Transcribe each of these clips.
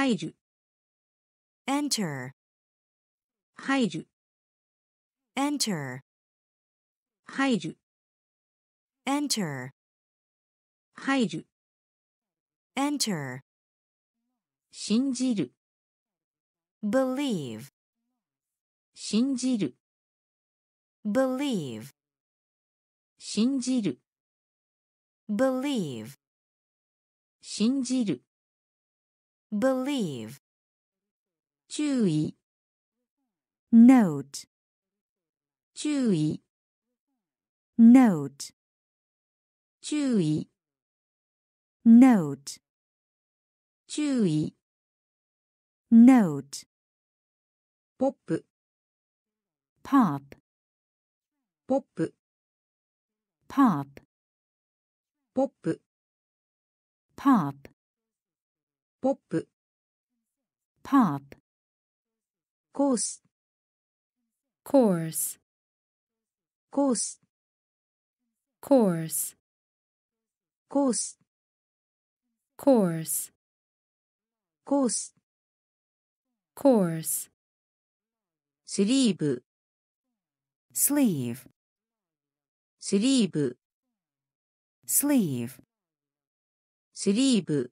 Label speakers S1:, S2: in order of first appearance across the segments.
S1: 入る
S2: enter,
S1: 入る
S2: enter,
S1: 入る
S2: enter,
S1: 入る
S2: enter,
S1: 信じる
S2: believe,
S1: 信じる
S2: believe,
S1: 信じる
S2: believe,
S1: 信じる
S2: believe,
S1: 注意
S2: note,
S1: 注意
S2: note,
S1: 注意
S2: note,
S1: 注意
S2: note,
S1: ポップ
S2: pop,
S1: ポップ
S2: pop,
S1: ポップ
S2: pop,
S1: ポップ。
S2: パープ
S1: コースコースコースコース
S2: コー
S1: スコース
S2: コー
S1: スコー
S2: ス
S1: スリーブスリーブスリー
S2: ブ
S1: スリー
S2: ブ
S1: スリー
S2: ブ,
S1: スリーブ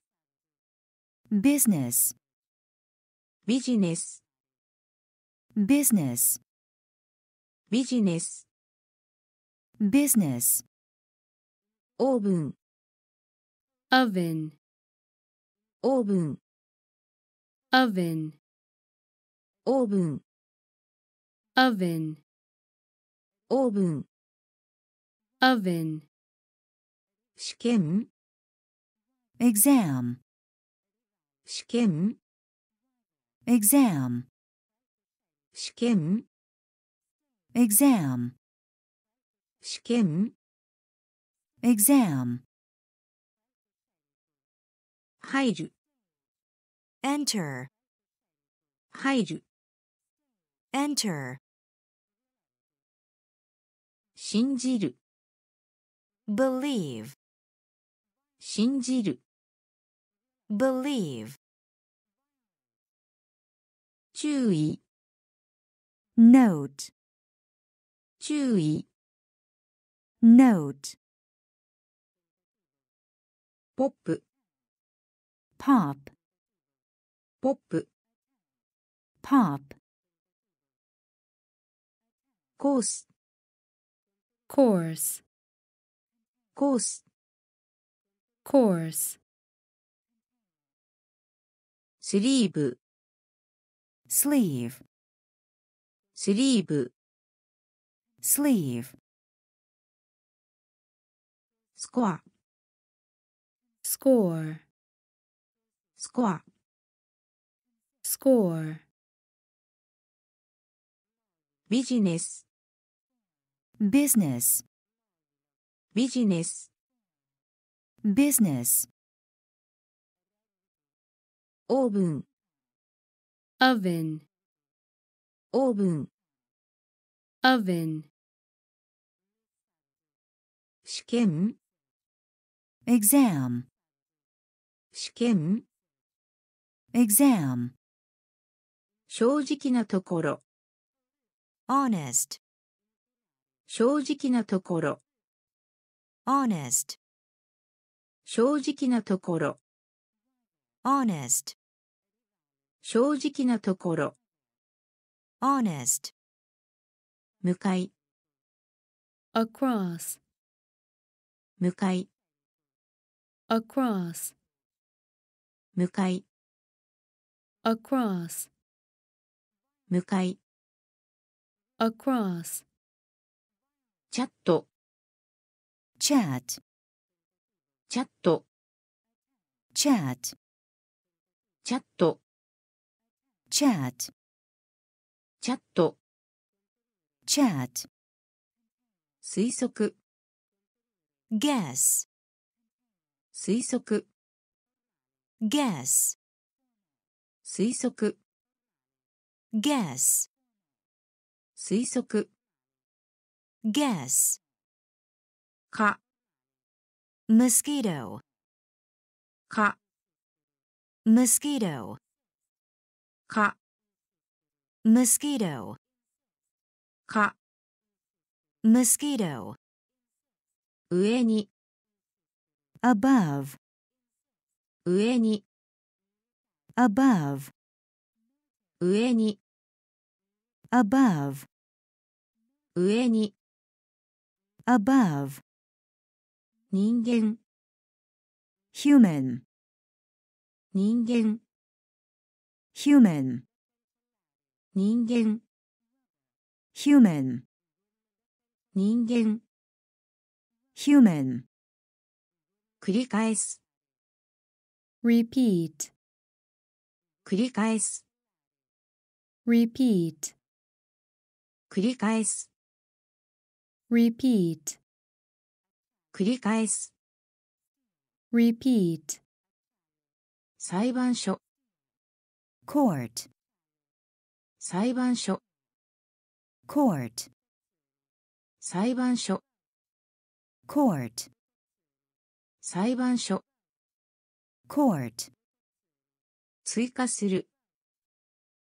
S2: business. Business. Business. Business.
S1: Business.
S2: Oven. Oven. Oven.
S1: Oven. Oven.
S2: Oven.
S1: Oven. Oven.
S2: Exam.
S1: 試験
S2: exam,
S1: 試験
S2: exam,
S1: 試験
S2: exam,
S1: 入る
S2: enter,
S1: 入る
S2: enter,
S1: 信じる
S2: believe,
S1: 信じる
S2: believe,
S1: 注意
S2: note,
S1: 注意
S2: note,
S1: ポップ
S2: pop,
S1: ポップ
S2: pop,
S1: コース
S2: course,
S1: コース
S2: course,
S1: スリーブ
S2: sleeve,
S1: スリーブ
S2: sleeve,
S1: スコア
S2: score,
S1: スコア
S2: score,
S1: ビジネス
S2: business,
S1: ビジネス
S2: business,
S1: オーブン
S2: oven,
S1: オーブン
S2: oven,
S1: 試験
S2: exam,
S1: 試験
S2: exam,
S1: 正直なところ
S2: honest,
S1: 正直なところ
S2: honest,
S1: 正直なところ
S2: honest,
S1: 正直なところ
S2: honest,
S1: 向かい
S2: across,
S1: 向かい
S2: across,
S1: 向かい
S2: across,
S1: 向かい
S2: across,
S1: チャット
S2: chat,
S1: チャット
S2: chat,
S1: チャット
S2: chat,
S1: チャット、
S2: chat,
S1: 推測、
S2: guess,
S1: 推測、
S2: guess,
S1: 推測、
S2: guess,
S1: 推測、
S2: guess,
S1: か、
S2: mosquito,
S1: か、
S2: mosquito,
S1: か、
S2: mosquito,
S1: か、
S2: mosquito,
S1: 上に、
S2: above,
S1: 上に、
S2: above,
S1: 上に、
S2: above,
S1: 上に、
S2: above,
S1: 人間、
S2: human,
S1: 人間、
S2: human,
S1: 人間、
S2: human,
S1: 人間、
S2: human,
S1: 繰り返す、
S3: repeat,
S1: 繰り返す、
S3: repeat,
S1: 繰り返す、
S3: repeat,
S1: 繰り返す、
S3: repeat,
S1: 裁判所、
S2: court,
S1: 裁判所、
S2: court,
S1: 裁判所、
S2: court,
S1: 裁判所、
S2: court,
S1: 追加する、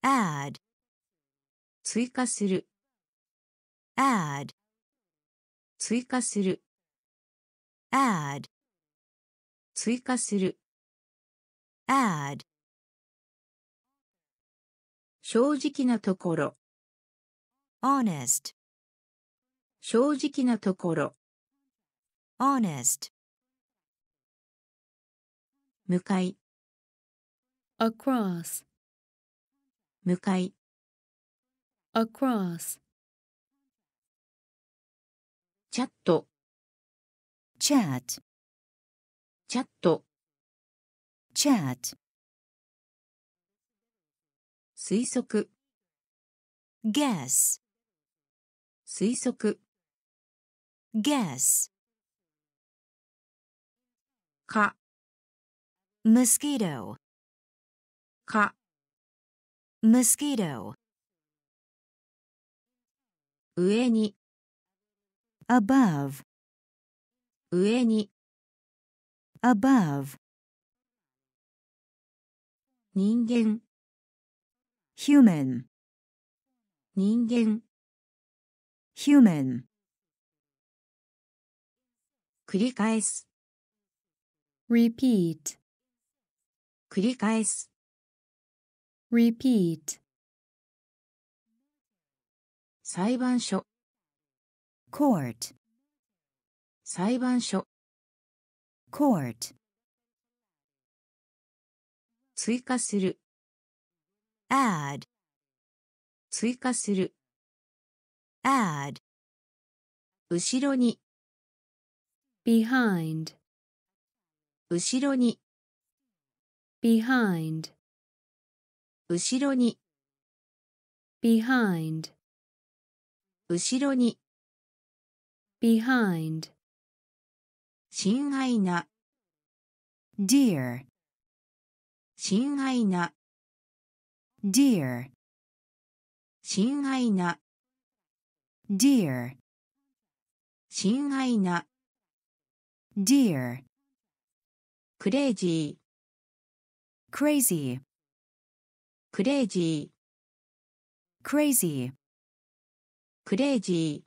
S2: add,
S1: 追加する、
S2: add,
S1: 追加する、
S2: add,
S1: 追加する、
S2: add,
S1: 正直なところ、
S2: honest,
S1: 正直なところ、
S2: honest,
S1: 向かい、
S3: across,
S1: 向かい、
S3: across,
S1: チャット、
S2: chat,
S1: チャット、
S2: chat,
S1: 推測、
S2: guess,
S1: 推測、
S2: guess,
S1: か、
S2: mosquito,
S1: か、
S2: mosquito,
S1: 上に、
S2: above,
S1: 上に、
S2: above,
S1: 人間、
S2: human,
S1: 人間、
S2: human,
S1: 繰り返す、
S3: repeat,
S1: 繰り返す、
S3: repeat,
S1: 裁判所、
S2: court,
S1: 裁判所、
S2: court,
S1: 追加する、
S2: add,
S1: 追加する、
S2: add,
S1: 後ろに、
S3: behind,
S1: 後ろに、
S3: behind,
S1: 後ろに、
S3: behind,
S1: 後ろに、
S3: behind,
S1: 親愛な、
S2: dear,
S1: 親愛な、
S2: dear,
S1: 親愛な、
S2: dear,
S1: 親愛な、
S2: dear,
S1: クレイジー、
S2: crazy,
S1: クレイジー、
S2: crazy,
S1: クレイジ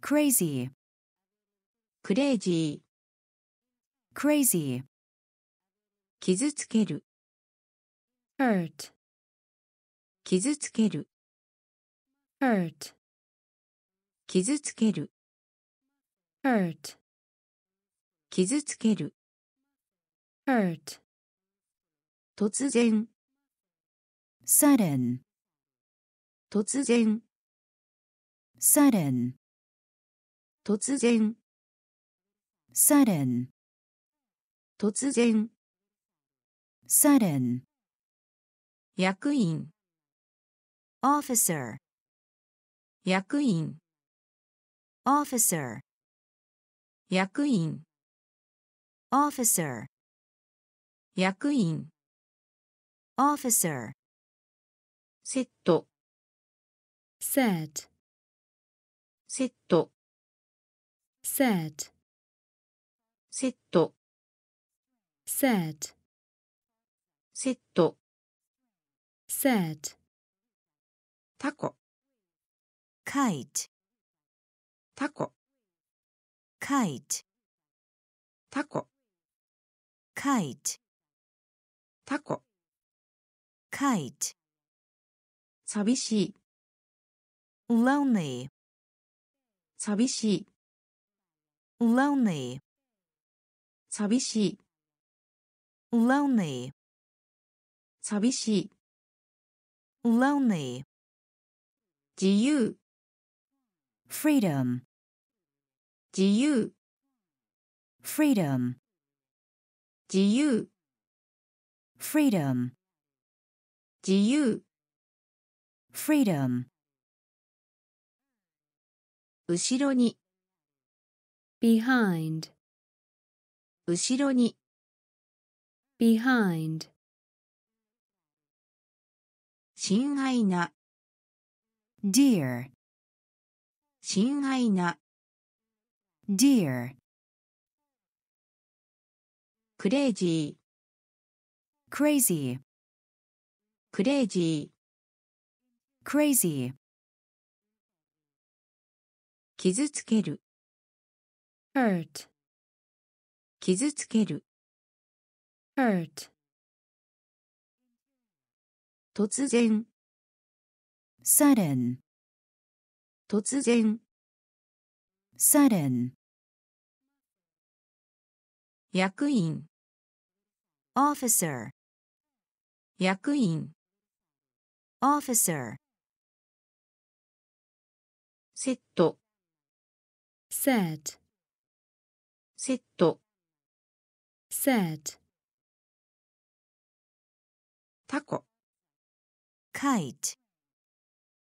S1: ー、
S2: crazy,
S1: クレイジー、
S2: crazy,
S1: 傷つける、
S3: hurt,
S1: 傷つける、
S3: hurt,
S1: 傷つける、
S3: hurt,
S1: 傷つける、
S3: hurt,
S1: 突然、
S2: sudden,
S1: 突然、
S2: sudden,
S1: 突然、
S2: sudden,
S1: 突然、
S2: sudden,
S1: 役員
S2: officer,
S1: 役員
S2: officer,
S1: 役員
S2: officer,
S1: 役員
S2: officer,
S1: セット
S3: set,
S1: セット
S3: set,
S1: セット
S3: set,
S1: セット
S3: set,
S1: タコ
S2: kite,
S1: タコ
S2: kite,
S1: タコ
S2: kite,
S1: タコ
S2: kite,
S1: 寂しい
S2: lonely,
S1: 寂しい
S2: lonely,
S1: 寂しい
S2: lonely,
S1: 寂しい
S2: lonely,
S1: 自由
S2: freedom,
S1: 自由
S2: freedom,
S1: 自由
S2: freedom,
S1: 自由
S2: freedom,
S1: 後ろに
S3: behind,
S1: 後ろに
S3: behind,
S1: 親愛な
S2: dear,
S1: 親愛な
S2: dear,
S1: クレイジー
S2: crazy,
S1: クレイジー
S2: crazy,
S1: 傷つける
S3: hurt,
S1: 傷つける
S3: hurt,
S1: 突然
S2: sudden,
S1: 突然
S2: sudden,
S1: 役員
S2: officer,
S1: 役員
S2: officer,
S1: セット
S3: set,
S1: セット
S3: set,
S1: タコ
S2: kite,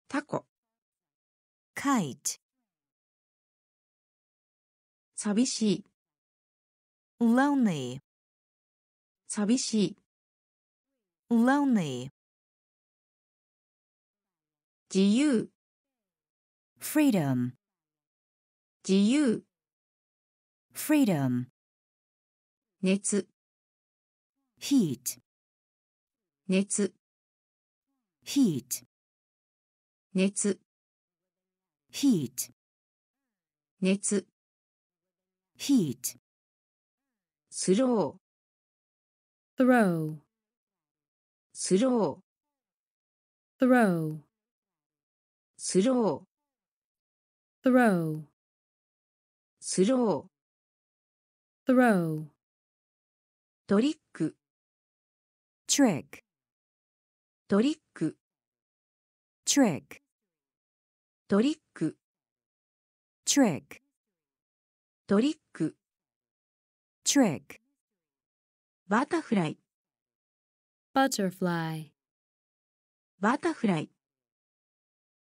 S1: タコ
S2: kite,
S1: 寂しい
S2: lonely,
S1: 寂しい
S2: lonely,
S1: 自由
S2: freedom,
S1: 自由
S2: freedom,
S1: 熱
S2: heat,
S1: 熱
S2: heat,
S1: 熱
S2: heat,
S1: 熱
S2: heat,
S1: スロー
S3: throw,
S1: スロー
S3: throw,
S1: スロー
S3: throw,
S1: スロー
S3: throw,
S1: トリック
S2: trick,
S1: トリック
S2: trick,
S1: トリック
S2: trick,
S1: トリック
S2: trick,
S1: バタフライ
S3: butterfly,
S1: バタフライ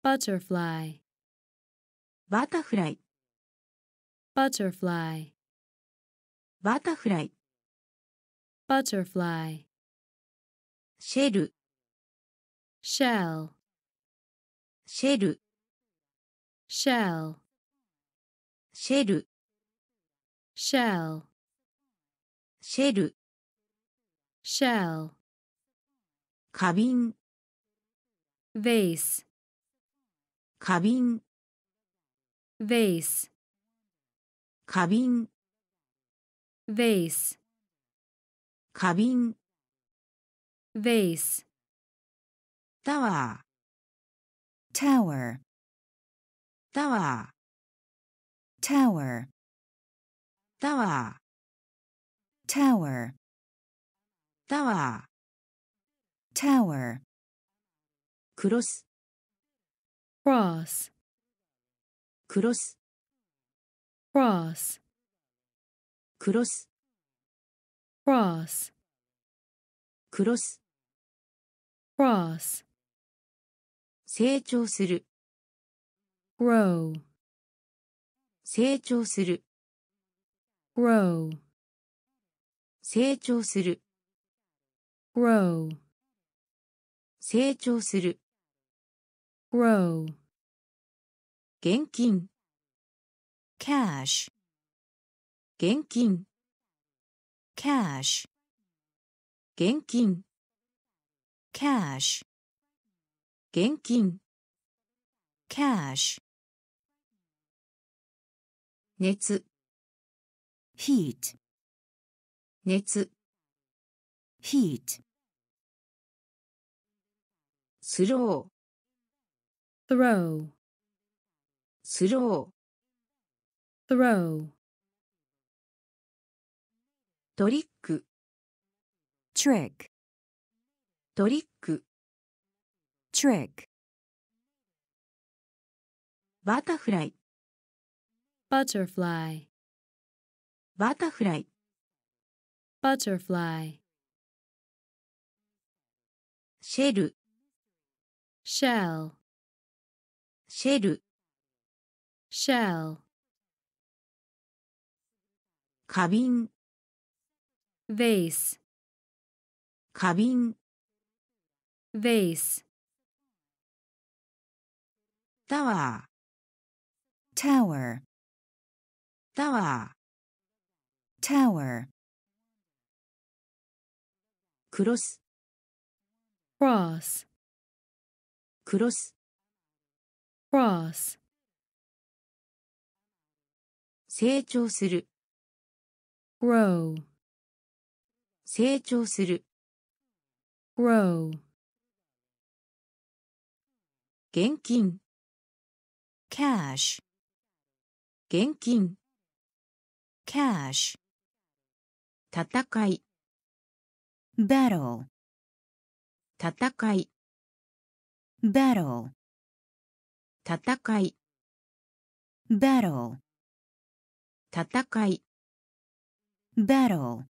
S3: butterfly,
S1: バタフライ
S3: butterfly,
S1: バタフライ
S3: butterfly,
S1: シェル
S3: shell,
S1: シェル
S3: shell,
S1: シェル
S3: shell,
S1: シェル
S3: shell,
S1: 花瓶
S3: vase,
S1: 花瓶
S3: vase,
S1: 花瓶
S3: vase,
S1: 花瓶
S3: vase,
S1: タワ
S2: tower,
S1: ー タワ
S2: ー。
S1: タワータワー。
S2: タワー
S1: タワー。
S2: タワー
S1: クロス。クロス。
S3: クロス
S1: クロス。
S3: クロス
S1: クロス。
S3: クロス
S1: 成長する。
S3: Grow,
S1: 成長する
S3: grow,
S1: 成長する
S3: grow,
S1: 成長する
S3: grow,
S1: 現金
S2: cash,
S1: 現金
S2: cash,
S1: 現金
S2: cash,
S1: 現金
S2: cash,
S1: 熱
S2: heat,
S1: 熱
S2: heat,
S1: スロー
S3: throw,
S1: スロー
S3: throw,
S1: トリック
S2: trick,
S1: トリック
S2: trick,
S1: バタフライ
S3: butterfly,
S1: バタフライ
S3: butterfly,
S1: シェル
S3: shell,
S1: シェル
S3: shell,
S1: 花瓶
S3: vase,
S1: 花瓶
S3: vase,
S1: タワ
S2: tower,
S1: ータワー
S2: tower,
S1: クロス
S3: cross,
S1: クロス
S3: cross,
S1: 成長する
S3: grow,
S1: 成長する
S3: grow,
S1: 現金
S2: cash,
S1: 現金
S2: cash,
S1: 戦い
S2: battle,
S1: 戦い
S2: battle,
S1: 戦い
S2: battle,
S1: 戦い
S2: battle,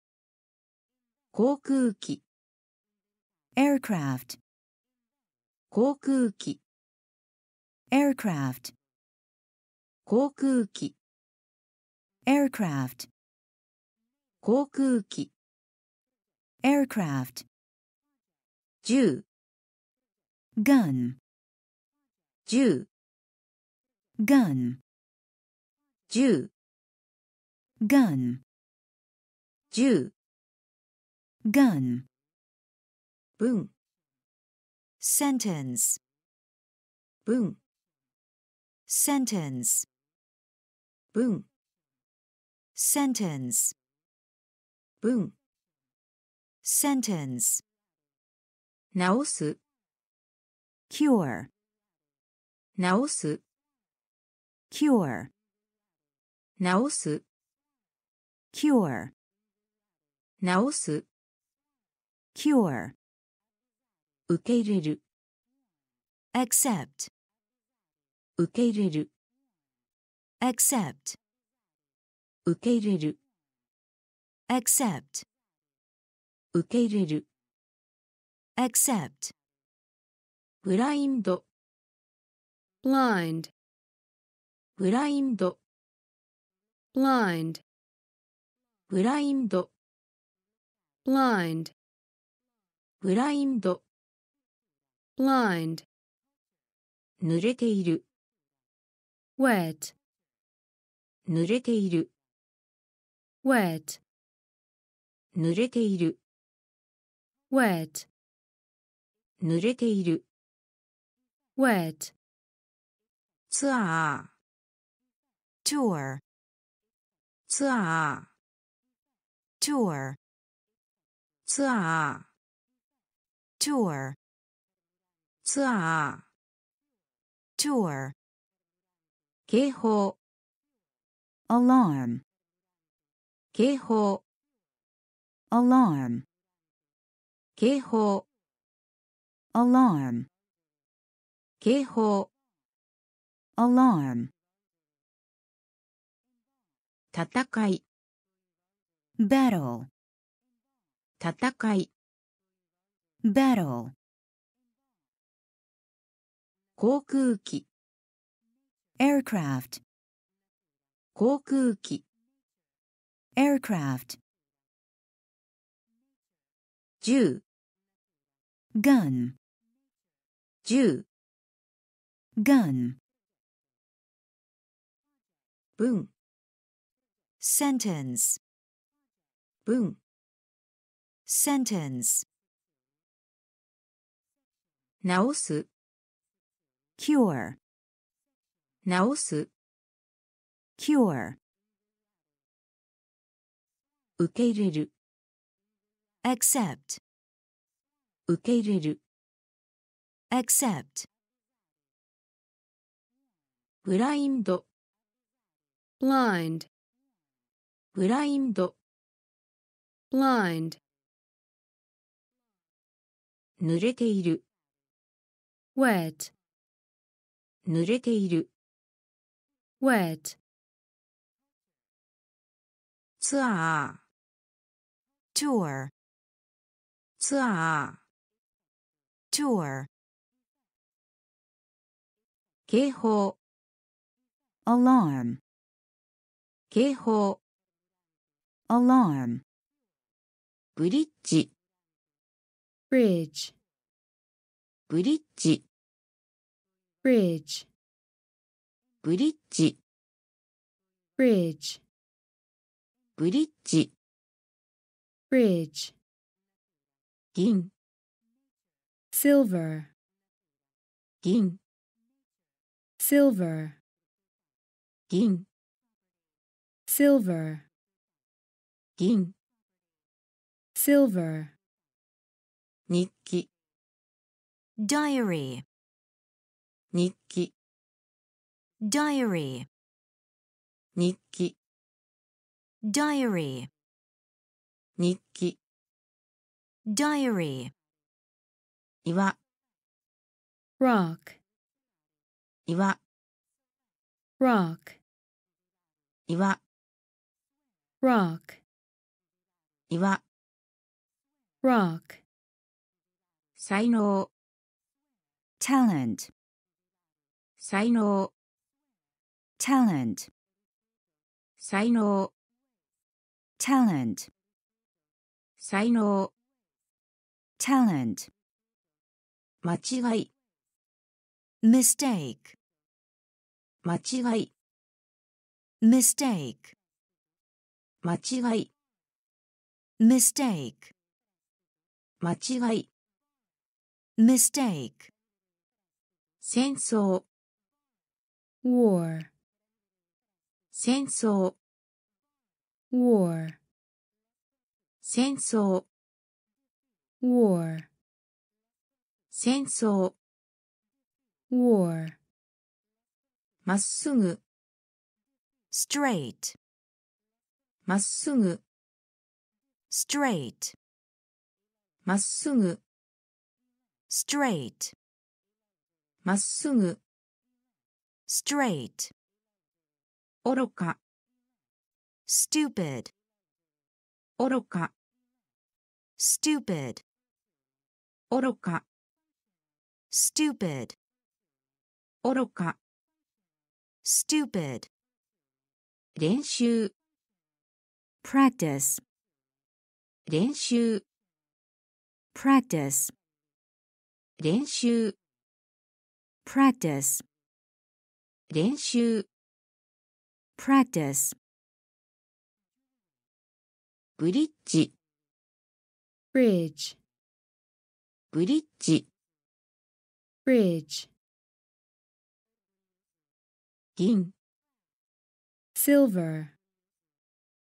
S1: 航空機
S2: aircraft,
S1: 航空機
S2: aircraft,
S1: 航空機
S2: aircraft,
S1: 航空機
S2: aircraft,
S1: 銃
S2: gun,
S1: 銃
S2: gun,
S1: 銃
S2: gun,
S1: 銃
S2: gun,
S1: 文
S2: sentence,
S1: 文
S2: sentence,
S1: 文
S2: sentence,
S1: 文
S2: sentence,
S1: 直す
S2: cure,
S1: 直す
S2: cure,
S1: 直す
S2: cure,
S1: 直す
S2: cure,
S1: 受け入れる
S2: accept,
S1: 受け入れる
S2: accept,
S1: 受け入れる。
S2: Accept,
S1: 受け入れる。
S2: Accept,
S1: ブラインド
S3: blind,
S1: ブラインド
S3: blind,
S1: ブラインド
S3: blind,
S1: ブラインド
S3: blind,
S1: 濡れている。
S3: Wet,
S1: 濡れている
S3: wet,
S1: 濡れている
S3: wet,
S1: 濡れている
S3: wet,
S1: ツアー
S2: tour,
S1: ツアー
S2: tour,
S1: ツアー
S2: tour,
S1: ツアー
S2: tour,
S1: 警報
S2: alarm,
S1: 警報
S2: alarm,
S1: 警報
S2: alarm,
S1: 警報
S2: alarm,
S1: 戦い
S2: battle,
S1: 戦い
S2: battle,
S1: 航空機
S2: aircraft,
S1: 航空機
S2: aircraft,
S1: 銃
S2: gun,
S1: 銃
S2: gun,
S1: 文
S2: sentence,
S1: 文
S2: sentence,
S1: 直す
S2: cure,
S1: 直す
S2: cure,
S1: 受け入れる。
S2: Accept,
S1: 受け入れる。
S2: Accept,
S1: ブラインド
S3: blind,
S1: ブラインド
S3: blind,
S1: 濡れている。
S3: Wet,
S1: 濡れている。
S3: Wet,
S1: ツアー
S2: tour,
S1: ツアー
S2: tour,
S1: 警報
S2: alarm,
S1: 警報
S2: alarm,
S1: ブリッジ
S3: bridge,
S1: ブリッジ
S3: bridge,
S1: ブリッジ
S3: bridge,
S1: ブリッジ
S3: bridge,
S1: 銀
S3: silver,
S1: 銀
S3: silver,
S1: 銀
S3: silver,
S1: 銀
S3: silver,
S1: 日記
S2: diary,
S1: 日記
S2: diary,
S1: 日記
S2: diary,
S1: 日記
S2: diary,
S1: 岩
S3: rock,
S1: 岩
S3: rock,
S1: 岩
S3: rock,
S1: 岩
S3: rock,
S1: 才能
S2: talent,
S1: 才能
S2: talent,
S1: 才能
S2: talent,
S1: 才能
S2: talent,
S1: 間違い
S2: mistake,
S1: 間違い
S2: mistake,
S1: 間違い
S2: mistake,
S1: 間違い
S2: mistake,
S1: 戦争
S3: war,
S1: 戦争
S3: war,
S1: 戦争
S3: war,
S1: 戦争
S3: war,
S1: まっすぐ
S2: straight,
S1: まっすぐ
S2: straight,
S1: まっすぐ
S2: straight,
S1: まっすぐ
S2: straight,
S1: 愚か
S2: stupid,
S1: 愚か
S2: stupid,
S1: 愚か
S2: stupid,
S1: 愚か
S2: stupid,
S1: 練習
S2: practice,
S1: 練習
S2: practice,
S1: 練習
S2: practice,
S1: 練習
S2: practice,
S1: ブリッジ
S3: bridge,
S1: ブリッジ
S3: bridge,
S1: 銀
S3: silver,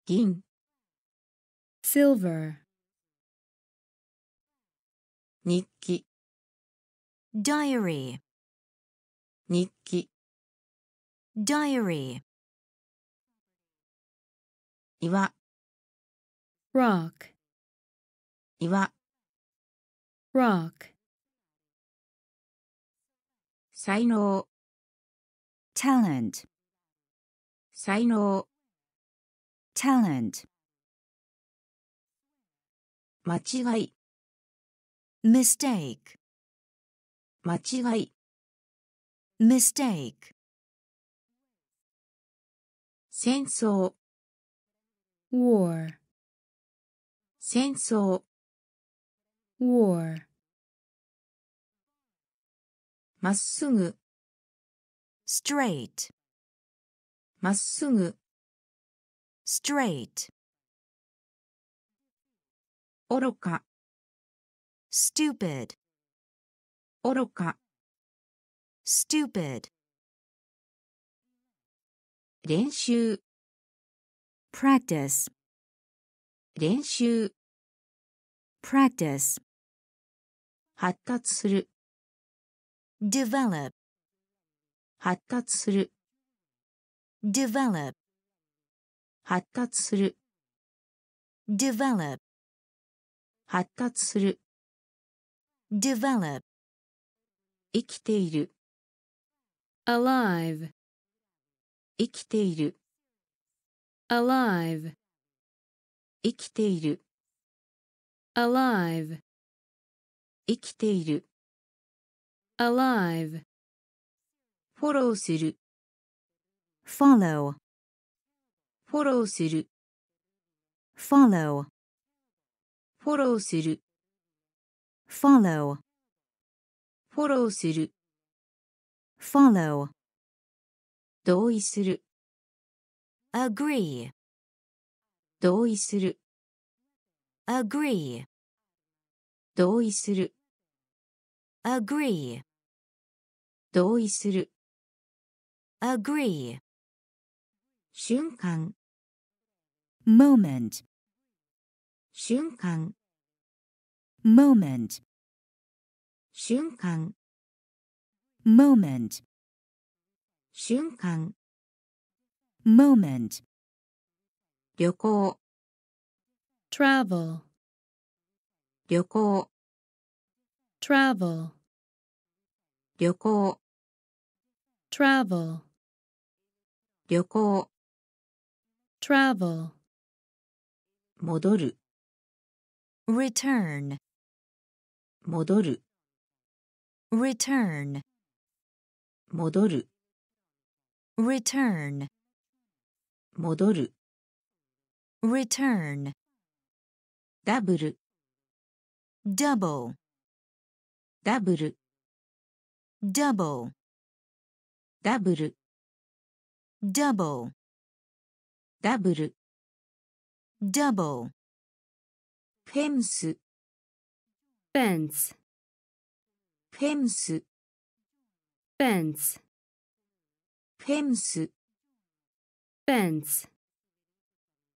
S1: 銀
S3: silver,
S1: 日記
S2: diary,
S1: 日記
S2: diary,
S1: 岩
S3: rock,
S1: 岩
S3: rock,
S1: 才能
S2: talent,
S1: 才能
S2: talent,
S1: 間違い
S2: mistake,
S1: 間違い
S2: mistake,
S1: 戦争
S3: war,
S1: 戦争
S3: war,
S1: まっすぐ
S2: straight,
S1: まっすぐ
S2: straight,
S1: 愚か
S2: stupid,
S1: 愚か
S2: stupid,
S1: 練習
S2: practice,
S1: 練習
S2: practice,
S1: 発達する
S2: develop,
S1: 発達する
S2: develop,
S1: 発達する
S2: develop,
S1: 発達する
S2: develop,
S1: 生きている
S3: alive,
S1: 生きている
S3: alive,
S1: 生きている
S3: alive,
S1: 生きている
S3: alive,
S1: フォローする
S2: follow,
S1: フォローする
S2: follow,
S1: フォローする
S2: follow,
S1: フォローする
S2: follow,
S1: 同意する
S2: agree,
S1: 同意する
S2: agree,
S1: 同意する
S2: agree,
S1: 同意する
S2: agree,
S1: 瞬間
S2: moment,
S1: 瞬間
S2: moment,
S1: 瞬間
S2: moment,
S1: 瞬間
S2: moment,
S1: 旅行
S3: travel,
S1: 旅行
S3: travel,
S1: 旅行
S3: travel,
S1: 旅行
S3: travel,
S1: 戻る
S2: return,
S1: 戻る
S2: return,
S1: 戻る
S2: return,
S1: 戻る
S2: return,
S1: ダブル
S2: double,
S1: ダブル
S2: double,
S1: ダブル
S2: double,
S1: ダブル
S2: double,
S1: フェンス
S3: fence,
S1: フェンス
S3: fence,
S1: フェンス
S3: fence,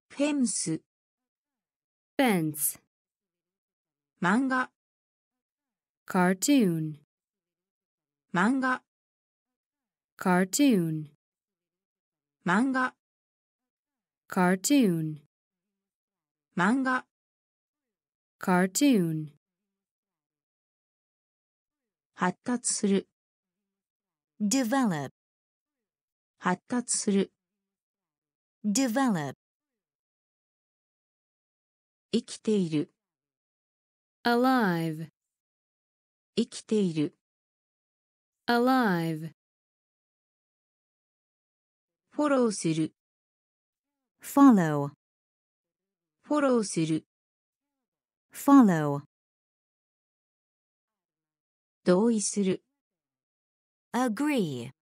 S1: フェンス
S3: fence,
S1: 漫画
S3: cartoon,
S1: 漫画
S3: cartoon,
S1: 漫画
S3: cartoon,
S1: 漫画
S3: cartoon,
S1: 発達する
S2: develop,
S1: 発達する
S2: develop,
S1: 生きている
S3: alive,
S1: 生きている
S3: alive,
S1: フォローする
S2: follow,
S1: フォローする
S2: follow,
S1: 同意する
S2: agree,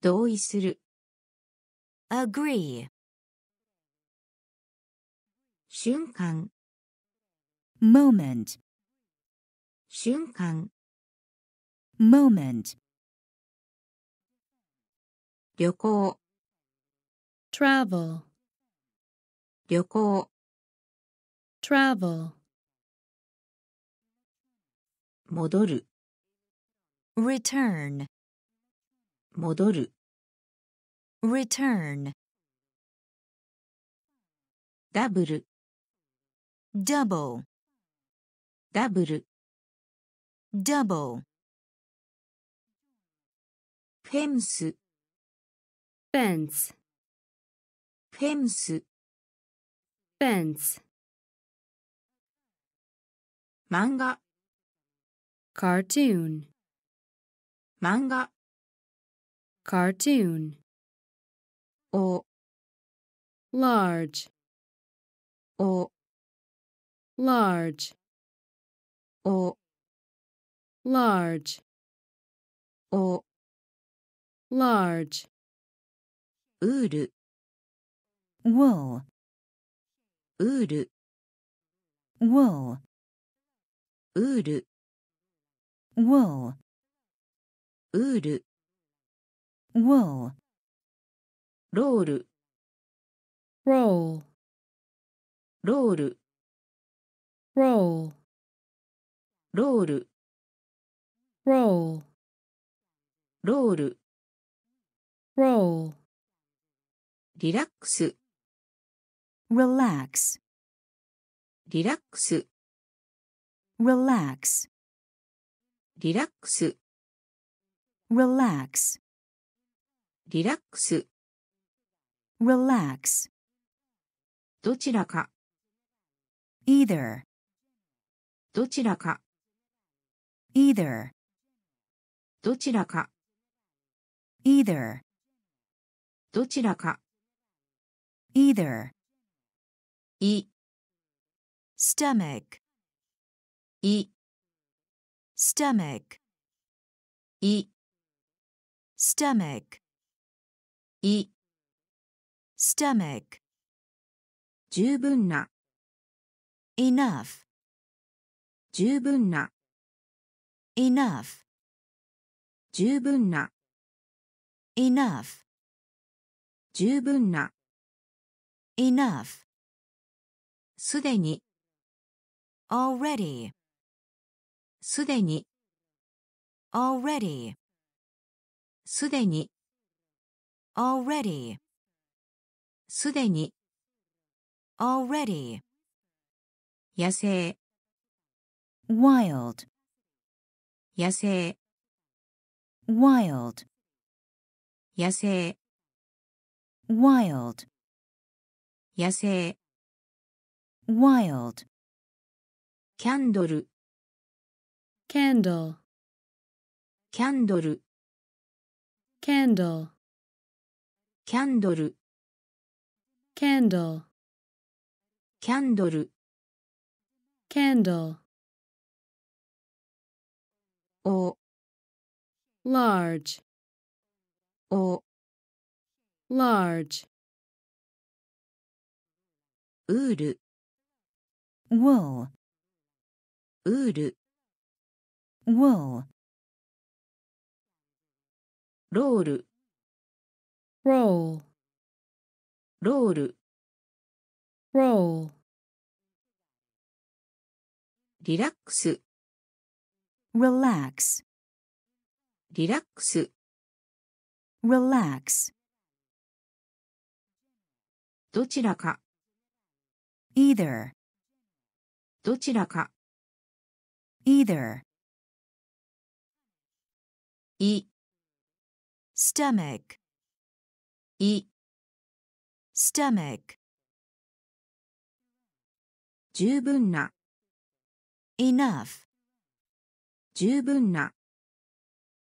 S1: 同意する
S2: agree,
S1: 瞬間
S2: moment,
S1: 瞬間
S2: moment,
S1: 旅行
S3: travel,
S1: 旅行
S3: travel,
S1: 戻る
S2: return,
S1: 戻る
S2: return,
S1: ダブル
S2: double,
S1: ダブル
S2: double,
S1: フェンス
S3: fence,
S1: フェンス
S3: fence,
S1: 漫画
S3: cartoon,
S1: 漫画
S3: cartoon,
S1: お、
S3: large,
S1: お、
S3: large,
S1: お、
S3: large,
S1: お、
S3: large,
S1: ウール、
S2: wool,
S1: ウール、
S2: wool,
S1: ウール、
S2: wool,
S1: ウール、
S2: wool,
S1: ロール、
S3: roll,
S1: ロール、
S3: roll,
S1: ロール、
S3: roll,
S1: ロール、
S3: roll,
S1: リラックス、
S2: relax,
S1: リラックス、
S2: relax,
S1: リラックス、
S2: relax,
S1: リラックス、
S2: relax,
S1: どちらか、
S2: either,
S1: どちらか、
S2: either,
S1: どちらか、
S2: either,
S1: どちらか、
S2: either,
S1: い、
S2: stomach,
S1: い、
S2: stomach,
S1: い、
S2: stomach,
S1: い、
S2: stomach,
S1: 十分な、
S2: enough,
S1: 十分な、
S2: enough,
S1: 十分な、
S2: enough,
S1: 十分な、
S2: enough,
S1: すでに、
S2: already,
S1: すでに、
S2: already,
S1: すでに、
S2: already,
S1: すでに、
S2: already,
S1: 野生、
S2: wild,
S1: 野生、
S2: wild,
S1: 野生、
S2: wild,
S1: 野生、
S2: wild,
S1: キャンドル、
S3: candle,
S1: キャンドル、
S3: candle,
S1: キャンドル、
S3: candle,
S1: キャンドル、
S3: candle,
S1: お、
S3: large,
S1: お、
S3: large,
S1: ウール、
S2: wool,
S1: ウール、
S2: wool,
S1: ロール、
S3: roll,
S1: ロール、
S3: roll,
S1: リラックス、
S2: relax,
S1: リラックス、
S2: relax,
S1: どちらか、
S2: either,
S1: どちらか、
S2: either,
S1: い、
S2: stomach,
S1: い、
S2: stomach,
S1: 十分な、
S2: enough,
S1: 十分な、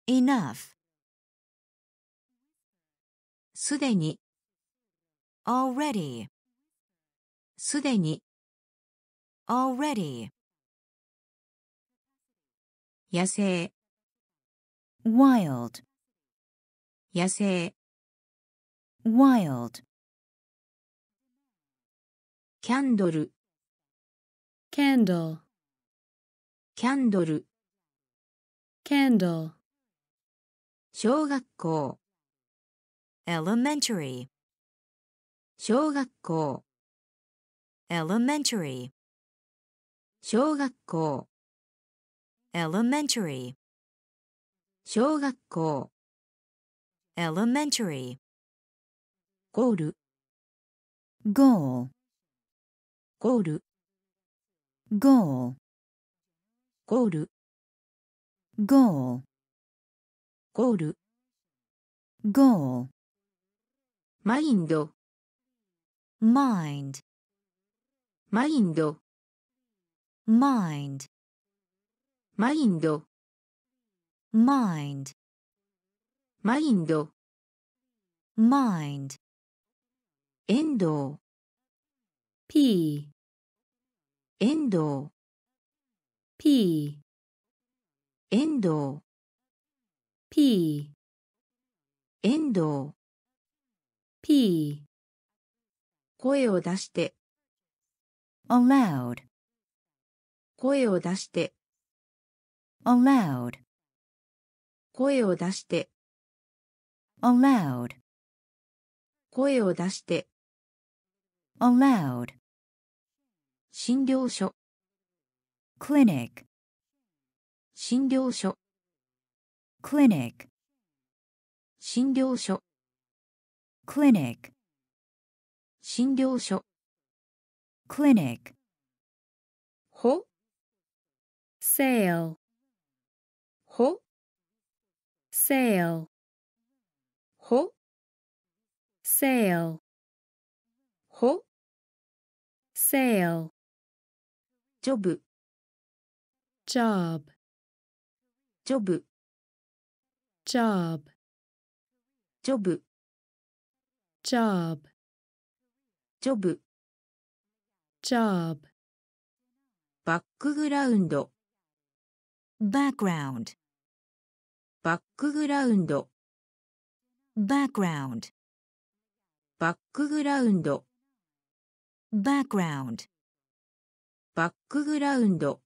S2: enough,
S1: すでに、
S2: already,
S1: すでに、
S2: already,
S1: 野生、
S2: wild,
S1: 野生、
S2: wild,
S1: キャンドル、
S3: candle,
S1: キャンドル、
S3: candle,
S1: 小学校、
S2: elementary,
S1: 小学校、
S2: elementary,
S1: 小学校、
S2: elementary,
S1: 小学校、
S2: elementary,
S1: ゴール、
S2: goal,
S1: ゴール、
S2: goal,
S1: ゴール、
S2: goal,
S1: ゴール、
S2: goal,
S1: マインド、
S2: mind,
S1: マインド、
S2: mind,
S1: マインド、
S2: mind,
S1: マインド、
S2: mind,
S1: エンドウ
S3: P,
S1: エンドウ
S3: P,
S1: エンドウ
S3: P,
S1: エンドウ
S3: P,
S1: 声を出して。
S2: Aloud,
S1: 声を出して。
S2: Aloud,
S1: 声を出して。
S2: Aloud,
S1: 声を出して。
S2: Aloud,
S1: 診療所。
S2: Clinic,
S1: 診療所
S2: clinic,
S1: 診療所
S2: clinic,
S1: 診療所
S2: clinic,
S1: ほ
S3: sail,
S1: ほ
S3: sail,
S1: ほ
S3: sail,
S1: ほ
S3: sail,
S1: ジョブ
S3: job,
S1: ジョブ
S3: job,
S1: ジョブ
S3: job,
S1: ジョブ
S3: job,
S1: バックグラウンド
S2: background,
S1: バックグラウンド
S2: background,
S1: バックグラウンド
S2: background,
S1: バックグラウンド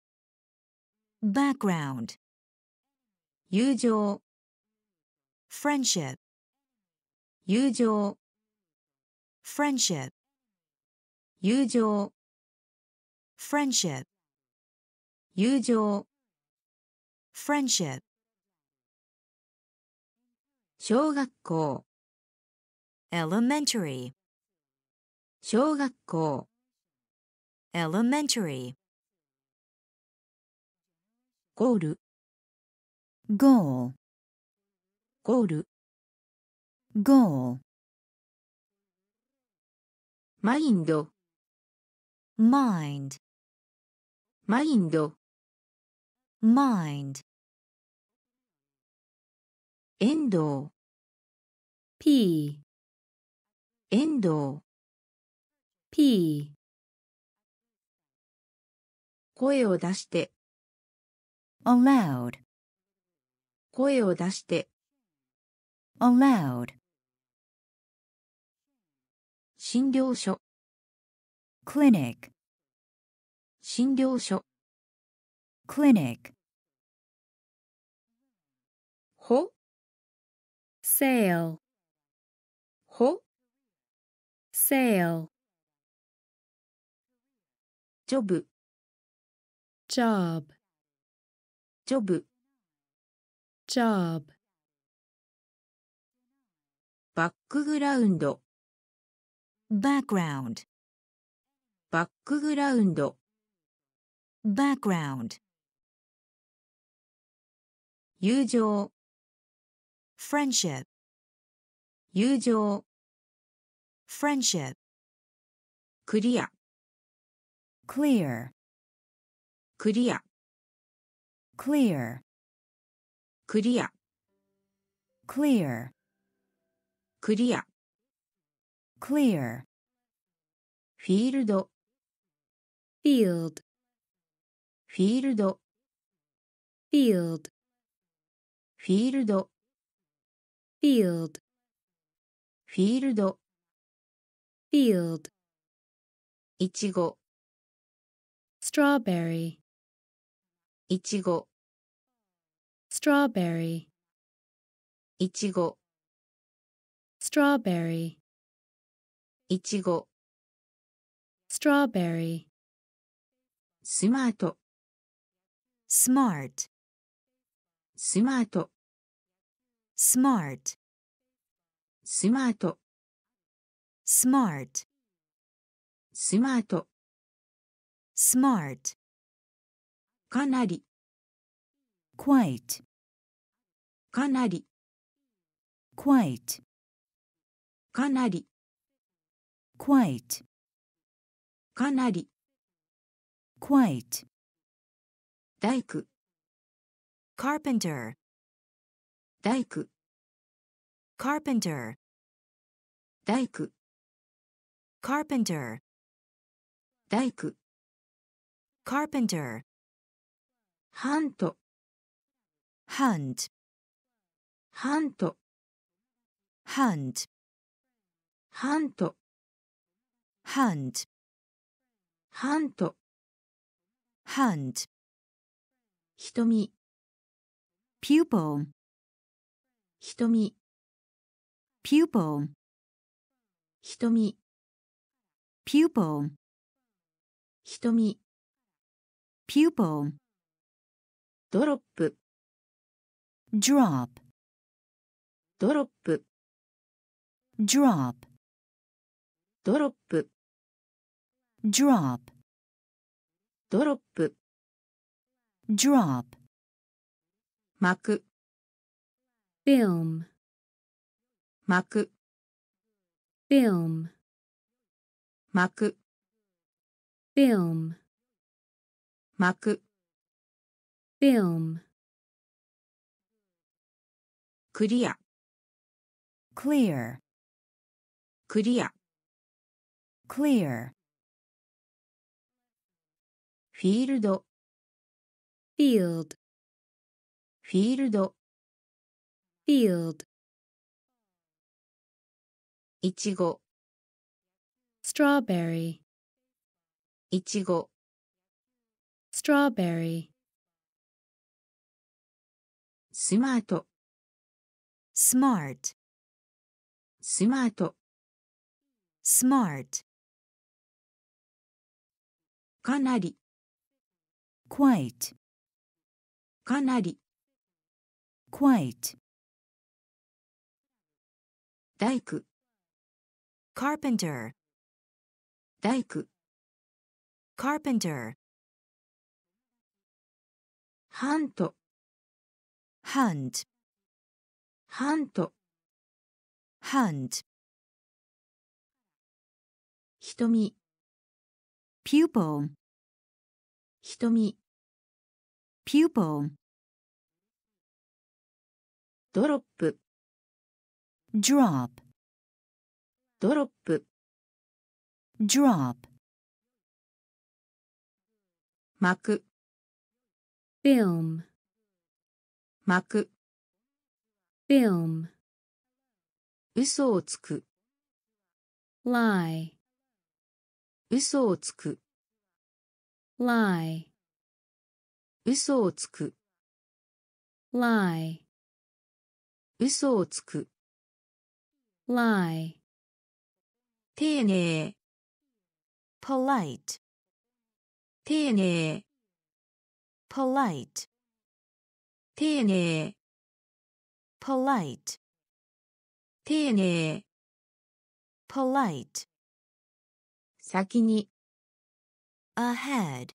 S2: background,
S1: 友情
S2: friendship,
S1: 友情
S2: friendship,
S1: 友情
S2: friendship,
S1: 友情
S2: friendship,
S1: 小学校
S2: elementary,
S1: 小学校
S2: elementary,
S1: ゴール
S2: goal,
S1: ゴール
S2: goal,
S1: マインド
S2: mind,
S1: マインド
S2: mind,
S1: エンドウ
S3: P,
S1: エンドウ
S3: P,
S1: 声を出して
S2: aloud,
S1: 声を出して
S2: aloud,
S1: 診療所
S2: clinic,
S1: 診療所
S2: clinic,
S1: ほ
S3: sail,
S1: ほ
S3: sail,
S1: ジョブ
S3: job,
S1: ジョブ
S3: job,
S1: バックグラウンド
S2: background,
S1: バックグラウンド
S2: background,
S1: 友情
S2: friendship,
S1: 友情
S2: friendship,
S1: クリア
S2: clear,
S1: クリア
S2: clear,
S1: クリア
S2: clear,
S1: クリア
S2: clear,
S1: フィールド
S3: field,
S1: フィールド
S3: field,
S1: フィールド
S3: field,
S1: フィールド
S3: field,
S1: いちご
S3: strawberry,
S1: いちご
S3: strawberry,
S1: いちご
S3: strawberry,
S1: いちご
S3: strawberry,
S1: スマート
S2: smart,
S1: スマート
S2: smart,
S1: スマート
S2: smart,
S1: スマート
S2: smart,
S1: かなり
S2: quite,
S1: かなり
S2: quite,
S1: かなり
S2: quite,
S1: かなり
S2: quite,
S1: 大工
S2: carpenter,
S1: 大工
S2: carpenter,
S1: 大工
S2: carpenter,
S1: 大工
S2: carpenter,
S1: ハント。ハント。ハント。
S2: ハント。
S1: ハント。
S2: ハント。
S1: 瞳。
S2: pupil。
S1: 瞳。
S2: pupil。
S1: 瞳。
S2: pupil。
S1: 瞳。
S2: pupil。
S1: ドロップ。
S2: drop。
S1: ドロップ
S2: drop,
S1: ドロップ
S2: drop,
S1: ドロップ
S2: drop,
S1: 幕
S3: film,
S1: 幕
S3: film,
S1: 幕
S3: film,
S1: 幕
S3: film,
S1: クリア
S2: clear,
S1: クリア
S2: clear,
S1: フィールド
S3: field,
S1: フィールド
S3: field,
S1: いちご
S3: strawberry,
S1: いちご
S3: strawberry,
S1: スマート
S2: smart,
S1: スマート
S2: smart,
S1: かなり
S2: quite,
S1: かなり
S2: quite,
S1: 大工
S2: carpenter,
S1: 大工
S2: carpenter,
S1: ハント
S2: hunt,
S1: ハント
S2: hunt,
S1: 瞳
S2: pupil,
S1: 瞳
S2: pupil,
S1: ドロップ
S2: drop,
S1: ドロップ
S2: drop,
S1: 幕
S3: film,
S1: 幕
S3: film,
S1: 嘘をつく
S3: lie,
S1: 嘘をつく
S3: lie,
S1: 嘘をつく
S3: lie,
S1: 嘘をつく
S3: lie,
S1: 丁寧
S2: polite,
S1: 丁寧
S2: polite,
S1: 丁寧
S2: polite,
S1: 丁寧
S2: polite,
S1: 先に
S2: ahead,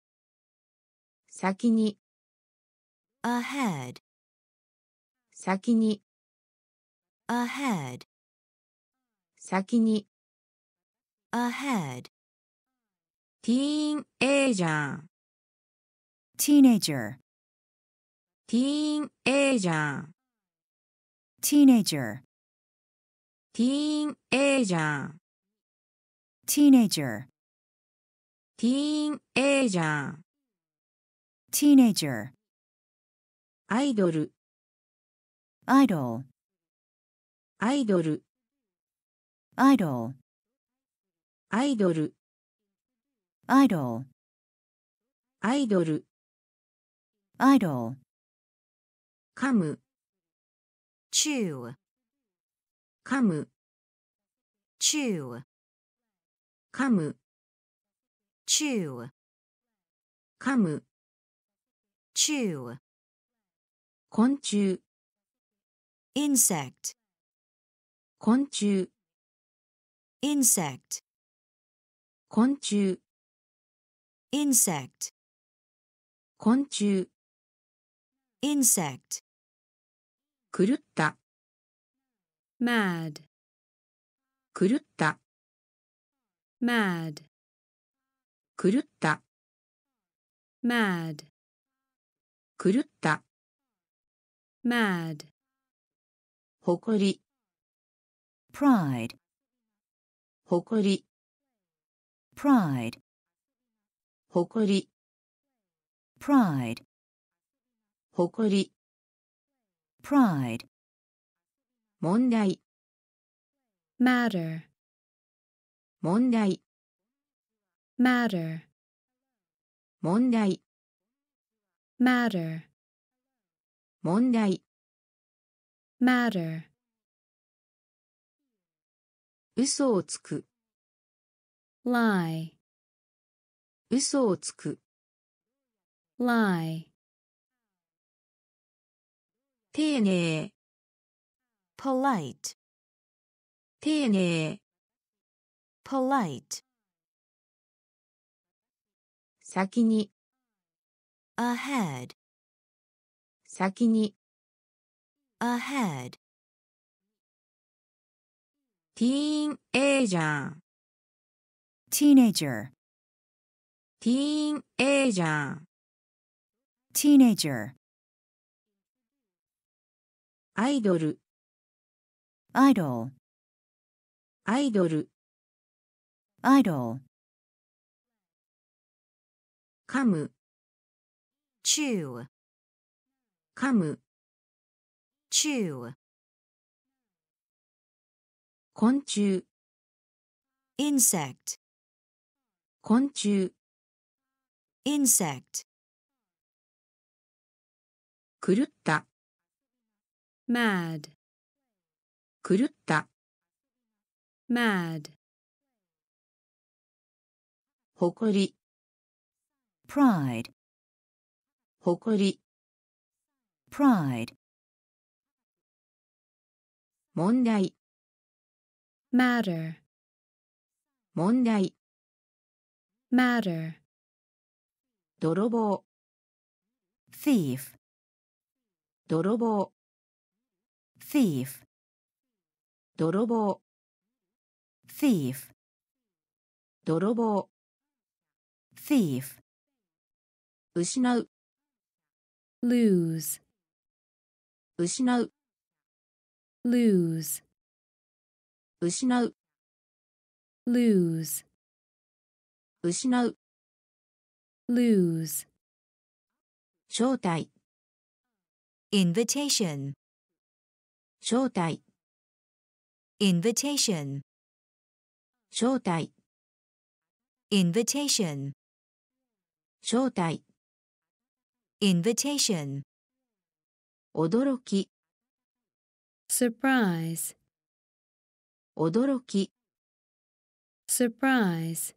S1: 先に
S2: ahead,
S1: 先に
S2: ahead,
S1: 先に
S2: ahead,
S1: ティーンエイジャー
S2: teenager,
S1: ティーンエイジャー
S2: teenager,
S1: ティーンエイジャー
S2: teenager,
S1: ティーンエイジャー
S2: teenager,
S1: アイドル。
S2: Idol,
S1: アイドル。
S2: Idol,
S1: アイドル。
S2: Idol,
S1: アイドル。
S2: Idol,
S1: 噛む
S2: chew,
S1: 噛む
S2: chew,
S1: 噛む
S2: chew,
S1: 噛む
S2: chew,
S1: 昆虫
S2: insect,
S1: 昆虫
S2: insect,
S1: 昆虫
S2: insect,
S1: 昆虫
S2: insect,
S1: 狂った
S3: mad,
S1: 狂った
S3: mad,
S1: 狂った
S3: mad,
S1: 狂った
S3: mad,
S1: 誇り
S2: pride,
S1: 誇り
S2: pride,
S1: 誇り
S2: pride,
S1: 誇り
S2: pride,
S1: 問題
S3: matter,
S1: 問題
S3: matter,
S1: 問題
S3: matter,
S1: 問題
S3: matter,
S1: 嘘をつく
S3: lie,
S1: 嘘をつく
S3: lie,
S1: 丁寧
S2: polite,
S1: 丁寧
S2: polite,
S1: 先に
S2: ahead,
S1: 先に
S2: ahead,
S1: ティーンエイジャー
S2: teenager,
S1: ティーンエイジャー
S2: teenager,
S1: アイドル
S2: idol,
S1: アイドル
S2: idol,
S1: 噛む
S2: chew,
S1: 噛む
S2: chew,
S1: 昆虫
S2: insect,
S1: 昆虫
S2: insect,
S1: 狂った
S3: mad,
S1: 狂った
S3: mad,
S1: 誇り
S2: pride,
S1: 誇り
S2: pride,
S1: 問題
S3: matter,
S1: 問題
S3: matter,
S1: 泥棒
S2: thief,
S1: 泥棒
S2: thief,
S1: 泥棒
S2: thief,
S1: 泥棒
S2: thief,
S1: 失う
S3: lose,
S1: 失う
S3: lose,
S1: 失う
S3: lose,
S1: 失う
S3: lose,
S1: 招待
S2: invitation,
S1: 招待
S2: invitation,
S1: 招待
S2: invitation,
S1: 招待
S2: invitation,
S1: 驚き
S3: surprise,
S1: 驚き
S3: surprise,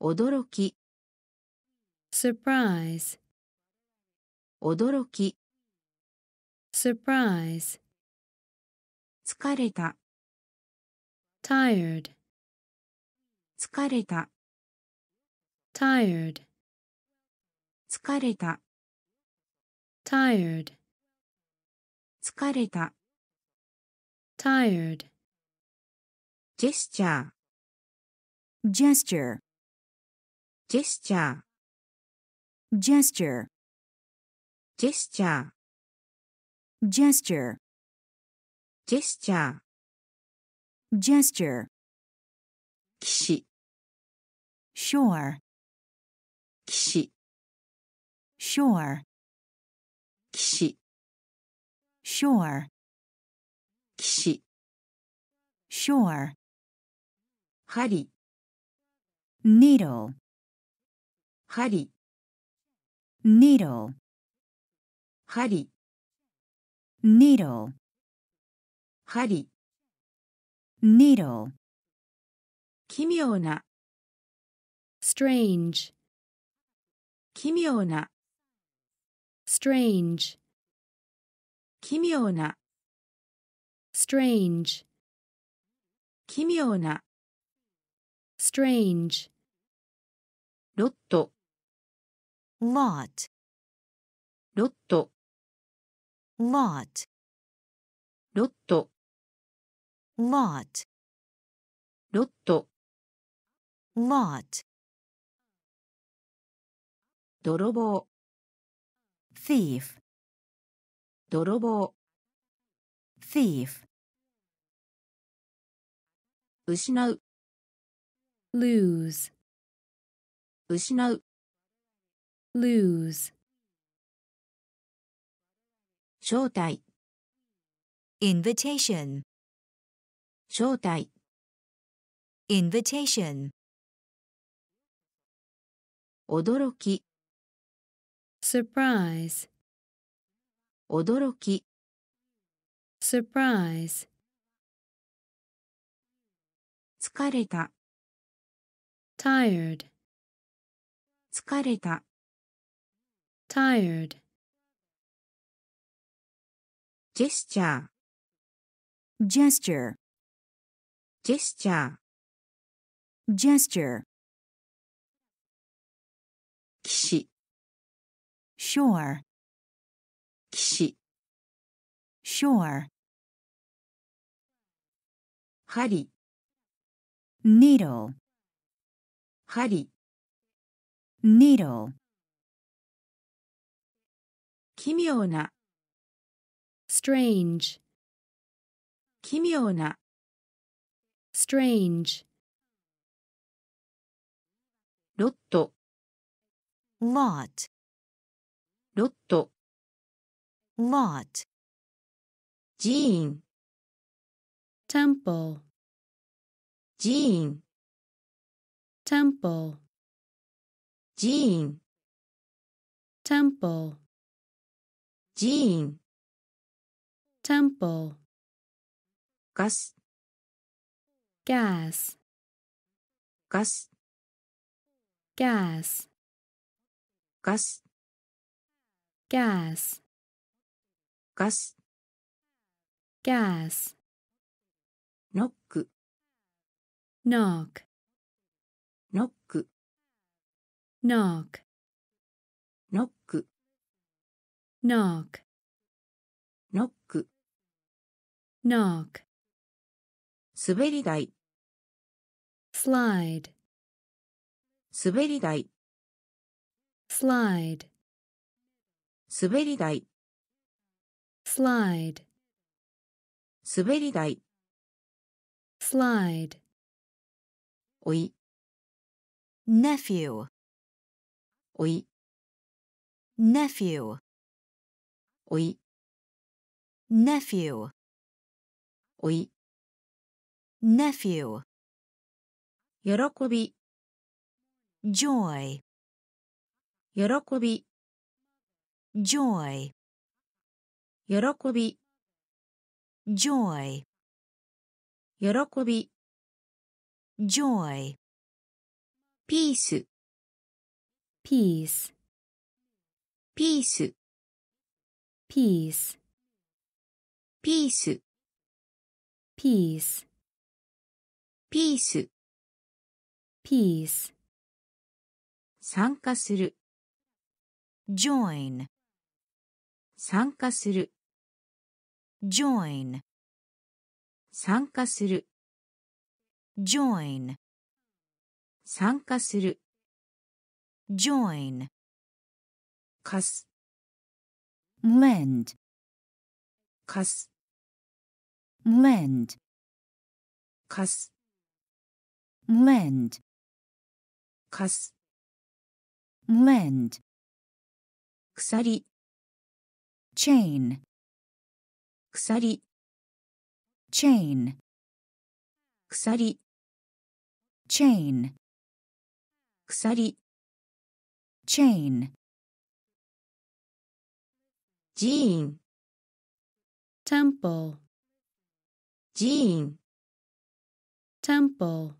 S1: 驚き
S3: surprise,
S1: 驚き
S3: surprise,
S1: 疲れた。
S3: Tired.
S1: 疲れた。
S3: Tired.
S1: 疲れた。
S3: Tired.
S1: 疲れた。
S3: Tired.
S1: ジェスチャージェスチャージェスチャージェスチャ
S2: gesture,
S1: ジェスチャー
S2: gesture,
S1: 騎士
S2: shore,
S1: 騎士
S2: shore,
S1: 騎士
S2: shore,
S1: 騎士
S2: shore,
S1: 針
S2: needle,
S1: 針
S2: needle,
S1: 針
S2: needle,
S1: 針
S2: needle,
S1: 奇妙な
S3: strange,
S1: 奇妙な
S3: strange,
S1: 奇妙な
S3: strange,
S1: 奇妙な
S3: strange,
S1: ロット
S2: lot,
S1: ロット
S2: lot,
S1: ロット
S2: lot,
S1: ロット
S2: lot,
S1: 泥棒
S2: thief,
S1: 泥棒
S2: thief,
S1: 失う
S3: lose,
S1: 失う
S3: lose,
S1: 招待
S2: invitation,
S1: 招待
S2: invitation,
S1: 驚き
S3: surprise,
S1: 驚き
S3: surprise,
S1: 疲れた
S3: tired,
S1: 疲れた
S3: tired,
S1: ジェスチャー
S2: gesture,
S1: ジェスチャー
S2: gesture,
S1: 騎士
S2: shore,
S1: 騎士
S2: shore,
S1: 針
S2: needle,
S1: 針
S2: needle,
S1: 奇妙な
S3: strange,
S1: 奇妙な
S3: strange,
S1: ロット
S2: lot,
S1: ロット
S2: lot,
S1: 寺院
S3: temple,
S1: 寺院
S3: temple,
S1: 寺院
S3: temple,
S1: 寺院
S3: temple,
S1: ガス
S3: gas,
S1: ガス
S3: gas,
S1: ガス
S3: gas,
S1: ガス
S3: gas,
S1: ノック
S3: knock,
S1: ノック
S3: knock,
S1: ノック
S3: knock,
S1: ノック
S3: knock,
S1: 滑り台
S3: slide,
S1: 滑り台
S3: slide,
S1: 滑り台
S3: slide,
S1: 滑り台
S3: slide,
S1: おい
S2: nephew,
S1: おい
S2: nephew,
S1: おい
S2: nephew,
S1: おい
S2: nephew,
S1: 喜び
S2: joy,
S1: 喜び
S2: joy,
S1: 喜び
S2: joy,
S1: 喜び
S2: joy,
S1: ピース
S3: peace,
S1: ピース
S3: peace,
S1: ピース
S3: peace,
S1: ピース、
S3: ピー。
S1: 参加する、
S2: join。
S1: 参加する、
S2: join。
S1: 参加する、
S2: join。
S1: 参加する、
S2: join。
S1: かす、
S2: lend。
S1: かす、
S2: lend。
S1: かす、
S2: lend,
S1: 貸す
S2: lend,
S1: 鎖
S2: chain,
S1: 鎖
S2: chain,
S1: 鎖
S2: chain,
S1: 鎖
S2: chain,
S1: 寺院
S3: temple,
S1: 寺院
S3: temple,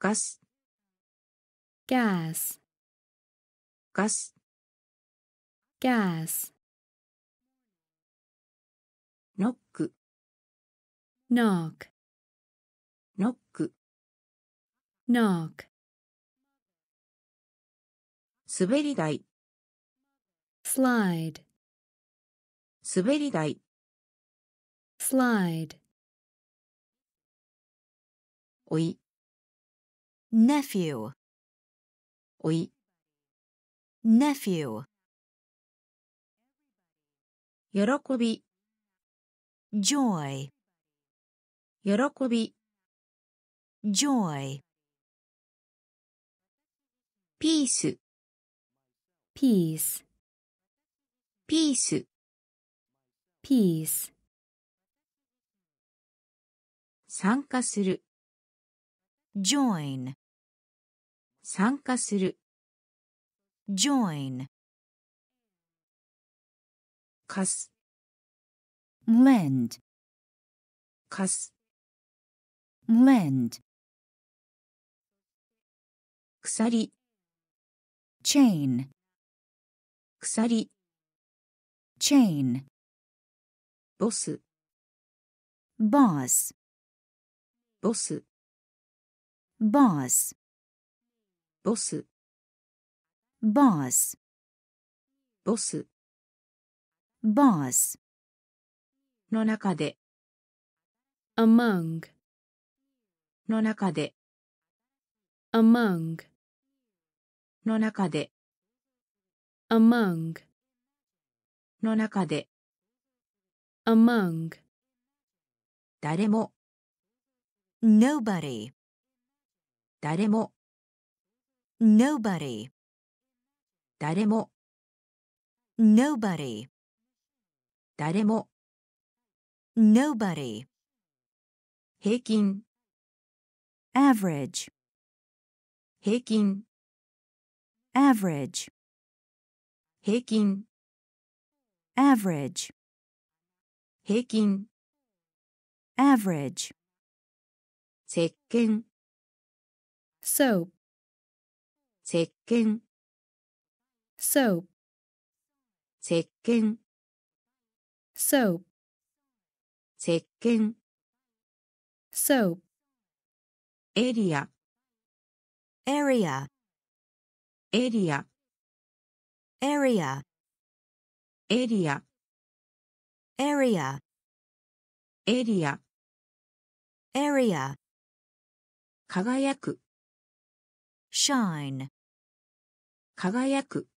S1: ガス。
S3: ガス
S1: ガス。
S3: ガス
S1: ノック。
S3: ノーク
S1: ノック。
S3: ノック
S1: 滑り台。
S3: スライド
S1: 滑り台。
S3: スライド
S1: おい。
S2: Nephew,
S1: おい
S2: nephew,
S1: 喜び
S2: joy,
S1: 喜び、
S2: joy,
S1: ピース、
S3: peace,
S1: ピース、
S3: peace,
S1: 参加する、
S2: join,
S1: 参加する、
S2: join,
S1: 貸す、
S2: lend,
S1: 貸す、
S2: lend,
S1: 鎖、
S2: chain,
S1: 鎖、
S2: chain,
S1: ボス、
S2: boss,
S1: ボス、
S2: boss,
S1: ボス、
S2: boss,
S1: ボス
S2: boss,
S1: の中で、
S3: among,
S1: の中で、
S3: among,
S1: の中で、
S3: among,
S1: の中で、
S3: among,
S1: 誰も、
S2: nobody,
S1: 誰も、
S2: nobody,
S1: 誰も、
S2: nobody,
S1: 誰も、
S2: nobody,
S1: 平均、
S2: average,
S1: 平均、
S2: average,
S1: 平均、
S2: average,
S1: 平均、
S2: average,
S1: 石鹸、
S3: soap,
S1: 石鹸、
S3: soap,
S1: 石鹸、
S3: soap,
S1: 石鹸、
S3: soap,
S1: エリア、
S2: area,
S1: エリア、
S2: area,
S1: エリア、
S2: area,
S1: エリア、
S2: area,
S1: 輝く、
S2: shine,
S1: 輝く、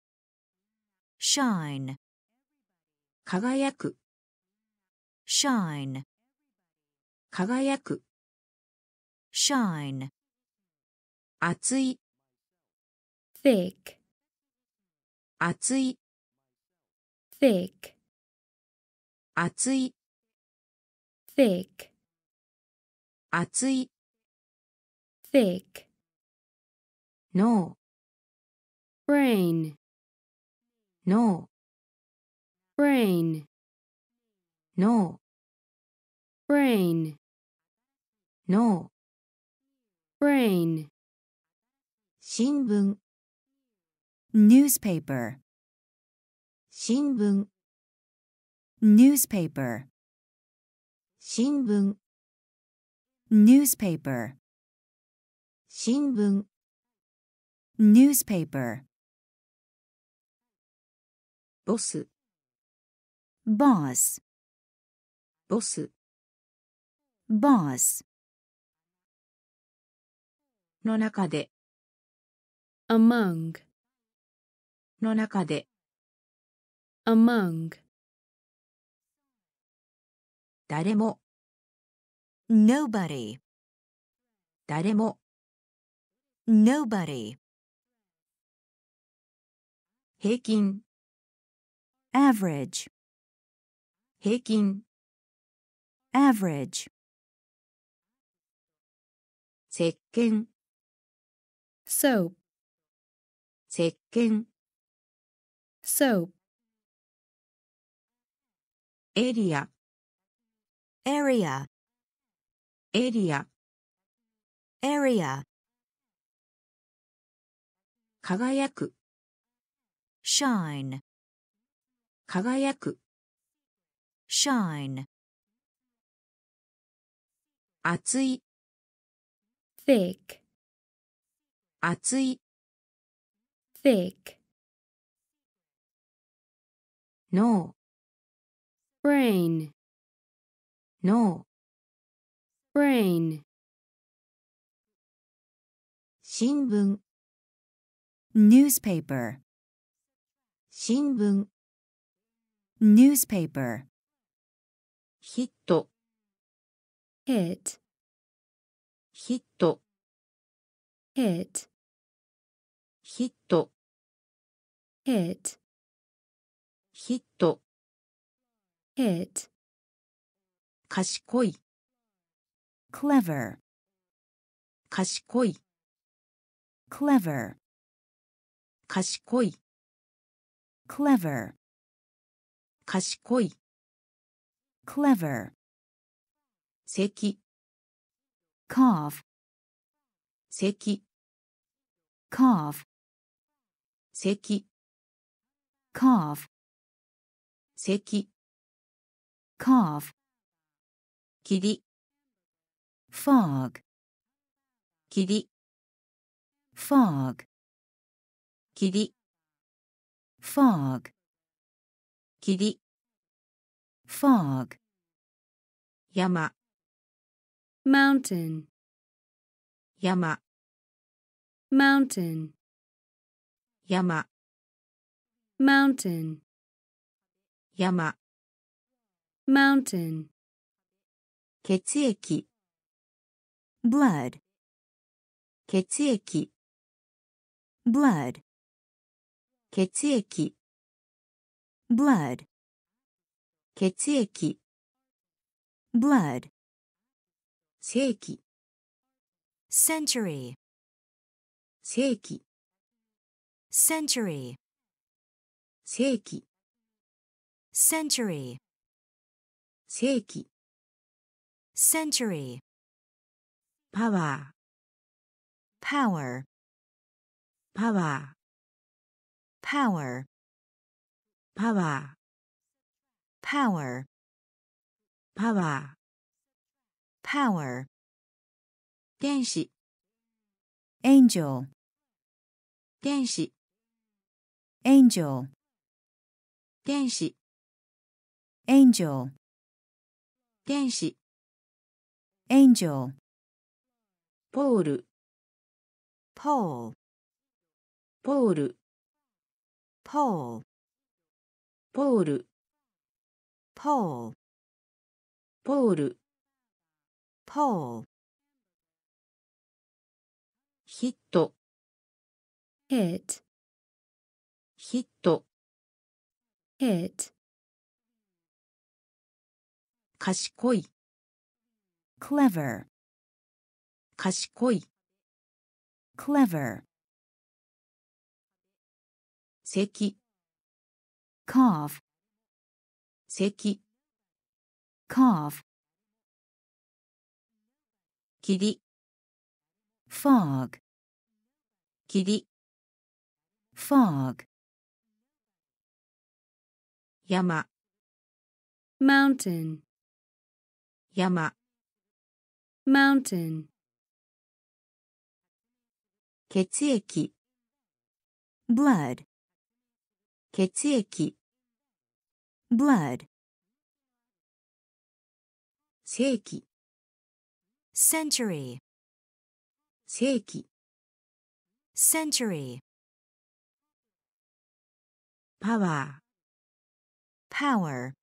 S2: shine,
S1: 輝く、
S2: shine,
S1: 輝く、
S2: shine,
S1: 熱い、
S3: thick,
S1: 熱い、
S3: thick,
S1: 熱い、
S3: thick,
S1: 熱い、
S3: thick,
S1: 脳、
S3: brain,
S1: 脳、
S3: brain,
S1: 脳、
S3: brain,
S1: 脳、
S3: brain,
S1: 新聞、
S2: newspaper,
S1: 新聞、
S2: newspaper,
S1: 新聞、
S2: newspaper,
S1: 新聞、
S2: newspaper,
S1: ボス、
S2: boss,
S1: ボス
S2: boss,
S1: の中で、
S3: among,
S1: の中で、
S3: among,
S1: 誰も、
S2: nobody,
S1: 誰も、
S2: nobody,
S1: 平均、
S2: average,
S1: 平均、
S2: average,
S1: 石鹸、
S3: soap,
S1: 石鹸、
S3: soap,
S1: エリア、
S2: area,
S1: エリア、
S2: area,
S1: 輝く、
S2: shine,
S1: 輝く、
S2: shine,
S1: 熱い、
S3: thick,
S1: 熱い、
S3: thick,
S1: 脳、
S3: brain,
S1: 脳、
S3: brain,
S1: 新聞、
S2: newspaper,
S1: 新聞、
S2: newspaper,
S1: ヒット、
S3: hit,
S1: ヒット
S3: hit,
S1: ヒット
S3: hit,
S1: ヒット
S3: hit,
S1: 賢い
S2: clever,
S1: 賢い
S2: clever,
S1: 賢い
S2: clever,
S1: 賢い
S2: clever,
S1: 咳
S2: cough,
S1: 咳
S2: cough,
S1: 咳
S2: cough,
S1: 咳
S2: cough,
S1: 霧
S2: fog,
S1: 霧
S2: fog,
S1: 霧
S2: fog,
S1: 霧
S2: fog,
S1: 山
S3: mountain,
S1: 山
S3: mountain,
S1: 山
S3: mountain,
S1: 山
S3: mountain,
S1: 血液
S2: blood,
S1: 血液
S2: blood,
S1: 血液
S2: blood,
S1: 血液
S2: blood,
S1: 世紀
S2: century,
S1: 世紀
S2: century,
S1: 世紀
S2: century,
S1: 世紀
S2: century,
S1: パワ
S2: power,
S1: ーパワ
S2: power,
S1: ーパワ
S2: power,
S1: ーパワー
S2: power,
S1: 天使
S2: angel,
S1: 天使
S2: angel,
S1: 天使
S2: angel,
S1: 天使
S2: angel,
S1: ポールポール
S2: ポール
S1: ポール
S2: ポール。
S1: ポール。
S2: ポール。
S1: ヒット。
S3: ヘッド。
S1: ヒット。
S3: ヘッド。
S1: 賢い。
S2: クレバー。
S1: 賢い。
S2: クレバー。
S1: 咳。
S2: cough。
S1: 咳
S2: cough,
S1: 霧
S2: fog,
S1: 霧
S2: fog,
S1: 山
S3: mountain,
S1: 山
S3: mountain,
S1: 血液
S2: blood,
S1: 血液
S2: blood,
S1: 世紀
S2: century,
S1: 世紀
S2: century,
S1: パワー
S2: power,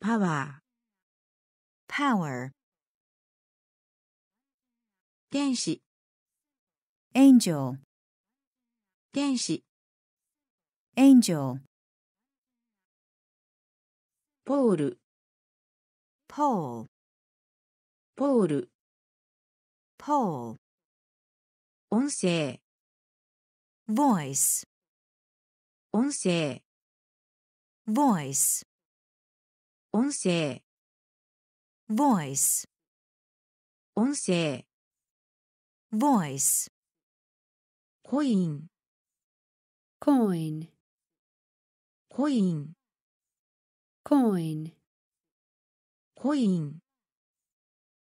S1: パワー
S2: power,
S1: 天使
S2: angel,
S1: 天使
S2: angel,
S1: ポール
S2: pole,
S1: ポール
S2: pole,
S1: 音声
S2: voice,
S1: 音声
S2: voice,
S1: 音声
S2: voice,
S1: 音声
S2: voice,
S1: コイン
S3: coin,
S1: コイン
S3: coin,
S1: コイン
S3: coin,
S1: コイン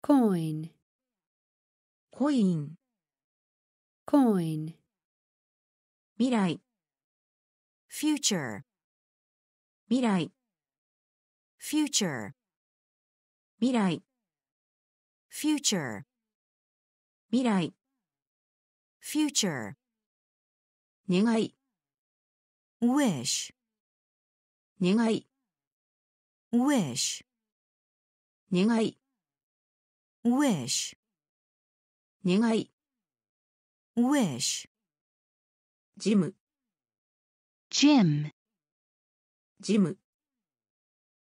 S3: coin,
S1: 未来
S2: future,
S1: 未来
S2: future,
S1: 未来
S2: future,
S1: 未来
S2: future,
S1: 願い
S2: wish,
S1: 願い
S2: wish,
S1: 願い
S2: wish,
S1: 願い
S2: wish,
S1: ジム
S3: gym,
S1: ジム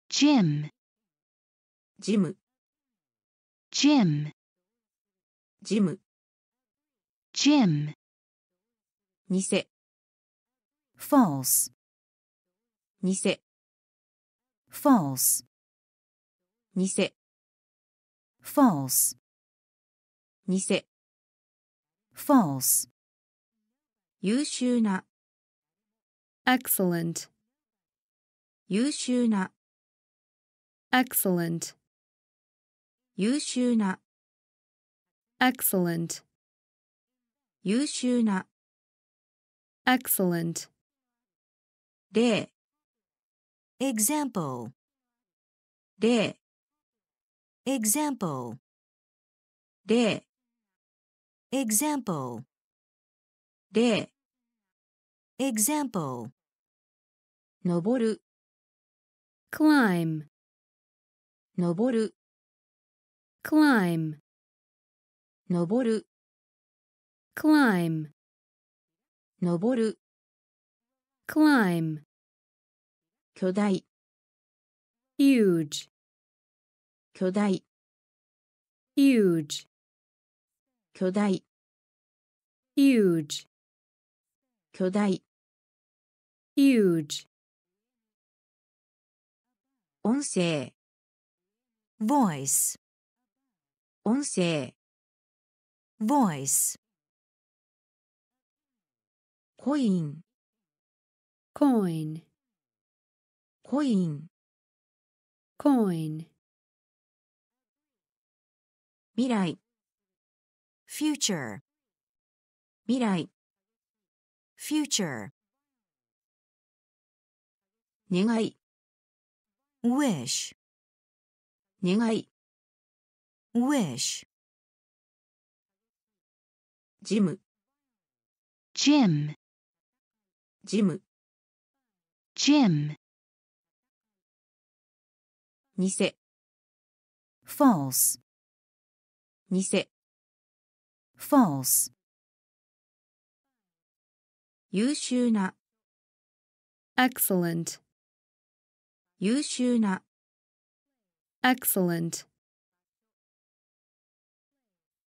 S3: gym,
S1: ジム
S3: gym,
S1: ジム
S3: gym,
S1: 偽
S2: false,
S1: 偽
S2: false,
S1: 偽
S2: false,
S1: 偽
S2: false,
S1: 優秀な
S3: excellent,
S1: 優秀な
S3: excellent,
S1: 優秀な
S3: excellent,
S1: 優秀な
S3: excellent,
S1: 例
S2: example,
S1: 例
S2: example,
S1: 例
S2: example,
S1: 例
S2: example,
S1: 登る
S3: climb,
S1: 登る
S3: climb,
S1: 登る
S3: climb,
S1: 登る
S3: climb,
S1: 巨大
S3: huge,
S1: 巨大
S3: huge,
S1: 巨大
S3: huge,
S1: 巨大
S3: huge,
S1: 音声
S2: voice,
S1: 音声
S2: voice,
S1: コイン
S3: coin,
S1: コイン。
S3: コイン。
S1: 未来。
S2: フューチャー
S1: 未来。
S2: フューチャー
S1: 願い。
S2: ウ wish
S1: 願い。
S2: wish
S1: ジム。
S3: ジム
S1: ジム。
S3: ジム
S1: 偽
S2: false,
S1: 偽
S2: false,
S1: 優秀な
S3: excellent,
S1: 優秀な
S3: excellent,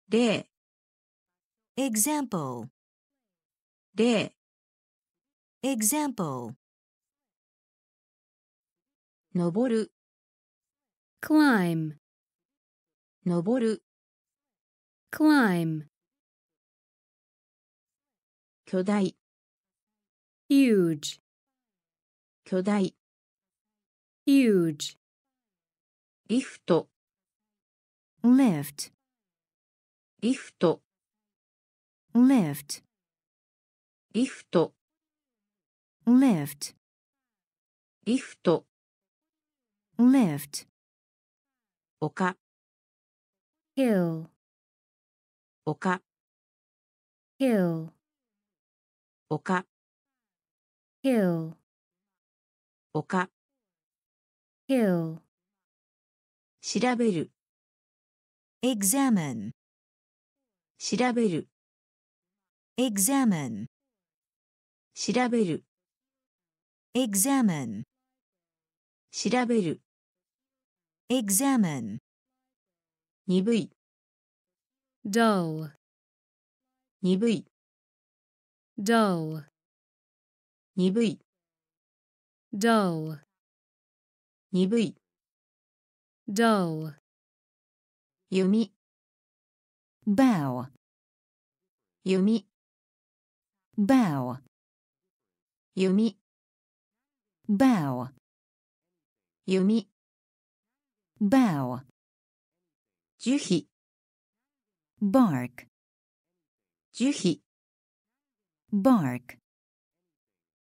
S1: 例
S2: example,
S1: 例
S2: example,
S1: 登る
S3: climb,
S1: 登る
S3: climb,
S1: 巨大
S3: huge,
S1: 巨大
S3: huge,
S1: リフト
S2: lift,
S1: リフト
S2: lift,
S1: リフト
S2: lift,
S1: リフト
S2: lift,
S1: 丘
S3: hill,
S1: 丘
S3: hill,
S1: 丘
S3: hill,
S1: 丘
S3: hill,
S1: 調べる
S2: examine,
S1: 調べる
S2: examine,
S1: 調べる
S2: examine,
S1: 調べる
S2: examine,
S1: 鈍い
S3: dull,
S1: 鈍い
S3: dull,
S1: 鈍い
S3: dull,
S1: 鈍い
S3: dull,
S1: 弓
S2: bow,
S1: 弓
S2: bow,
S1: 弓
S2: bow,
S1: 弓
S2: bow,
S1: 樹皮
S2: bark,
S1: 樹皮
S2: bark,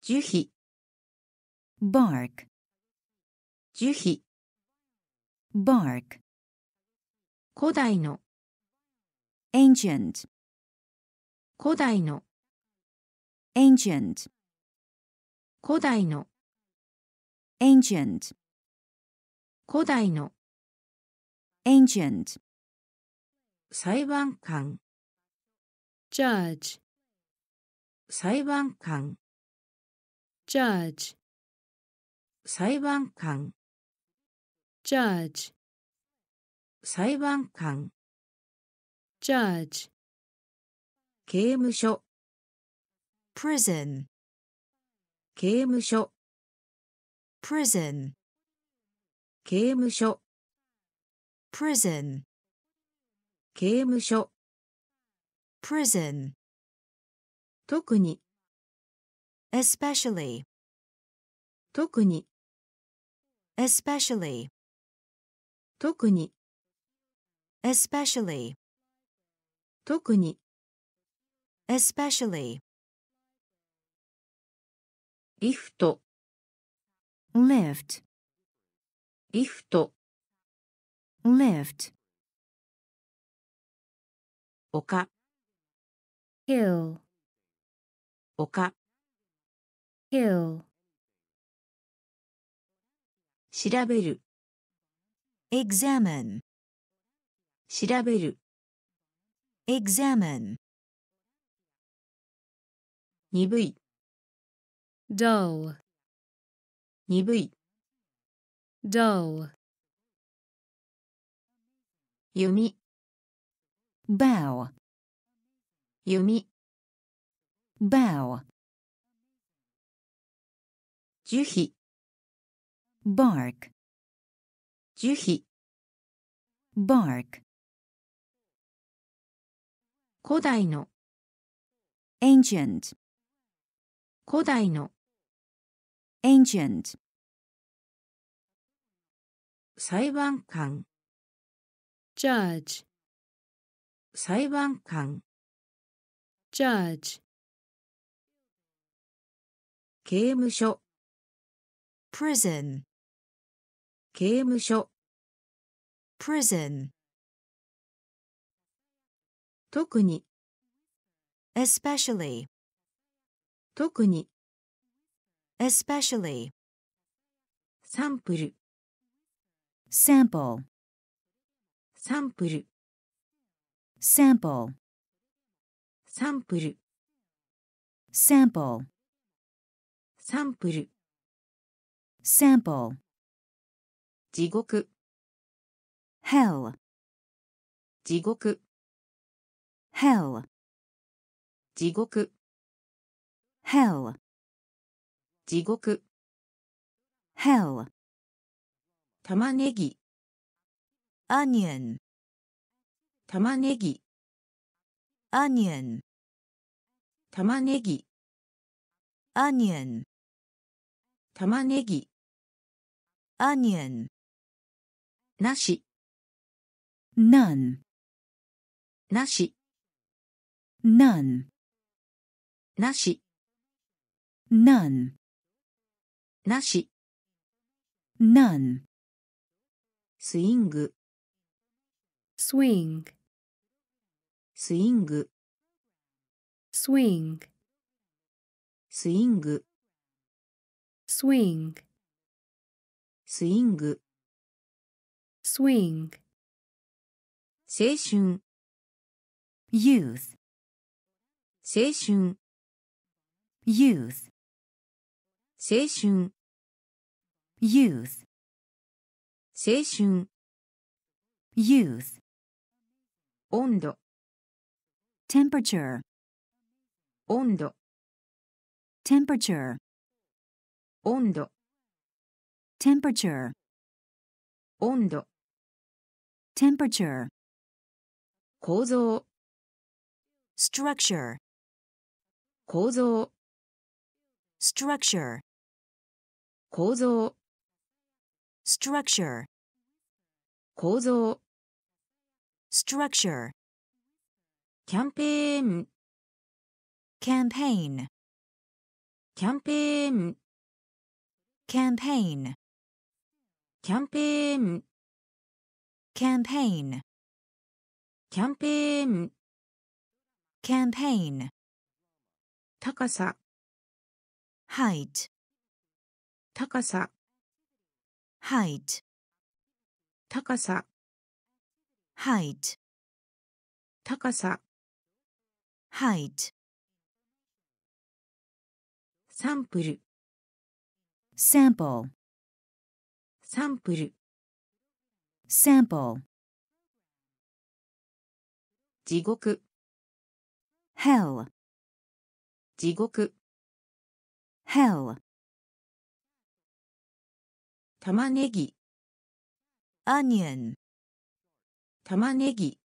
S1: 樹皮
S2: bark,
S1: 樹皮
S2: bark,
S1: 古代の
S2: ancient,
S1: 古代の
S2: ancient,
S1: 古代の
S2: ancient,
S1: 古代の
S2: ancient,
S1: 裁判官
S3: judge,
S1: 裁判官
S3: judge,
S1: 裁判官
S3: judge,
S1: 裁判官
S3: judge,
S1: 刑務所
S2: prison,
S1: 刑務所
S2: prison,
S1: 刑務所
S2: prison,
S1: 刑務所
S2: prison,
S1: 特に
S2: especially,
S1: 特に
S2: especially,
S1: 特に
S2: especially,
S1: 特に
S2: especially,
S1: リフト
S2: lift,
S1: リフト
S2: lift,
S1: 丘
S3: hill,
S1: 丘
S3: hill,
S1: 調べる
S2: examine,
S1: 調べる
S2: examine,
S1: 鈍い
S3: dull,
S1: 鈍い
S3: dull,
S1: 弓
S2: bow,
S1: 弓
S2: bow,
S1: 樹皮
S2: bark,
S1: 樹皮
S2: bark,
S1: 古代の
S2: ancient,
S1: 古代の
S2: ancient,
S1: 裁判官
S3: judge,
S1: 裁判官
S3: judge,
S1: 刑務所
S2: prison,
S1: 刑務所
S2: prison,
S1: 特に
S2: especially,
S1: 特に
S2: especially,
S1: サンプル
S2: sample,
S1: サンプル
S2: sample,
S1: サンプル
S2: sample,
S1: サンプル
S2: sample,
S1: 地獄
S2: hell,
S1: 地獄
S2: hell,
S1: 地獄
S2: hell,
S1: 地獄
S2: hell,
S1: 玉ねぎ
S2: onion,
S1: 玉ねぎ
S2: onion,
S1: 玉ねぎ
S2: onion,
S1: 玉ねぎ
S2: onion,
S1: なし
S2: none,
S1: なし
S2: none,
S1: なし
S2: none,
S1: なし
S2: none,
S1: スイング
S3: swing,
S1: スイング
S3: swing,
S1: スイング
S3: swing,
S1: スイング
S3: swing,
S1: 青春
S2: youth,
S1: 青春
S2: youth,
S1: 青春
S2: youth,
S1: 青春
S2: youth,
S1: 温度
S2: temperature,
S1: 温度
S2: temperature,
S1: 温度
S2: temperature,
S1: 温度
S2: temperature,
S1: 構造
S2: structure,
S1: 構造
S2: structure,
S1: 構造
S2: structure,
S1: 構造
S2: structure,
S1: キャンペーン
S2: campaign,
S1: キャンペーン
S2: campaign,
S1: キャンペーン
S2: campaign,
S1: キャンペーン
S2: campaign,
S1: 高さ
S2: height,
S1: 高さ
S2: height,
S1: 高さ
S2: height,
S1: 高さ
S2: height,
S1: サンプル
S2: sample,
S1: サンプル
S2: sample,
S1: 地獄
S2: hell,
S1: 地獄
S2: hell,
S1: 玉ねぎ
S2: onion,
S1: 玉ねぎ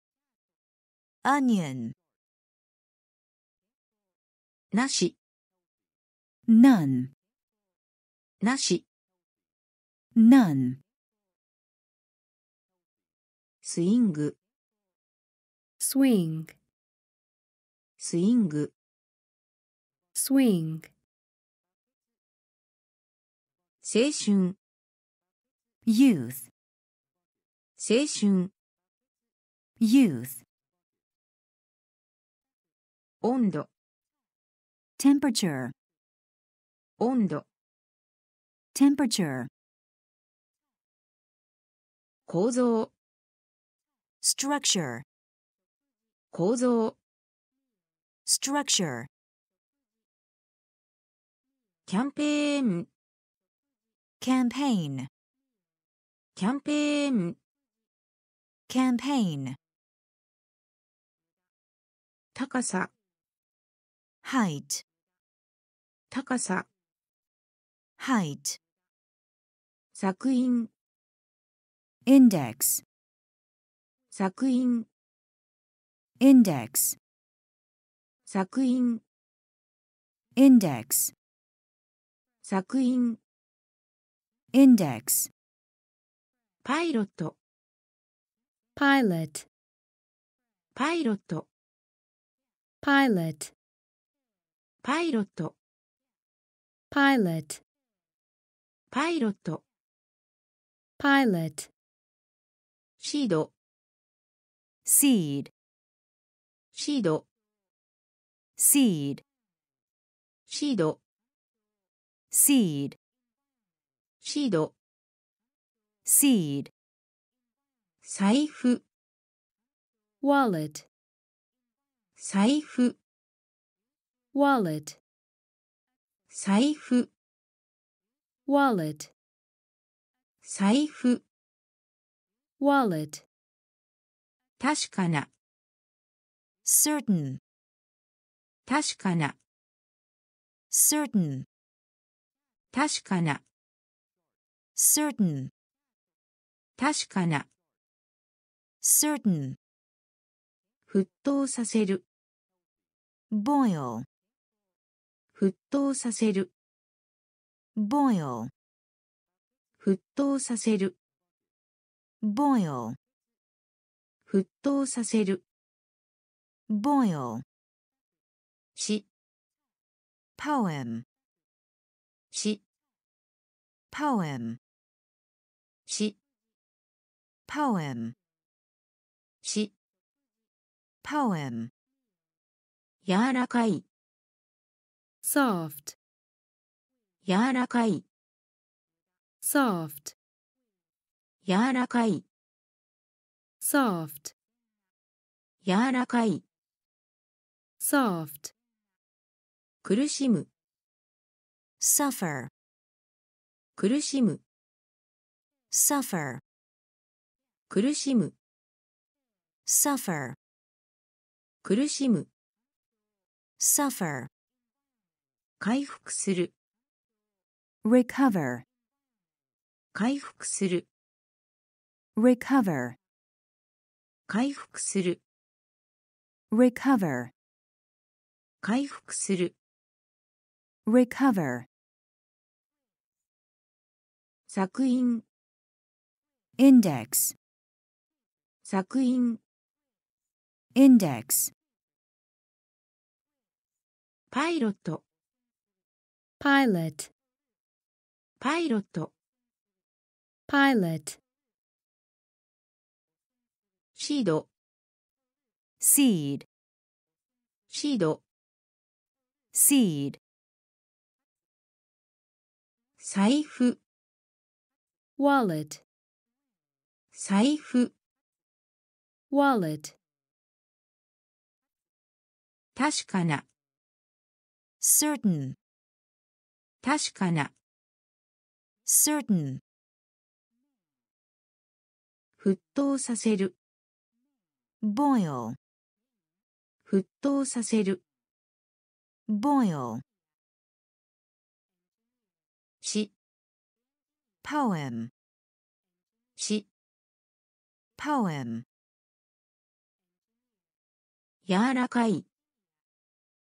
S2: onion,
S1: なし
S2: none,
S1: なし
S2: none,
S1: スイング
S3: swing,
S1: スイング
S3: swing,
S1: 青春
S2: youth,
S1: 青春
S2: youth,
S1: 温度
S2: temperature,
S1: 温度
S2: temperature,
S1: 構造
S2: structure,
S1: 構造
S2: structure,
S1: キャンペーン
S2: campaign,
S1: キャンペーン
S2: campaign,
S1: 高さ
S2: height,
S1: 高さ
S2: height,
S1: 作品
S2: index,
S1: 作品
S2: index,
S1: 作品
S2: index,
S1: 作品
S2: index,
S1: パイロット
S3: pilot,
S1: パイロット
S3: pilot,
S1: パイロット
S3: pilot,
S1: パイロット
S3: pilot,
S1: シード
S2: seed,
S1: シード
S2: seed,
S1: シード
S2: seed,
S1: シード
S2: seed,
S1: 財布
S3: wallet,
S1: 財布
S3: wallet,
S1: 財布
S3: wallet,
S1: 財布
S3: wallet,
S1: 確かな
S2: certain,
S1: 確かな
S2: certain,
S1: 確かな
S2: certain,
S1: 確かな
S2: certain,
S1: 沸騰させる
S2: boil,
S1: 沸騰させる
S2: boil,
S1: 沸騰させる
S2: boil,
S1: 沸騰させる
S2: boil,
S1: し
S2: poem,
S1: し
S2: poem,
S1: し
S2: poem,
S1: し
S2: poem,
S1: 柔らかい
S3: soft,
S1: 柔らかい
S3: soft,
S1: 柔らかい
S3: soft,
S1: 柔らかい
S3: soft,
S1: 苦しむ
S2: suffer,
S1: 苦しむ
S2: suffer,
S1: 苦しむ
S2: suffer,
S1: 苦しむ
S2: suffer,
S1: 回復する
S2: recover,
S1: 回復する
S2: recover,
S1: 回復する
S2: recover,
S1: 回復する
S2: recover,
S1: 作品
S2: index,
S1: 作品
S2: index,
S1: パイロット。
S3: パイロット
S1: パイロット。
S3: パイロット
S1: シード。
S2: シード
S1: シード。
S2: シード
S1: 財布。
S3: Wallet
S1: 財布。
S3: Wallet
S1: 確かな。
S2: Certain,
S1: 確かな
S2: certain,
S1: 沸騰させる
S2: boil,
S1: 沸騰させる
S2: boil,
S1: し
S2: poem,
S1: し
S2: poem,
S1: 柔らかい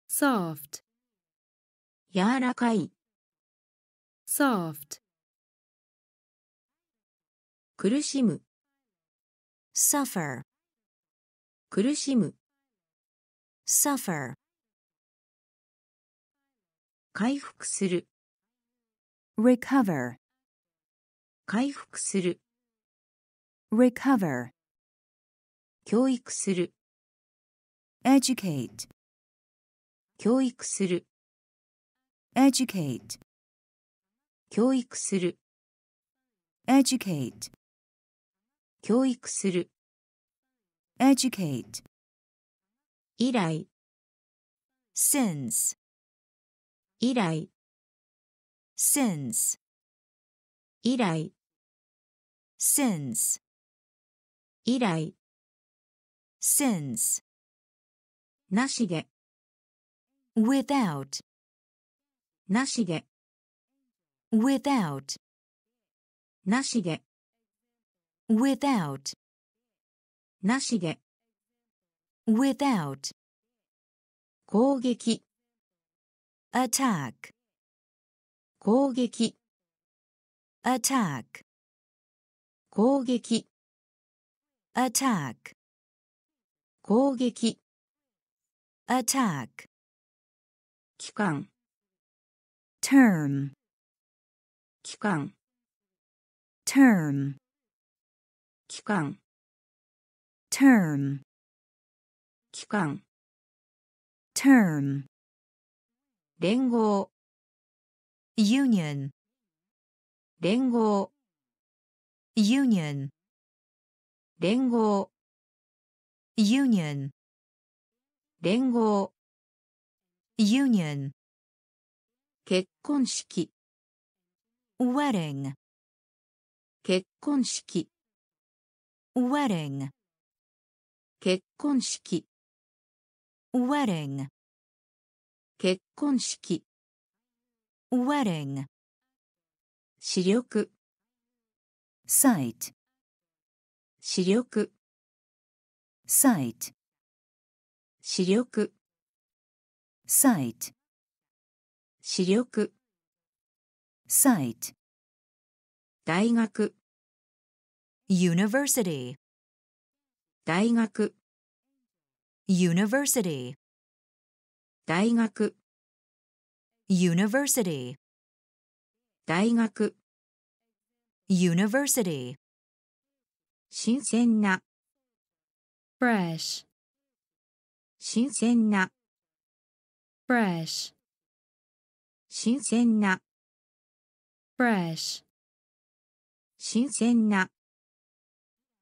S3: soft,
S1: 柔らかい
S3: soft,
S1: 苦しむ
S2: suffer,
S1: 苦しむ
S2: suffer,
S1: 回復する
S2: recover,
S1: 回復する
S2: recover,
S1: 教育する
S2: educate,
S1: 教育する
S2: educate,
S1: 教育する
S2: educate,
S1: 教育する
S2: educate,
S1: 以来
S2: sins,
S1: 以来
S2: sins,
S1: 以来
S2: sins,
S1: 以来
S2: sins,
S1: なしで
S2: without,
S1: なしで
S2: without,
S1: なしで
S2: without,
S1: なしで
S2: without,
S1: 攻撃
S2: attack,
S1: 攻撃
S2: attack,
S1: 攻撃
S2: attack,
S1: 攻撃
S2: attack,
S1: 期間
S2: term,
S1: 期間
S2: term,
S1: 期間
S2: term,
S1: 期間
S2: term,
S1: 連合
S2: union,
S1: 連合
S2: union,
S1: 連合
S2: union,
S1: 連合
S2: union,
S1: 結婚式
S2: wedding,
S1: 結婚式
S2: wedding,
S1: 結婚式
S2: wedding,
S1: 結婚式
S2: wedding,
S1: 視力
S2: sight,
S1: 視力
S2: sight,
S1: 視力
S2: sight,
S1: 視力
S2: sight,
S1: 大学
S2: university,
S1: 大学
S2: university,
S1: 大学
S2: university,
S1: 大学
S2: university,
S1: 新鮮な
S3: fresh,
S1: 新鮮な
S3: fresh,
S1: 新鮮な
S3: fresh,
S1: 新鮮な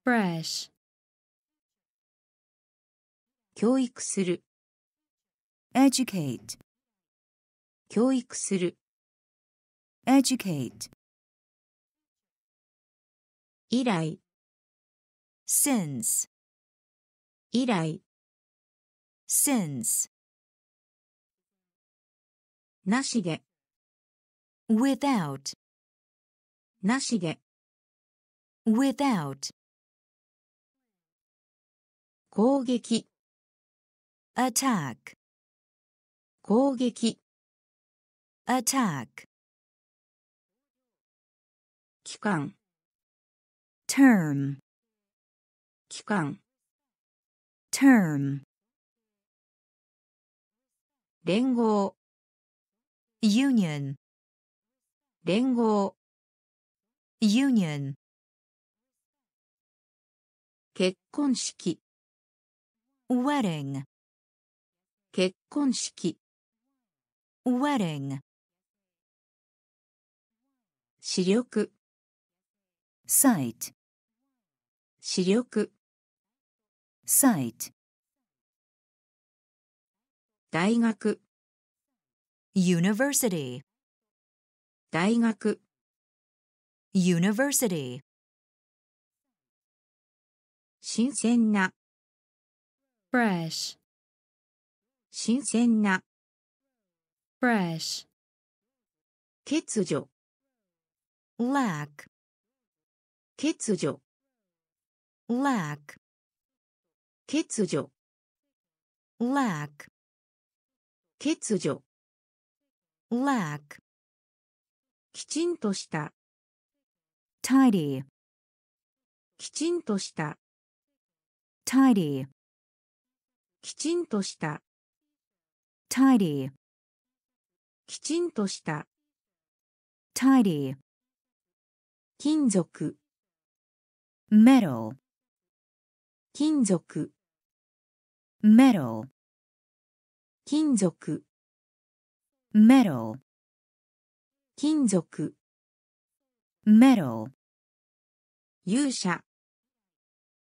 S3: fresh,
S1: 教育する
S2: educate,
S1: 教育する
S2: educate,
S1: 以来
S2: sins,
S1: 以来
S2: sins,
S1: なしで
S2: without,
S1: なしで
S2: without,
S1: 攻撃
S2: attack,
S1: 攻撃
S2: attack,
S1: 期間
S2: term,
S1: 期間
S2: term,
S1: 連合
S2: union,
S1: 連合
S2: union,
S1: 結婚式
S2: wedding,
S1: 結婚式
S2: wedding,
S1: 視力
S2: sight,
S1: 視力
S2: sight,
S1: 大学
S2: University.
S1: 大学
S2: University.
S1: 新鮮な
S3: fresh,
S1: 新鮮な
S3: fresh,
S1: 欠如
S2: Lack.
S1: 欠如
S2: Lack.
S1: 欠如
S2: Lack.
S1: 欠如
S2: Lack.
S1: きちんとした
S2: Tidy.
S1: きちんとした
S2: Tidy.
S1: きちんとした
S2: Tidy.
S1: きちんとした
S2: Tidy.
S1: 金属
S2: Metal.
S1: 金属
S2: Metal.
S1: 金属
S2: Metal.
S1: 金属
S2: Metal.
S1: 勇者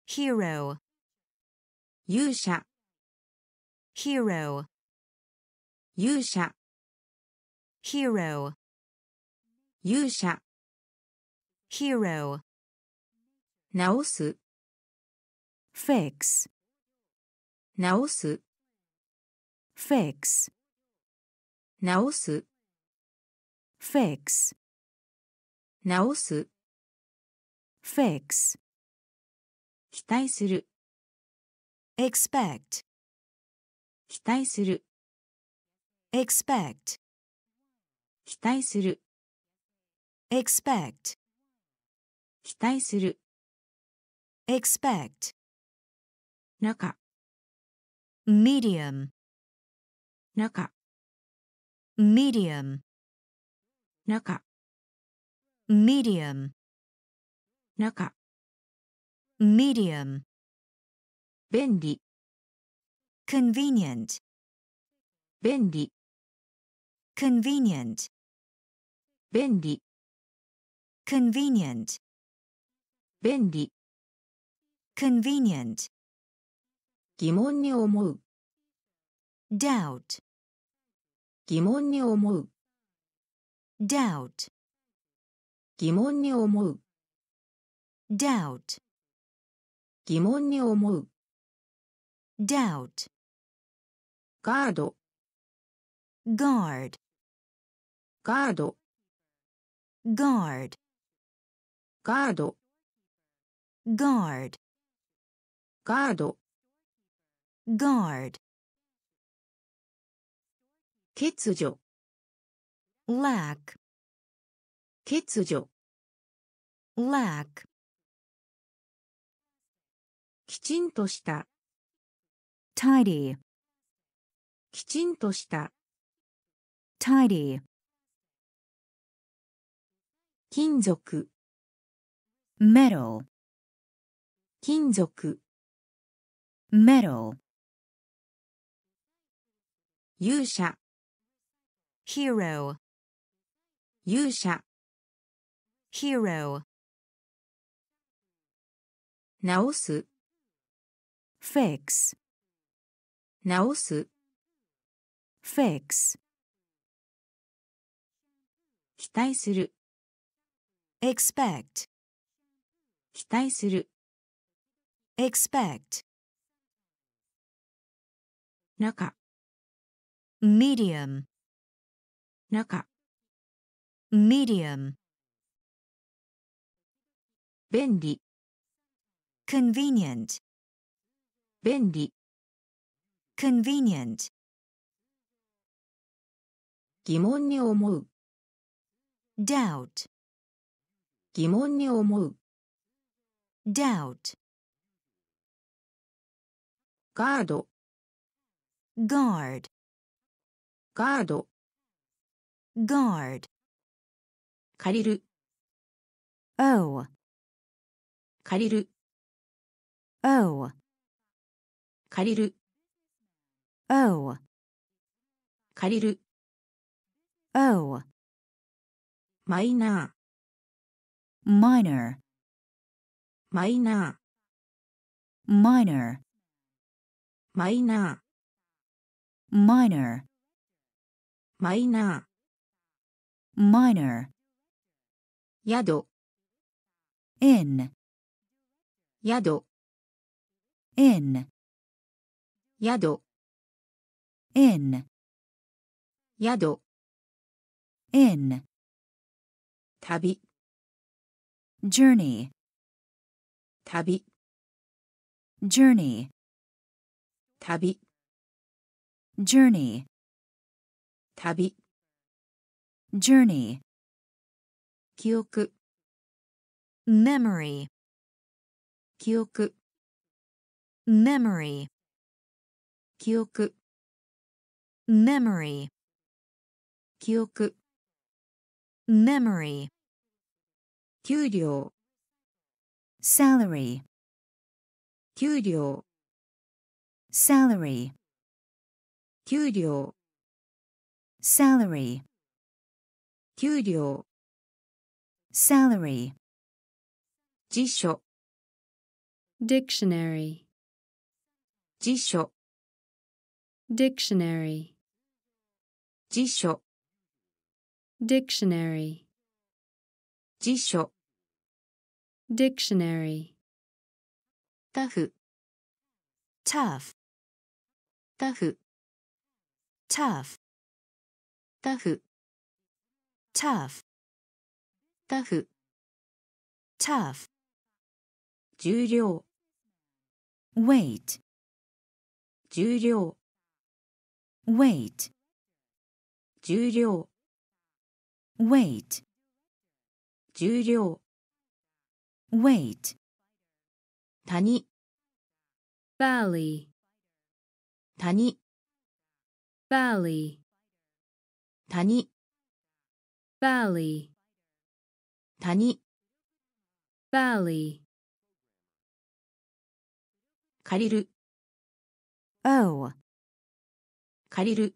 S2: Hero.
S1: 勇者
S2: Hero.
S1: 勇者
S2: Hero.
S1: 勇者
S2: Hero.
S1: 直す
S2: Fix.
S1: 直す
S2: Fix.
S1: 直す
S2: Fix.
S1: 直す
S2: Fix.
S1: 期待する
S2: Expect.
S1: 期待する
S2: Expect.
S1: 期待する
S2: Expect.
S1: 期待する
S2: Expect.
S1: 中
S2: Medium.
S1: 中
S2: Medium.
S1: 中
S2: Medium.
S1: 中
S2: Medium.
S1: 便利
S2: Convenient.
S1: 便利
S2: Convenient.
S1: 便利
S2: Convenient.
S1: 便利
S2: Convenient.
S1: 疑問に思う
S2: Doubt.
S1: 疑問に思う
S2: Doubt.
S1: 疑問に思う
S2: Doubt.
S1: 疑問に思う
S2: Doubt.
S1: ガード
S2: Guard.
S1: ガード
S2: Guard.
S1: ガード
S2: Guard.
S1: ガード
S2: Guard.
S1: 欠如
S2: Lack.
S1: 欠如
S2: Lack.
S1: きちんとした
S2: Tidy.
S1: きちんとした
S2: Tidy.
S1: 金属
S2: Metal.
S1: 金属
S2: Metal.
S1: 勇者
S2: Hero.
S1: 勇者
S2: Hero.
S1: 直す
S2: Fix.
S1: 直す
S2: Fix.
S1: 期待する
S2: Expect.
S1: 期待する
S2: Expect.
S1: 中
S2: Medium.
S1: 中
S2: Medium.
S1: 便利
S2: Convenient.
S1: 便利
S2: Convenient.
S1: 疑問に思う
S2: Doubt.
S1: 疑問に思う
S2: Doubt.
S1: ガード
S2: Guard.
S1: ガード
S2: Guard.
S1: 借りる
S2: O.
S1: 借りる
S2: O.
S1: 借りる
S2: O.
S1: 借りる
S2: O.
S1: マイナー
S2: Minor.
S1: マイナー
S2: Minor.
S1: マイナー
S2: minor,
S1: マイナ
S2: minor,
S1: ー、宿、
S2: in,
S1: 宿、
S2: in,
S1: 宿、
S2: in,
S1: 宿、
S2: in,
S1: 旅、
S2: journey,
S1: 旅、
S2: journey,
S1: 旅、
S2: journey,
S1: 旅、
S2: journey,
S1: 記憶、
S2: memory,
S1: 記憶、
S2: memory,
S1: 記憶、
S2: memory,
S1: 記憶、
S2: memory,
S1: 給料、
S2: salary,
S1: 給料、
S2: salary,
S1: 給料、
S2: salary,
S1: 給料、
S2: salary,
S1: 辞書、
S3: dictionary,
S1: 辞書、
S3: dictionary,
S1: 辞書、
S3: dictionary,
S1: 辞書、
S3: dictionary,
S1: タフ、
S2: tough,
S1: タフ、
S2: tough,
S1: タフ、
S2: Tough,
S1: タフ、
S2: tough,
S1: 重量、
S2: weight,
S1: 重量、
S2: weight,
S1: 重量、
S2: weight,
S1: 重量、
S2: weight,
S1: 谷、
S3: valley,
S1: 谷、
S3: valley,
S1: 谷、
S3: valley,
S1: 谷、
S3: valley,
S1: 借りる、
S2: o,
S1: 借りる、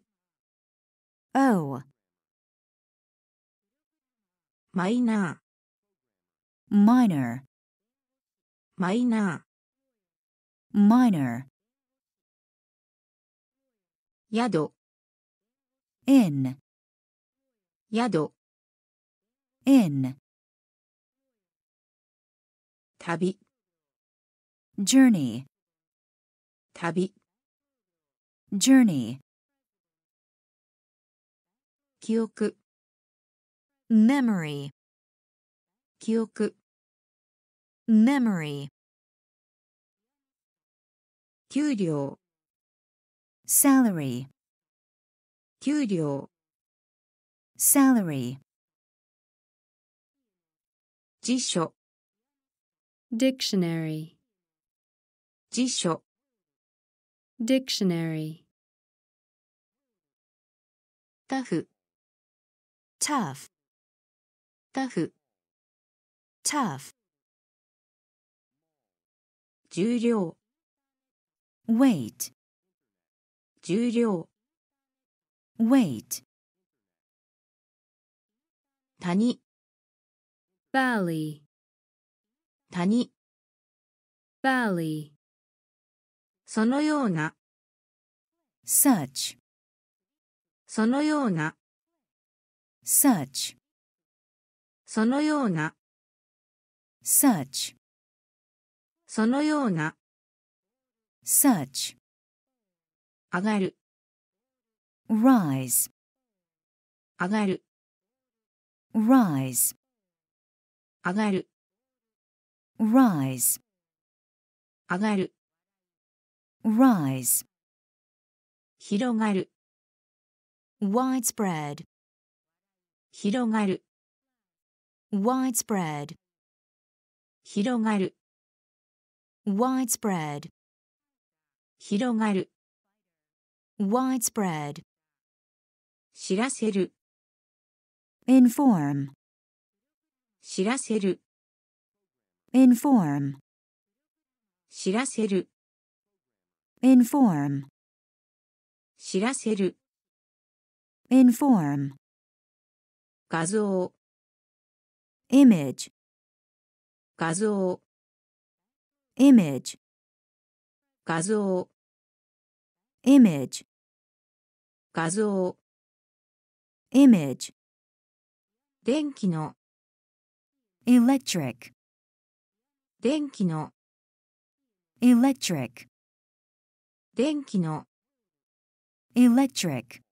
S2: o,
S1: マイナ
S2: minor,
S1: ー、マイナ
S2: minor,
S1: ー、宿、
S2: in,
S1: 宿、
S2: in,
S1: 旅、
S2: journey,
S1: 旅、
S2: journey,
S1: 記憶、
S2: memory,
S1: 記憶、
S2: memory,
S1: 給料、
S2: salary,
S1: 給料、
S2: salary,
S1: 辞書、
S3: dictionary,
S1: 辞書、
S3: dictionary,
S1: タフ、
S2: tough,
S1: タフ、
S2: tough,
S1: 重量、
S2: weight,
S1: 重量、
S2: weight,
S1: 谷、
S3: valley,
S1: 谷、
S3: valley,
S1: そのような、
S2: such,
S1: そのような、
S2: such,
S1: そのような、
S2: such,
S1: そのような、
S2: such,
S1: 上がる、
S2: rise,
S1: 上がる、
S2: rise,
S1: 上がる、
S2: rise,
S1: 上がる、
S2: rise,
S1: 広がる、
S2: widespread,
S1: 広がる、
S2: widespread,
S1: 広がる、
S2: widespread,
S1: 広がる、
S2: widespread,
S1: 知らせる、
S2: inform,
S1: 知らせる、
S2: inform,
S1: 知らせる、
S2: inform,
S1: 知らせる、
S2: inform,
S1: 画像、
S2: image,
S1: 画像、
S2: image,
S1: 画像、
S2: image,
S1: 画像
S2: image,
S1: 電気の
S2: electric,
S1: 電気の
S2: electric,
S1: 電気の
S2: electric,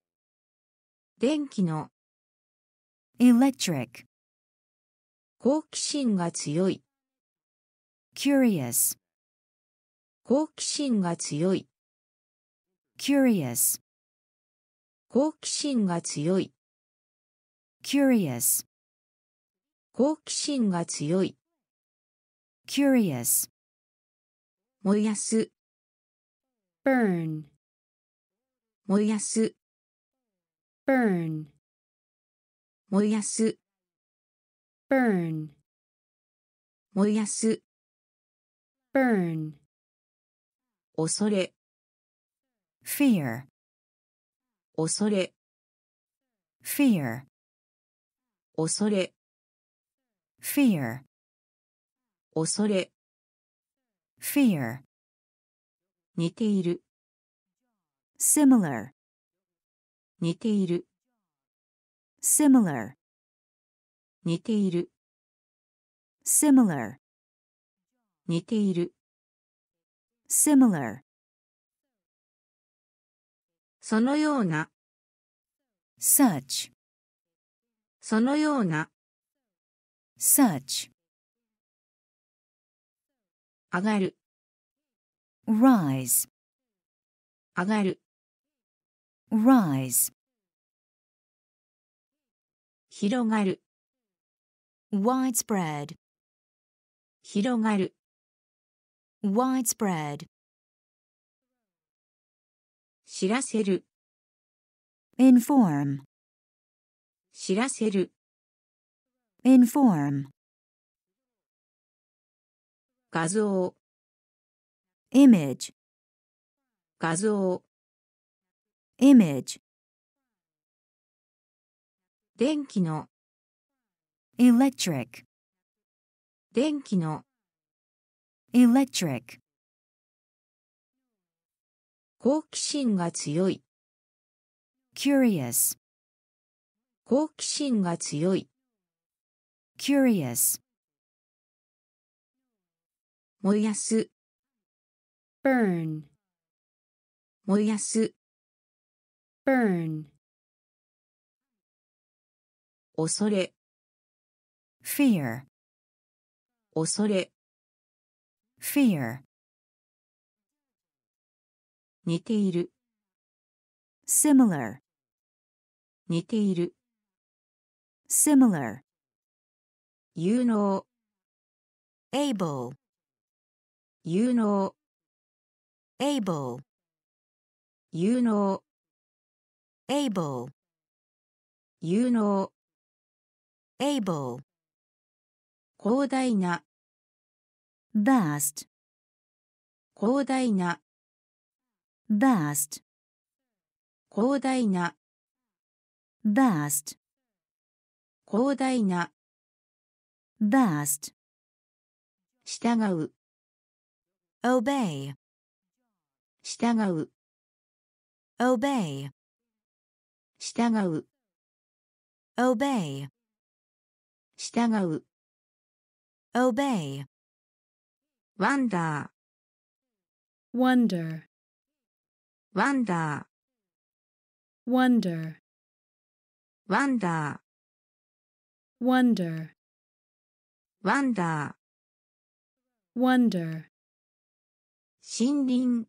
S1: 電気の
S2: electric,
S1: 好奇心が強い
S2: curious,
S1: 好奇心が強い
S2: curious,
S1: 好奇心が強い
S2: curious,
S1: 好奇心が強い
S2: curious,
S1: 燃やす
S3: burn,
S1: 燃やす
S3: burn,
S1: 燃やす
S3: burn,
S1: 燃やす
S3: burn,
S1: 恐れ
S2: fear,
S1: 恐れ
S2: fear,
S1: 恐れ
S2: fear,
S1: 恐れ
S2: fear,
S1: 似ている
S2: similar,
S1: 似ている
S2: similar,
S1: 似ている
S2: similar,
S1: 似ている
S2: similar,
S1: そのような
S2: such,
S1: そのような
S2: such,
S1: 上がる
S2: rise,
S1: 上がる
S2: rise,
S1: 広がる
S2: widespread,
S1: 広がる
S2: widespread,
S1: 知らせる
S2: inform,
S1: 知らせる
S2: inform,
S1: 画像
S2: image,
S1: 画像
S2: image,
S1: 電気の
S2: electric,
S1: 電気の
S2: electric,
S1: 好奇心が強い
S2: curious,
S1: 好奇心が強い
S2: curious,
S1: 燃やす
S3: burn,
S1: 燃やす
S3: burn,
S1: 恐れ
S2: fear,
S1: 恐れ
S2: fear,
S1: 似ている
S2: similar,
S1: 似ている
S2: similar,
S1: 有能
S2: able,
S1: 有能
S2: able,
S1: 有能
S2: able,
S1: 有能
S2: able,
S1: 広大な
S2: vast,
S1: 広大な
S2: vast,
S1: 広大な
S2: vast,
S1: 広大な
S2: vast,
S1: 従う
S2: obey,
S1: 従う
S2: obey,
S1: 従う
S2: obey,
S1: 従う
S2: obey,
S1: ワンダ
S3: wonder,
S1: ーワンダ
S3: wonder,
S1: ーワンダ
S3: wonder,
S1: ーワンダ
S3: wonder,
S1: ー森林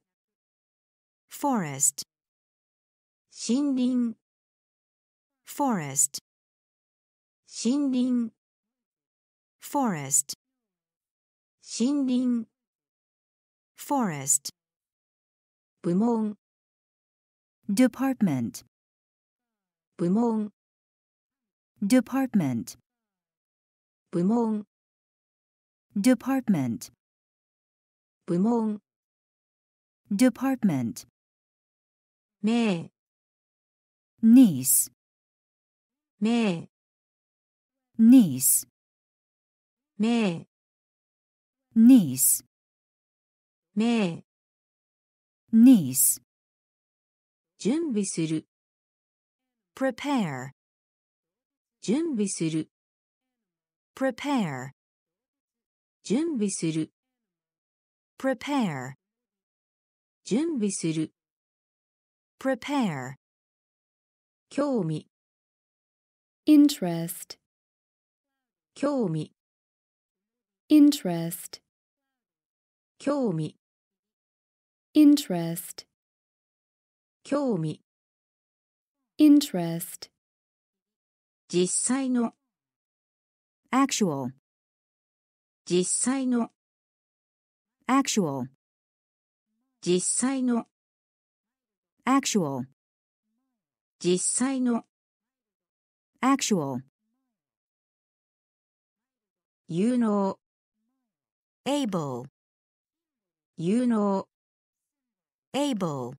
S2: forest,
S1: 森林
S2: forest,
S1: 森林
S2: forest,
S1: 森林
S2: forest,
S1: 部門
S2: department,
S1: 部門
S2: department,
S1: 部門
S2: department,
S1: 部門
S2: department,
S1: 名
S2: niece,
S1: 名
S2: niece,
S1: 名
S2: niece,
S1: 名
S2: niece,
S1: 準備する
S2: prepare,
S1: 準備する、
S2: prepare,
S1: 準備する、
S2: prepare,
S1: 準備する、
S2: prepare,
S1: 興味、
S3: interest,
S1: 興味、
S3: interest,
S1: 興味、
S3: interest,
S1: 興味、
S3: interest,
S1: 実際の、
S2: actual,
S1: 実際の、
S2: actual,
S1: 実際の、
S2: actual,
S1: 実際の、
S2: actual,
S1: 有能、
S2: able,
S1: 有能、
S2: able,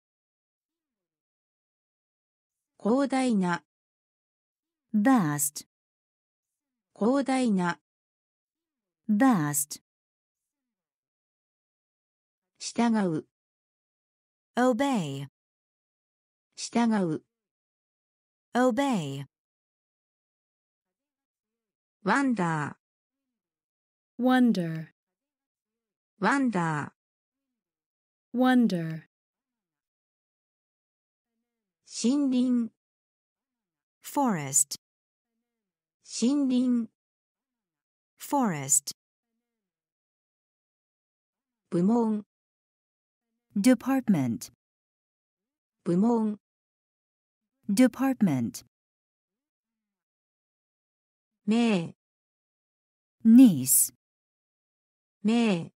S1: 広大な、
S2: vast,
S1: 広大な、
S2: vast,
S1: 従う、
S2: obey,
S1: 従う、
S2: obey,
S1: ワンダ
S3: wonder,
S1: ー、ワンダー、
S3: wonder,
S1: 森林、
S2: forest,
S1: 森林、
S2: forest,
S1: 部門、
S2: department,
S1: 部門、
S2: department,
S1: 名、
S2: niece,
S1: 名、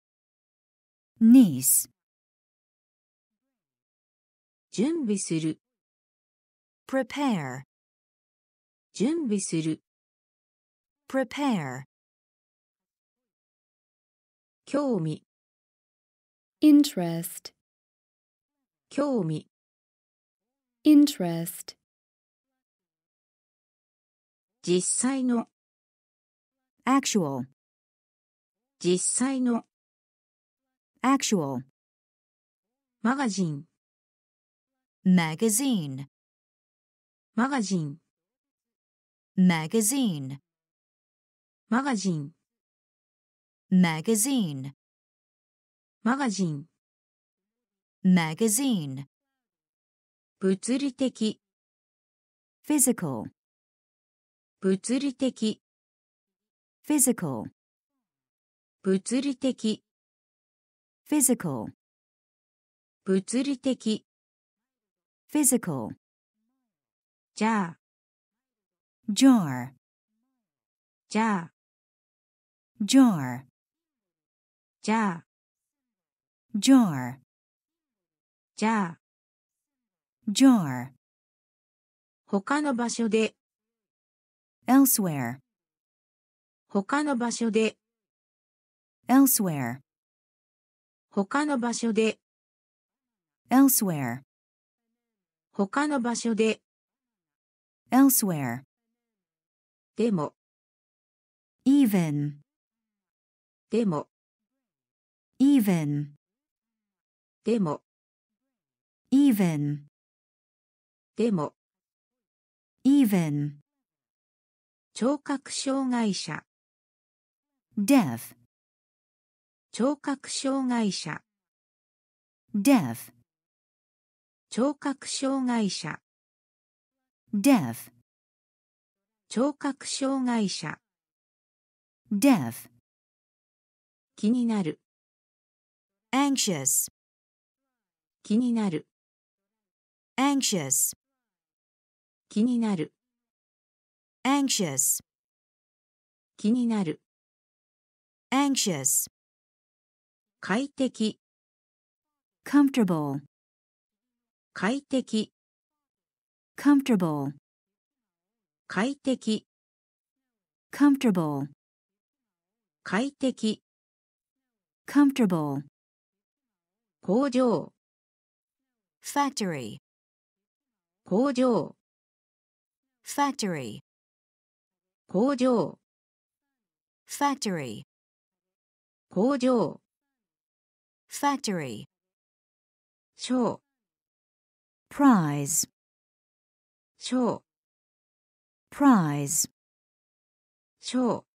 S2: niece,
S1: 準備する、
S2: prepare,
S1: 準備する、
S2: prepare,
S1: 興味、
S3: interest,
S1: 興味、
S3: interest,
S1: 実際の、
S2: actual,
S1: 実際の、
S2: actual,
S1: マガジン、
S2: magazine,
S1: マガジン、
S2: magazine,
S1: マガジン、
S2: magazine,
S1: マガジン、
S2: magazine,
S1: 物理的、
S2: physical,
S1: 物理的、
S2: physical,
S1: 物理的、
S2: physical,
S1: 物理的、
S2: physical,
S1: じゃあ、
S2: jar,
S1: じゃあ、
S2: jar,
S1: じゃあ、
S2: jar,
S1: じゃあ、
S2: jar,
S1: 他の場所で、
S2: elsewhere,
S1: 他の場所で、
S2: elsewhere,
S1: 他の場所で、
S2: elsewhere,
S1: 他の場所で、
S2: elsewhere,
S1: でも、
S2: even,
S1: でも、
S2: even,
S1: でも、
S2: even,
S1: でも、
S2: even,
S1: 聴覚障害者、
S2: deaf,
S1: 聴覚障害者、
S2: deaf,
S1: 聴覚障害者、
S2: deaf,
S1: 聴覚障害者、
S2: deaf,
S1: 気になる、
S2: anxious,
S1: 気になる、
S2: anxious,
S1: 気になる、
S2: anxious,
S1: 気になる、
S2: anxious,
S1: 快適、
S2: comfortable,
S1: 快適、
S2: comfortable,
S1: 快適、
S2: comfortable,
S1: 快適、
S2: comfortable,
S1: 工場、
S2: factory,
S1: 工場、
S2: factory,
S1: 工場、
S2: factory,
S1: 工場、
S2: factory,
S1: 賞、
S2: prize,
S1: 賞、
S2: prize,
S1: 賞、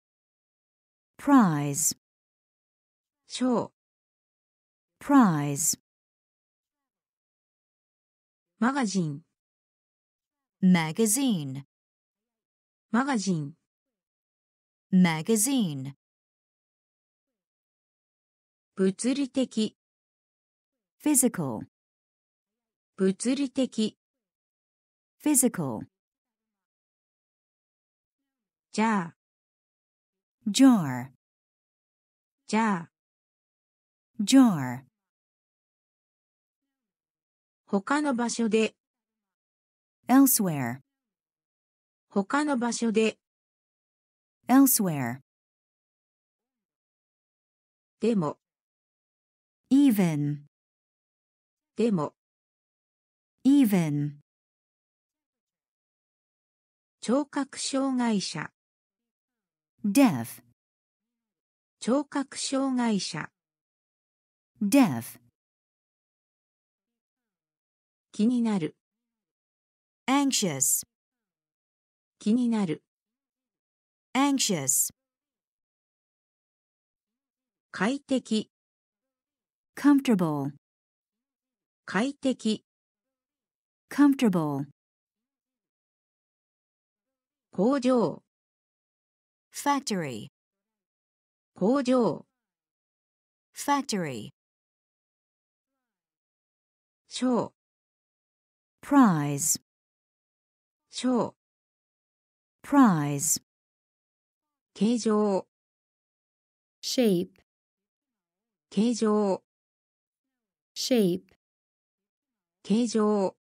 S2: prize,
S1: 賞、
S2: prize,
S1: マガジン、
S2: magazine,
S1: マガジン、
S2: magazine,
S1: 物理的、
S2: physical,
S1: 物理的、
S2: physical,
S1: じゃあ、
S2: jar,
S1: じゃあ、
S2: jar,
S1: 他の場所で、
S2: elsewhere,
S1: 他の場所で、
S2: elsewhere,
S1: でも、
S2: even,
S1: でも、
S2: even,
S1: 聴覚障害者、
S2: deaf,
S1: 聴覚障害者、
S2: deaf,
S1: 気になる、
S2: anxious,
S1: 気になる、
S2: anxious,
S1: 快適、
S2: comfortable,
S1: 快適、
S2: comfortable,
S1: 工場、
S2: factory,
S1: 工場、
S2: factory,
S1: 賞、
S2: prize,
S1: 賞、
S2: prize,
S1: 形状、
S3: shape,
S1: 形状、
S3: shape,
S1: 形状、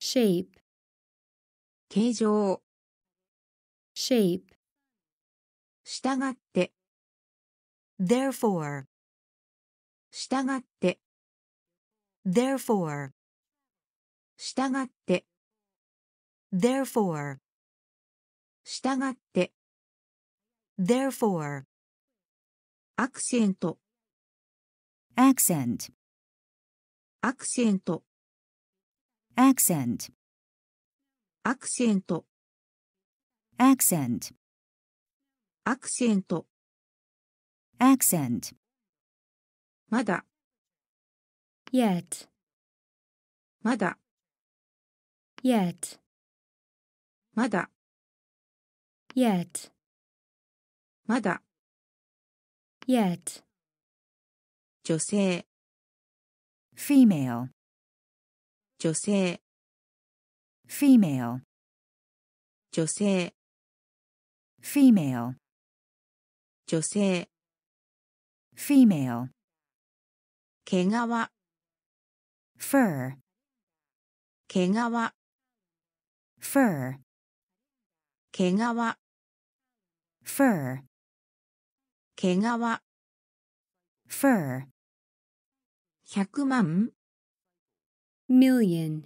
S3: shape,
S1: 形状、
S3: shape,
S1: したがって、
S2: therefore,
S1: したがって、
S2: therefore,
S1: したがって、
S2: therefore,
S1: したがって、
S2: therefore,
S1: アクセント、
S2: accent,
S1: アクセント、
S2: accent,
S1: アクセント、
S2: accent,
S1: アクセント、
S2: accent,
S1: まだ、
S3: yet,
S1: まだ、
S3: yet,
S1: まだ、
S3: yet,
S1: まだ、
S3: yet,
S1: 女性、
S2: female,
S1: 女性、
S2: female,
S1: 女性、
S2: female,
S1: 女性、
S2: female,
S1: 毛皮、
S2: fur,
S1: 毛皮、
S2: fur,
S1: 毛皮、
S2: fur,
S1: 毛皮、
S2: fur,
S1: 100万、
S3: million,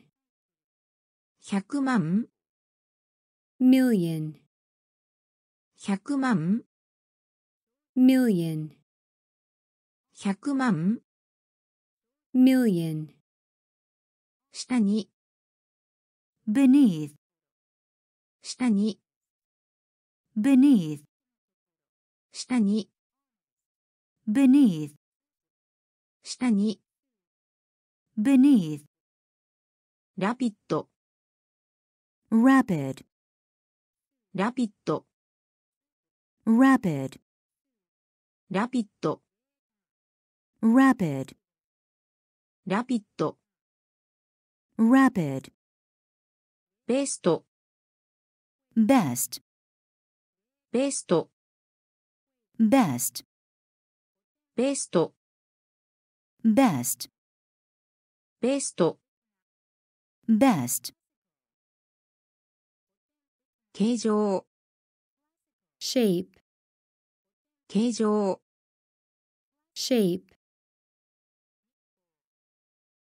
S1: 100万、
S3: million,
S1: 100万、
S3: million,
S1: 100万、
S3: million,
S1: 下に、
S2: beneath,
S1: 下に、
S2: beneath,
S1: 下に、
S2: beneath,
S1: 下に、
S2: beneath,
S1: ラピッド、
S2: rapid,
S1: ラピッド、
S2: rapid,
S1: ラピッド、
S2: rapid,
S1: ラピッド、
S2: rapid,
S1: ベスト、
S2: best,
S1: ベスト、
S2: best,
S1: ベスト、
S2: best,
S1: ベスト、
S2: best,
S1: 形状、
S3: shape,
S1: 形状、
S3: shape,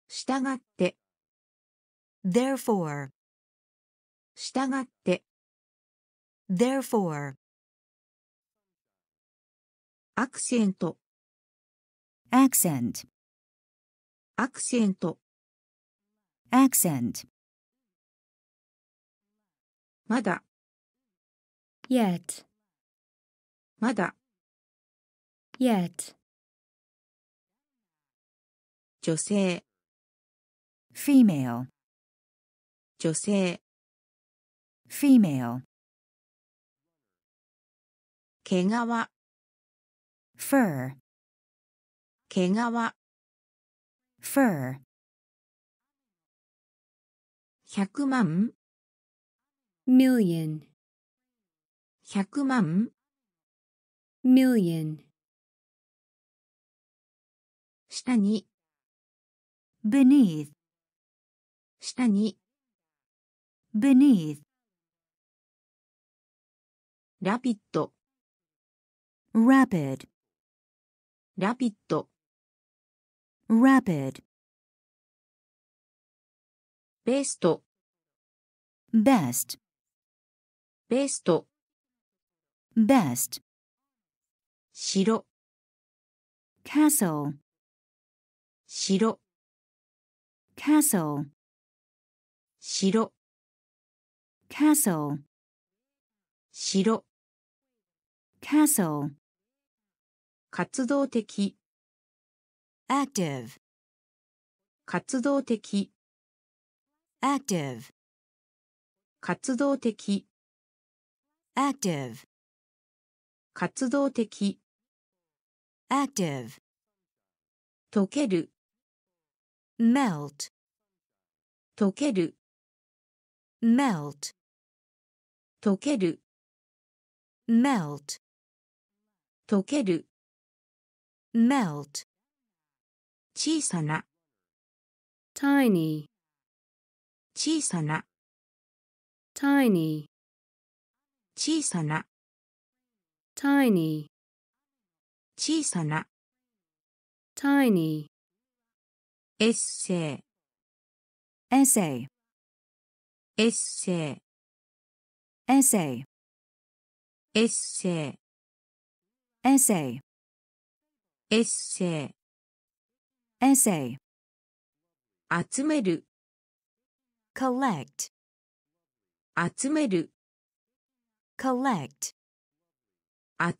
S1: したがって、
S2: therefore,
S1: したがって、
S2: therefore,
S1: アクセント、
S2: accent,
S1: アクセント、
S2: accent,
S1: まだ、
S3: yet,
S1: まだ、
S3: yet,
S1: 女性、
S2: female,
S1: 女性、
S2: female,
S1: 毛皮、
S2: fur,
S1: 毛皮、
S2: fur,
S1: 100万、
S3: million,
S1: 100万、
S3: million,
S1: 下に、
S2: beneath,
S1: 下に、
S2: beneath,
S1: ラピッド、
S2: rapid,
S1: ラピッド、
S2: rapid,
S1: ベースト、
S2: best,
S1: ベースト、
S2: best,
S1: 城、
S2: castle,
S1: 城、
S2: castle,
S1: 城、
S2: castle,
S1: 城、
S2: castle,
S1: 活動的、
S2: active,
S1: 活動的、
S2: active,
S1: 活動的、
S2: active,
S1: 活動的、
S2: active,
S1: 溶ける、
S2: melt,
S1: 溶ける、
S2: melt,
S1: 溶ける、
S2: melt,
S1: 溶ける、
S2: melt,
S1: 小さな、
S3: tiny,
S1: 小さな、
S3: tiny,
S1: 小さな、
S3: tiny,
S1: 小さな、
S3: tiny,
S1: エッセイ、
S2: essay,
S1: エッセイ、
S2: essay,
S1: エッセイ、
S2: essay,
S1: エッセイ、
S2: essay,
S1: 集める、
S2: collect,
S1: 集める、
S2: collect,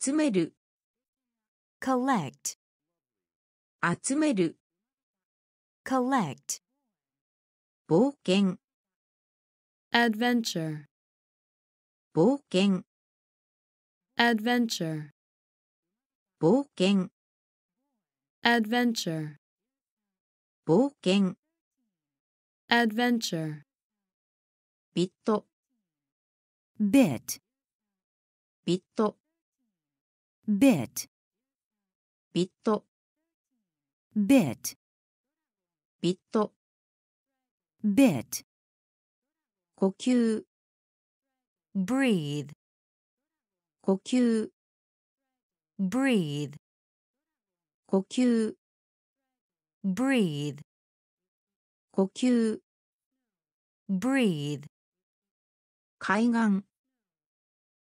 S1: 集める、
S2: collect,
S1: 集める、
S2: collect,
S1: 冒険、
S3: adventure,
S1: 冒険、
S3: adventure,
S1: 冒険、
S3: adventure,
S1: 冒険、
S3: adventure,
S1: ビット、
S2: bit,
S1: ビット、
S2: bit,
S1: ビット、
S2: bit,
S1: ビット、
S2: bit,
S1: 呼吸、
S2: breathe,
S1: 呼吸、
S2: breathe,
S1: 呼吸、
S2: breathe,
S1: 呼吸、
S2: breathe,
S1: 海岸、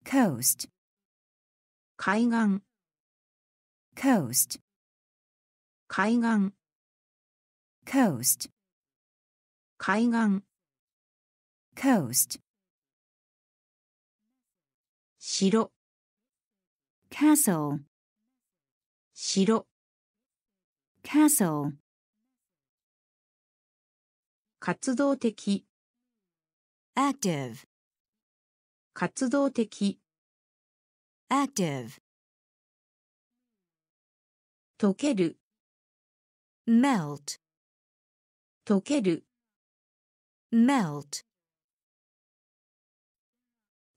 S2: coast,
S1: 海岸、
S2: coast,
S1: 海岸、
S2: coast,
S1: 海岸、
S2: coast,
S1: 城、
S2: castle,
S1: 城、
S2: castle,
S1: 活動的、
S2: active,
S1: 活動的、
S2: active,
S1: 溶ける、
S2: melt,
S1: 溶ける、
S2: melt,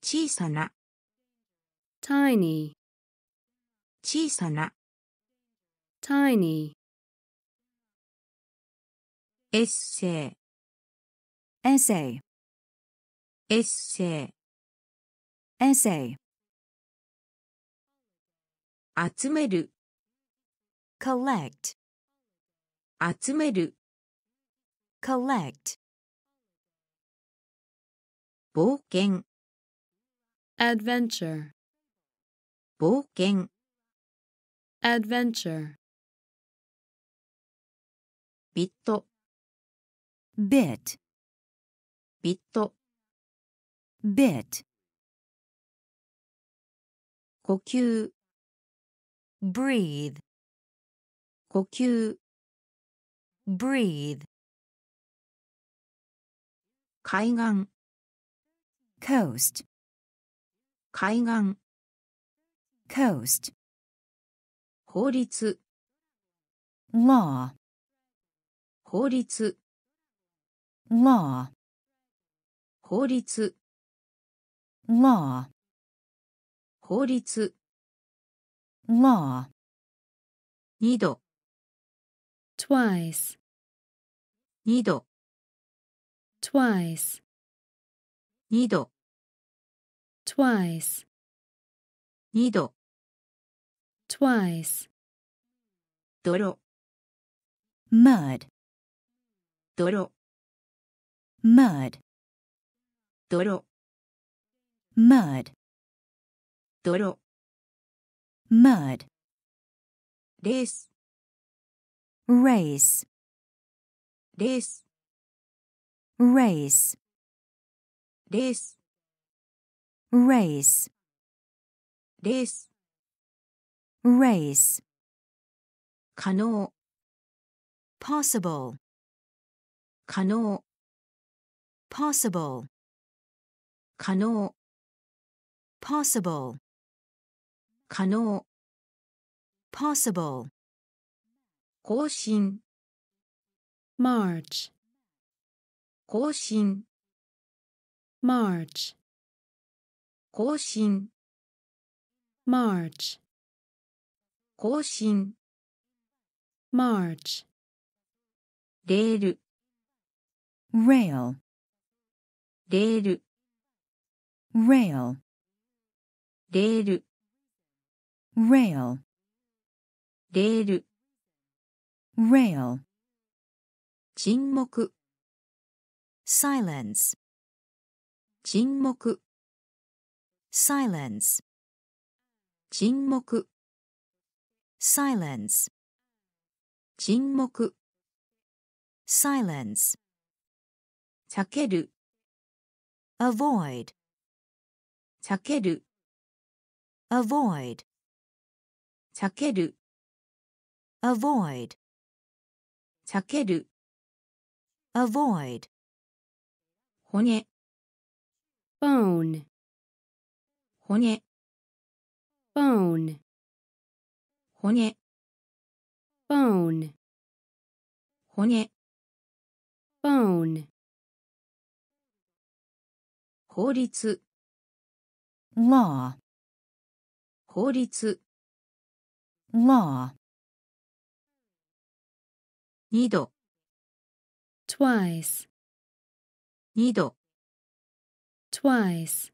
S1: 小さな、
S3: tiny,
S1: 小さな、
S3: tiny,
S1: エッセイ、
S2: essay,
S1: エッセイ、
S2: essay,
S1: 集める、
S2: collect,
S1: 集める、
S2: collect,
S1: 冒険、
S3: adventure,
S1: 冒険、
S3: adventure,
S1: ビット、
S2: bit,
S1: ビット、
S2: bit,
S1: 呼吸
S2: breathe,
S1: 呼吸
S2: breathe,
S1: 海岸
S2: coast,
S1: 海岸
S2: coast,
S1: 法律
S2: law,
S1: 法律
S2: law,
S1: 法律
S2: law,
S1: 法律
S2: law,
S1: 二度
S3: twice,
S1: 二度
S3: twice,
S1: 二度
S3: twice,
S1: 二度
S3: twice,
S1: 泥
S2: mud,
S1: 泥
S2: mud,
S1: 泥
S2: mud,
S1: 泥
S2: mud,
S1: レース
S2: race,
S1: レース
S2: race,
S1: レース
S2: race,
S1: レース
S2: race,
S1: 可能
S2: possible,
S1: 可能
S2: possible,
S1: 可能
S2: possible,
S1: 可能
S2: possible,
S1: 更新
S3: march,
S1: 更新
S3: march,
S1: 更新
S3: march,
S1: 更新
S3: march,
S1: レール
S2: rail,
S1: レール
S2: rail,
S1: レール
S2: rail,
S1: レール
S2: rail,
S1: 沈黙
S2: silence,
S1: 沈黙
S2: silence,
S1: 沈黙
S2: silence,
S1: 沈黙
S2: silence,
S1: 避ける
S2: avoid,
S1: 避ける
S2: avoid,
S1: 避ける
S2: avoid,
S1: 避ける
S2: avoid,
S1: 骨
S3: bone,
S1: 骨
S3: bone,
S1: 骨
S3: bone,
S1: 骨
S3: bone,
S1: 法律
S2: law,
S1: 法律
S2: law,
S1: 二度
S3: twice,
S1: 二度
S3: twice,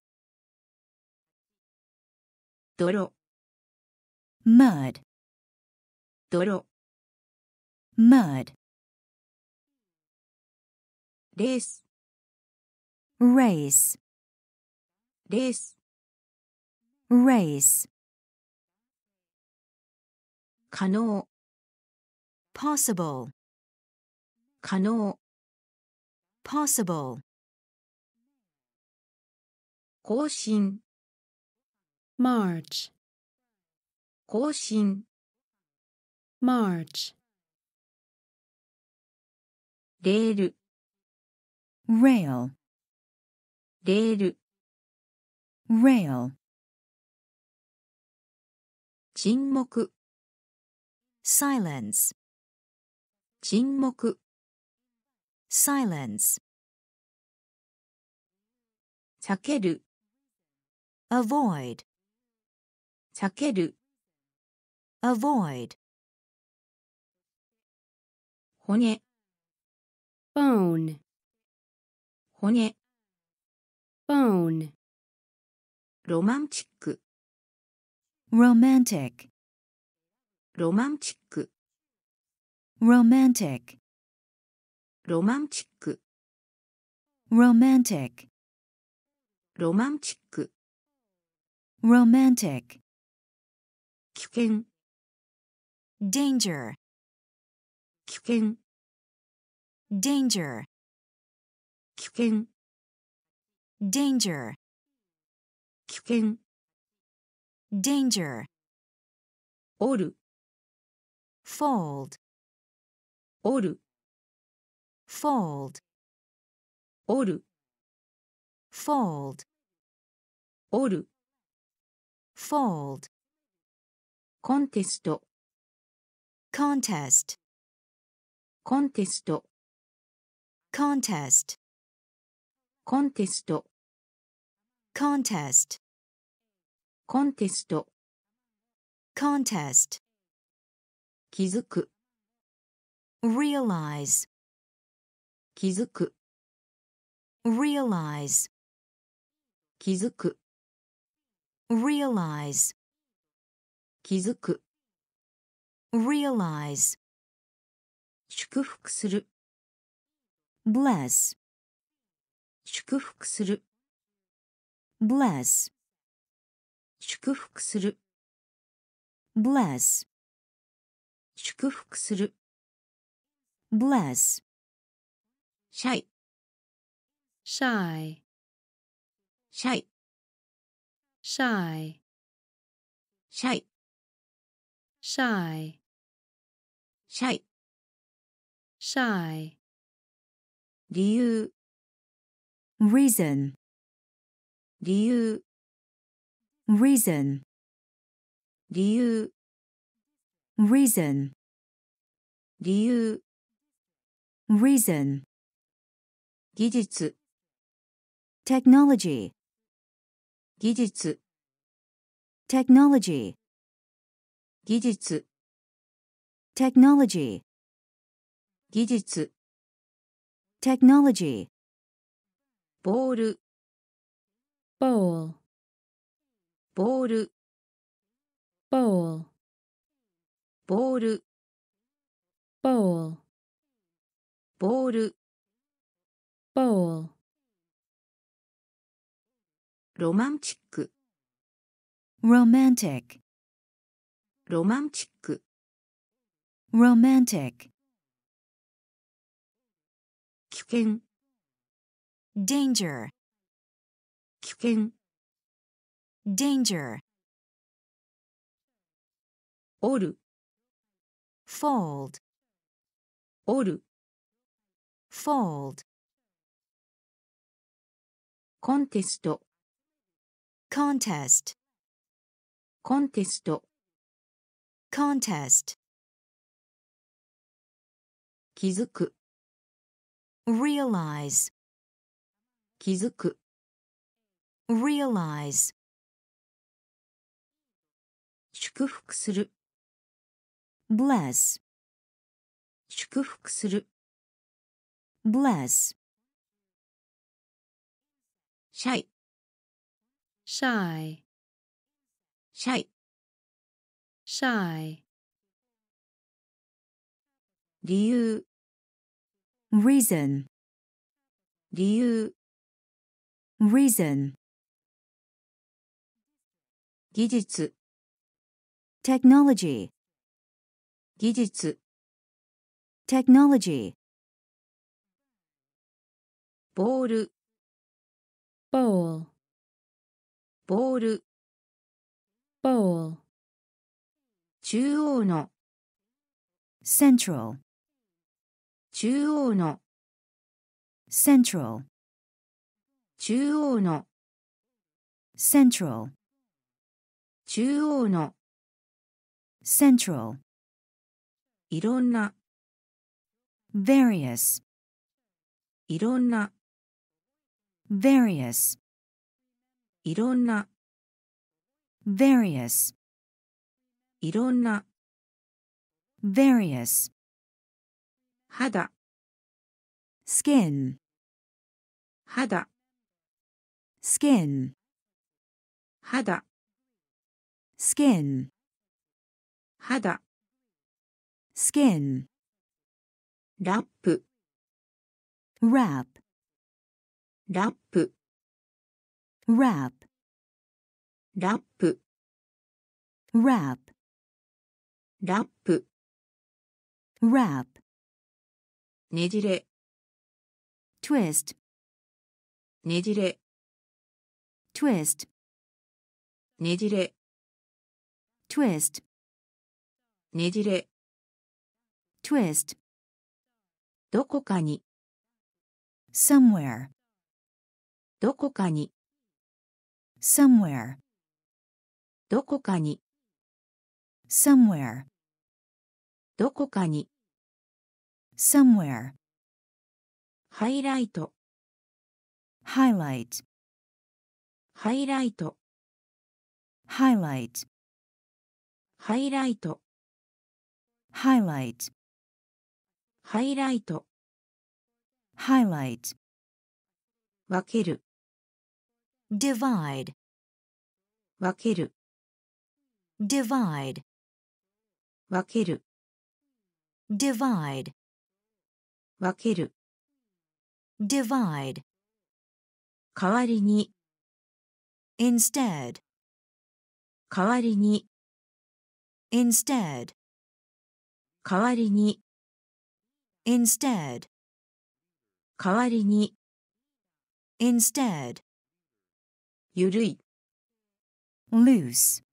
S1: 泥
S2: mud,
S1: 泥
S2: mud,
S1: レース
S2: race,
S1: レース
S2: race,
S1: 可能
S2: possible,
S1: 可能
S2: possible,
S1: 更新
S3: march,
S1: 更新
S3: march,
S1: レール
S2: rail,
S1: レール
S2: rail,
S1: 沈黙
S2: silence,
S1: 沈黙
S2: silence,
S1: 避ける
S2: avoid,
S1: 避ける
S2: avoid,
S1: 骨
S3: bone,
S1: 骨
S3: bone,
S1: ロマンチック
S2: romantic,
S1: ロマンチック
S2: romantic,
S1: ロマンチック
S2: romantic,
S1: ロマンチック
S2: romantic,
S1: 危険
S2: danger,
S1: 危険
S2: danger,
S1: 危険
S2: danger,
S1: 危険。
S2: Danger.
S1: 折る。
S2: Fold.
S1: 折る。
S2: Fold.
S1: 折る。
S2: Fold.
S1: 折る。
S2: Fold.
S1: コンテスト。
S2: Contest.
S1: コンテスト。
S2: コンテスト
S1: コンテスト。
S2: Contest,
S1: コンテスト、
S2: contest,
S1: 気づく、
S2: realize,
S1: 気づく、
S2: realize,
S1: 気づく、
S2: realize,
S1: 気づく、
S2: realize,
S1: 祝福する、
S2: bless,
S1: 祝福する、
S2: bless,
S1: 祝福する、
S2: bless,
S1: 祝福する、
S2: bless,
S1: シャイ、
S3: shy,
S1: シャイ、
S3: shy,
S1: シャイ、
S3: shy,
S1: シャイ、
S3: shy,
S1: 理由、
S2: reason,
S1: 理由、
S2: reason,
S1: 理由、
S2: reason,
S1: 理由、
S2: reason,
S1: 技術、
S2: technology,
S1: 技術、
S2: technology,
S1: 技術、
S2: technology,
S1: 技術、
S2: technology,
S1: ボール、
S3: bowl. Bowl. Bowl.
S1: Bowl. Bowl. Bowl.
S3: Bowl.
S1: ロマンチック
S2: romantic. Romantic.
S1: 危険
S2: danger.
S1: 険、
S2: danger,
S1: 折る、
S2: fold,
S1: 折る、
S2: fold,
S1: コンテスト、
S2: contest,
S1: コンテスト、
S2: contest,
S1: 気づく、
S2: realize,
S1: 気づく、
S2: realize,
S1: 祝福する、
S2: bless,
S1: 祝福する、
S2: bless,
S1: シャイ、
S3: shy,
S1: シャイ、
S3: shy,
S1: 理由、
S2: reason,
S1: 理由、
S2: reason,
S1: 技術、
S2: technology,
S1: 技術、
S2: technology,
S1: ボール、
S3: bowl,
S1: ボール、
S3: bowl,
S1: 中央の、
S2: central,
S1: 中央の、
S2: central,
S1: 中央の、
S2: central,
S1: 中央の、
S2: central,
S1: いろんな、
S2: various,
S1: いろんな、
S2: various,
S1: いろんな、
S2: various,
S1: いろんな、
S2: various,
S1: 肌、
S2: skin,
S1: 肌、
S2: skin,
S1: 肌、
S2: skin,
S1: 肌、
S2: skin,
S1: ラップ、
S2: wrap,
S1: ラップ、
S2: wrap,
S1: ラップ、
S2: wrap,
S1: ラップ、
S2: wrap,
S1: ねじれ、
S2: twist,
S1: ねじれ、
S2: twist,
S1: ねじれ、
S2: twist,
S1: ねじれ、
S2: twist,
S1: どこかに、
S2: somewhere,
S1: どこかに、
S2: somewhere,
S1: どこかに、
S2: somewhere,
S1: どこかに、
S2: somewhere,
S1: ハイライト、
S2: highlight,
S1: ハイライト、
S2: highlight,
S1: ハイライト。
S2: ハイライト。
S1: ハイライト。
S2: ハイライト。
S1: 分ける。
S2: divide。
S1: 分ける。
S2: divide。
S1: 分ける。
S2: divide。
S1: 分ける。代わりに。
S2: instead。
S1: 代わりに。
S2: Instead,
S1: 代わりに、
S2: instead,
S1: 代わりに、
S2: instead,
S1: ゆるい、
S2: loose,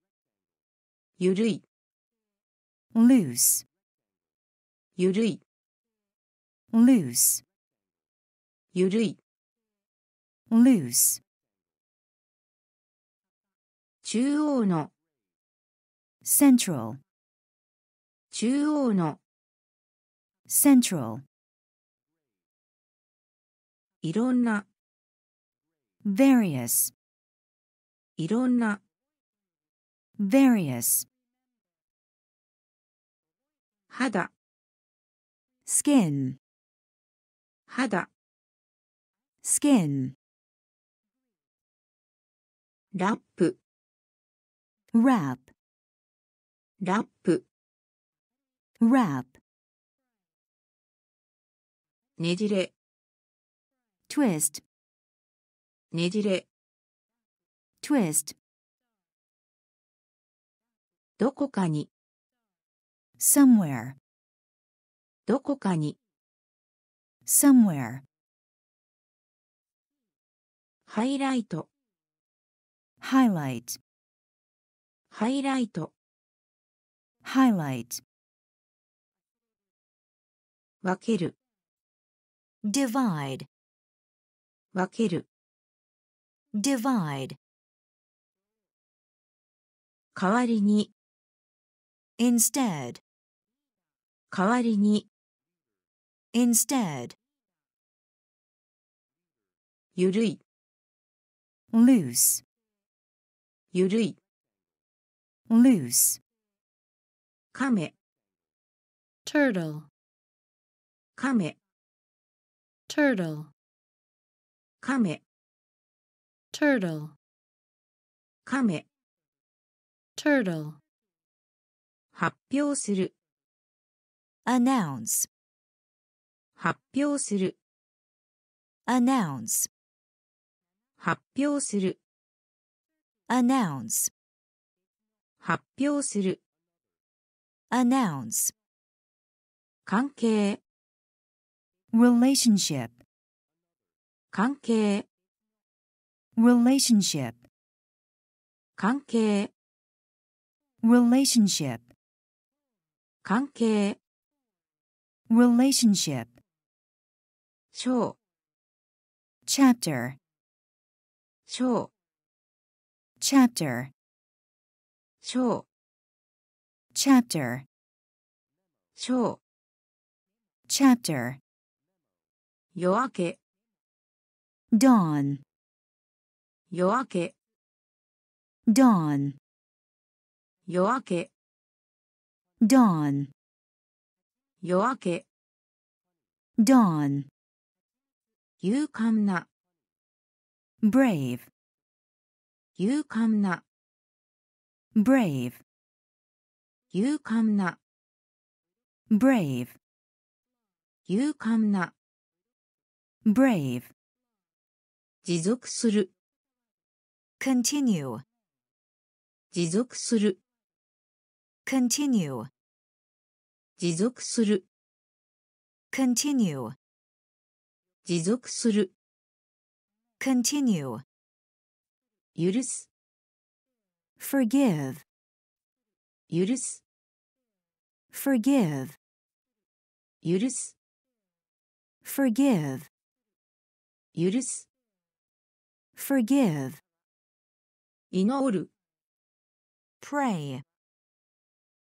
S1: ゆるい、
S2: loose,
S1: ゆるい、
S2: loose,
S1: ゆるい、
S2: loose,
S1: 中央の、
S2: central,
S1: 中央の、
S2: central,
S1: いろんな、
S2: various,
S1: いろんな、
S2: various,
S1: 肌、
S2: skin,
S1: 肌、
S2: skin,
S1: ラップ、
S2: wrap,
S1: ラップ、
S2: wrap,
S1: ねじれ、
S2: twist,
S1: ねじれ、
S2: twist,
S1: どこかに、
S2: somewhere,
S1: どこかに、
S2: somewhere,
S1: ハイライト、
S2: highlight,
S1: ハイライト、
S2: highlight,
S1: 分ける、
S2: divide,
S1: 分ける、
S2: divide,
S1: 代わりに、
S2: instead,
S1: 代わりに、
S2: instead,
S1: ゆるい、
S2: loose,
S1: ゆるい、
S2: loose,
S1: 亀、
S3: turtle,
S1: 亀、
S3: turtle,
S1: 亀、
S3: turtle,
S1: 亀、
S3: turtle,
S1: 発表する、
S2: announce,
S1: 発表する、
S2: announce,
S1: 発表する、
S2: announce,
S1: 発表する、
S2: announce,
S1: 関係、
S2: relationship,
S1: 関係、
S2: relationship,
S1: 関係、
S2: relationship,
S1: 関係、
S2: relationship,
S1: 章、
S2: chapter,
S1: 章、
S2: chapter,
S1: 章、
S2: chapter,
S1: 章、
S2: chapter,
S1: 夜明け、
S2: dawn,
S1: 夜明け、
S2: dawn,
S1: 夜明け、
S2: dawn,
S1: 夜明け、
S2: dawn,
S1: 勇敢な、
S2: brave,
S1: 勇敢な、
S2: brave,
S1: 勇敢な、
S2: brave,
S1: 勇敢な、
S2: brave,
S1: 持続する、
S2: continue,
S1: 持続する、
S2: continue,
S1: 持続する、
S2: continue,
S1: 持続する、
S2: continue,
S1: 許す、
S2: forgive,
S1: 許す
S2: forgive,
S1: 許す
S2: forgive,
S1: 許す
S2: forgive,
S1: 祈る
S2: pray,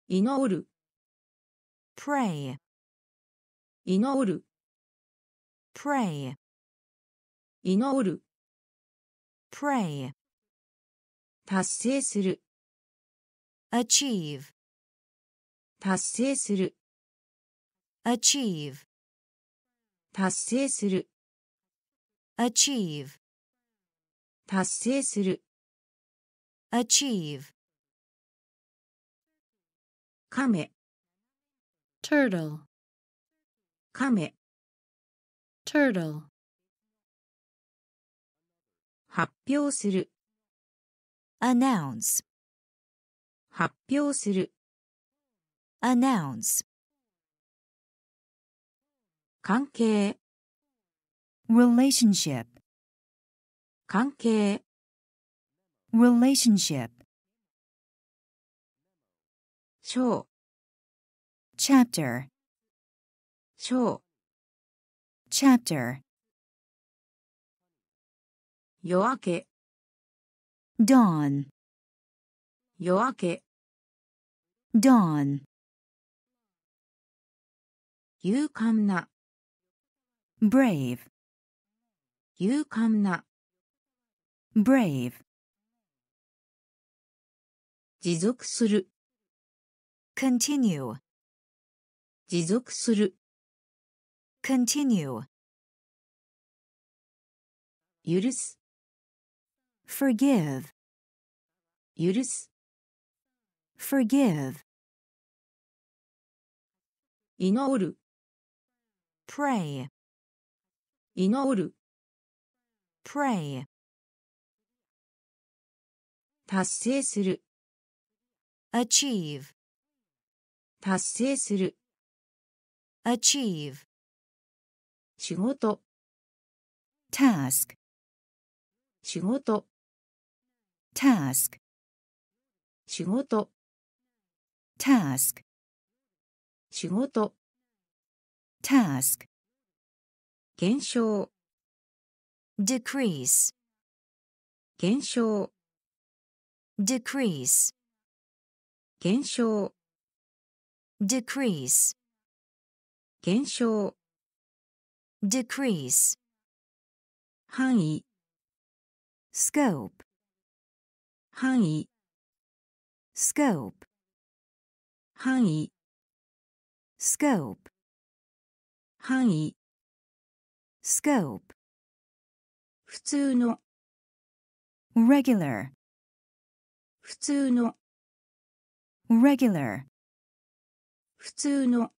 S1: 祈る
S2: pray,
S1: 祈る
S2: pray,
S1: 祈る
S2: pray,
S1: 達成する
S2: Achieve,
S1: 達成する
S2: achieve,
S1: 達成する
S2: achieve,
S1: 達成する
S2: achieve,
S1: 亀
S3: turtle,
S1: 亀
S3: turtle,
S1: 発表する
S2: announce,
S1: 発表する
S2: announce,
S1: 関係
S2: relationship,
S1: 関係
S2: relationship,
S1: 章
S2: chapter,
S1: 章
S2: chapter,
S1: 夜明け
S2: dawn,
S1: 夜明け
S2: dawn,
S1: 勇敢な
S2: brave,
S1: 勇敢な
S2: brave,
S1: 持続する
S2: continue,
S1: 持続する
S2: continue,
S1: 許す
S2: forgive,
S1: 許す
S2: forgive,
S1: 祈る
S2: pray,
S1: 祈る
S2: pray,
S1: 達成する
S2: achieve,
S1: 達成する
S2: achieve,
S1: 仕事
S2: task,
S1: 仕事
S2: task,
S1: 仕事
S2: task,
S1: 仕事
S2: task,
S1: 減少
S2: decrease,
S1: 減少
S2: decrease,
S1: 減少
S2: decrease,
S1: 減少
S2: decrease,
S1: 範囲
S2: scope,
S1: 範囲
S2: scope,
S1: 範囲
S2: scope,
S1: 範囲
S2: scope,
S1: 普通の
S2: regular,
S1: 普通の
S2: regular,
S1: 普通の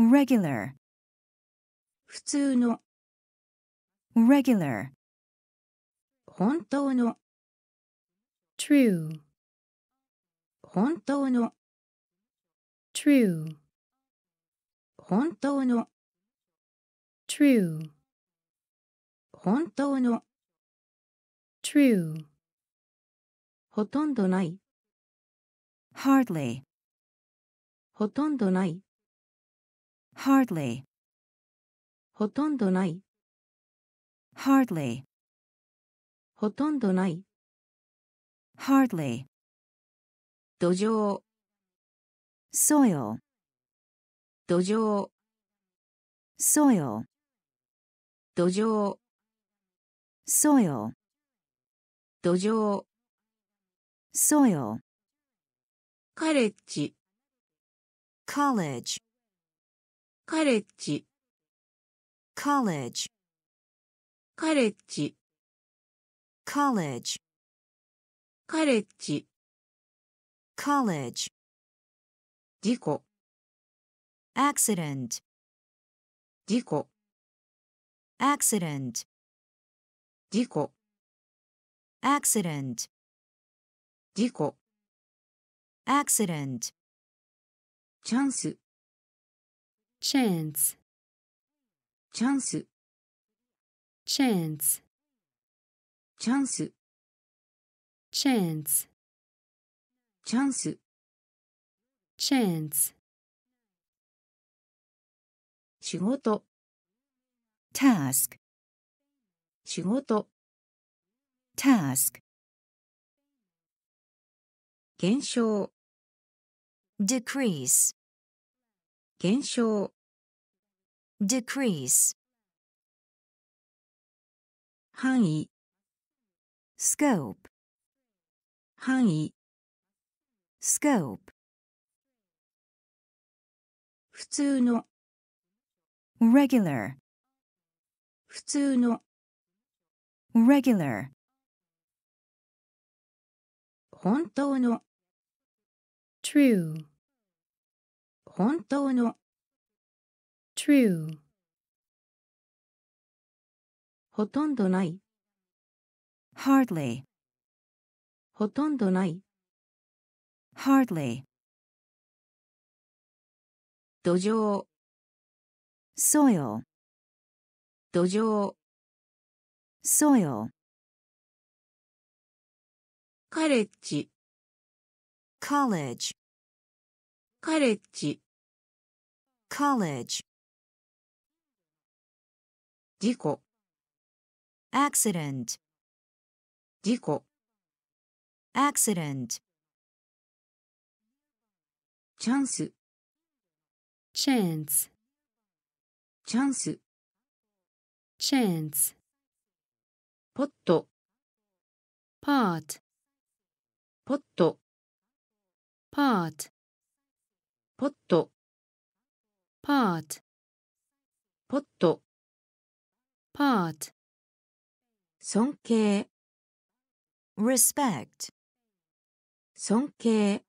S2: regular,
S1: 普通の
S2: regular,
S1: 本当の
S3: true,
S1: 本当の
S3: true,
S1: 本当の
S3: true,
S1: 本当の
S3: true,
S1: ほとんどない
S2: hardly,
S1: ほとんどない
S2: hardly,
S1: ほとんどない
S2: hardly,
S1: ほとんどない
S2: hardly,
S1: 土壌
S2: soil,
S1: 土壌
S2: soil,
S1: 土壌
S2: soil,
S1: 土壌
S2: soil,
S1: カレッジ
S2: college,
S1: カレッジ
S2: college,
S1: カレッジ
S2: college,
S1: カレッジ
S2: college,
S1: 事故
S2: accident,
S1: 事故
S2: accident,
S1: 事故
S2: accident,
S1: 事故
S2: accident,
S1: チャンス
S3: chance,
S1: チャンス
S3: chance,
S1: チャンス
S3: chance,
S1: チャンス
S3: chance,
S1: 仕事、
S2: task,
S1: 仕事、
S2: task,
S1: 減少、
S2: decrease,
S1: 減少、
S2: decrease,
S1: 範囲、
S2: scope,
S1: 範囲、
S2: scope,
S1: 普通の、
S2: regular,
S1: 普通の、
S2: regular,
S1: 本当の、
S3: true,
S1: 本当の、
S3: true,
S1: ほとんどない、
S2: hardly,
S1: ほとんどない、
S2: hardly,
S1: 土壌、
S2: soil,
S1: 土壌、
S2: soil,
S1: カレッジ、
S2: college,
S1: カレッジ、
S2: college,
S1: 事故、
S2: accident,
S1: 事故、
S2: accident,
S1: チャンス、
S3: chance,
S1: チャンス。
S3: チャンス。
S1: ポット。
S3: パート。
S1: ポット。
S3: パート。
S1: ポット。
S3: パート。
S1: ポット。
S3: パー。
S1: 尊敬。
S2: respect。
S1: 尊敬。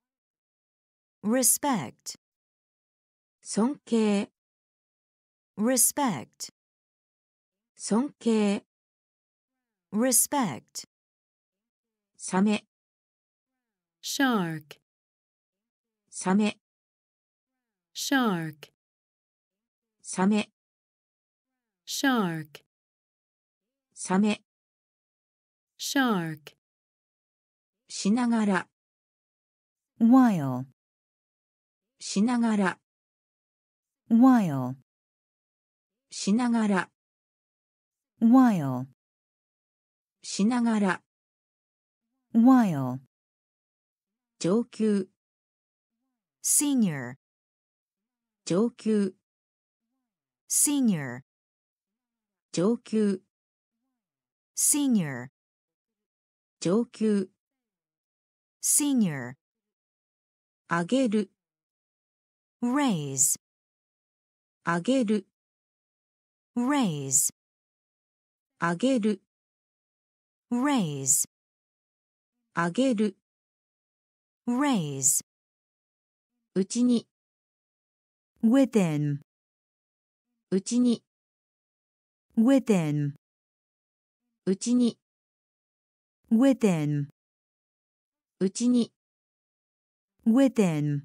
S2: respect。
S1: 尊敬。
S2: Respect,
S1: 尊敬、
S2: respect,
S1: サメ、
S3: shark,
S1: サメ、
S3: shark,
S1: サメ、
S3: shark,
S1: サメ、
S3: shark,
S1: しながら、
S2: while,
S1: しながら、
S2: while,
S1: しながら、
S2: while,
S1: しながら、
S2: while,
S1: 上級、
S2: senior,
S1: 上級、
S2: senior,
S1: 上級、
S2: senior,
S1: 上級、
S2: senior,
S1: あげる、
S2: raise,
S1: あげる、
S2: raise,
S1: あげる、
S2: raise,
S1: あげる、
S2: raise,
S1: うちに、
S2: within,
S1: うちに、
S2: within,
S1: うちに、
S2: within,
S1: うちに、
S2: within,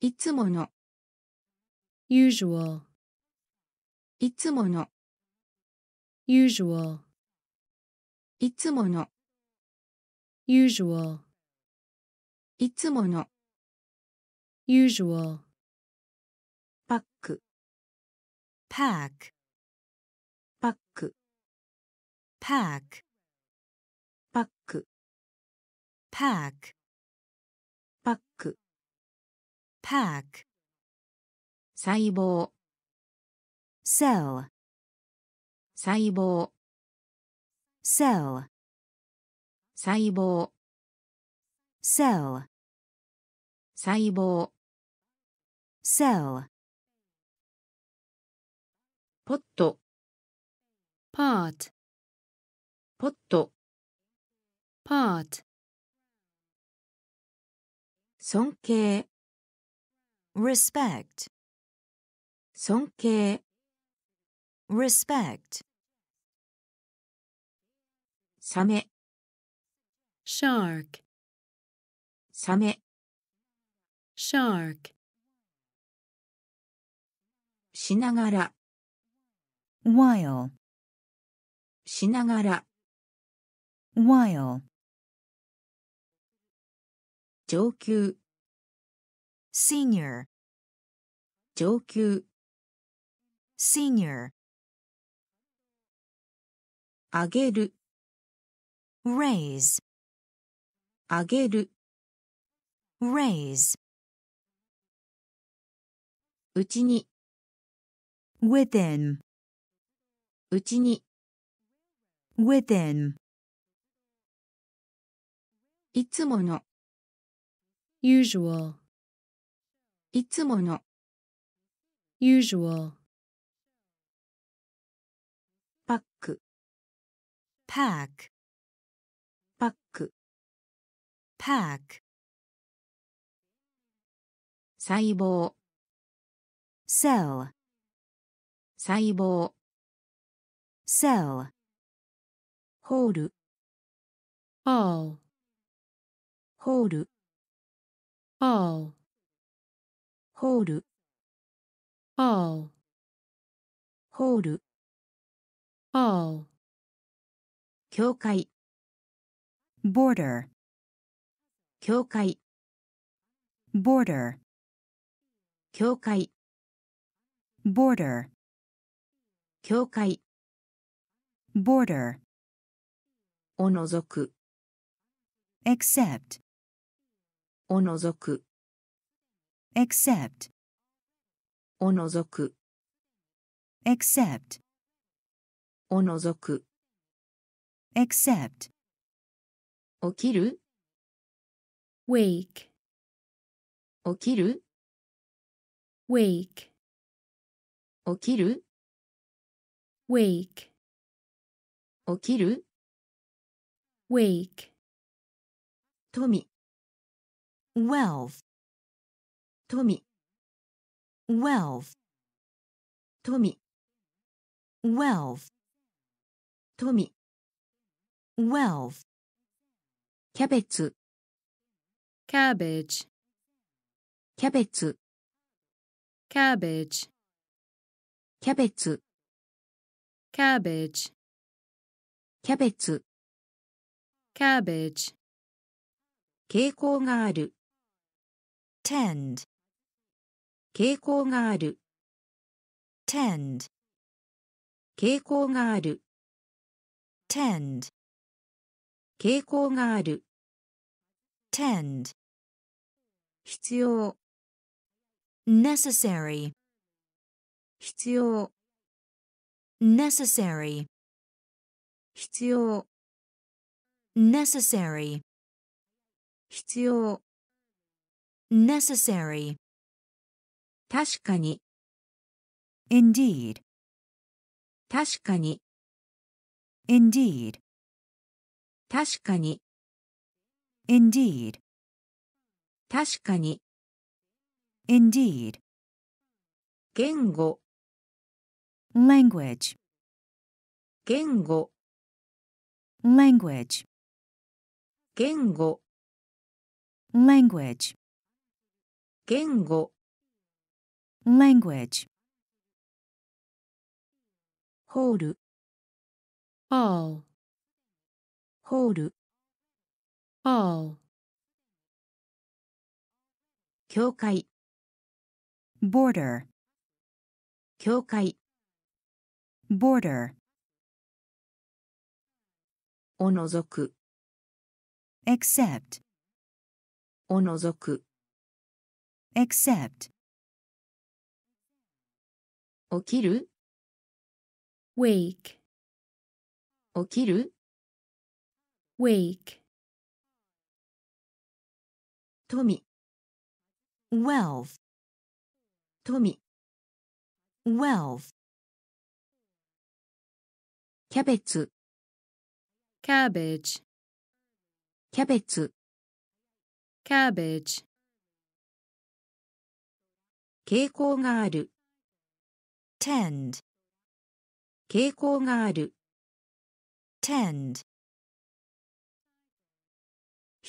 S1: いつもの、
S3: usual,
S1: いつもの、
S3: usual,
S1: いつもの、
S3: usual,
S1: いつもの、
S3: usual,
S1: パック、
S2: pack,
S1: パック、
S2: pack,
S1: パック、
S2: pack,
S1: パック、
S2: pack,
S1: 細胞、
S2: cell,
S1: 細胞、
S2: cell,
S1: 細胞、
S2: cell,
S1: 細胞、
S2: cell,
S1: ポット、
S3: pot,
S1: ポット、
S3: pot,
S1: 尊敬、
S2: respect,
S1: 尊敬、
S2: respect,
S1: サメ、
S3: shark,
S1: サメ、
S3: shark,
S1: しながら、
S2: while,
S1: しながら、
S2: while,
S1: 上級、
S2: senior,
S1: 上級、
S2: senior,
S1: 上げる、
S2: raise,
S1: 上げる、
S2: raise,
S1: うちに、
S2: within,
S1: うちに、
S2: within,
S1: いつもの、
S3: usual,
S1: いつもの、
S3: usual,
S2: pack,
S1: パック、
S2: pack,
S1: 細胞、
S2: cell,
S1: 細胞、
S2: cell,
S1: ホール、
S3: all,
S1: ホール、
S3: all,
S1: ホール、
S3: all,
S1: ホール、
S3: all,
S1: 境界、
S2: border,
S1: 境界、
S2: border,
S1: 境界、
S2: border,
S1: 境界、
S2: border,
S1: を除く、
S2: except,
S1: を除く、
S2: except,
S1: を除く、
S2: except,
S1: を除く、
S2: except,
S1: 起きる、
S3: wake,
S1: 起きる、
S3: wake,
S1: 起きる、
S3: wake,
S1: 起きる、
S3: wake,
S1: 富、
S2: wealth,
S1: 富、
S2: wealth,
S1: 富、
S2: wealth,
S1: 富、
S2: wealth,
S1: キャベツ、
S3: cabbage,
S1: キャベツ、
S3: cabbage,
S1: キャベツ、
S3: cabbage,
S1: キャベツ、
S3: cabbage,
S1: 傾向がある、
S2: tend,
S1: 傾向がある、
S2: tend,
S1: 傾向がある、
S2: tend,
S1: 傾向がある、
S2: tend,
S1: 必要、
S2: necessary,
S1: 必要、
S2: necessary,
S1: 必要、
S2: necessary,
S1: 必要、
S2: necessary,
S1: 確かに、
S2: indeed,
S1: 確かに、
S2: indeed,
S1: 確かに、
S2: indeed,
S1: 確かに、
S2: indeed,
S1: 言語、
S2: language,
S1: 言語、
S2: language,
S1: 言語、
S2: language,
S1: 言語、
S2: language,
S1: ホール、
S3: all,
S1: ホール、
S3: all,
S1: 境界、
S2: border,
S1: 境界、
S2: border,
S1: を除く、
S2: except,
S1: を除く、
S2: except,
S1: 起きる、
S3: wake,
S1: 起きる、
S3: wake,
S1: 富、
S2: wealth,
S1: 富、
S2: wealth,
S1: キャベツ、
S3: cabbage,
S1: キャベツ、
S3: cabbage,
S1: 傾向がある、
S2: tend,
S1: 傾向がある、
S2: tend,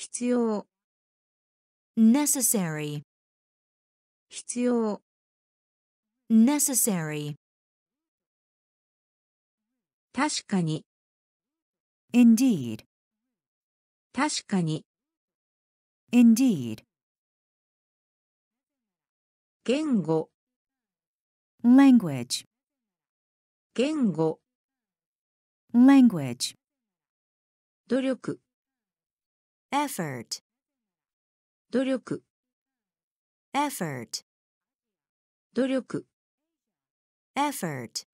S1: 必要、
S2: necessary,
S1: 必要、
S2: necessary,
S1: 確かに、
S2: indeed,
S1: 確かに、
S2: indeed,
S1: 言語、
S2: language,
S1: 言語、
S2: language,
S1: 努力、
S2: effort,
S1: 努力、
S2: effort,
S1: 努力、
S2: effort,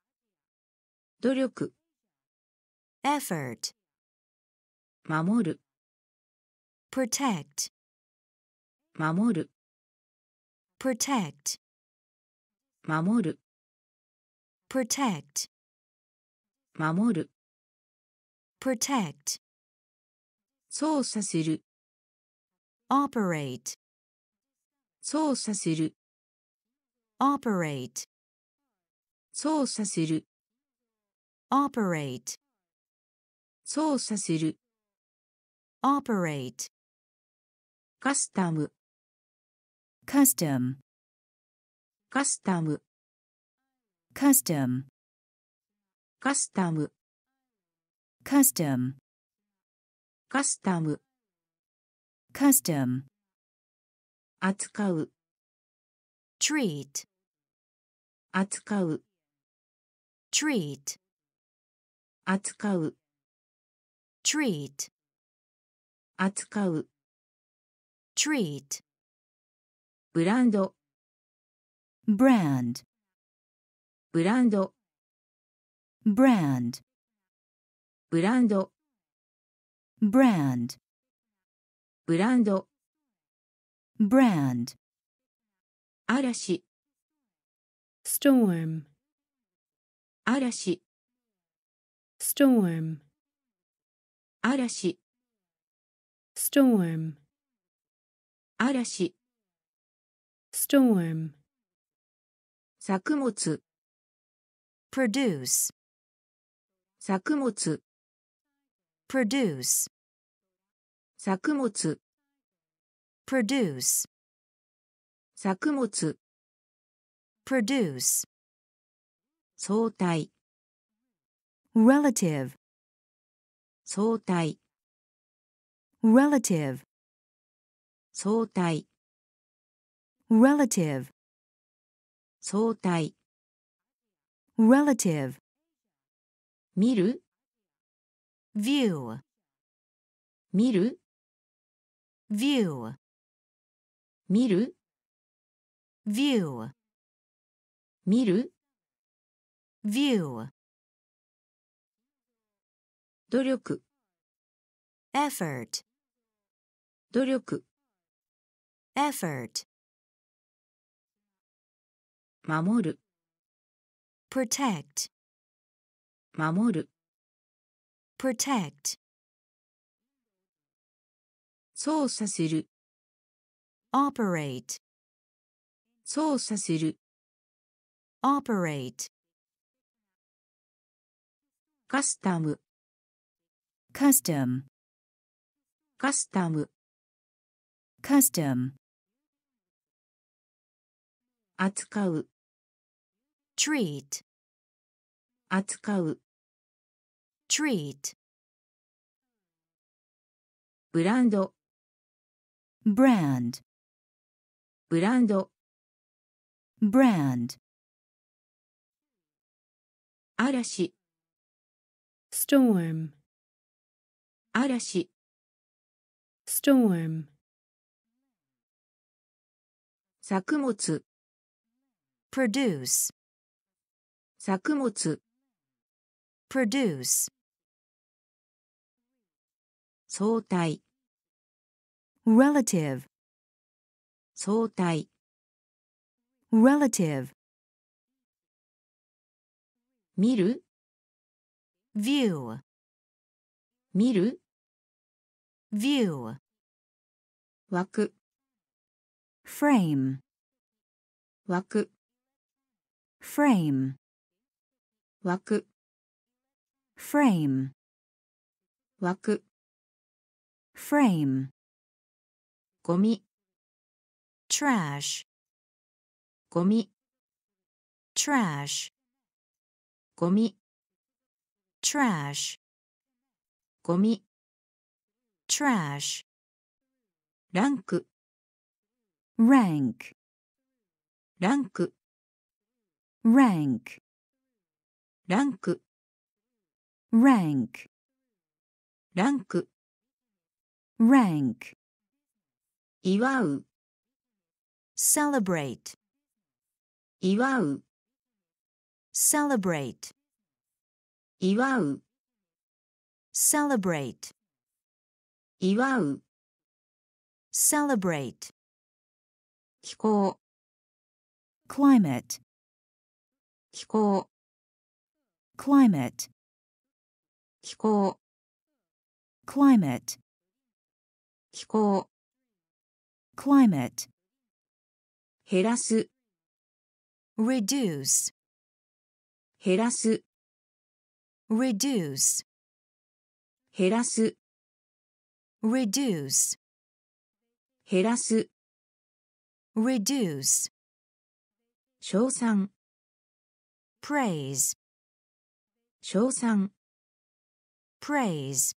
S1: 努力、
S2: effort,
S1: 守る、
S2: protect,
S1: 守る、
S2: protect,
S1: 守る、
S2: protect,
S1: 守る、
S2: protect,
S1: 操作する、
S2: operate,
S1: 操作する、
S2: operate,
S1: 操作する、
S2: operate,
S1: 操作する、
S2: operate,
S1: カスタム、
S2: custom,
S1: カスタム、
S2: custom,
S1: カスタム、
S2: custom,
S1: カスタム、
S2: custom,
S1: 扱う、
S2: treat,
S1: 扱う、
S2: treat,
S1: 扱う、
S2: treat,
S1: 扱う、
S2: treat,
S1: ブランド、
S2: brand,
S1: ブランド、
S2: brand,
S1: ブランド、
S2: brand,
S1: ブランド、
S2: brand,
S1: 嵐、
S3: storm,
S1: 嵐、
S3: storm,
S1: 嵐、
S3: storm,
S1: 嵐、
S3: storm,
S1: 作物、
S2: produce,
S1: 作物、
S2: produce,
S1: 作物、
S2: produce,
S1: 作物、
S2: produce,
S1: 相対、
S2: relative,
S1: 相対、
S2: relative,
S1: 相対、
S2: relative,
S1: 相対、
S2: relative,
S1: 見る、
S2: View,
S1: 見る、
S2: view,
S1: 見る、
S2: view,
S1: 見る、
S2: view,
S1: 努力、
S2: effort,
S1: 努力、
S2: effort,
S1: 守る、
S2: protect,
S1: 守る、
S2: protect,
S1: 操作する、
S2: operate,
S1: 操作する、
S2: operate,
S1: カスタム、
S2: custom,
S1: カスタム、
S2: custom,
S1: 扱う、
S2: treat,
S1: 扱う、
S2: treat,
S1: ブランド、
S2: brand,
S1: ブランド、
S2: brand,
S1: 嵐、
S3: storm,
S1: 嵐、
S3: storm,
S1: 作物、
S2: produce,
S1: 作物、
S2: produce,
S1: 相対、
S2: relative,
S1: 相対、
S2: relative,
S1: 見る、
S2: view,
S1: 見る、
S2: view,
S1: 枠、
S2: frame,
S1: 枠、
S2: frame,
S1: 枠、
S2: frame,
S1: 枠、
S2: frame,
S1: ゴミ、
S2: trash,
S1: ゴミ、
S2: trash,
S1: ゴミ、
S2: trash,
S1: ゴミ、
S2: trash,
S1: ランク、
S2: rank,
S1: ランク
S2: rank,
S1: ランク
S2: rank,
S1: ランク
S2: rank,
S1: 祝う
S2: celebrate,
S1: 祝う
S2: celebrate,
S1: 祝う
S2: celebrate,
S1: 祝う
S2: celebrate,
S1: 気候
S2: climate,
S1: 気候
S2: climate,
S1: 気候
S2: climate,
S1: 気候
S2: climate,
S1: 減らす
S2: reduce,
S1: 減らす
S2: reduce,
S1: 減らす
S2: reduce,
S1: 減らす
S2: reduce,
S1: 称賛
S2: praise,
S1: 称賛
S2: praise,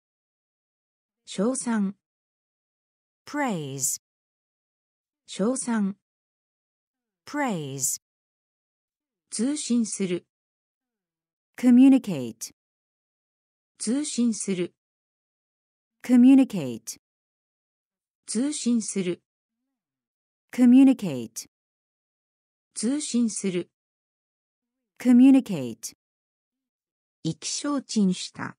S1: 称賛
S2: praise,
S1: 称賛
S2: praise,
S1: 通信する
S2: communicate,
S1: 通信する
S2: communicate,
S1: 通信する
S2: communicate,
S1: 通信する
S2: communicate,
S1: 意気消沈した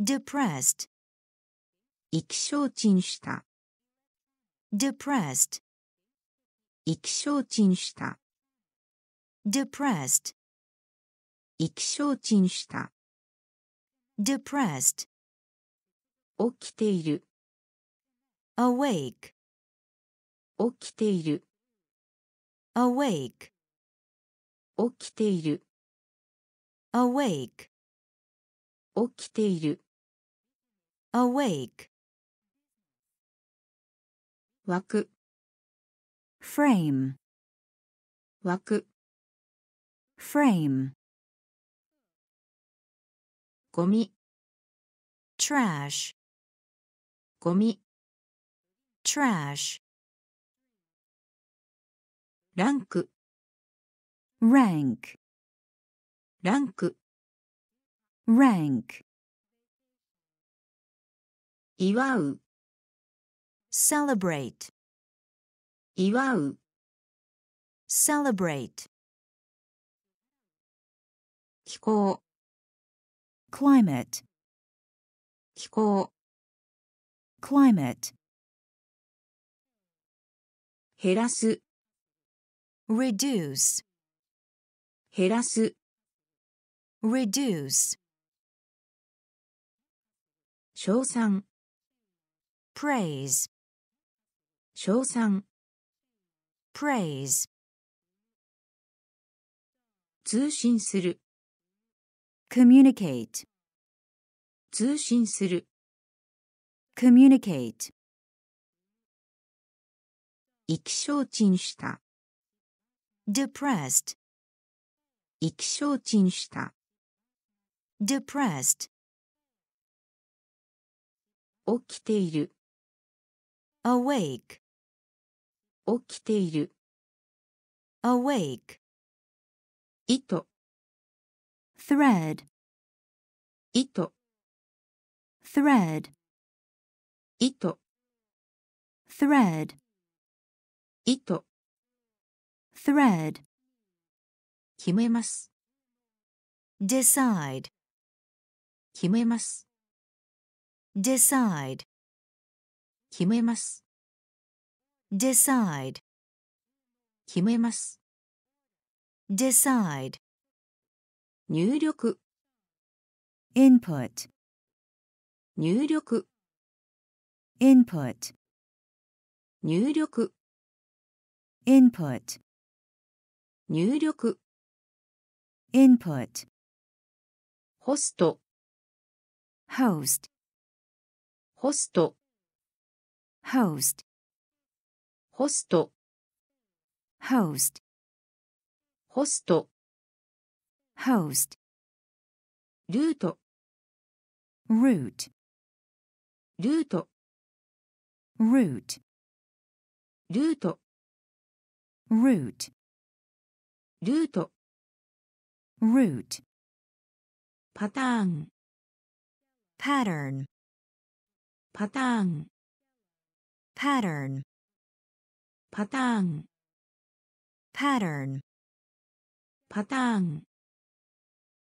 S2: depressed,
S1: 意気消沈した
S2: depressed,
S1: 意気消沈した
S2: depressed,
S1: 意気消沈した
S2: depressed,
S1: 起きている
S2: awake,
S1: 起きている
S2: awake,
S1: 起きている
S2: awake,
S1: 起きている
S2: awake,
S1: 枠
S2: frame,
S1: 枠
S2: frame,
S1: ゴミ
S2: trash,
S1: ゴミ
S2: trash,
S1: ランク
S2: rank,
S1: ランク
S2: rank,
S1: 祝う
S2: celebrate,
S1: 祝う
S2: celebrate,
S1: 気候
S2: climate,
S1: 気候
S2: climate,
S1: 減らす
S2: reduce,
S1: 減らす
S2: reduce,
S1: 称賛
S2: praise,
S1: 称賛
S2: praise,
S1: 通信する
S2: communicate,
S1: 通信する
S2: communicate,
S1: 意気消沈した
S2: depressed,
S1: 意気消沈した
S2: depressed,
S1: 起きている
S2: awake,
S1: 起きている
S2: awake,
S1: 糸
S2: thread,
S1: 糸
S2: thread,
S1: 糸
S2: thread,
S1: 糸
S2: thread,
S1: 決めます
S2: decide,
S1: 決めます
S2: decide,
S1: 決めます
S2: decide,
S1: 決めます
S2: decide,
S1: 入力
S2: input,
S1: 入力
S2: input,
S1: 入力
S2: input,
S1: 入力
S2: input,
S1: ホスト
S2: host,
S1: ホスト
S2: host,
S1: ホスト。
S2: ホスト
S1: ホスト。
S2: ルート
S1: ルート。
S2: ルート
S1: ルート。
S2: Root
S1: ルート。
S2: Root
S1: ルート。
S2: Root
S1: パタート
S2: パターン
S1: パターン。
S2: パターン
S1: パターン、
S2: pattern,
S1: パターン、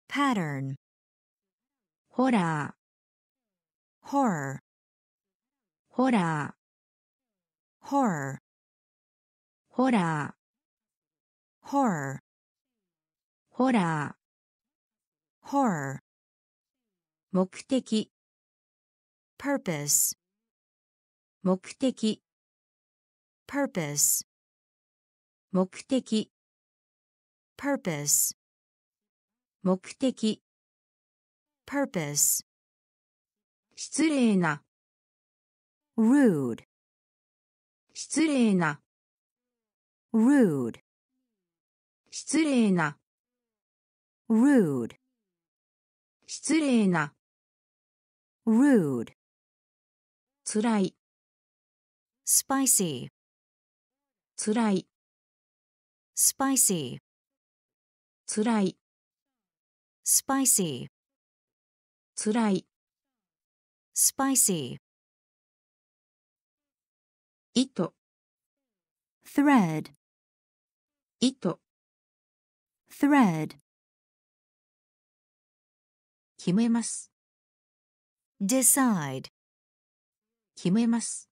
S2: pattern,
S1: ホラー、
S2: horror,
S1: ホラー、
S2: horror,
S1: ホラー、
S2: horror,
S1: ホラー、
S2: horror,
S1: 目的、
S2: purpose,
S1: 目的、
S2: purpose,
S1: 目的、
S2: purpose,
S1: 目的、
S2: purpose,
S1: 失礼な、
S2: rude,
S1: 失礼な、
S2: rude,
S1: 失礼な、
S2: rude,
S1: 失礼な、
S2: rude,
S1: つらい、
S2: spicy,
S1: つらい、
S2: spicy,
S1: つらい、
S2: spicy,
S1: つらい、
S2: spicy,
S1: 糸、
S2: thread,
S1: 糸、
S2: thread,
S1: 決めます、
S2: decide,
S1: 決めます、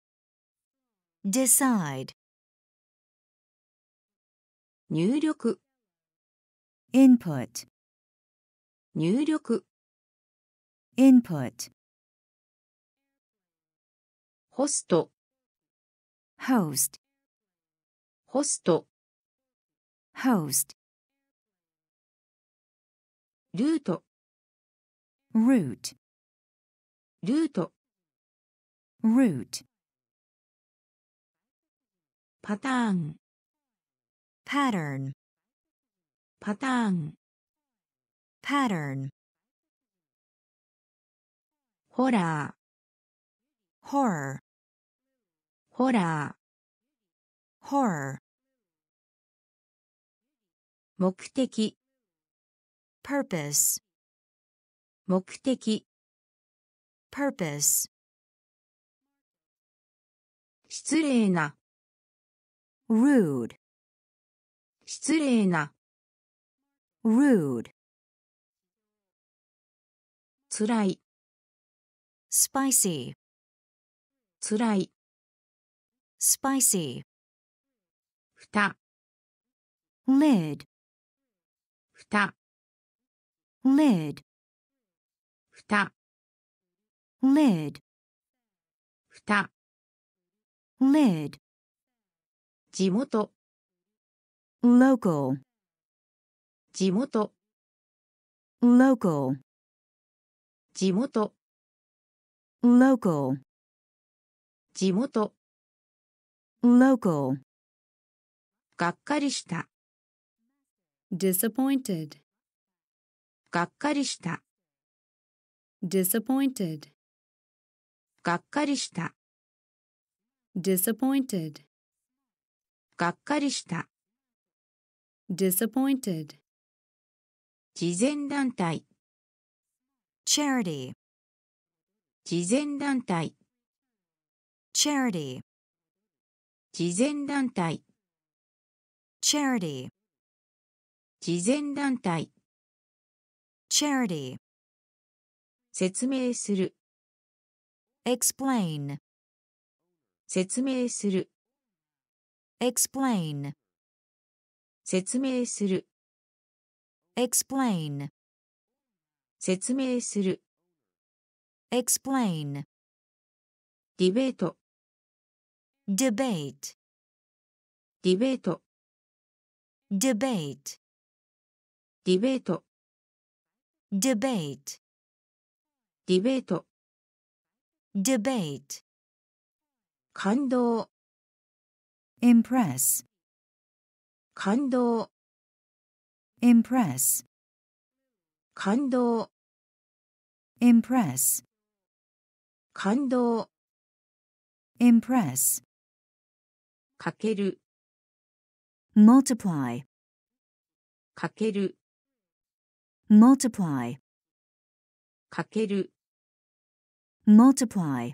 S2: decide,
S1: 入力、
S2: input,
S1: 入力、
S2: input,
S1: ホスト、
S2: host,
S1: ホスト、
S2: host,
S1: ルート、
S2: root,
S1: ルート、
S2: root,
S1: パターン、
S2: pattern,
S1: パターン、
S2: pattern,
S1: ホラー、
S2: horror,
S1: ホラー、
S2: horror,
S1: 目的、
S2: purpose,
S1: 目的、
S2: purpose,
S1: 失礼な、
S2: rude,
S1: 失礼な、
S2: rude,
S1: つらい、
S2: spicy,
S1: つらい、
S2: spicy,
S1: ふた、
S2: lid,
S1: ふた、
S2: lid,
S1: ふた、
S2: lid,
S1: ふた、
S2: lid,
S1: 地元、
S2: local,
S1: 地元、
S2: local,
S1: 地元、
S2: local,
S1: 地元、
S2: local,
S1: がっかりした、
S3: disappointed,
S1: がっかりした、
S3: disappointed,
S1: がっかりした、
S3: disappointed,
S1: がっかりした、
S3: disappointed,
S1: 慈善団体、
S2: charity,
S1: 慈善団体、
S2: charity,
S1: 慈善団体、
S2: charity,
S1: 慈善団体、
S2: charity,
S1: 説明する、
S2: explain,
S1: 説明する、
S2: explain,
S1: 説明する、
S2: explain,
S1: 説明する、
S2: explain,
S1: ディベート、
S2: debate,
S1: ディベート、
S2: debate,
S1: ディベート、
S2: debate,
S1: ディベート、
S2: debate,
S1: 感動、
S2: impress,
S1: 感動、
S2: impress,
S1: 感動、
S2: impress,
S1: 感動、
S2: impress,
S1: かける、
S2: multiply,
S1: かける、
S2: multiply,
S1: かける、
S2: multiply,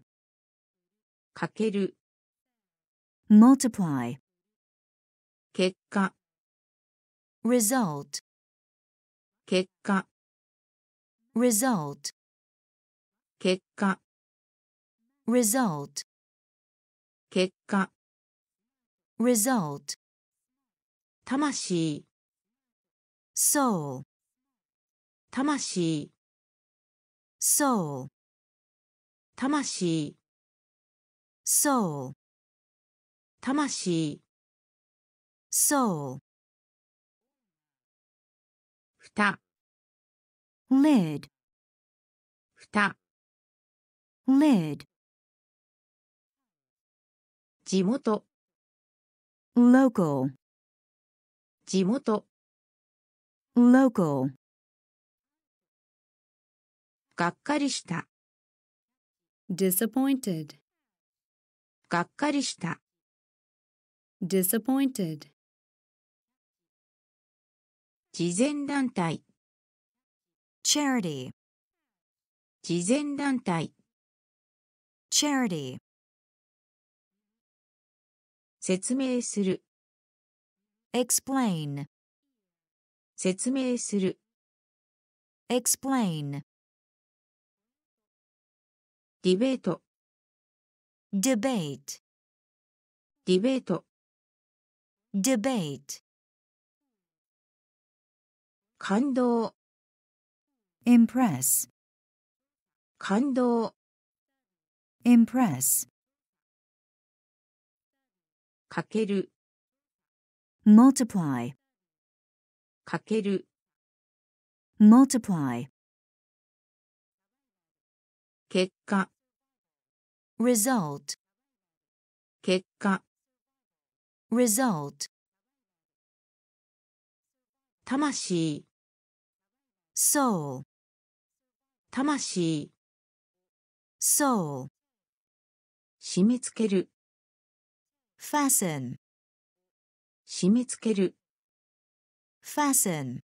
S1: かける、
S2: multiply,
S1: 結果、
S2: result,
S1: 結果、
S2: result,
S1: 結果、
S2: result,
S1: 結果、
S2: result,
S1: 魂、
S2: soul,
S1: 魂、
S2: soul,
S1: 魂、
S2: soul,
S1: 魂、
S2: soul,
S1: ふた、
S2: lid,
S1: ふた、
S2: lid,
S1: 地元、
S2: local,
S1: 地元、
S2: local,
S1: がっかりした、
S3: disappointed,
S1: がっかりした、
S3: disappointed,
S1: 慈善団体、
S2: charity,
S1: 慈善団体、
S2: charity,
S1: 説明する、
S2: explain,
S1: 説明する、
S2: explain,
S1: ディベート、
S2: debate,
S1: ディベート、
S2: debate,
S1: 感動、
S2: impress,
S1: 感動、
S2: impress,
S1: かける、
S2: multiply,
S1: かける、
S2: multiply,
S1: 結果、
S2: result,
S1: 結果、
S2: result,
S1: 魂、
S2: soul,
S1: 魂、
S2: soul,
S1: 締め付ける、
S2: fasten,
S1: 締め付ける、
S2: fasten,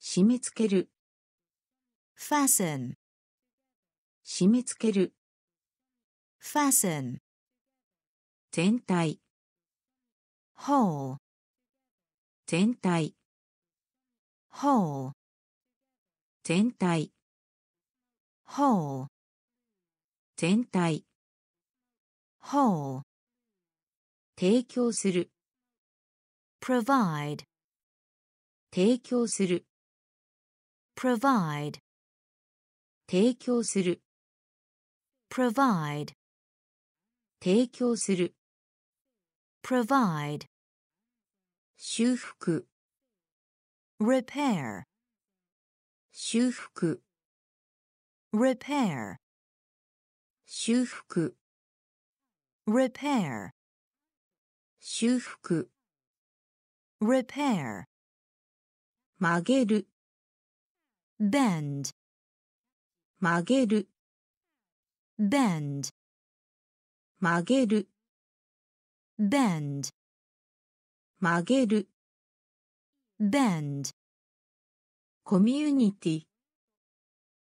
S1: 締め付ける、
S2: fasten,
S1: 締め付ける、
S2: fasten,
S1: 全体、
S2: whole,
S1: 全体、
S2: whole,
S1: 全体、
S2: whole,
S1: 全体、
S2: whole,
S1: 提供する、
S2: provide,
S1: 提供する、
S2: provide,
S1: 提供する、
S2: provide,
S1: 提供する、
S2: provide,
S1: 修復、
S2: repair,
S1: 修復、
S2: repair,
S1: 修復、
S2: repair,
S1: 修復、
S2: repair,
S1: 曲げる、
S2: bend,
S1: 曲げる、
S2: bend,
S1: 曲げる、
S2: bend,
S1: 曲げる、
S2: bend,
S1: コミュニティ。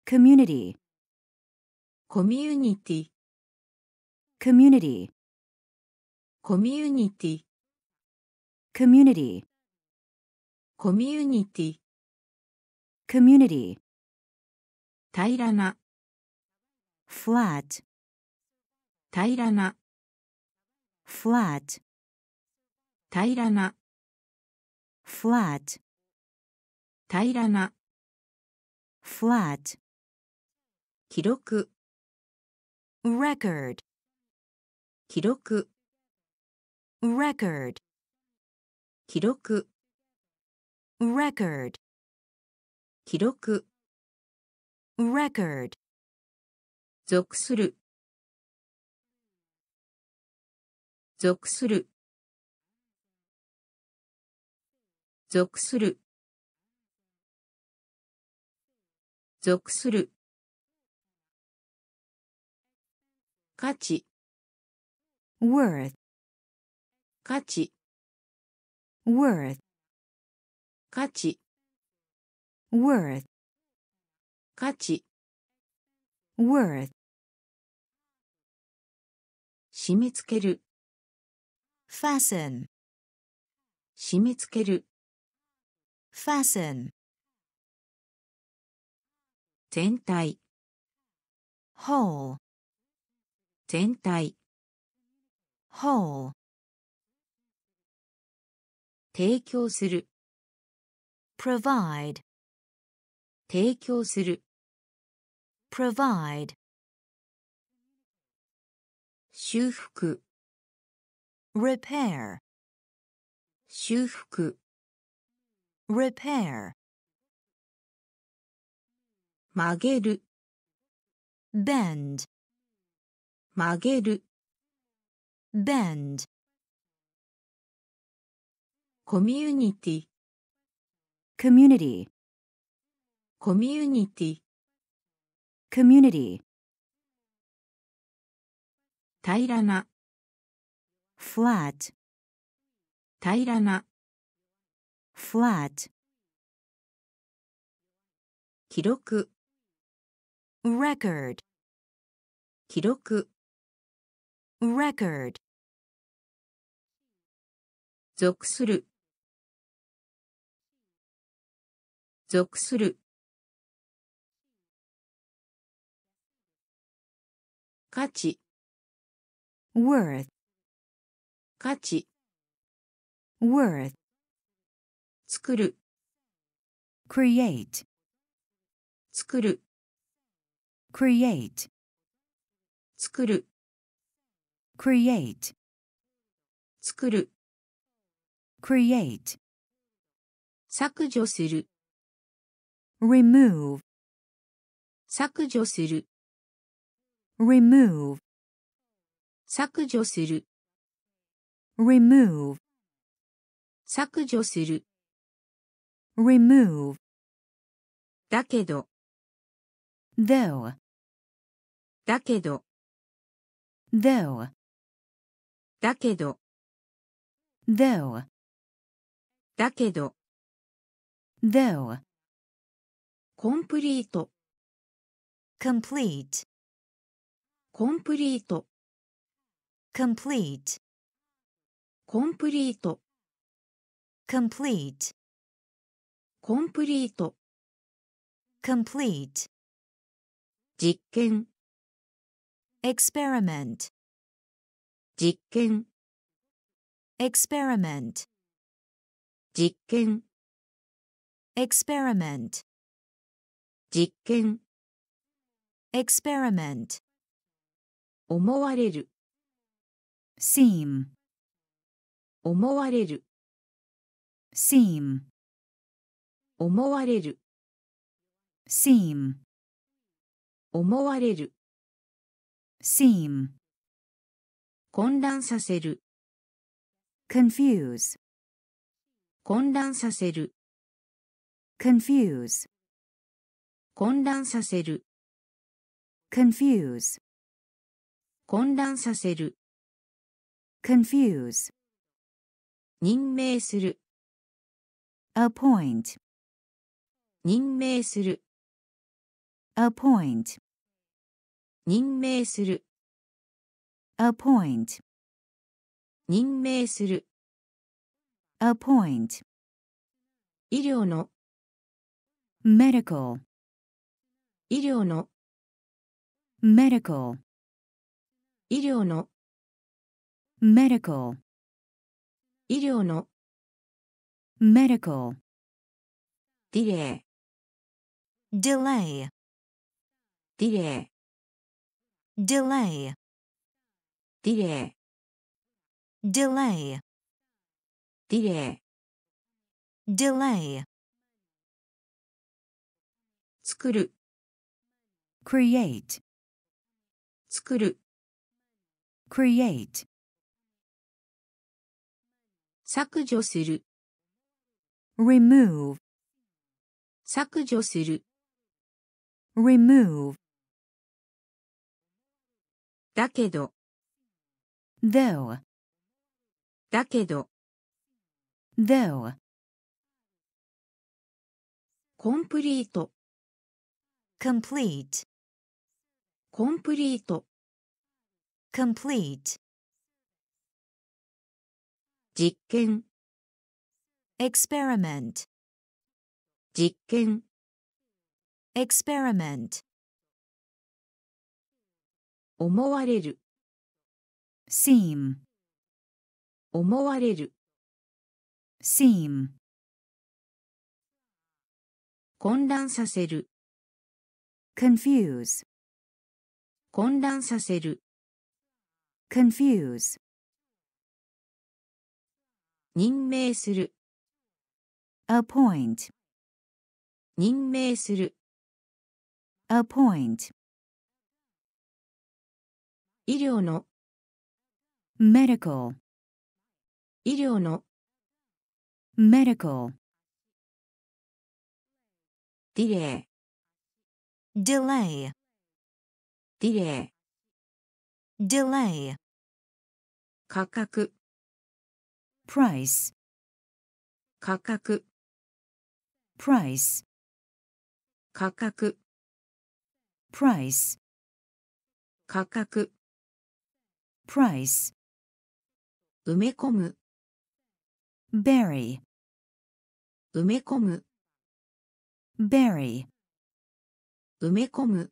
S1: コミュニティ。
S2: コミュニティ。
S1: コミュニティ。
S2: コミュニティ。
S1: コミュニティ。
S2: コミュニティ。
S1: 平らな。
S2: フラット。
S1: 平らな。
S2: フラット。
S1: 平らな。
S2: フラット。
S1: 平らな、
S2: flat,
S1: 記録、
S2: record,
S1: 記録、
S2: record,
S1: 記録、
S2: record,
S1: 記録、
S2: record,
S1: 属する、属する、属する、属する、価値、
S2: worth,
S1: 価値、
S2: worth,
S1: 価値、
S2: worth,
S1: 価値、
S2: worth,
S1: 締め付ける、
S2: fasten,
S1: 締め付ける、
S2: fasten,
S1: 全体、
S2: whole,
S1: 全体、
S2: whole,
S1: 提供する、
S2: provide,
S1: 提供する、
S2: provide,
S1: 修復、
S2: repair,
S1: 修復、
S2: repair,
S1: 曲げる、
S2: bend,
S1: 曲げる、
S2: bend,
S1: コミュニティ、
S2: community,
S1: コミュニティ、
S2: community,
S1: 平らな、
S2: flat,
S1: 平らな、
S2: flat,
S1: 記録、
S2: record,
S1: 記録、
S2: record,
S1: 属する、属する、価値、
S2: worth,
S1: 価値、
S2: worth,
S1: 作る、
S2: create,
S1: 作る、
S2: create,
S1: 作る、
S2: create,
S1: 作る、
S2: create,
S1: 削除する、
S2: remove,
S1: 削除する、
S2: remove,
S1: 削除する、
S2: remove,
S1: 削除する、
S2: remove,
S1: だけど、
S2: though,
S1: だけど、
S2: though,
S1: だけど、
S2: though,
S1: だけど、
S2: though,
S1: コンプリート、
S2: complete,
S1: コンプリート、
S2: complete,
S1: コンプリート、
S2: complete,
S1: コンプリート、
S2: complete,
S1: 実験、
S2: experiment,
S1: 実験、
S2: experiment,
S1: 実験、
S2: experiment,
S1: 実験、
S2: experiment,
S1: 思われる、
S2: seem,
S1: 思われる、
S2: seem,
S1: 思われる、
S2: seem,
S1: 思われる、
S2: seem,
S1: 混乱させる、
S2: confuse,
S1: 混乱させる、
S2: confuse,
S1: 混乱させる、
S2: confuse,
S1: 混乱させる、
S2: confuse,
S1: 任命する、
S2: appoint,
S1: 任命する、
S2: appoint,
S1: 任命する、
S2: appoint,
S1: 任命する、
S2: appoint,
S1: 医療の、
S2: medical,
S1: 医療の、
S2: medical,
S1: 医療の、
S2: medical,
S1: 医療の、
S2: medical,
S1: ディ
S2: delay,
S1: ディレイ、
S2: delay, delay,
S1: ディレイ、
S2: delay,
S1: 作る、
S2: create,
S1: 作る、
S2: create,
S1: 削除する、
S2: remove,
S1: 削除する、
S2: remove,
S1: だけど、
S2: though,
S1: だけど、
S2: though,
S1: コンプリート、
S2: complete,
S1: コンプリート、
S2: complete,
S1: 実験、
S2: experiment,
S1: 実験、
S2: experiment,
S1: 思われる、
S2: seem,
S1: 思われる、
S2: seem,
S1: 混乱させる、
S2: confuse,
S1: 混乱させる、
S2: confuse,
S1: 任命する、
S2: appoint,
S1: 任命する、
S2: appoint,
S1: 医療の、
S2: medical,
S1: 医療の、
S2: medical,
S1: ディレイ、
S2: delay,
S1: ディレイ、
S2: delay,
S1: 価格、
S2: price,
S1: 価格、
S2: price,
S1: 価格、
S2: price,
S1: 価格、
S2: price,
S1: 埋め込む、
S2: bury,
S1: 埋め込む、
S2: bury,
S1: 埋め込む、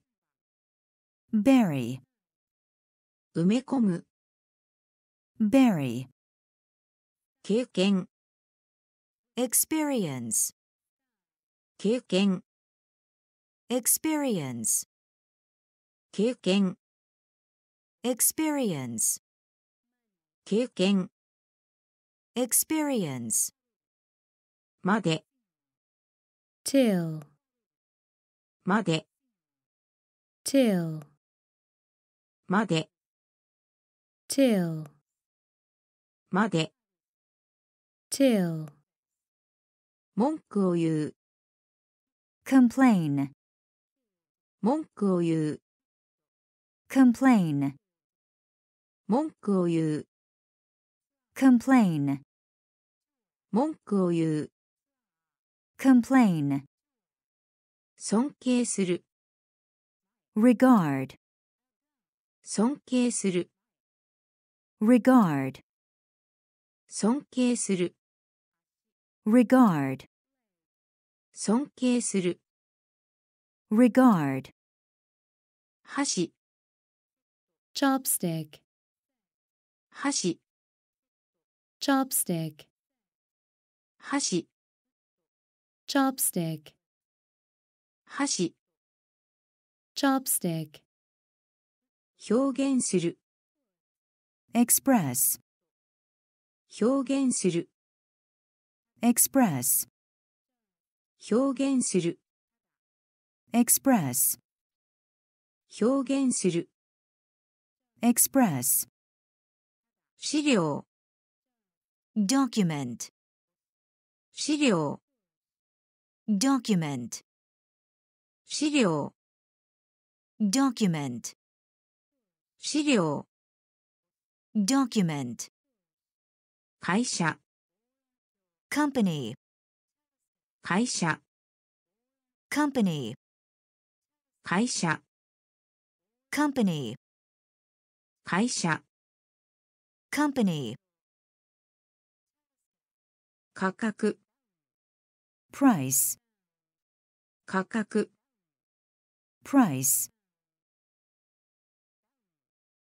S2: bury,
S1: 埋め込む、
S2: bury,
S1: 経験、
S2: experience,
S1: 経験、
S2: experience,
S1: 経験、
S2: experience,
S1: 経験、
S2: experience,
S1: まで、
S3: till,
S1: まで、
S3: till,
S1: まで、
S3: till,
S1: まで、
S3: till,
S1: 文句を言う、
S2: complain,
S1: 文句を言う、
S2: complain,
S1: 文句を言う、
S2: complain,
S1: 文句を言う、
S2: complain,
S1: 尊敬する、
S2: regard,
S1: 尊敬する、
S2: regard,
S1: 尊敬する、
S2: regard,
S1: 尊敬する、
S2: regard,
S1: 箸、
S3: chopstick,
S1: 箸、
S3: chopstick,
S1: 箸、
S3: chopstick,
S1: 箸、
S3: chopstick,
S1: 表現する、
S2: express,
S1: 表現する、
S2: express,
S1: 表現する、
S2: express,
S1: 表現する、
S2: express,
S1: 資料、
S2: document,
S1: 資料、
S2: document,
S1: 資料、
S2: document,
S1: 資料、
S2: document,
S1: 会社、
S2: company,
S1: 会社、
S2: company,
S1: 会社、
S2: company,
S1: 会社、
S2: company,
S1: 価格、
S2: price,
S1: 価格、
S2: price,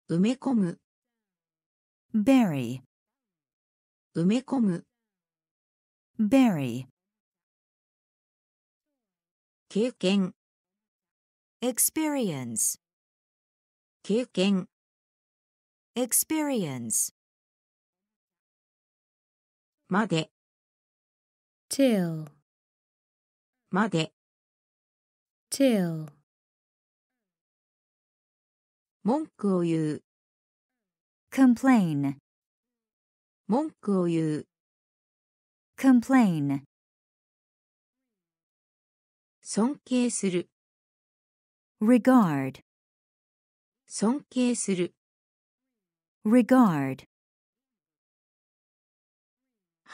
S1: 埋め込む、
S2: bury,
S1: 埋め込む、
S2: bury,
S1: 経験、
S2: experience,
S1: 経験、
S2: experience,
S1: まで、
S3: till,
S1: まで、
S3: till,
S1: 文句を言う、
S2: complain,
S1: 文句を言う、
S2: complain,
S1: 尊敬する、
S2: regard,
S1: 尊敬する、
S2: regard,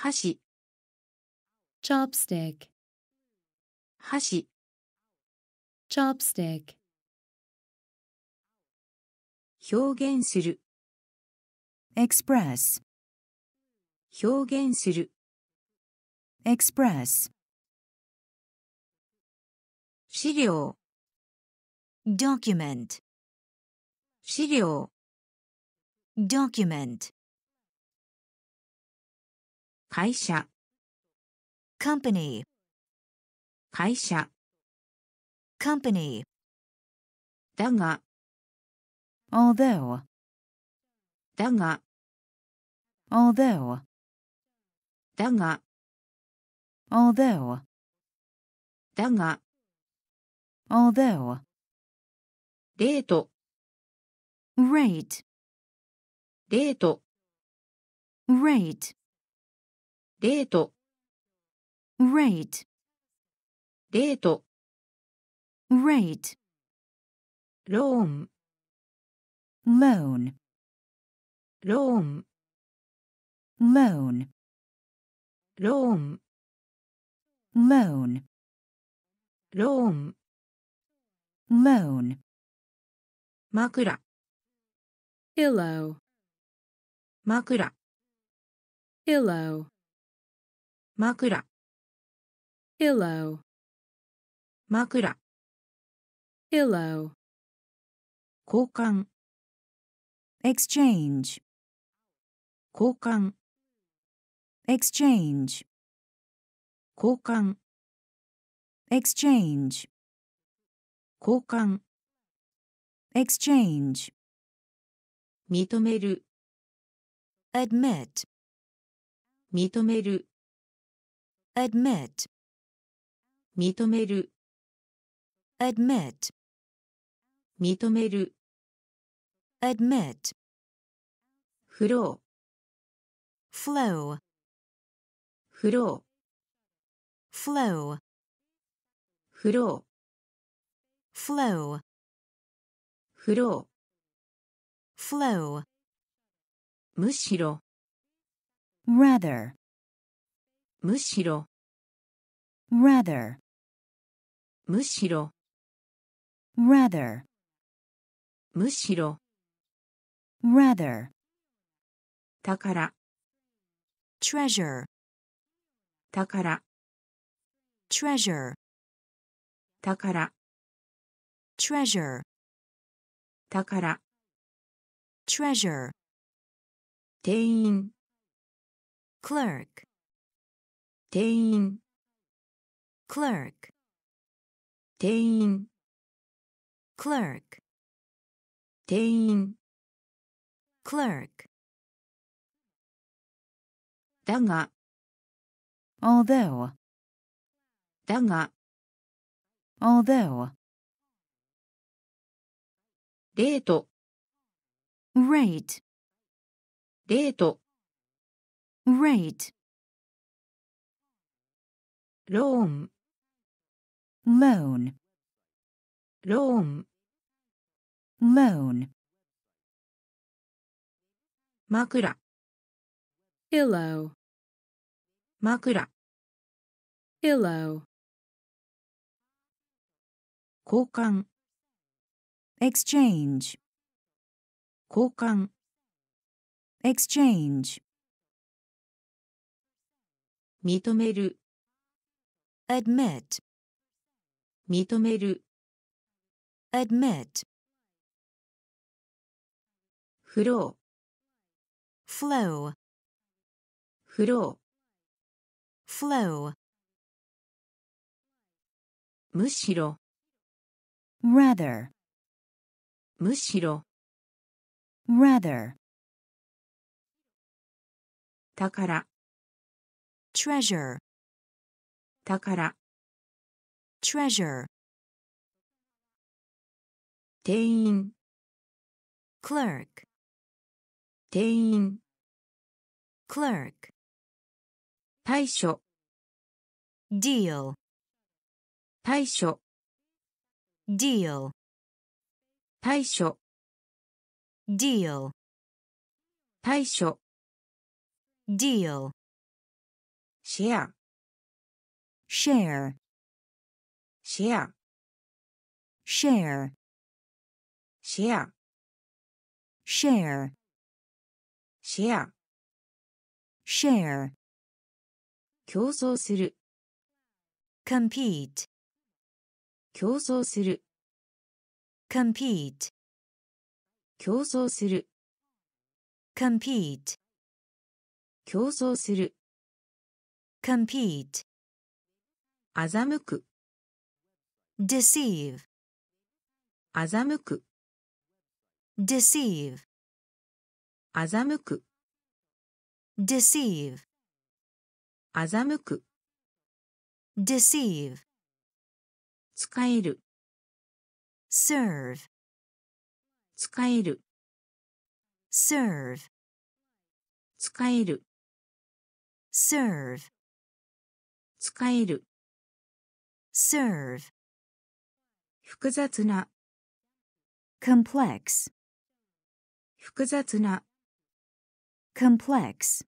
S1: 箸。
S3: チョプスティック。
S1: 箸。
S3: チョプスティック。
S1: 表現する。
S2: express。
S1: 表現する。
S2: express。
S1: 資料。
S2: document。
S1: 資料。
S2: document。
S1: 会社、
S2: company,
S1: 会社、
S2: company,
S1: だが、
S2: although,
S1: だが、
S2: although,
S1: だが、
S2: although,
S1: だが、
S2: although,
S1: レート、
S2: rate,
S1: レート、
S2: rate,
S1: レート、
S2: rate,
S1: レート、
S2: rate,
S1: ローン、
S2: loan,
S1: ローン、
S2: loan,
S1: ローン、
S2: loan,
S1: ローン、
S2: loan,
S1: 枕、
S3: pillow,
S1: 枕、
S3: pillow,
S1: 枕、
S3: pillow,
S1: 枕、
S3: pillow,
S1: 交換、
S2: exchange,
S1: 交換、
S2: exchange,
S1: 交換、
S2: exchange,
S1: 交換、
S2: exchange,
S1: 認める、
S2: admit,
S1: 認める、
S2: admit,
S1: 認める、
S2: admit,
S1: 認める、
S2: admit,
S1: フロ
S2: flow,
S1: ー、フロ
S2: flow,
S1: ー、フロー、
S2: flow,
S1: フロ
S2: flow,
S1: ー、むしろ、
S2: rather,
S1: むしろ、
S2: rather,
S1: むしろ、
S2: rather,
S1: むしろ、
S2: rather,
S1: 宝、
S2: treasure,
S1: 宝、
S2: treasure,
S1: 宝、
S2: treasure,
S1: 宝、
S2: treasure,
S1: 店員、
S2: clerk,
S1: 店員、
S2: clerk,
S1: 店員、
S2: clerk,
S1: 店員、
S2: clerk,
S1: だが、
S2: although,
S1: だが、
S2: although,
S1: レート、
S2: rate,
S1: レート、
S2: rate,
S1: ローン、
S2: loan,
S1: ローン、
S2: loan,
S1: 枕、
S3: pillow,
S1: 枕、
S3: pillow,
S1: 交換、
S2: exchange,
S1: 交換、
S2: exchange,
S1: 認める、
S2: admit,
S1: 認める、
S2: admit,
S1: フロ
S2: flow,
S1: ー、フロ
S2: flow,
S1: ー、むしろ、
S2: rather,
S1: むしろ、
S2: rather,
S1: 宝、
S2: treasure,
S1: 宝、
S2: treasure,
S1: 店員、
S2: clerk,
S1: 店員、
S2: clerk,
S1: 対処、
S2: deal,
S1: 対処、
S2: deal,
S1: 対処、
S2: deal,
S1: 対処、
S2: deal,
S1: シェア、
S2: share,
S1: シェア、
S2: share,
S1: シェア、
S2: share,
S1: シェア、
S2: share,
S1: 競争する、
S2: compete,
S1: 競争する、
S2: compete,
S1: 競争する、
S2: compete,
S1: 競争する、
S2: compete,
S1: 欺く、
S2: deceive,
S1: 欺く、
S2: deceive,
S1: 欺く、
S2: deceive,
S1: 欺く、
S2: deceive,
S1: 使える、
S2: serve,
S1: 使える、
S2: serve,
S1: 使える、
S2: serve,
S1: 使える、
S2: serve,
S1: 複雑な、
S2: complex,
S1: 複雑な、
S2: complex,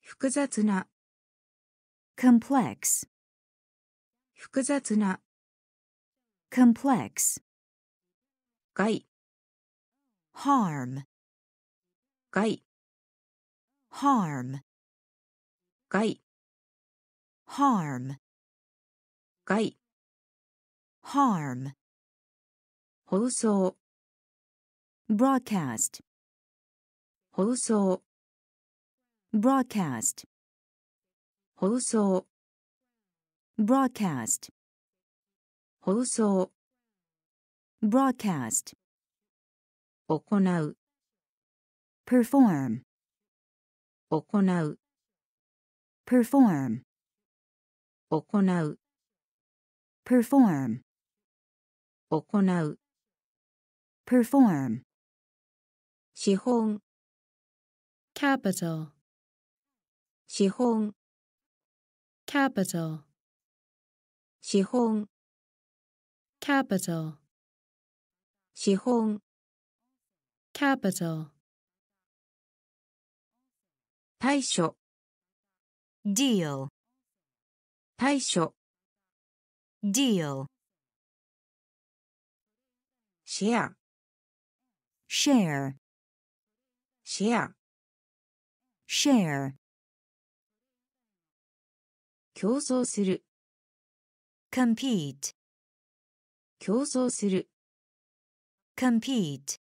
S1: 複雑な、
S2: complex,
S1: 複雑な、
S2: complex,
S1: 害、
S2: harm,
S1: 害、
S2: harm,
S1: 害、
S2: harm,
S1: 害、
S2: harm,
S1: 放送、
S2: broadcast,
S1: 放送、
S2: broadcast,
S1: 放送、
S2: broadcast,
S1: 放送、
S2: broadcast,
S1: 行う、
S2: perform,
S1: 行う、
S2: perform,
S1: 行う、
S2: perform,
S1: 行う、
S2: perform,
S1: 資本、
S3: capital,
S1: 資本、
S3: capital,
S1: 資本、
S3: capital,
S1: 資本、
S3: capital,
S1: 対処、
S2: deal,
S1: 対処、
S2: deal,
S1: シェア、
S2: share,
S1: シェア、
S2: share,
S1: 競争する、
S2: compete,
S1: 競争する、
S2: compete,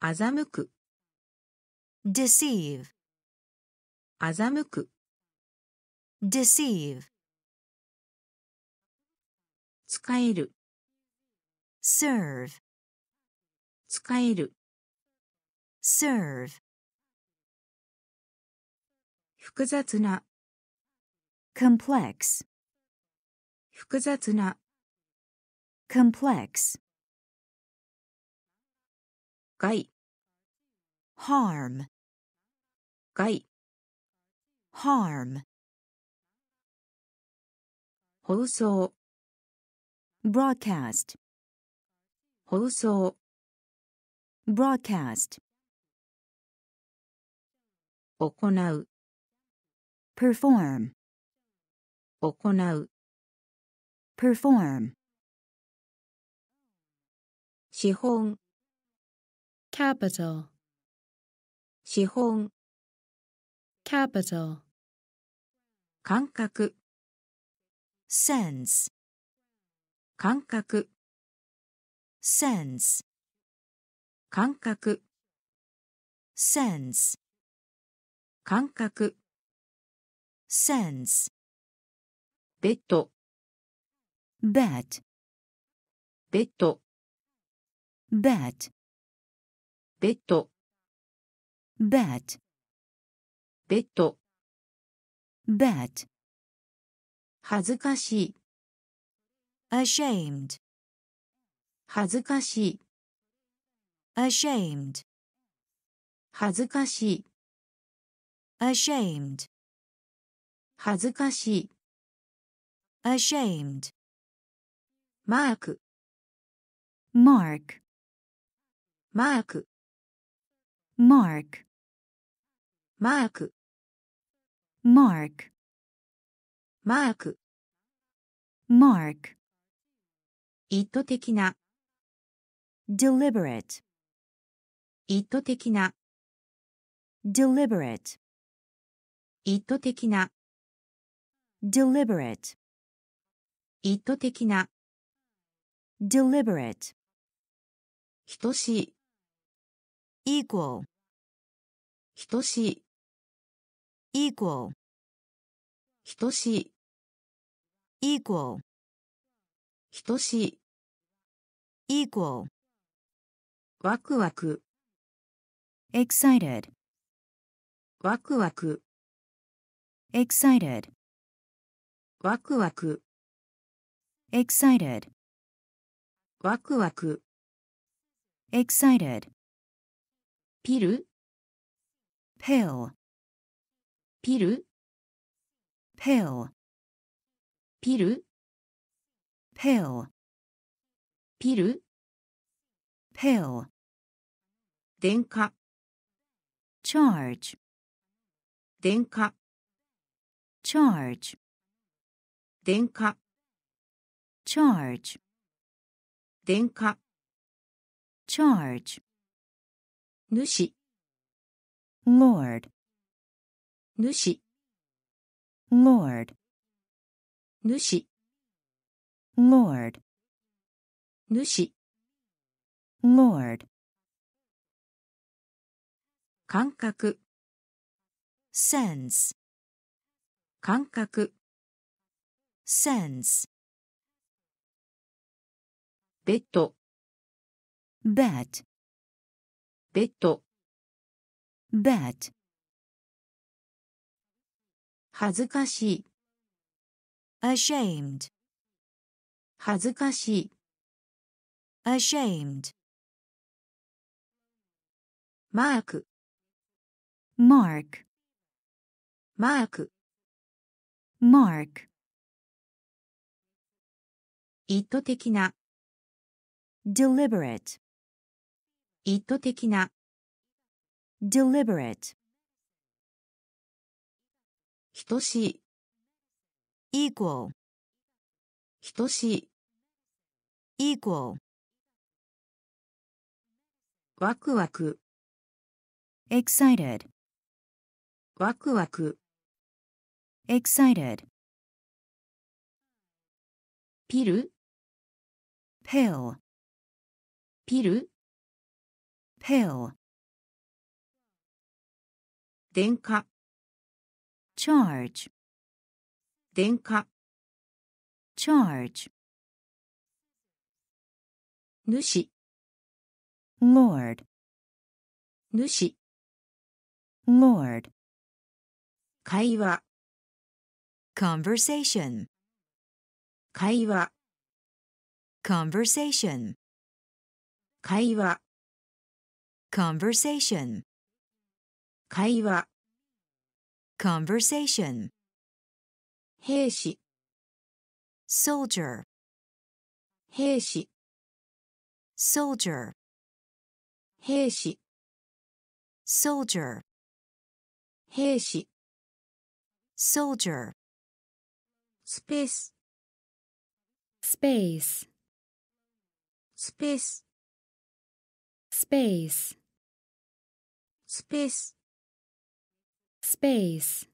S1: 欺く、
S2: deceive,
S1: 欺く、
S2: deceive,
S1: 使える、
S2: serve,
S1: 使える、
S2: serve,
S1: 複雑な、
S2: complex,
S1: 複雑な、
S2: complex,
S1: 害、
S2: harm,
S1: 害、
S2: harm,
S1: 放送、
S2: broadcast,
S1: 放送、
S2: broadcast,
S1: 行う、
S2: perform,
S1: 行う、
S2: perform,
S1: 資本、
S3: capital,
S1: 資本、
S3: capital,
S1: 感覚、
S2: sense,
S1: 感覚、
S2: sense,
S1: 感覚、
S2: sense,
S1: 感覚、
S2: sense,
S1: ベッド、
S2: bet,
S1: ベッド、
S2: bet,
S1: ベッド、
S2: bet,
S1: ベッド、
S2: bet,
S1: 恥ずかしい、
S2: ashamed,
S1: 恥ずかしい、
S2: ashamed,
S1: 恥ずかしい、
S2: ashamed,
S1: 恥ずかしい、
S2: ashamed,
S1: マーク、
S2: mark,
S1: マーク、
S2: mark,
S1: マーク、
S2: mark,
S1: マーク、
S2: mark,
S1: 意図的な、
S2: deliberate,
S1: 意図的な、
S2: deliberate,
S1: 意図的な、
S2: deliberate,
S1: 意図的な、
S2: deliberate,
S1: 等しい、
S2: equal,
S1: 等しい、
S2: equal,
S1: 等しい、
S2: equal,
S1: 等しい、
S2: equal,
S1: ワクワク、
S2: excited,
S1: ワクワク、
S2: excited,
S1: ワクワク、
S2: excited,
S1: ワクワク、
S2: excited,
S1: ピル、
S2: pill,
S1: ピル、
S2: pill,
S1: ピル、
S2: pill,
S1: ピル、
S2: pill,
S1: 電化、
S2: charge,
S1: 電化、
S2: charge,
S1: 電化、
S2: charge,
S1: 電化、
S2: charge,
S1: 主、
S2: lord,
S1: 主、
S2: lord,
S1: 主、
S2: lord,
S1: 主、
S2: lord,
S1: 感覚、
S2: sense,
S1: 感覚、
S2: sense,
S1: ベッド、
S2: bet,
S1: ベッド、
S2: bet,
S1: 恥ずかしい、
S2: ashamed,
S1: 恥ずかしい、
S2: ashamed,
S1: マーク、
S2: mark,
S1: マーク、
S2: mark,
S1: 意図的な、
S2: deliberate,
S1: 意図的な、
S2: deliberate,
S1: 等しい、
S2: equal,
S1: 等しい、
S2: equal,
S1: ワクワク、
S2: excited,
S1: ワクワク、
S2: excited,
S1: ピル、
S2: pill,
S1: ピル、
S2: pill,
S1: 電化、
S2: charge,
S1: 電化、
S2: charge,
S1: 主、
S2: lord,
S1: 主、
S2: lord,
S1: 会話、
S2: conversation,
S1: 会話、
S2: conversation,
S1: 会話、
S2: conversation,
S1: 会話、
S2: conversation,
S1: 兵士、
S2: soldier,
S1: 兵士、
S2: Soldier,
S1: 兵士、
S2: soldier,
S1: 兵士、
S2: soldier,
S1: スペース、
S3: space,
S1: スペース、
S3: space,
S1: スペース、
S3: space,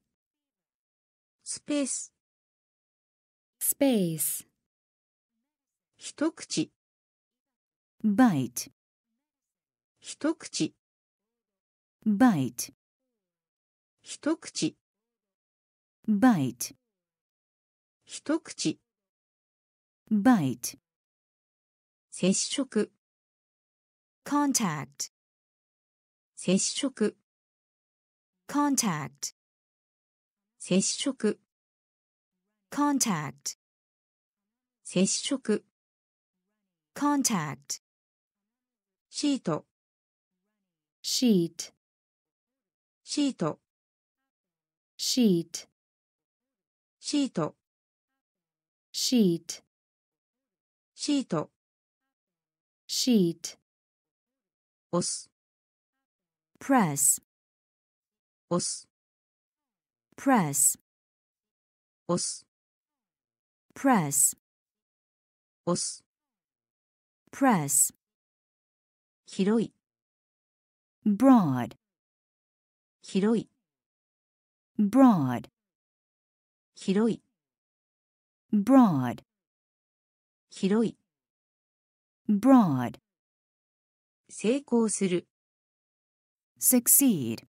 S1: スペース、
S3: space,
S1: 一口、
S2: bite,
S1: 一口、
S2: bite,
S1: 一口、
S2: bite,
S1: 一口、
S2: bite,
S1: 接触、
S2: contact,
S1: 接触、
S2: contact,
S1: 接触、
S2: contact,
S1: 接触、
S2: contact,
S1: シート、
S3: sheet,
S1: シート、
S3: sheet,
S1: シート、
S3: sheet,
S1: シート、
S3: sheet,
S1: 押す、
S2: press,
S1: 押す、
S2: press,
S1: 押す、
S2: press,
S1: 押す、
S2: press,
S1: 広い、
S2: broad,
S1: 広い、
S2: broad,
S1: 広い、
S2: broad,
S1: 広い、
S2: broad,
S1: 成功する、
S2: succeed,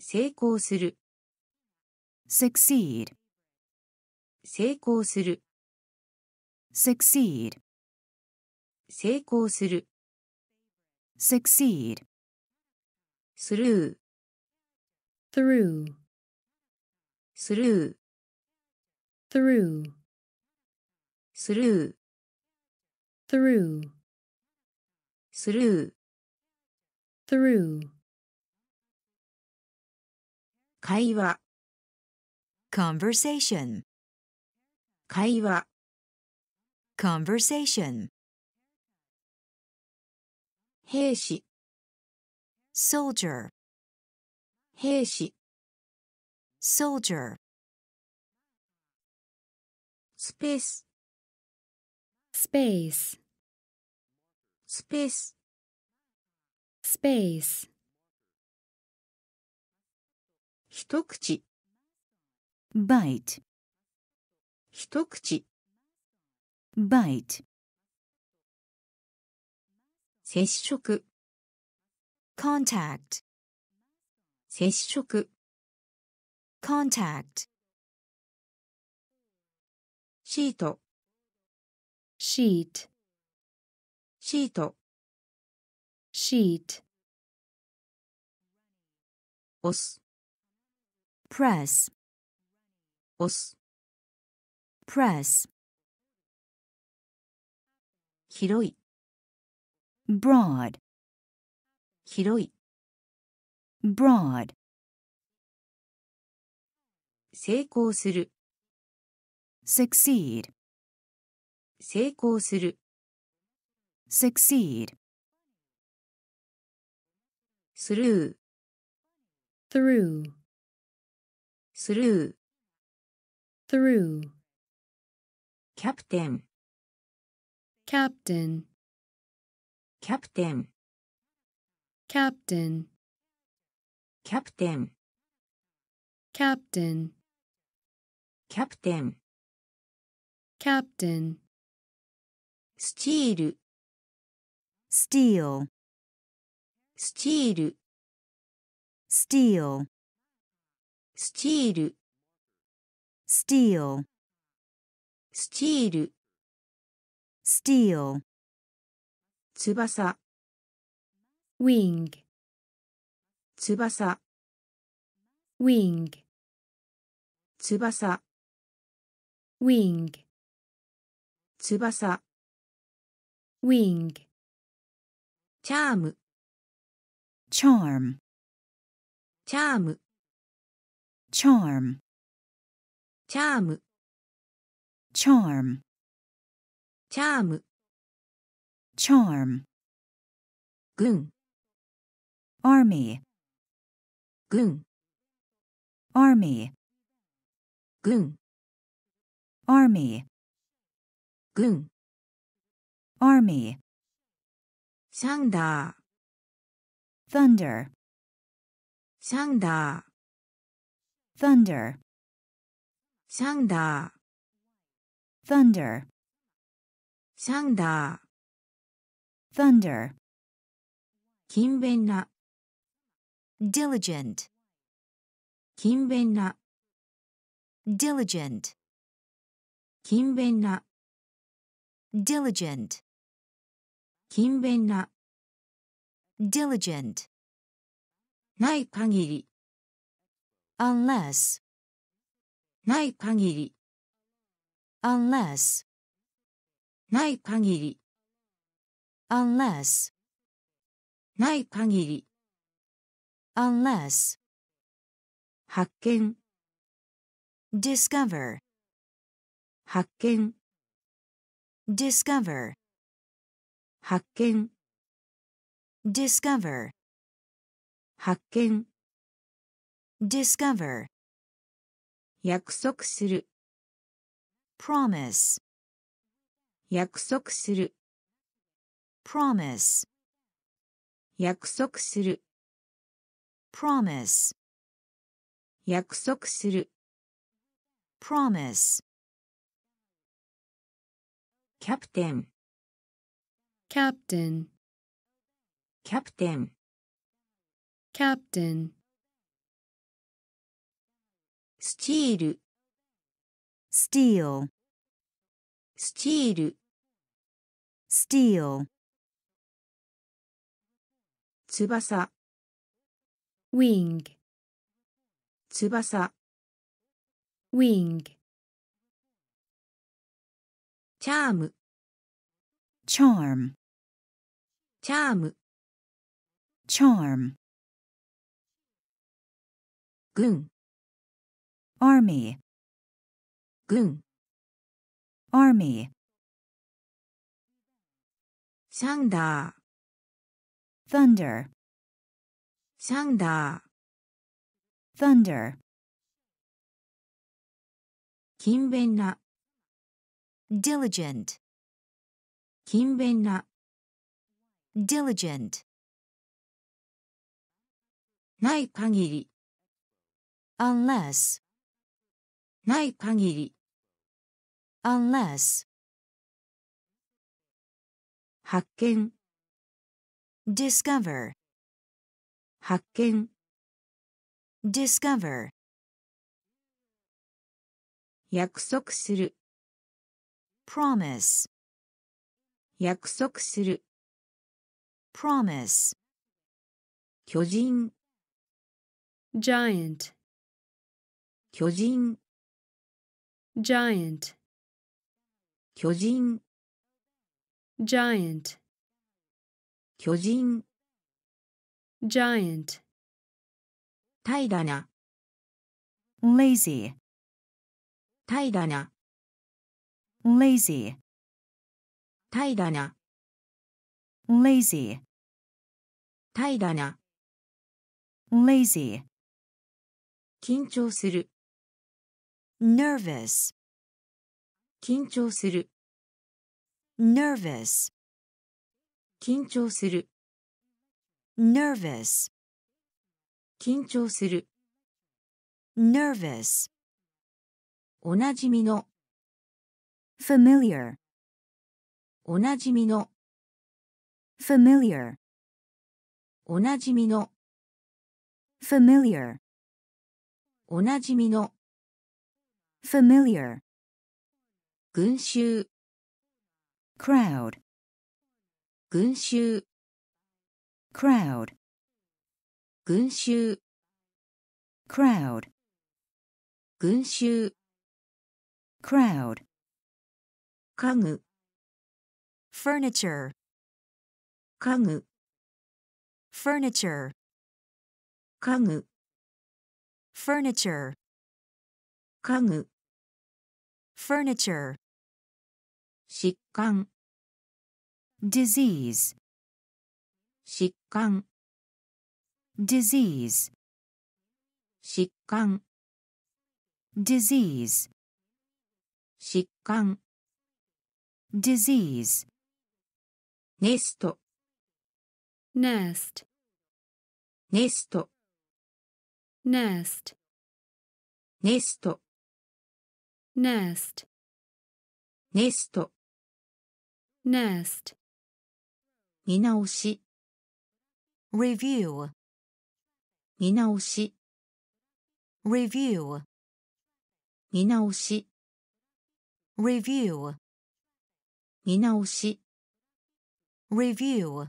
S1: 成功する、
S2: succeed,
S1: 成功する、
S2: succeed,
S1: 成功する、
S2: succeed,
S1: スルー、
S3: through,
S1: スルー、
S3: through,
S1: スルー、
S3: through,
S1: スルー、
S3: through,
S1: 会話、
S2: conversation,
S1: 会話、
S2: conversation,
S1: 兵士、
S2: soldier,
S1: 兵士、
S2: soldier,
S1: スペース、
S3: space,
S1: スペース、
S3: space,
S1: 一口、
S2: bite,
S1: 一口、
S2: bite,
S1: 接触、
S2: contact,
S1: 接触、
S2: contact,
S1: シート、
S3: sheet,
S1: シート、
S3: sheet,
S1: 押す、
S2: press,
S1: 押す、
S2: press,
S1: 広い、
S2: broad,
S1: 広い、
S2: broad,
S1: 成功する、
S2: succeed,
S1: 成功する、
S2: succeed,
S1: スルー、
S3: through,
S1: スルー、
S3: through,
S1: キャプテン、
S3: captain,
S1: キャプテン、
S3: captain,
S1: キャプテン、
S3: captain,
S1: キャプテン、
S3: captain,
S1: スチール、
S2: steal,
S1: スチー翼、
S3: wing,
S1: 翼、
S3: wing,
S1: 翼、
S3: wing,
S1: 翼、
S3: wing,
S1: チャーム、
S2: charm,
S1: チャーム、
S2: charm,
S1: チャーム、
S2: charm,
S1: チャーム、
S2: charm,
S1: 軍、
S2: army,
S1: 軍、
S2: army,
S1: 軍、
S2: army,
S1: 軍、
S2: army,
S1: サンダー、
S2: thunder,
S1: サンダー、
S2: thunder,
S1: サンダー、
S2: thunder,
S1: サンダー、
S2: thunder,
S1: 勤勉な、
S2: diligent,
S1: 勤勉な、
S2: diligent,
S1: 勤勉な、
S2: diligent,
S1: 勤勉な、
S2: diligent,
S1: ない限り、
S2: unless,
S1: ない限り、
S2: unless,
S1: ない限り、
S2: unless,
S1: ない限り、
S2: unless,
S1: 発見、
S2: discover,
S1: 発見、
S2: discover,
S1: 発見、
S2: discover,
S1: 発見、
S2: discover,
S1: 約束する、
S2: promise,
S1: 約束する
S2: promise.
S1: 約束する。
S2: promise.
S1: 約束する。
S2: promise.
S1: キャプテン。
S3: キャプテン
S1: キャプテン。
S3: キャプテン
S1: スチール。
S2: スティール
S1: スチール。
S2: スティール
S1: 翼
S3: wing,
S1: 翼
S3: wing,
S1: チャーム
S2: charm,
S1: チャーム
S2: charm,
S1: 軍
S2: army,
S1: 軍
S2: army,
S1: サンダー
S2: thunder,
S1: サンダー
S2: thunder,
S1: 勤勉な
S2: diligent,
S1: 勤勉な
S2: diligent,
S1: ない限り
S2: unless,
S1: ない限り
S2: unless,
S1: 発見
S2: discover,
S1: 発見
S2: discover,
S1: 約束する
S2: promise,
S1: 約束する
S2: promise,
S1: 巨人
S3: giant,
S1: 巨人
S3: giant,
S1: 巨人
S3: giant,
S1: 巨人
S3: giant,
S1: 平らな
S2: lazy,
S1: 平らな
S2: lazy,
S1: 平らな
S2: lazy,
S1: 平らな
S2: lazy,
S1: 緊張する
S2: nervous,
S1: 緊張する
S2: nervous,
S1: 緊張する
S2: nervous,
S1: 緊張する
S2: nervous,
S1: おなじみの
S2: familiar,
S1: おなじみの
S2: familiar,
S1: おなじみの
S2: familiar,
S1: おなじみの
S2: familiar,
S1: 群衆
S2: crowd,
S1: 群衆
S2: crowd,
S1: 群衆
S2: crowd,
S1: 群衆
S2: crowd,
S1: 家具
S2: furniture,
S1: 家具
S2: furniture,
S1: 家具
S2: furniture,
S1: 家具
S2: furniture,
S1: 疾患
S2: disease,
S1: 疾患
S2: disease,
S1: 疾患
S2: disease,
S1: 疾患
S2: disease,
S1: ネスト
S3: nest,
S1: ネスト
S3: nest,
S1: ネスト
S3: nest,
S1: ネスト
S3: nest,
S1: 見直し
S2: review,
S1: 見直し
S2: review,
S1: 見直し
S2: review,
S1: 見直し
S2: review,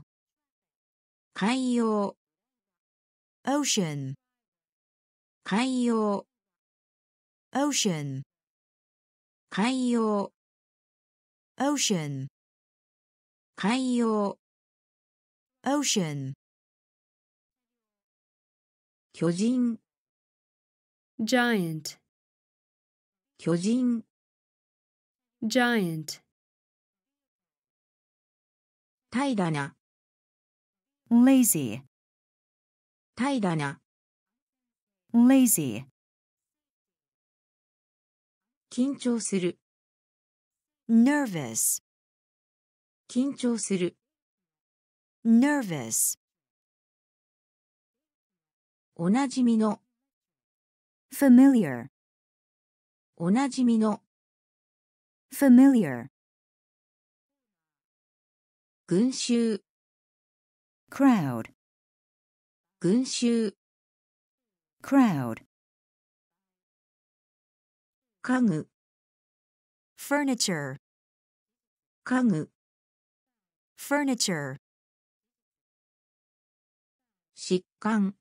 S1: 海洋
S2: ocean,
S1: 海洋
S2: ocean,
S1: 海洋
S2: ocean,
S1: 海洋
S2: ocean,
S1: 巨人
S3: giant,
S1: 巨人
S3: giant,
S1: 平らな
S2: lazy,
S1: 平らな
S2: lazy,
S1: 緊張する
S2: nervous,
S1: 緊張する、
S2: nervous,
S1: おなじみの、
S2: familiar,
S1: おなじみの、
S2: familiar,
S1: 群衆、
S2: crowd,
S1: 群衆、
S2: crowd,
S1: 家具、
S2: furniture,
S1: 家具、
S2: furniture,
S1: 疾患、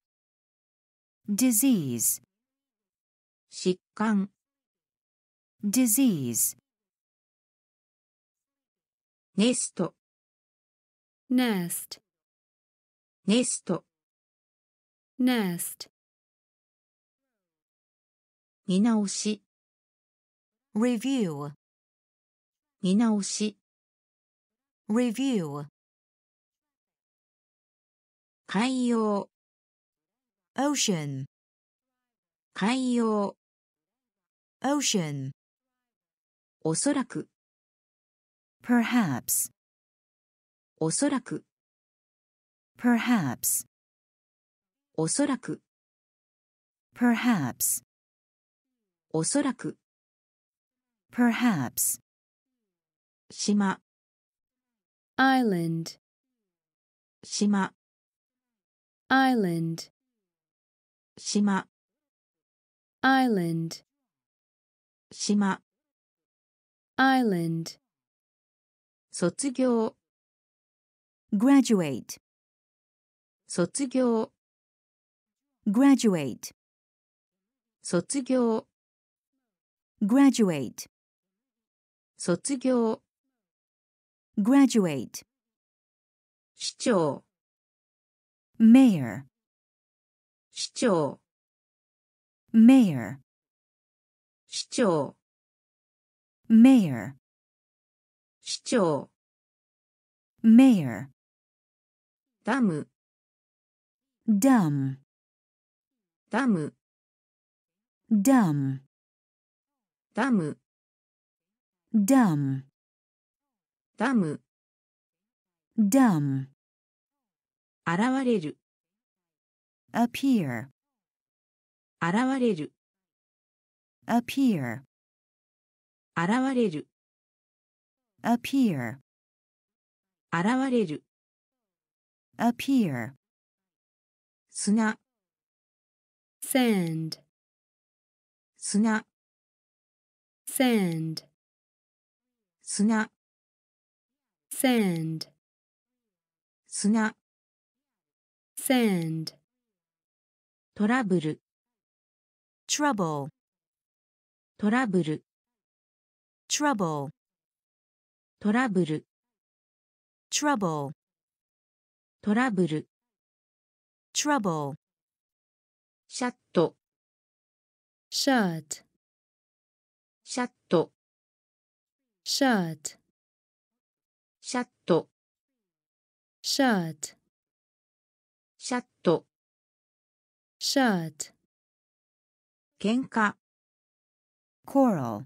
S2: disease,
S1: 疾患、
S2: disease,
S1: ネスト、
S3: nest,
S1: ネスト、
S3: nest,
S1: 見直し、
S2: review,
S1: 見直し、
S2: review,
S1: 海洋、
S2: ocean,
S1: 海洋、
S2: ocean,
S1: おそらく、
S2: perhaps,
S1: おそらく、
S2: perhaps,
S1: おそらく、
S2: perhaps,
S1: おそらく、
S2: perhaps,
S1: 島、
S3: island,
S1: 島、
S3: island,
S1: 島、
S3: island,
S1: 島、
S3: island,
S1: 卒業、
S2: graduate,
S1: 卒業、
S2: graduate,
S1: 卒業、
S2: graduate,
S1: 卒業、
S2: graduate,
S1: 市長、
S2: mayor,
S1: 市長、
S2: mayor,
S1: 市長、
S2: mayor,
S1: 市長、
S2: mayor,
S1: ダム、
S2: dumb,
S1: ダム、
S2: dumb,
S1: ダム、
S2: dumb,
S1: ダム、
S2: dumb,
S1: 現れる、
S2: appear,
S1: 現れる、
S2: appear,
S1: 現れる、
S2: appear,
S1: 現れる、
S2: appear,
S1: 砂、
S3: sand,
S1: 砂、
S3: sand,
S1: 砂、
S3: sand,
S1: 砂、
S3: sand,
S1: トラブル、
S2: trouble,
S1: トラブル、
S2: trouble,
S1: トラブル、
S2: trouble,
S1: トラブル、
S2: trouble,
S1: シャット、
S3: shut,
S1: シャット、
S3: shut,
S1: シャット、
S3: shut,
S1: シャット、
S3: shut,
S1: 喧嘩、
S2: coral,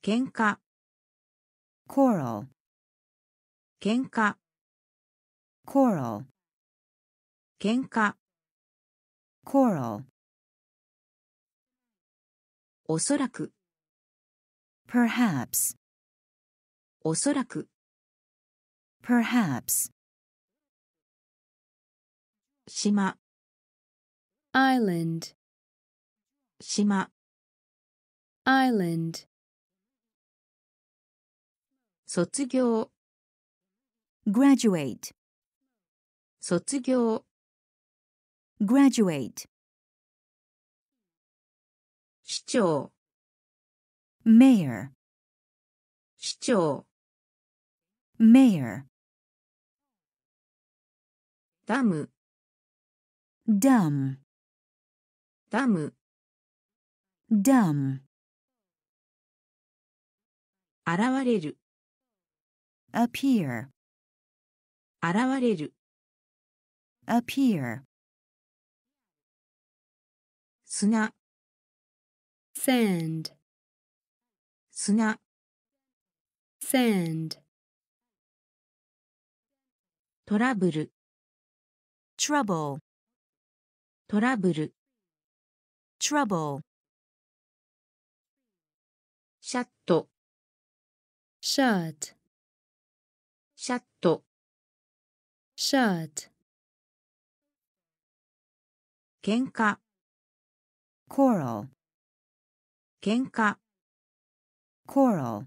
S1: 喧嘩、
S2: coral,
S1: 喧嘩、
S2: coral,
S1: 喧嘩、
S2: coral,
S1: おそらく、
S2: perhaps,
S1: おそらく、
S2: perhaps,
S1: 島、
S3: island,
S1: 島、
S3: island,
S1: 卒業、
S2: graduate,
S1: 卒業、
S2: graduate,
S1: 市長、
S2: mayor,
S1: 市長、
S2: mayor,
S1: ダム、ダム、
S2: dumb,
S1: 現れる、
S2: appear,
S1: 現れる、
S2: appear,
S1: 砂、
S3: sand,
S1: 砂、
S3: sand,
S1: トラブル
S2: trouble,
S1: トラブル
S2: trouble,
S1: シャット
S3: shut,
S1: シャット
S3: shut,
S1: 喧嘩
S2: coral,
S1: 喧嘩
S2: coral,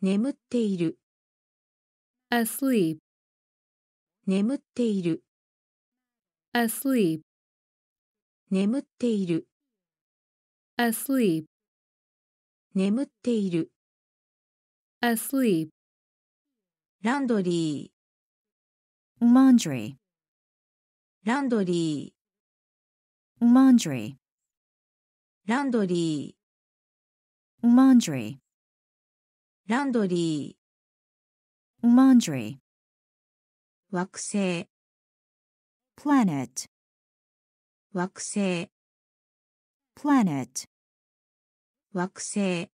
S1: 眠っている
S3: asleep,
S1: 眠っている
S3: asleep,
S1: 眠っている
S3: asleep,
S1: 眠っている
S3: asleep,
S1: ランドリ
S2: laundry,
S1: ーランドリ
S2: laundry,
S1: ーランドリ
S2: laundry,
S1: ーランドリ
S2: laundry,
S1: ー惑星
S2: planet,
S1: 惑星
S2: planet,
S1: 惑星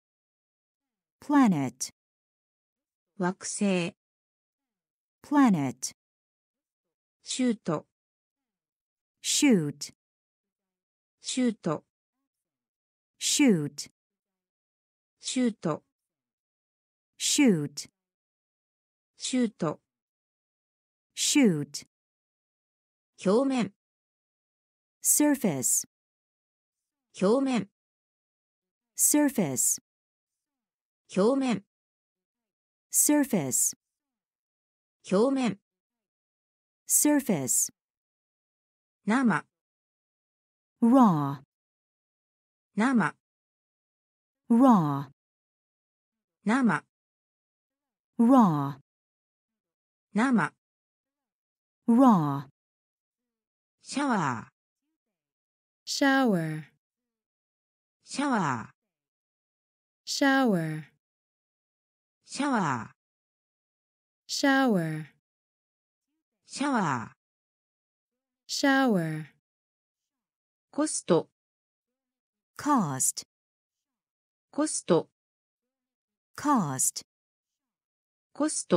S2: planet,
S1: 惑星
S2: planet,
S1: シュート
S2: shoot,
S1: シュート
S2: shoot,
S1: シュート
S2: shoot,
S1: シュート
S2: shoot,
S1: 表面
S2: surface,
S1: 表面
S2: surface,
S1: 表面
S2: surface,
S1: 表面
S2: surface,
S1: 生
S2: raw,
S1: 生
S2: raw,
S1: 生
S2: raw,
S1: 生
S2: raw,
S3: shower. Shower. Shower.
S1: Shower.
S3: Shower.
S1: Shower. Shower. Shower.
S2: Cost cost.
S1: Cost
S2: cost.
S1: Cost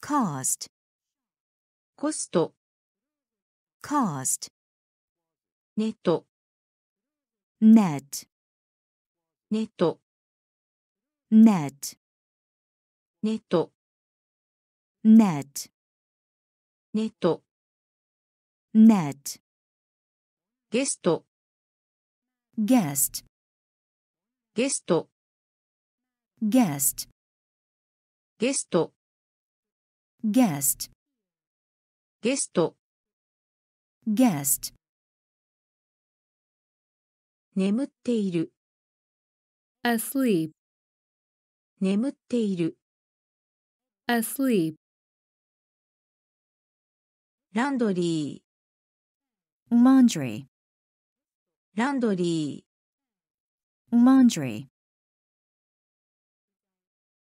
S1: cost. Cost
S2: cost,
S1: ネット
S2: net,
S1: ネット
S2: net,
S1: ネット
S2: net,
S1: ネット
S2: net,
S1: ゲスト
S2: guest,
S1: ゲスト
S2: guest,
S1: ゲスト
S2: guest,
S1: ゲスト
S2: guest,
S1: 眠っている
S3: asleep,
S1: 眠っている
S3: asleep,
S1: ランドリ
S2: laundry,
S1: ーランドリ
S2: laundry,
S1: ー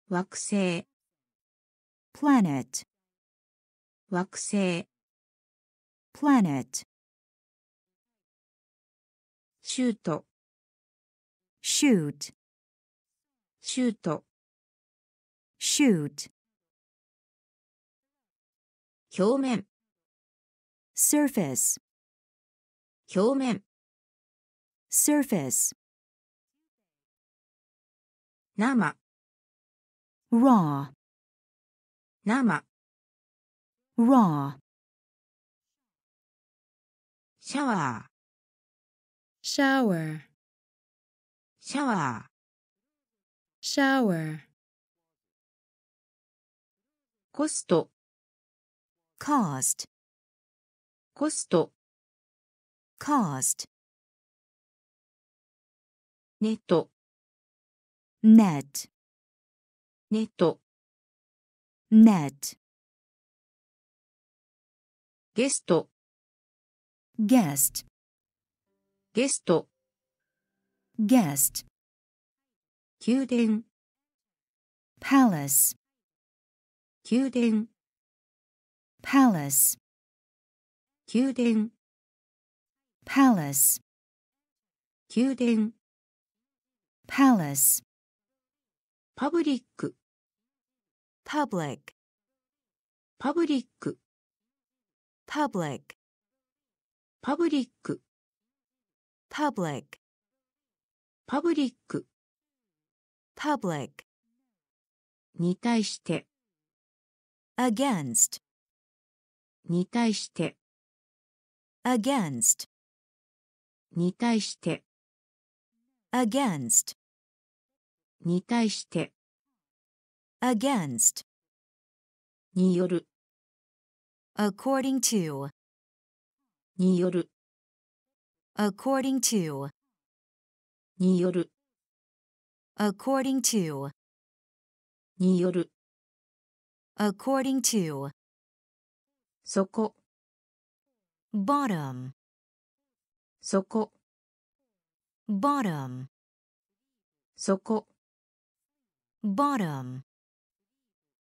S1: 惑星
S2: planet,
S1: 惑星
S2: planet,
S1: シュート
S2: shoot,
S1: シュート
S2: shoot,
S1: 表面
S2: surface,
S1: 表面
S2: surface,
S1: 生
S2: raw,
S1: 生
S2: raw,
S1: シャワー
S3: shower,
S1: シャワー
S3: shower,
S1: コスト
S2: cost,
S1: コスト
S2: cost,
S1: ネット
S2: net,
S1: ネット
S2: net,
S1: ゲスト
S2: guest,
S1: ゲスト
S2: guest,
S1: 宮殿
S2: palace,
S1: 宮殿
S2: palace,
S1: 宮殿
S2: palace,
S1: 宮殿
S2: palace,
S1: パブリック、
S2: public,
S1: パブリック、
S2: public,
S1: パブリック、
S2: public,
S1: パブリック、
S2: public,
S1: に対して、
S2: against,
S1: に対して、
S2: against,
S1: に対して、
S2: against,
S1: に対して、
S2: against,
S1: による、
S2: according to,
S1: による、
S2: according to,
S1: による、
S2: according to,
S1: による、
S2: according to,
S1: そこ、
S2: bottom,
S1: そこ、
S2: bottom,
S1: そこ、
S2: bottom,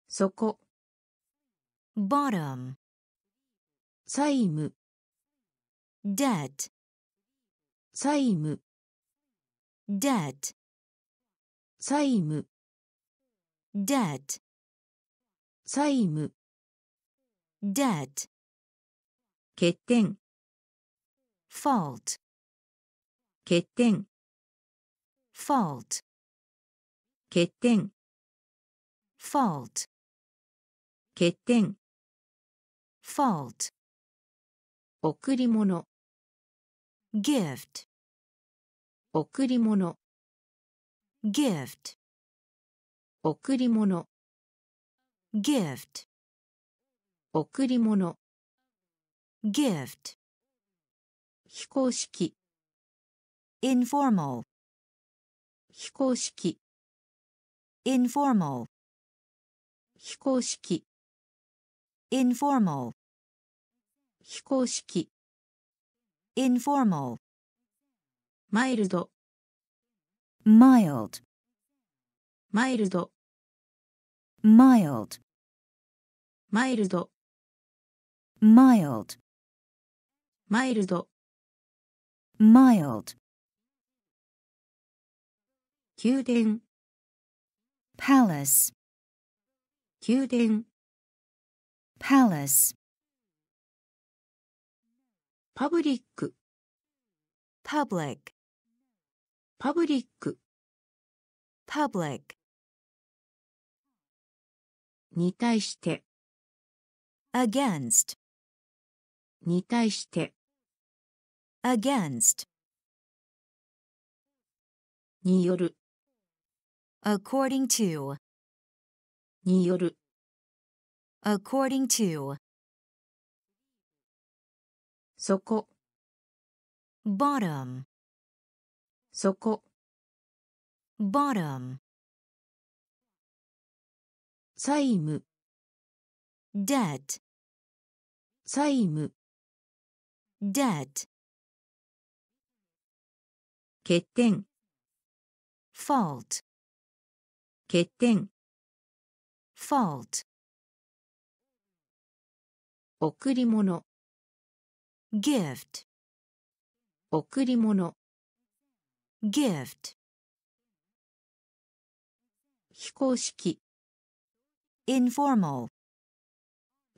S1: そこ、
S2: bottom,
S1: 債務、
S2: debt,
S1: 債務、
S2: debt,
S1: 債務、
S2: debt,
S1: 債務、
S2: debt,
S1: 欠点、
S2: fault,
S1: 欠点、
S2: fault,
S1: 欠点、
S2: fault,
S1: 欠点、
S2: fault,
S1: 贈り物、
S2: gift,
S1: 贈り物、
S2: gift,
S1: 贈り物、
S2: gift,
S1: 贈り物、
S2: gift,
S1: 非公式、
S2: informal,
S1: 非公式、
S2: informal,
S1: 非公式、
S2: informal,
S1: 非公式、
S2: informal,
S1: マイルド、
S2: mild,
S1: マイルド、
S2: mild,
S1: マイルド、
S2: mild,
S1: マイルド、
S2: mild,
S1: 宮殿、
S2: palace,
S1: 宮殿、
S2: palace,
S1: パブリック、
S2: public,
S1: パブリック、
S2: public,
S1: に対して、
S2: against,
S1: に対して、
S2: against,
S1: による、
S2: according to,
S1: による、
S2: according to,
S1: そこ、
S2: bottom,
S1: そこ、
S2: bottom,
S1: 債務、
S2: debt,
S1: 債務、
S2: debt,
S1: 欠点、
S2: fault,
S1: 欠点、
S2: fault,
S1: 贈り物、
S2: gift,
S1: 贈り物、
S2: gift,
S1: 非公式、
S2: informal,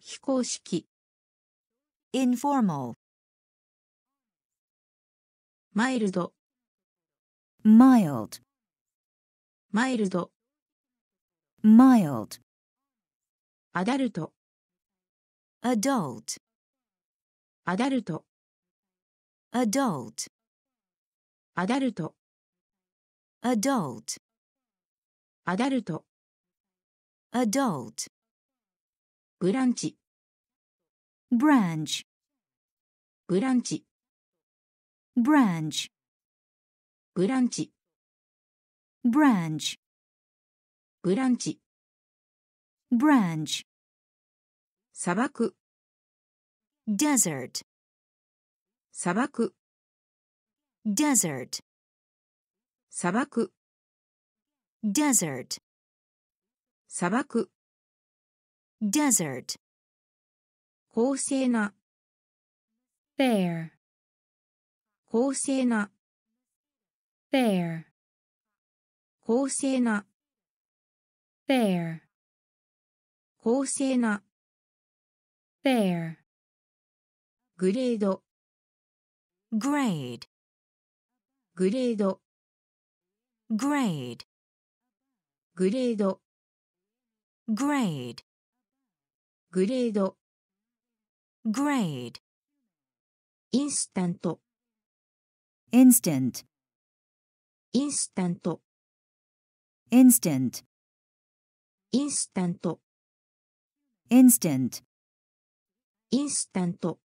S1: 非公式、
S2: informal,
S1: マイルド、
S2: mild,
S1: マイルド、
S2: mild,
S1: アダルト、
S2: adult,
S1: アダルト、
S2: adult,
S1: アダルト、
S2: adult,
S1: アダルト、
S2: adult,
S1: ブランチ、
S2: branch,
S1: ブランチ、
S2: branch,
S1: ブランチ、
S2: branch,
S1: ブランチ、
S2: branch,
S1: 砂漠、
S2: desert,
S1: 砂漠、
S2: desert,
S1: 砂漠、
S2: desert,
S1: 砂漠、
S2: desert,
S1: 公正な、
S3: fair,
S1: 公正な、
S3: fair,
S1: 公正な、
S3: fair,
S1: 公正な、
S3: fair,
S1: グレード。
S2: グレード。
S1: グレード。
S2: グレード。
S1: グレード。
S2: グレード。
S1: グレード。
S2: ス
S1: タント。スタント。
S2: スタント。
S1: インスタント。
S2: インスタント。
S1: インスタント。
S2: インスタント。
S1: インスタント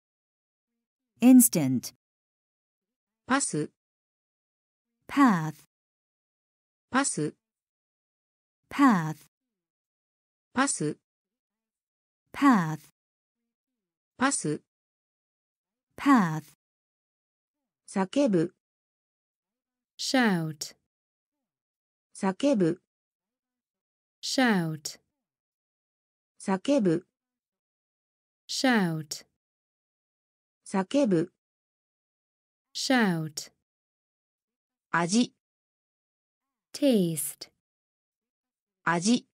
S2: instant,
S1: パス、
S2: path,
S1: パス、
S2: path,
S1: パス、
S2: path,
S1: パス、
S2: path,
S1: 叫ぶ、
S3: shout,
S1: 叫ぶ、
S3: shout,
S1: 叫ぶ、
S3: shout,
S1: 叫ぶ、
S3: shout,
S1: 味、
S3: taste,
S1: 味、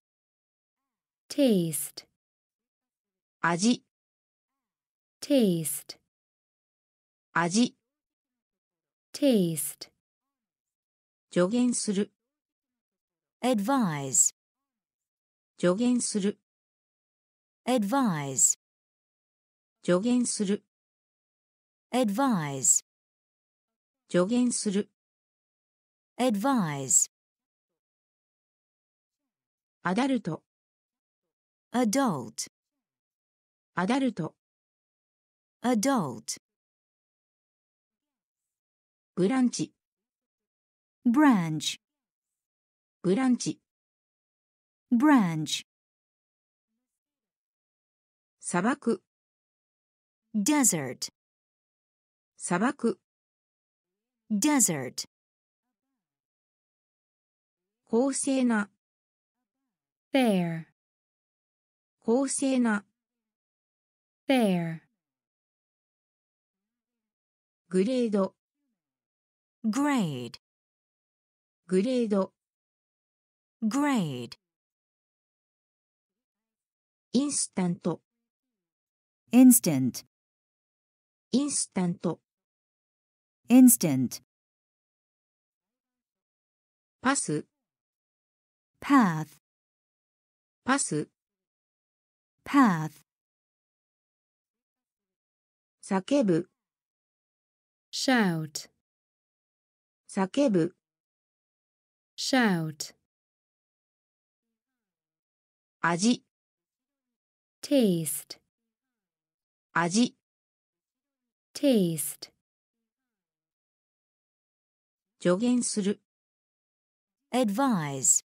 S3: taste,
S1: 味、
S3: taste,
S1: 味、
S3: taste,
S1: 助言する、
S2: advise,
S1: 助言する、
S2: advise,
S1: 助言する、
S2: advise,
S1: 助言する、
S2: advise,
S1: アダルト、
S2: adult,
S1: アダルト、
S2: adult,
S1: ブランチ、
S2: branch,
S1: ブランチ、
S2: branch,
S1: 砂漠、
S2: desert,
S1: 砂漠、
S2: desert,
S1: 公正な、
S3: fair,
S1: 公正な、
S3: fair,
S1: グレード、
S2: grade,
S1: グレード、
S2: grade,
S1: インスタント、
S2: instant,
S1: インスタント、
S2: instant,
S1: パス、
S2: path,
S1: パス、
S2: path,
S1: 叫ぶ、
S3: shout,
S1: 叫ぶ、
S3: shout,
S1: 味、
S3: taste,
S1: 味、
S3: taste,
S1: 助言する、
S2: advise,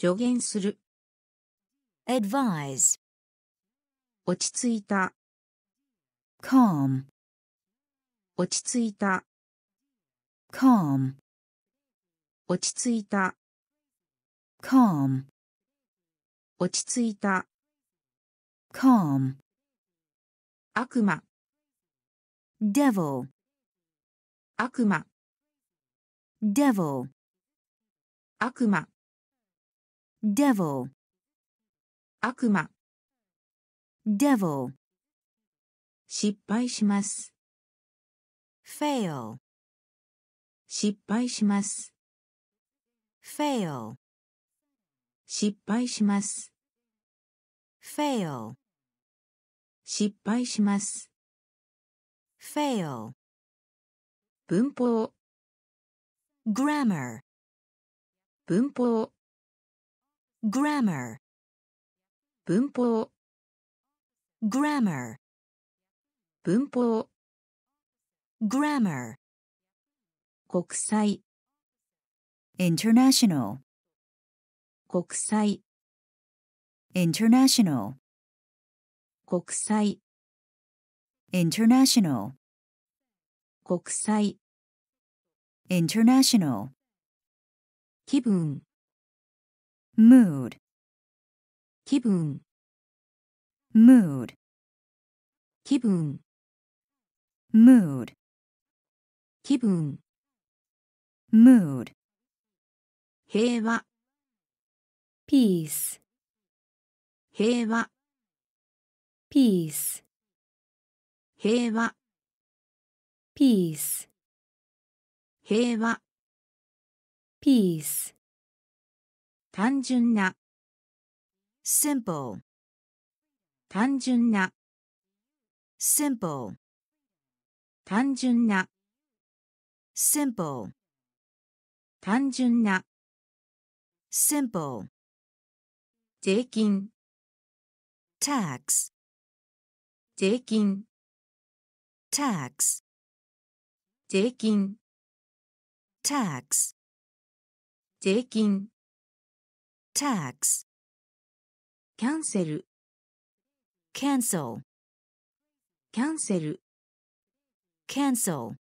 S1: 助言する、
S2: advise,
S1: 落ち着いた、
S2: calm,
S1: 落ち着いた、
S2: calm,
S1: 落ち着いた、
S2: calm,
S1: 落ち着いた、
S2: calm,
S1: 悪魔、
S2: devil,
S1: 悪魔、
S2: devil,
S1: 悪魔、
S2: devil,
S1: 悪魔、
S2: devil,
S1: 失敗します、
S2: fail,
S1: 失敗します、
S2: fail,
S1: 失敗します、
S2: fail,
S1: 失敗します、
S2: fail,
S1: 文法、
S2: grammar,
S1: 文法、
S2: grammar,
S1: 文法、
S2: grammar,
S1: 文法、
S2: grammar,
S1: 国際、
S2: international,
S1: 国際、
S2: international,
S1: 国際、
S2: international,
S1: 国際、
S2: international,
S1: 気分、
S2: mood,
S1: 気分、
S2: mood,
S1: 気分、
S2: mood,
S1: 気分、
S2: mood,
S1: 平和、
S3: peace,
S1: 平和
S3: peace,
S1: 平和
S3: peace,
S1: 平和
S3: peace,
S1: 単純な
S2: simple,
S1: 単純な
S2: simple,
S1: 単純な
S2: simple,
S1: 単純な
S2: simple,
S1: 税金
S2: tax,
S1: 税金
S2: tax,
S1: 税金
S2: tax,
S1: 税金
S2: tax,
S1: キャンセル
S2: cancel,
S1: キャンセル
S2: cancel,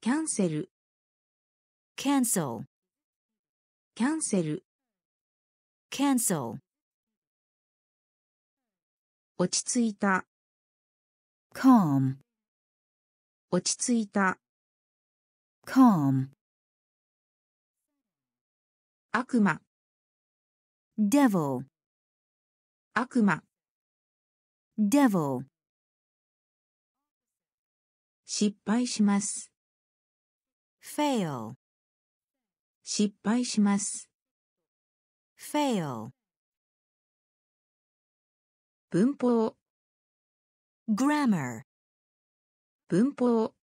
S1: キャンセル
S2: cancel,
S1: キャンセル
S2: cancel,
S1: 落ち着いた
S2: calm,
S1: 落ち着いた
S2: calm,
S1: 悪魔
S2: devil,
S1: 悪魔
S2: devil,
S1: 失敗します
S2: fail,
S1: 失敗します
S2: fail,
S1: 文法
S2: grammar,
S1: 文法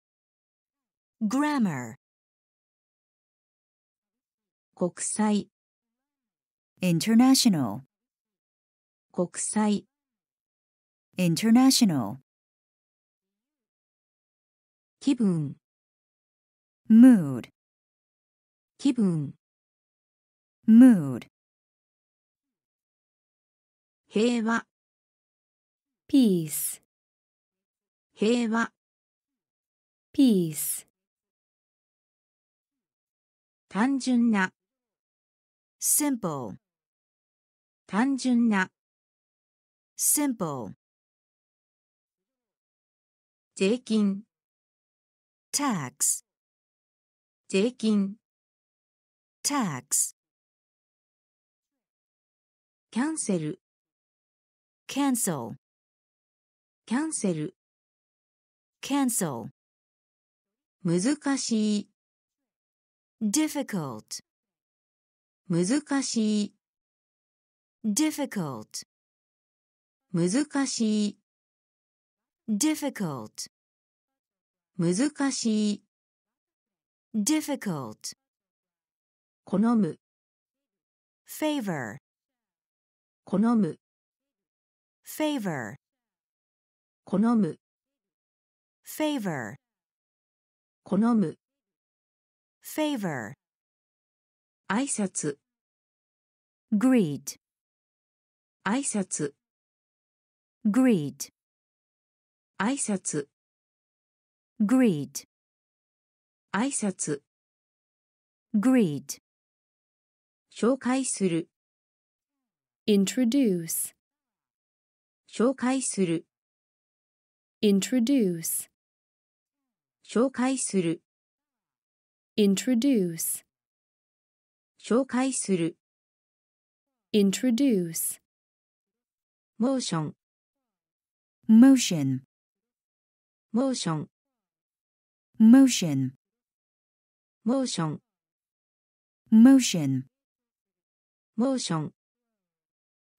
S2: grammar,
S1: 国際
S2: international,
S1: 国際
S2: international,
S4: 気分、
S2: mood,
S4: 気分、
S2: mood,
S1: 平和
S3: peace,
S1: 平和
S3: peace,
S1: 単純な
S2: simple,
S1: 単純な
S2: simple,
S1: 税金
S2: tax,
S1: 税金
S2: tax,
S1: キャンセル
S2: cancel,
S1: キャンセル
S2: cancel,
S1: 難しい
S2: difficult,
S1: 難しい
S2: difficult,
S1: 難しい
S2: difficult,
S1: 難しい
S2: difficult,
S1: 好む
S2: favor,
S1: 好む
S2: favor,
S1: 好む
S2: favor,
S1: 好む
S2: favor,
S1: 挨拶
S2: greet,
S1: 挨拶
S2: greet,
S1: 挨拶
S2: greet,
S1: 挨拶
S2: greet,
S1: 紹介する
S3: introduce,
S1: 紹介する
S3: introduce,
S1: 紹介する
S3: introduce.
S1: 紹介する。
S3: Introduce.
S2: Motion. Motion. Motion. Motion.
S1: Motion. Motion. Motion.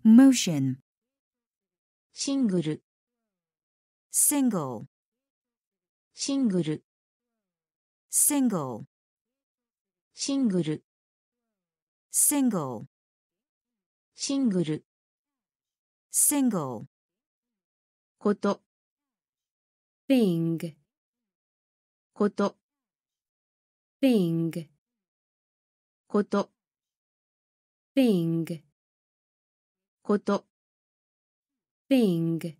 S1: Motion.
S2: Single.
S1: Single. Single.
S2: Single.
S1: シングル
S2: single,
S1: シングル
S2: single,
S1: こと
S3: thing,
S1: こと
S3: thing,
S1: こと
S3: thing,
S1: こと
S3: thing,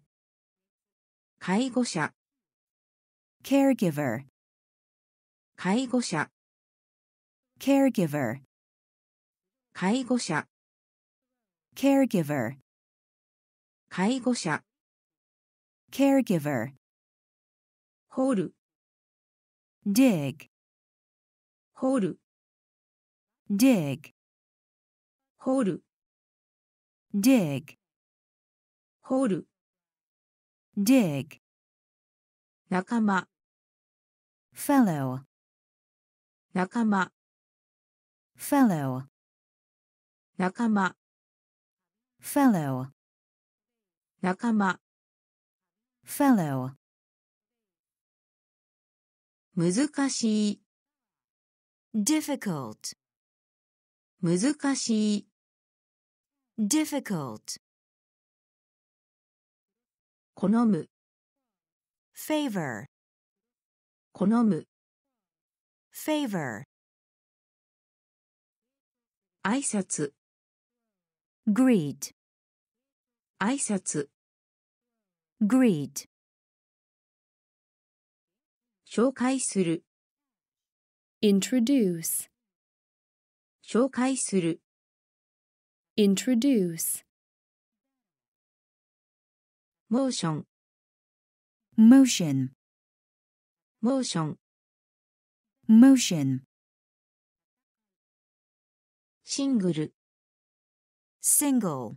S1: 介護者
S2: caregiver,
S1: 介護者
S2: caregiver,
S1: 介護者
S2: caregiver,
S1: 介護者
S2: caregiver,
S1: 掘る
S2: dig,
S1: 掘る
S2: dig,
S1: 掘る
S2: dig,
S1: 掘る、
S2: dig,
S1: 仲間、
S2: fellow,
S1: 仲間、
S2: fellow,
S1: 仲間、
S2: fellow,
S1: 仲間、
S2: fellow,
S1: 難しい、
S2: difficult,
S1: 難しい、
S2: difficult,
S1: 好む、
S2: favor,
S1: 好む、
S2: favor,
S1: 挨拶、
S2: greet,
S1: 挨拶、
S2: greet,
S1: 紹介する、
S3: introduce,
S1: 紹介する、
S3: introduce,
S1: モーション、
S2: motion,
S1: モーション、
S2: motion,
S1: シングル、
S2: single,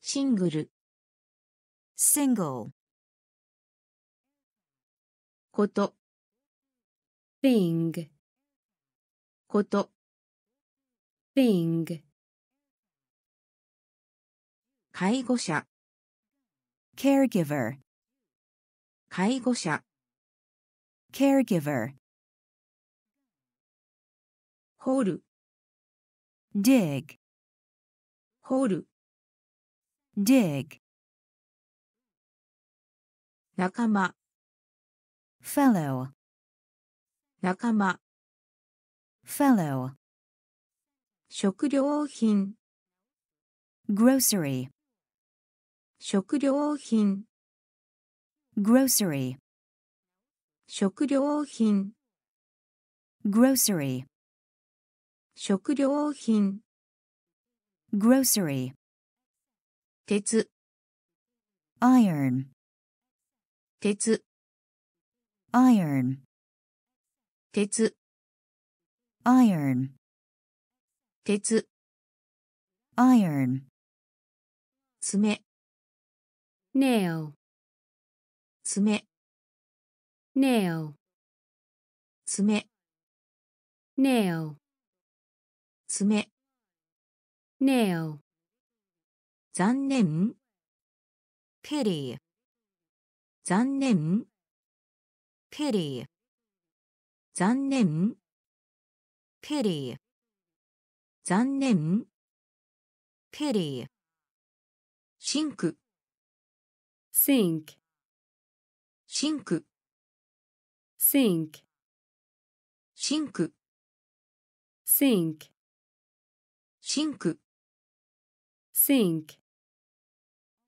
S1: シングル、
S2: single,
S1: こと、
S3: thing,
S1: こと、
S3: thing,
S1: 介護者、
S2: caregiver,
S1: 介護者、
S2: caregiver,
S1: 掘る、
S2: dig,
S1: 掘る、
S2: dig,
S1: 仲間、
S2: fellow,
S1: 仲間、
S2: fellow,
S1: 食料品、
S2: grocery,
S1: 食料品、
S2: grocery,
S1: 食料品、
S2: grocery,
S1: 食料品、
S2: grocery,
S1: 鉄、
S2: iron,
S1: 鉄、
S2: iron,
S1: 鉄、
S2: iron,
S1: 鉄、
S2: iron,
S1: 爪、
S3: nail,
S1: 爪、
S3: nail,
S1: 爪、
S3: nail,
S1: 爪、
S3: nail,
S1: 残念、
S2: pity,
S1: 残念、
S2: pity,
S1: 残念、
S2: pity,
S1: 残念、
S2: pity,
S1: シンク、
S3: sink,
S1: シンク、
S3: sink,
S1: シンク、
S3: sink,
S1: シンク、
S3: sink,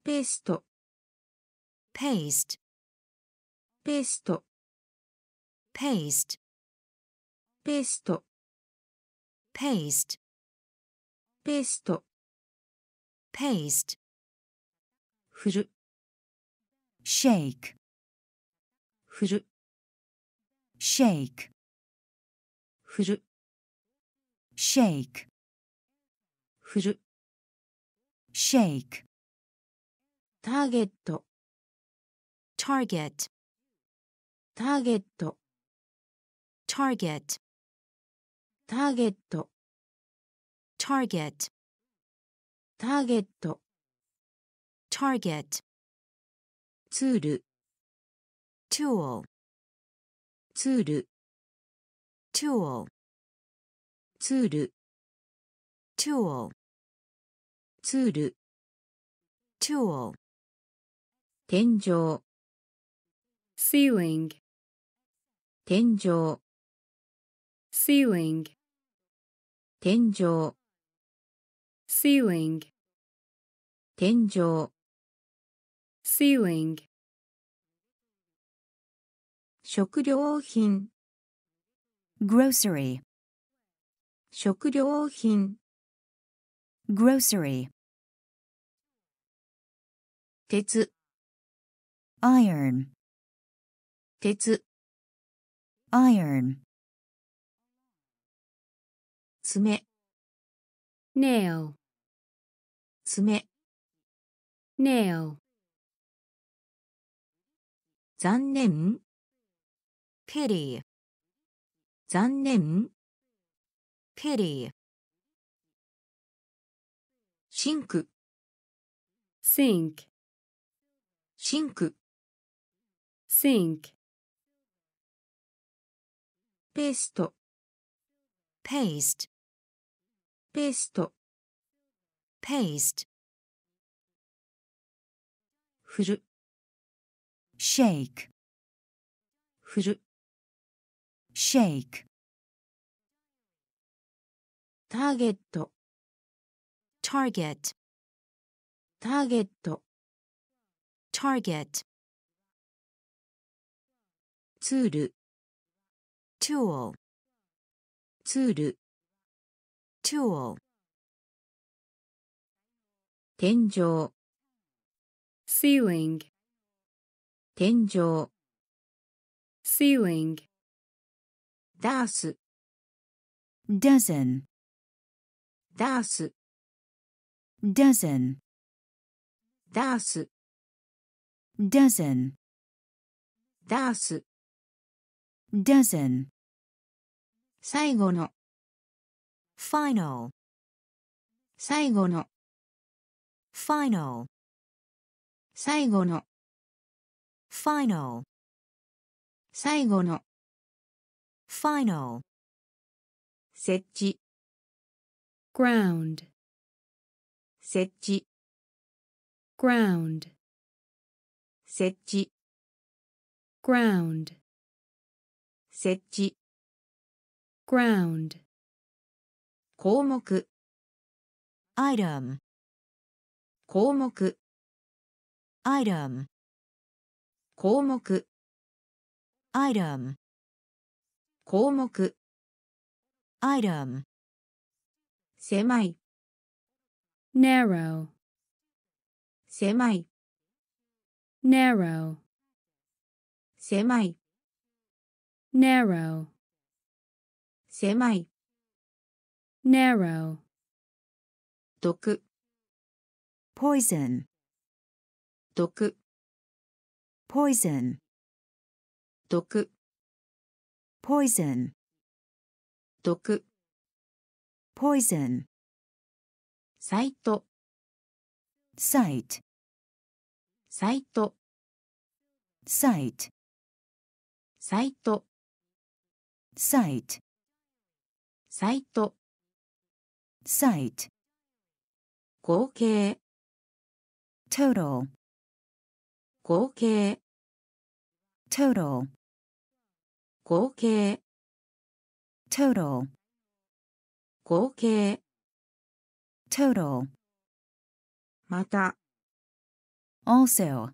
S1: ペースト、
S2: paste,
S1: ペースト、
S2: paste,
S1: ペースト、
S2: paste,
S1: ペースト、
S2: paste,
S1: 振る、
S2: shake,
S1: 振る、
S2: shake,
S1: 振る、
S2: shake,
S1: 振る、
S2: shake,
S1: ターゲット、
S2: target,
S1: ターゲット、
S2: target,
S1: ターゲット、
S2: target,
S1: ターゲット、
S2: target,
S1: ツール、
S2: tool,
S1: ツール、
S2: tool,
S1: ツール、
S2: tool,
S1: ツール、
S2: tool,
S1: 天井、
S3: ceiling,
S1: 天井、
S3: ceiling,
S1: 天井、
S3: ceiling,
S1: 天井、
S3: ceiling,
S1: 食料品、
S2: grocery,
S1: 食料品、
S2: grocery,
S1: 鉄、
S2: iron,
S1: 鉄、
S2: iron,
S1: 爪、
S3: nail,
S1: 爪、
S3: nail,
S1: 残念、
S2: pity,
S1: 残念、
S2: pity,
S1: シンク。
S3: シンク。
S1: シンク。
S3: シンク。
S1: ペースト。
S2: ペースト。
S1: ペースト。
S2: ペースト。
S1: 振る。
S2: シェイク。
S1: 振る。
S2: シェイク。
S1: ターゲット。
S2: Target,
S1: ターゲット、
S2: target,
S1: ツール、
S2: tool,
S1: ツール、
S2: tool,
S1: 天井、
S3: ceiling,
S1: 天井、
S3: ceiling,
S1: ダース、
S2: dozen,
S1: ダース、
S2: dozen,
S1: ダース、
S2: dozen,
S1: ダース、
S2: dozen,
S1: 最後の、
S2: final,
S1: 最後の、
S2: final,
S1: 最後の、
S2: final,
S1: 最後の、
S2: final,
S1: 設置、
S3: ground,
S1: 設置、
S3: ground,
S1: 設置、
S3: ground,
S1: 設置、
S3: ground,
S1: 項目、
S2: item,
S1: 項目、
S2: item,
S1: 項目、
S2: item,
S1: 項目、
S2: item,
S1: 狭い、
S3: narrow,
S1: 狭い、
S3: narrow,
S1: 狭い、
S3: narrow,
S1: 狭い、
S3: narrow,
S1: 毒、
S2: poison,
S1: 毒、
S2: poison,
S1: 毒、
S2: poison,
S1: 毒、
S2: poison,
S1: サイト、
S2: site,
S1: サイト、
S2: site,
S1: サイト、
S2: site,
S1: サイト、
S2: site,
S1: 合計、
S2: total,
S1: 合計、
S2: total,
S1: 合計、
S2: total,
S1: 合計、
S2: total,
S1: また、
S2: also,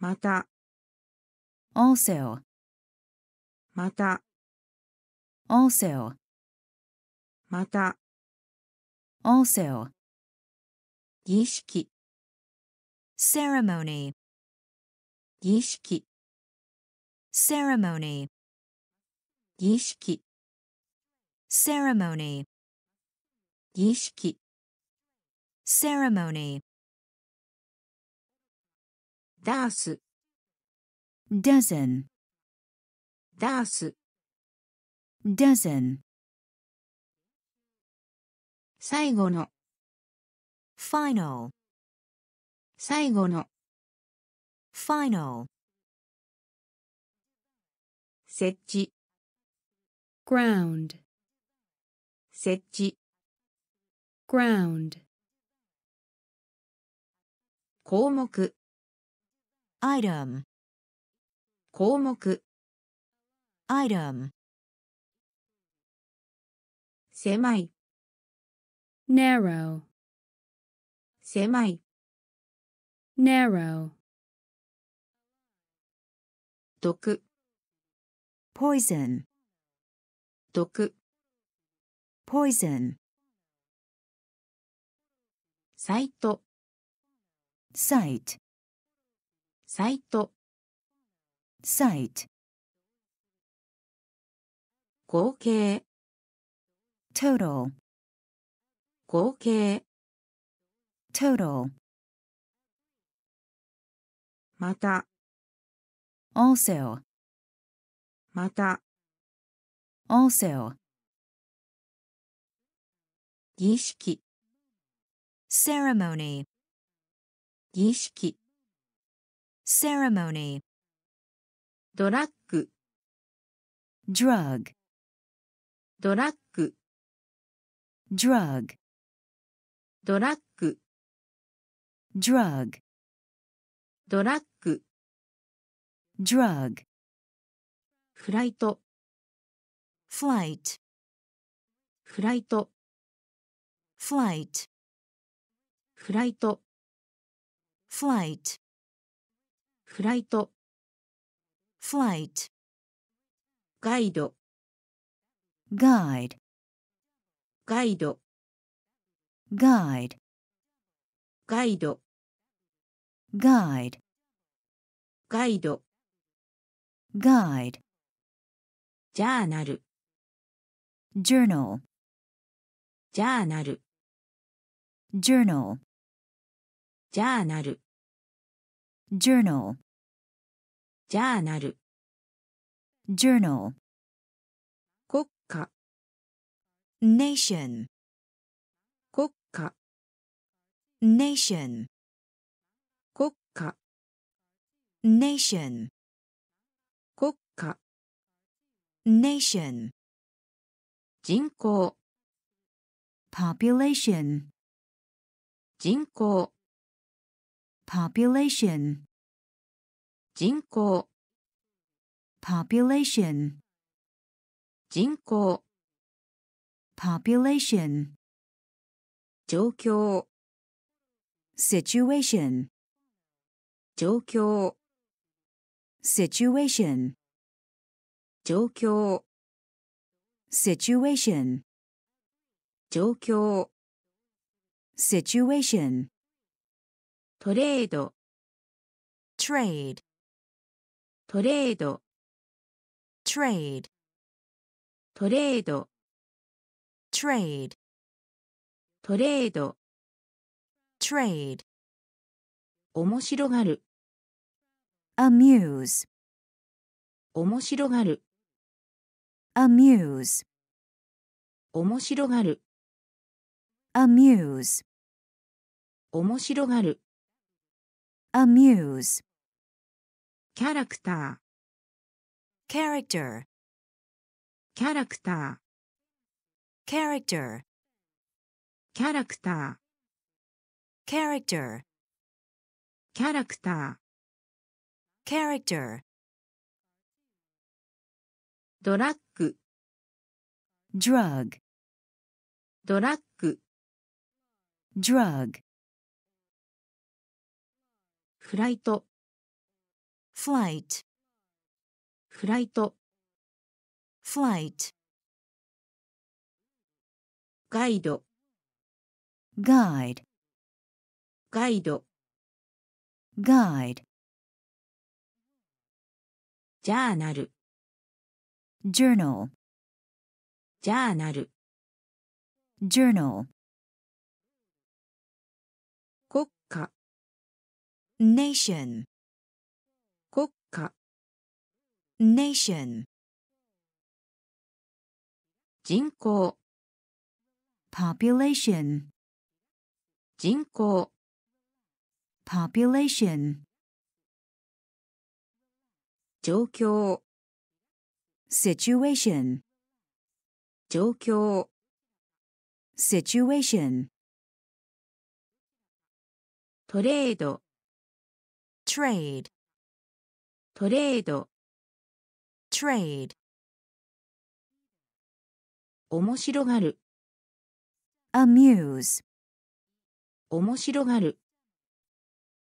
S1: また、
S2: also,
S1: また、
S2: also,
S1: また、
S2: also,
S1: 儀式、
S2: ceremony,
S1: 儀式、
S2: ceremony,
S1: 儀式、
S2: ceremony,
S1: 儀式、
S2: ceremony,
S1: ダース、
S2: dozen,
S1: ダース、
S2: dozen,
S1: 最後の、
S2: final,
S1: 最後の、
S2: final,
S1: 設置、
S3: ground,
S1: 設置、
S3: ground,
S1: 項目、
S2: item,
S1: 項目、
S2: item,
S1: 狭い、
S3: narrow,
S1: 狭い、
S3: narrow,
S1: 毒、
S2: poison,
S1: 毒、
S2: poison,
S1: サイト、
S2: site,
S1: サイト、
S2: site,
S1: 合計、
S2: total,
S1: 合計、
S2: total,
S1: また、
S2: also,
S1: また、
S2: also,
S1: 儀式、
S2: ceremony,
S1: 儀式、
S2: ceremony,
S1: ドラッグ、
S2: drug,
S1: ドラッグ、
S2: drug,
S1: ドラッグ、
S2: drug,
S1: ドラッグ、
S2: drug,
S1: フライト、
S2: flight,
S1: フライト、
S2: flight,
S1: フライト、
S2: flight,
S1: フライト、
S2: flight,
S1: ガイド、
S2: guide,
S1: ガイド、
S2: guide,
S1: ガイド、
S2: guide,
S1: ガイド、
S2: guide,
S1: ジャーナル、
S2: journal,
S1: ジャーナル、
S2: journal,
S1: ジャーナル、
S2: journal,
S1: ジャーナル、
S2: journal,
S1: 国家、
S2: nation,
S1: 国家、
S2: nation,
S1: 国家、
S2: nation,
S1: 国家、
S2: nation,
S1: 人口、
S2: population,
S1: 人口、
S2: population,
S1: 人口、
S2: population,
S1: 人口、
S2: population,
S1: 状況、
S2: situation,
S1: 状況、
S2: situation,
S1: 状況、
S2: situation,
S1: 状況、
S2: situation,
S1: トレード、
S2: trade,
S1: トレード、
S2: trade,
S1: トレード、
S2: trade,
S1: トレード、
S2: trade,
S1: 面白がる、
S2: amuse,
S1: 面白がる、
S2: amuse,
S1: 面白がる、
S2: amuse,
S1: 面白がる、
S2: amuse,
S1: キャラクタ
S2: character,
S1: ー、キャラクタ
S2: character,
S1: ー、キャラクタ
S2: character,
S1: ー、キャラクター、
S2: character,
S1: ドラッグ、
S2: drug,
S1: ドラッグ、
S2: drug,
S1: フライト、
S2: flight,
S1: フライト、
S2: flight,
S1: ガイド、
S2: guide,
S1: ガイド、
S2: guide,
S1: ジャーナル、
S2: journal,
S1: ジャーナル、
S2: journal,
S1: 国
S2: nation,
S1: 国家、
S2: nation,
S1: 人口、
S2: population,
S1: 人口、
S2: population,
S1: 状況、
S2: situation,
S1: 状況、
S2: situation,
S1: トレード、
S2: trade,
S1: トレード、
S2: trade,
S1: 面白がる、
S2: amuse,
S1: 面白がる、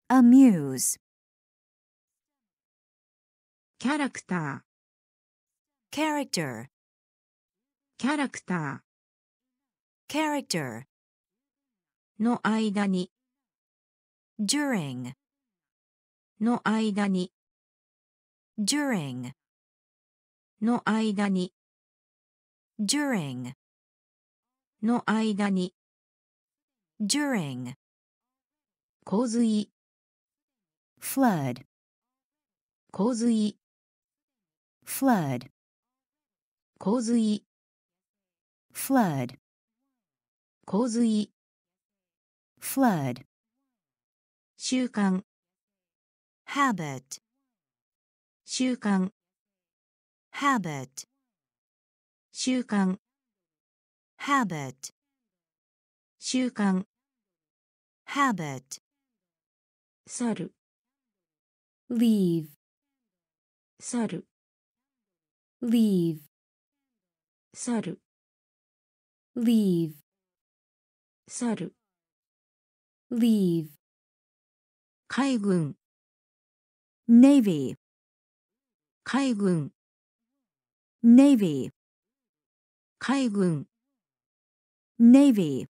S2: amuse,
S1: キャラクタ
S2: character,
S1: ー、キャラクタ
S2: character,
S1: ーの間に、
S2: during,
S1: の間に、
S2: during,
S1: の間に、
S2: during,
S1: の間に、
S2: during,
S1: 洪水
S2: flood,
S1: 洪水
S2: flood,
S1: 洪水
S2: flood,
S1: 洪水
S2: flood,
S1: 習慣
S2: habit,
S1: 習慣
S2: habit,
S1: 習慣
S2: habit,
S1: 習慣
S2: habit,
S1: 去る
S3: leave,
S1: 去る
S3: leave,
S1: 去る
S3: leave,
S1: 去る
S3: leave,
S1: 海軍
S2: navy,
S1: 海軍
S2: navy,
S1: 海軍
S2: navy,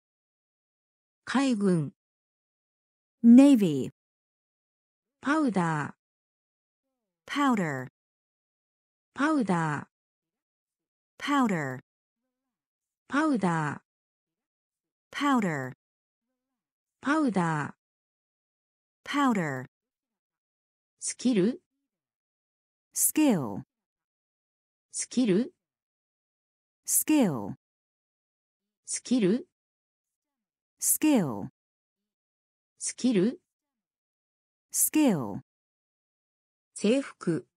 S1: 海軍
S2: navy,
S1: パウダー
S2: powder,
S1: パウダー
S2: powder,
S1: ス
S2: キ
S1: ル？スケー
S2: ル。
S1: スキル？スケー
S2: ル。
S1: スキル？スキル？
S2: スケール。
S1: 制服？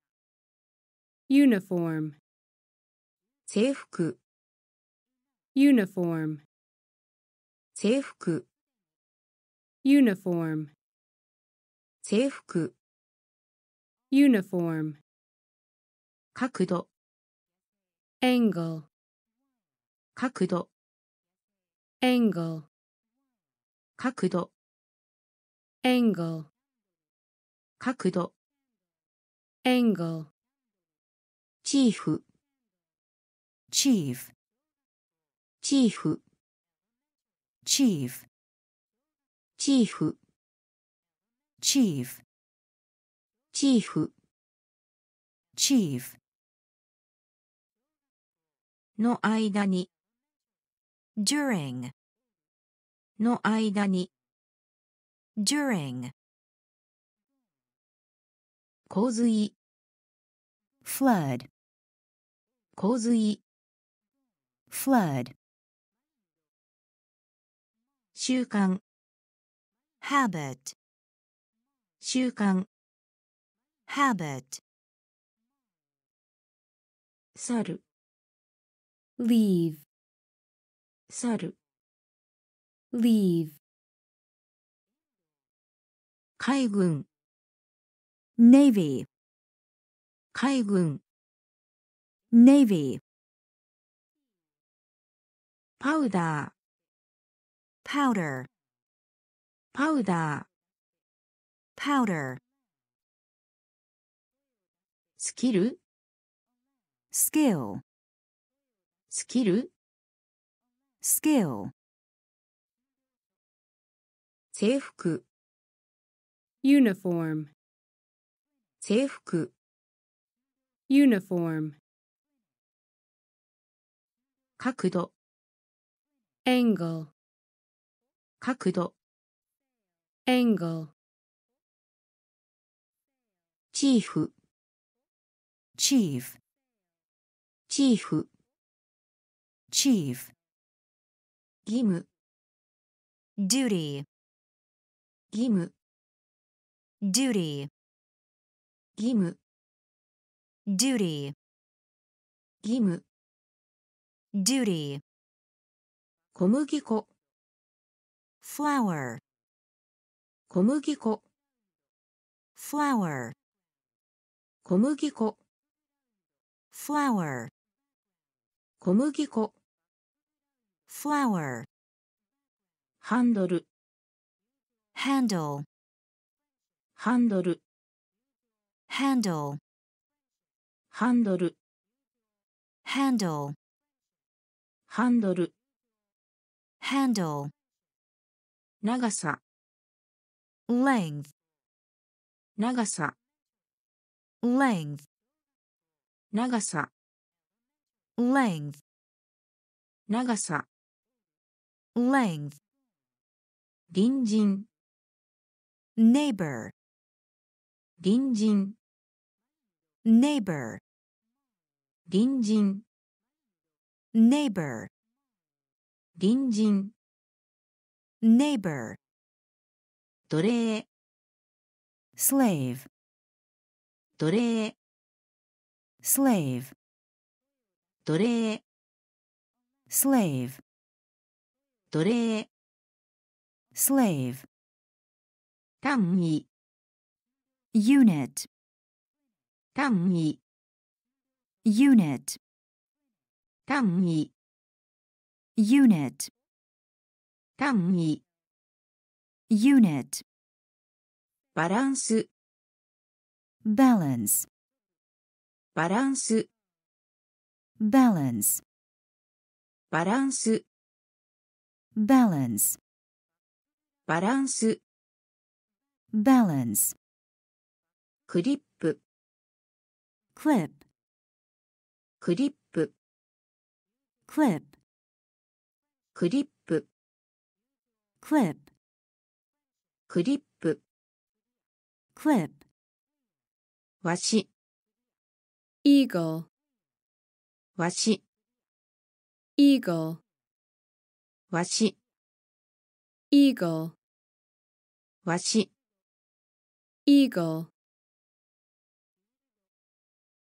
S3: ユニフォーム
S1: 制服？
S3: ユニフォーム
S1: 制服？
S3: ユニフォーム
S1: 制服？
S3: Uniform,
S1: 角度
S3: angle,
S1: 角度
S3: angle,
S1: 角度
S3: angle,
S1: 角度
S3: angle,
S1: チーフ
S2: chief,
S1: チーフ
S2: chief,
S1: チーフ
S2: chief,
S1: チーフ
S2: chief,
S1: の間に
S2: during,
S1: の間に
S2: during,
S1: 洪水
S2: flood,
S1: 洪水
S2: flood,
S1: 習慣
S2: habit,
S1: 習慣
S2: habit,
S1: 去る
S3: leave,
S1: 去る
S3: leave,
S1: 海軍
S2: navy,
S1: 海軍
S2: navy,
S1: パウダー
S2: powder,
S1: パウダー
S2: powder,
S1: スキル、
S2: スケール、
S1: スキル、制服、
S3: ユニフォーム、
S1: 制服、
S3: ユニフォーム。
S1: 角度、
S3: angle、
S1: 角度、
S3: angle。
S1: チーフ、
S2: chief,
S1: チーフ
S2: chief,
S1: 義務
S2: duty,
S1: 義務
S2: duty,
S1: 義務
S2: duty,
S1: 義務
S2: duty,
S1: 小麦粉
S2: flour,
S1: 小麦粉
S2: flour,
S1: 小麦粉
S2: flour,
S1: 小麦粉
S2: flour,
S1: ハンドル
S2: handle,
S1: ハンドル
S2: handle,
S1: ハンドル
S2: handle,
S1: ハンドル
S2: handle,
S1: 長さ
S2: length,
S1: 長さ
S2: length,
S1: 長さ
S2: length,
S1: 長さ
S2: length, 隣人 neighbor,
S1: 隣人、
S2: neighbor,
S1: 隣人、
S2: neighbor,
S1: 隣人、
S2: neighbor,
S1: 奴隷、
S2: slave,
S1: 奴隷、
S2: slave,
S1: 奴隷、
S2: slave,
S1: 奴隷、
S2: slave,
S1: 単位、
S2: unit,
S1: 単位、
S2: unit,
S1: 単位、
S2: unit,
S1: 単位、
S2: unit,
S1: バランス、
S2: balance,
S1: バランス、
S2: balance,
S1: バランス、
S2: balance,
S1: バランス、
S2: balance,
S1: クリップ、
S2: clip,
S1: クリップ、
S2: clip,
S1: クリップ、
S2: clip,
S1: クリップ、
S2: clip,
S1: わし、
S3: eagle,
S1: わし、
S3: eagle,
S1: わし、
S3: eagle,
S1: わし、
S3: eagle,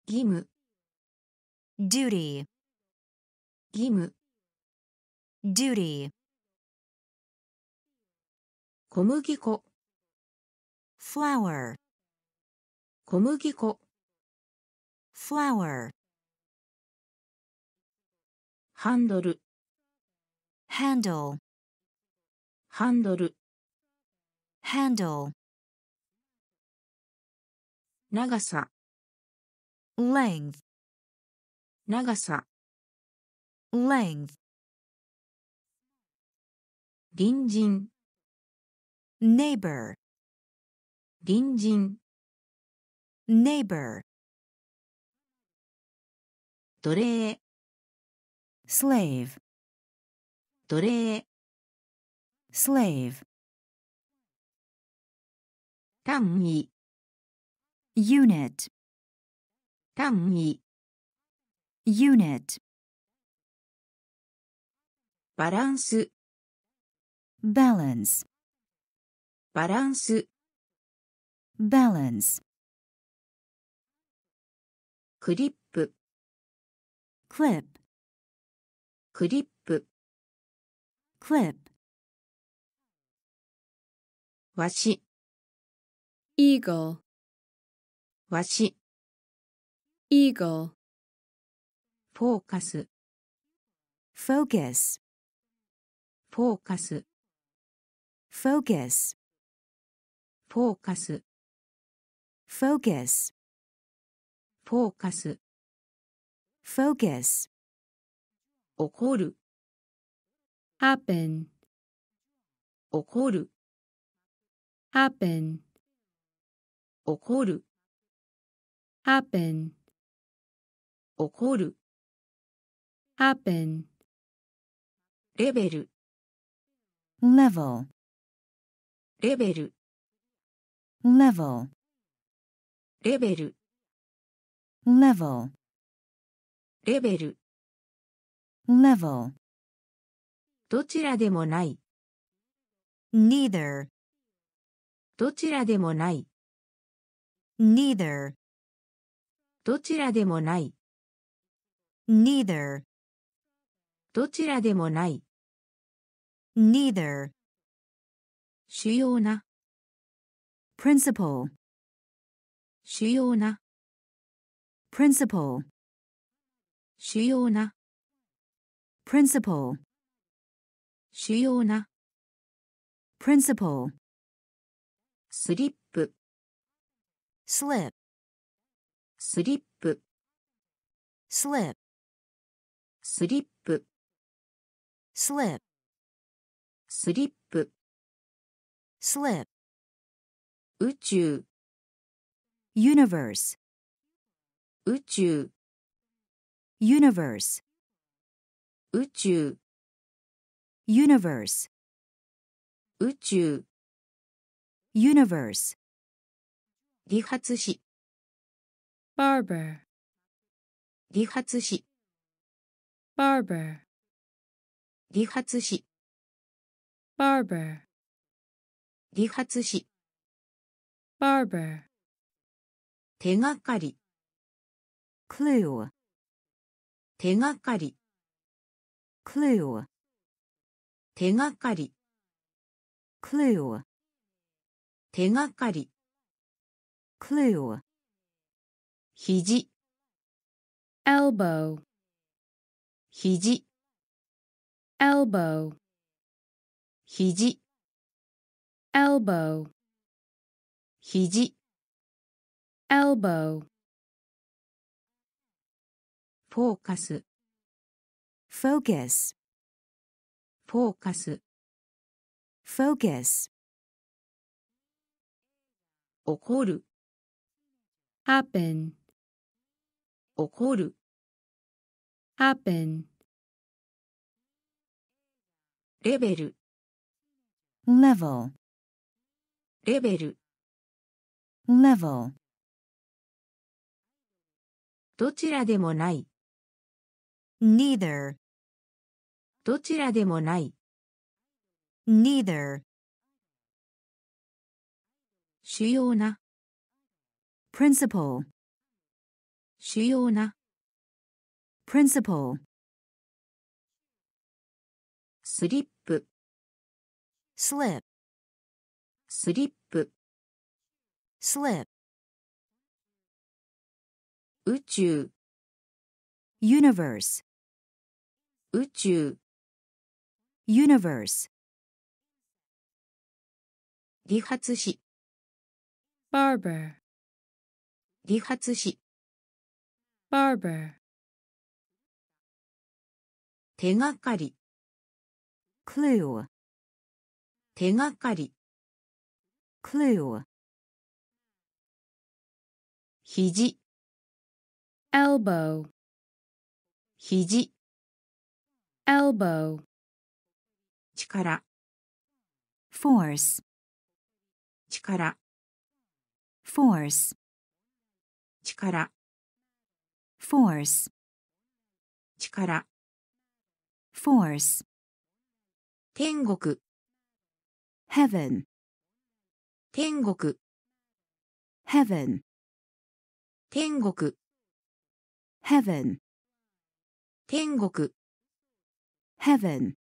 S1: 義務、
S2: duty,
S1: 義務、
S2: duty,
S1: 小麦粉、
S2: flour,
S1: 小麦粉、
S2: flour,
S1: ハンドル、
S2: handle,
S1: ハンドル、
S2: handle,
S1: 長さ、
S2: length,
S1: 長さ、
S2: length,
S1: 隣人、
S2: neighbor,
S1: 隣人、
S2: neighbor,
S1: 奴隷、
S2: slave,
S1: 奴隷、
S2: slave,
S1: 単位、
S2: unit,
S1: 単位、
S2: unit,
S1: バランス、
S2: balance,
S1: バランス、
S2: balance,
S1: クリップ、
S2: clip,
S1: クリップ、
S2: clip,
S1: わし、
S3: eagle,
S1: わし、
S3: eagle,
S1: フォーカス、
S2: focus,
S1: フォーカス、
S2: focus,
S1: フォーカス、
S2: focus,
S1: フォーカス、
S2: focus,
S1: 起こる、
S3: happen,
S1: 起こる、
S3: happen,
S1: 起こる、
S3: happen,
S1: 起こる、
S3: happen,
S1: レベル、
S2: level,
S1: レベル、
S2: level,
S1: レベル、
S2: level,
S1: レベル、
S2: level,
S1: どちらでもない、
S2: neither,
S1: どちらでもない、
S2: neither,
S1: どちらでもない、
S2: neither,
S1: どちらでもない、
S2: neither,
S1: 主要な、
S2: principle,
S1: 主要な、
S2: principle,
S1: 主要な、
S2: principle,
S1: 主要な、
S2: principle,
S1: スリップ、
S2: slip,
S1: スリップ、
S2: slip,
S1: スリップ、
S2: slip,
S1: スリップ、
S2: slip,
S1: 宇宙、
S2: universe,
S1: 宇宙、
S2: universe,
S1: 宇宙、
S2: universe,
S1: 宇宙、
S2: universe,
S1: 理髪師
S3: barber,
S1: 理髪師
S3: barber,
S1: 理髪師
S3: barber,
S1: 理髪師
S3: barber,
S1: 手がかり
S2: clue,
S1: 手がかり。クレ
S2: オ
S1: 手がかり。
S2: クレオ。
S1: 肘。
S3: elbow
S1: 肘。
S3: elbow
S1: 肘。
S3: elbow
S1: 肘。
S3: elbow
S1: フォーカス
S2: フォーカス
S1: フォーカス
S2: フォーカス
S1: 起こる
S3: happen.
S1: 起こる
S3: happen.
S1: レベル
S2: level.
S1: レベル
S2: level.
S1: どちらでもない
S2: neither,
S1: どちらでもない
S2: neither,
S1: 主要な
S2: principle,
S1: 主要な
S2: principle,
S1: スリップ
S2: slip,
S1: スリップ
S2: slip,
S1: 宇宙
S2: universe,
S1: 宇宙
S2: universe,
S1: 理髪師
S3: barber,
S1: 理髪師
S3: barber,
S1: 手がかり
S2: clue,
S1: 手がかり
S2: clue,
S1: 肘
S3: elbow,
S1: 肘
S3: elbow,
S1: 力
S2: force,
S1: 力
S2: force,
S1: 力
S2: force,
S1: 力
S2: force,
S1: 天国
S2: heaven,
S1: 天国
S2: heaven,
S1: 天国
S2: heaven,
S1: 天国
S2: heaven,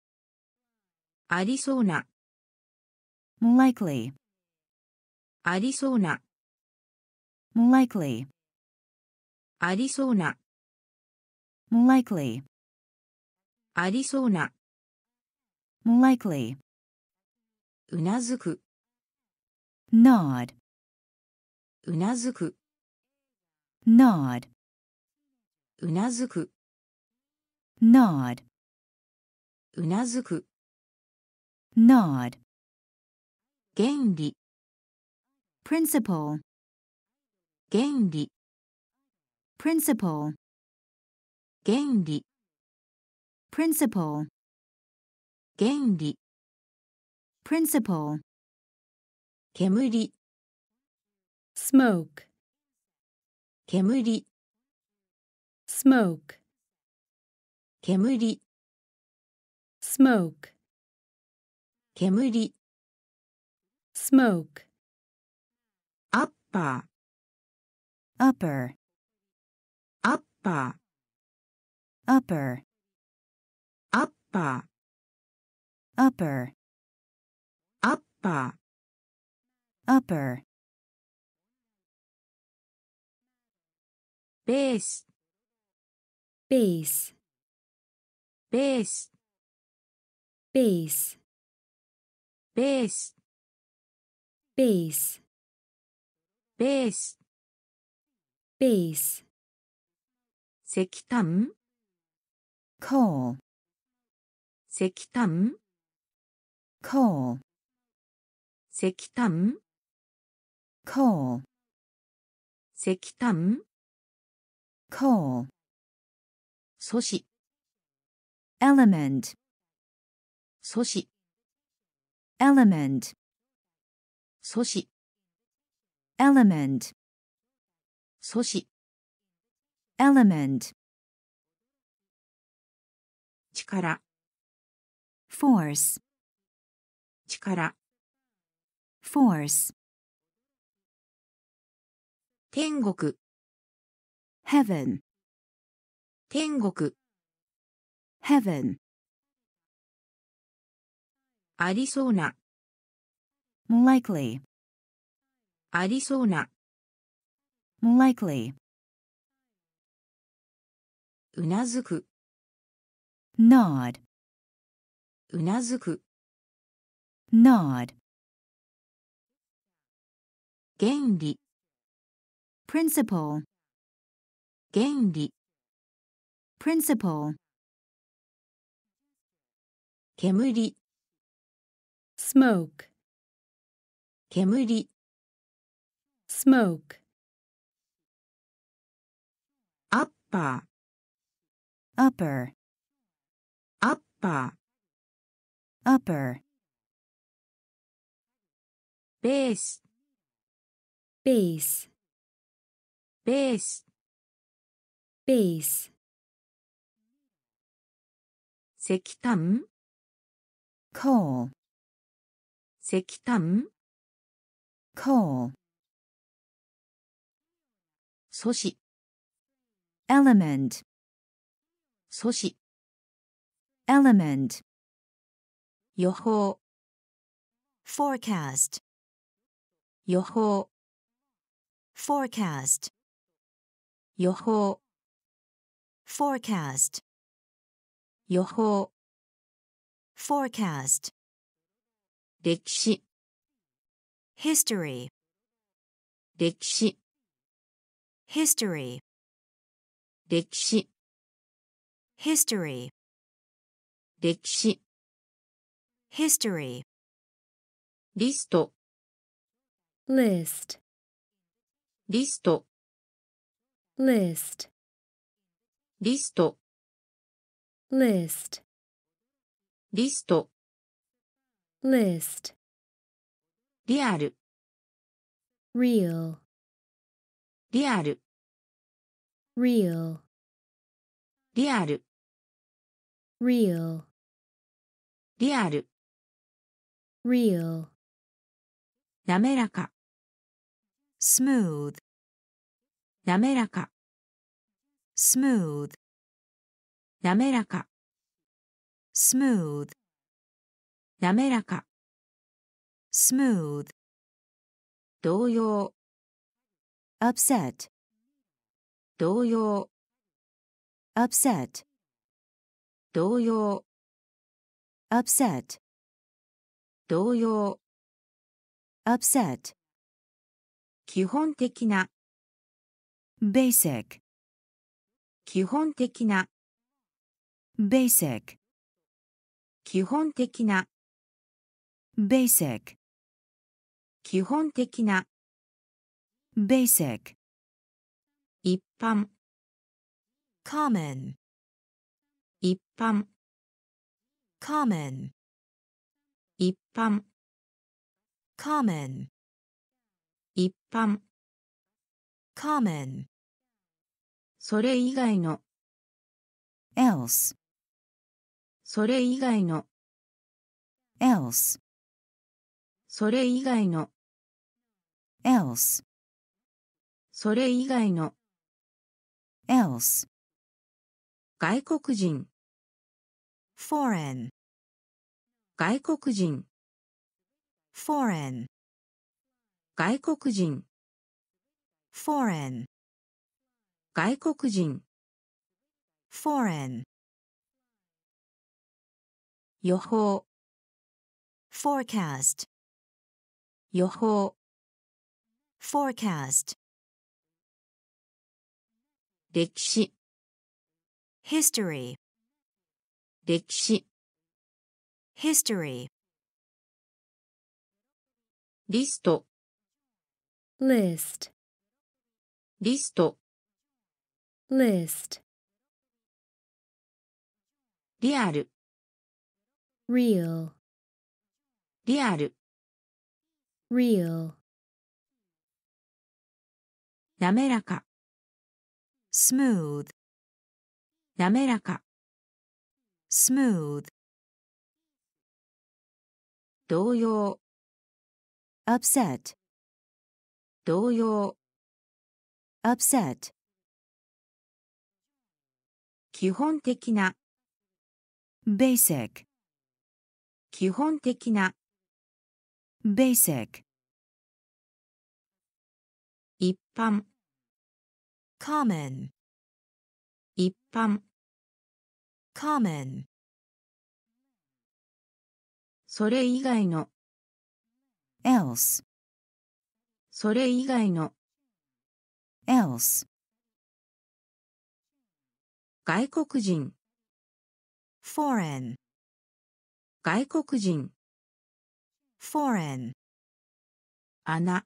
S1: ありそうな
S2: likely,
S1: ありそうな
S2: likely,
S1: ありそうな
S2: likely,
S1: ありそうな
S2: likely,
S1: うなずく
S2: nod,
S1: うなずく
S2: nod,
S1: うなずく
S2: nod,
S1: うなずく
S2: nod,
S1: 原理
S2: principle,
S1: 原理
S2: principle,
S1: 原理
S2: principle,
S1: 原理
S2: principle,
S1: 煙
S3: smoke,
S1: 煙
S3: smoke,
S1: 煙
S3: smoke,
S1: 煙
S3: smoke,
S1: アッパ
S2: upper,
S1: ーアッパ
S2: upper,
S1: ーアッパ
S2: upper,
S1: ーアッパー
S2: upper,
S1: ベース
S3: base,
S1: ベース
S3: ベース、
S1: ベース、
S3: ベース、
S1: ベース、
S3: ベース、
S1: 石炭、
S2: コール、
S1: 石炭、
S2: コール、
S1: 石炭、
S2: コール、
S1: 石炭、
S2: コール、
S1: 素子、
S2: エレメント。
S1: 素子
S2: element,
S1: 素子、
S2: element,
S1: 素子、
S2: element,
S1: 力、
S2: force,
S1: 力、
S2: force,
S1: 天国、
S2: heaven,
S1: 天国、
S2: heaven,
S1: ありそうな、
S2: likely,
S1: ありそうな、
S2: likely,
S1: うなずく、
S2: nod,
S1: うなずく、
S2: nod,
S1: 原理、
S2: principle,
S1: 原理、
S2: principle,
S1: 煙、
S3: smoke,
S1: 煙、
S3: smoke,
S1: アッパ
S2: upper,
S1: ー、アッパー、
S2: upper,
S1: ベース、
S3: base,
S1: ベース、
S3: base,
S1: 石炭、
S2: coal,
S1: 石炭、
S2: coal,
S1: 素子、
S2: element,
S1: 素子、
S2: element,
S1: 予報、
S2: forecast,
S1: 予報、
S2: forecast,
S1: 予報、
S2: forecast,
S1: 予報、
S2: forecast,
S1: 歴史、
S2: history,
S1: 歴史、
S2: history,
S1: 歴史、
S2: history,
S1: 歴史、
S2: history,
S1: リスト、
S3: list,
S1: リスト、
S3: list,
S1: リスト、
S3: list,
S1: リスト、
S3: list,
S1: リアル、
S3: real,
S1: リアル、
S3: real,
S1: リアル、
S3: real,
S1: リアル、
S3: real,
S1: 滑らか、
S2: smooth,
S1: 滑らか、
S2: smooth,
S1: 滑らか、
S2: smooth,
S1: 滑らか、
S2: smooth,
S1: 動揺、
S2: upset,
S1: 動揺、
S2: upset,
S1: 動揺、
S2: upset,
S1: 動揺、
S2: upset,
S1: 基本的な、
S2: basic,
S1: 基本的な、
S2: basic,
S1: 基本的な、
S2: basic,
S1: 基本的な、
S2: basic,
S1: 一般、
S2: common,
S1: 一般、
S2: common,
S1: 一般、
S2: common,
S1: 一般、
S2: common,
S1: それ以外の、
S2: else,
S1: それ以外の、
S2: else,
S1: それ以外の、
S2: else,
S1: それ以外の、
S2: else,
S1: 外国人、
S2: foreign,
S1: 外国人、
S2: foreign,
S1: 外国人、
S2: foreign,
S1: 外国人、
S2: foreign,
S1: 予報、
S2: forecast,
S1: 予報、
S2: forecast,
S1: 歴史、
S2: history,
S1: 歴史、
S2: history,
S1: リスト、
S3: list,
S1: リスト、
S3: list,
S1: リアル、
S3: real,
S1: リアル、
S3: real,
S1: 滑らか、
S2: smooth,
S1: 滑らか、
S2: smooth,
S1: 動揺、
S2: upset,
S1: 動揺、
S2: upset,
S1: 基本的な、
S2: basic,
S1: 基本的な、
S2: basic,
S1: 一般、
S2: common,
S1: 一般、
S2: common,
S1: それ以外の、
S2: else,
S1: それ以外の、
S2: else,
S1: 外国人、
S2: foreign,
S1: 外国人、
S2: foreign,
S1: 穴、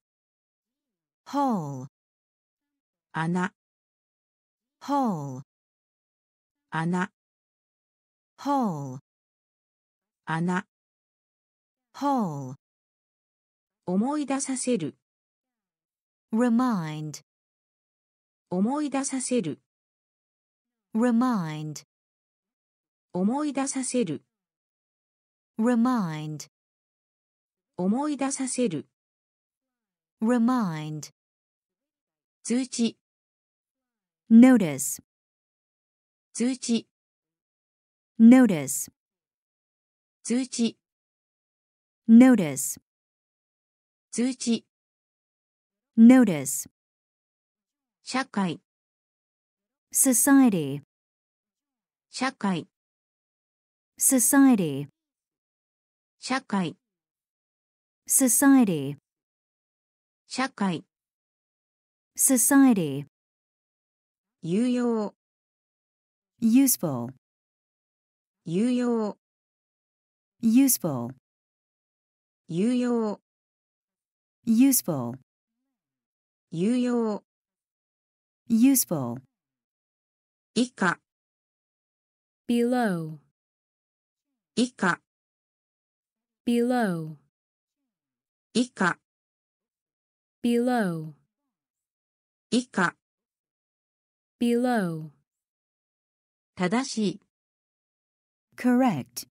S2: whole,
S1: 穴、
S2: whole,
S1: 穴、
S2: whole,
S1: 穴、
S2: whole,
S1: 思い出させる、
S2: remind,
S1: 思い出させる、
S2: remind,
S1: 思い出させる、
S2: remind,
S1: 思い出させる、
S2: remind,
S1: 通知、
S2: notice,
S1: 通知、
S2: notice,
S1: 通知、
S2: notice,
S1: 通知、
S2: notice,
S1: 社会、
S2: society,
S1: 社会、
S2: society,
S1: 社会、
S2: society,
S1: 社会、
S2: society,
S1: 有用、
S2: useful,
S1: 有用、
S2: useful,
S1: 有用、
S2: useful,
S1: 有用、
S2: useful,
S1: 以下、
S3: below,
S1: 以下、
S3: below,
S1: 以下、
S3: below,
S1: 以下、
S3: below,
S1: 正しい、
S2: correct,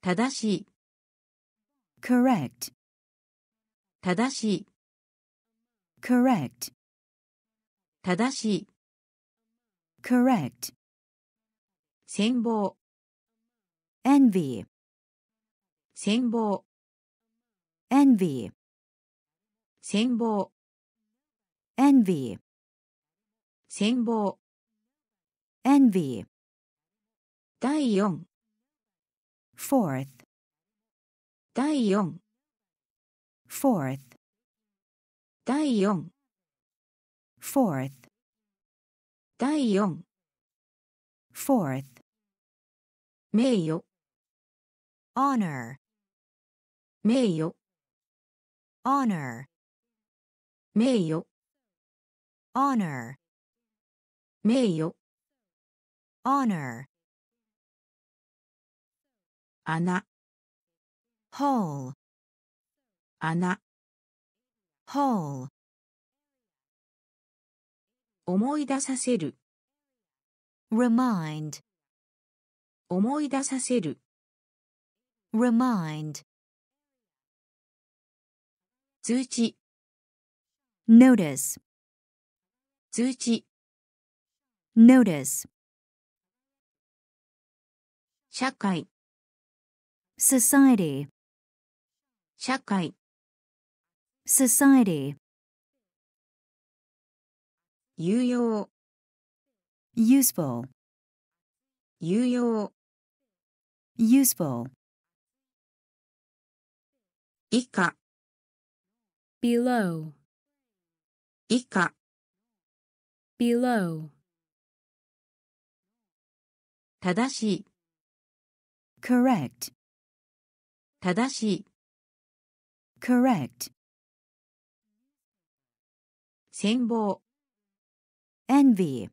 S1: 正しい、
S2: correct,
S1: 正しい、
S2: correct,
S1: 正しい、
S2: correct,
S1: 羨望、
S2: envy,
S1: 羨望、
S2: envy,
S1: 羨望、
S2: envy,
S1: 羨望、
S2: envy,
S1: 第四、
S2: fourth,
S1: 第四、
S2: fourth,
S1: 第四、
S2: fourth,
S1: 第四、
S2: fourth,
S1: 名誉、
S2: honor,
S1: 名誉、
S2: Honor,
S1: 名誉、
S2: honor,
S1: 名誉、
S2: honor,
S1: 穴、
S2: hole,
S1: 穴、
S2: hole,
S1: 思い出させる、
S2: remind,
S1: 思い出させる、
S2: remind,
S1: 通知、
S2: notice,
S1: 通知、
S2: notice,
S1: 社会、
S2: society,
S1: 社会、
S2: society,
S1: 有用、
S2: useful,
S1: 有用、
S2: useful,
S1: 以下、
S3: below,
S1: 以下、
S3: below,
S1: 正しい、
S2: correct,
S1: 正しい、
S2: correct,
S1: 羨望、
S2: envy,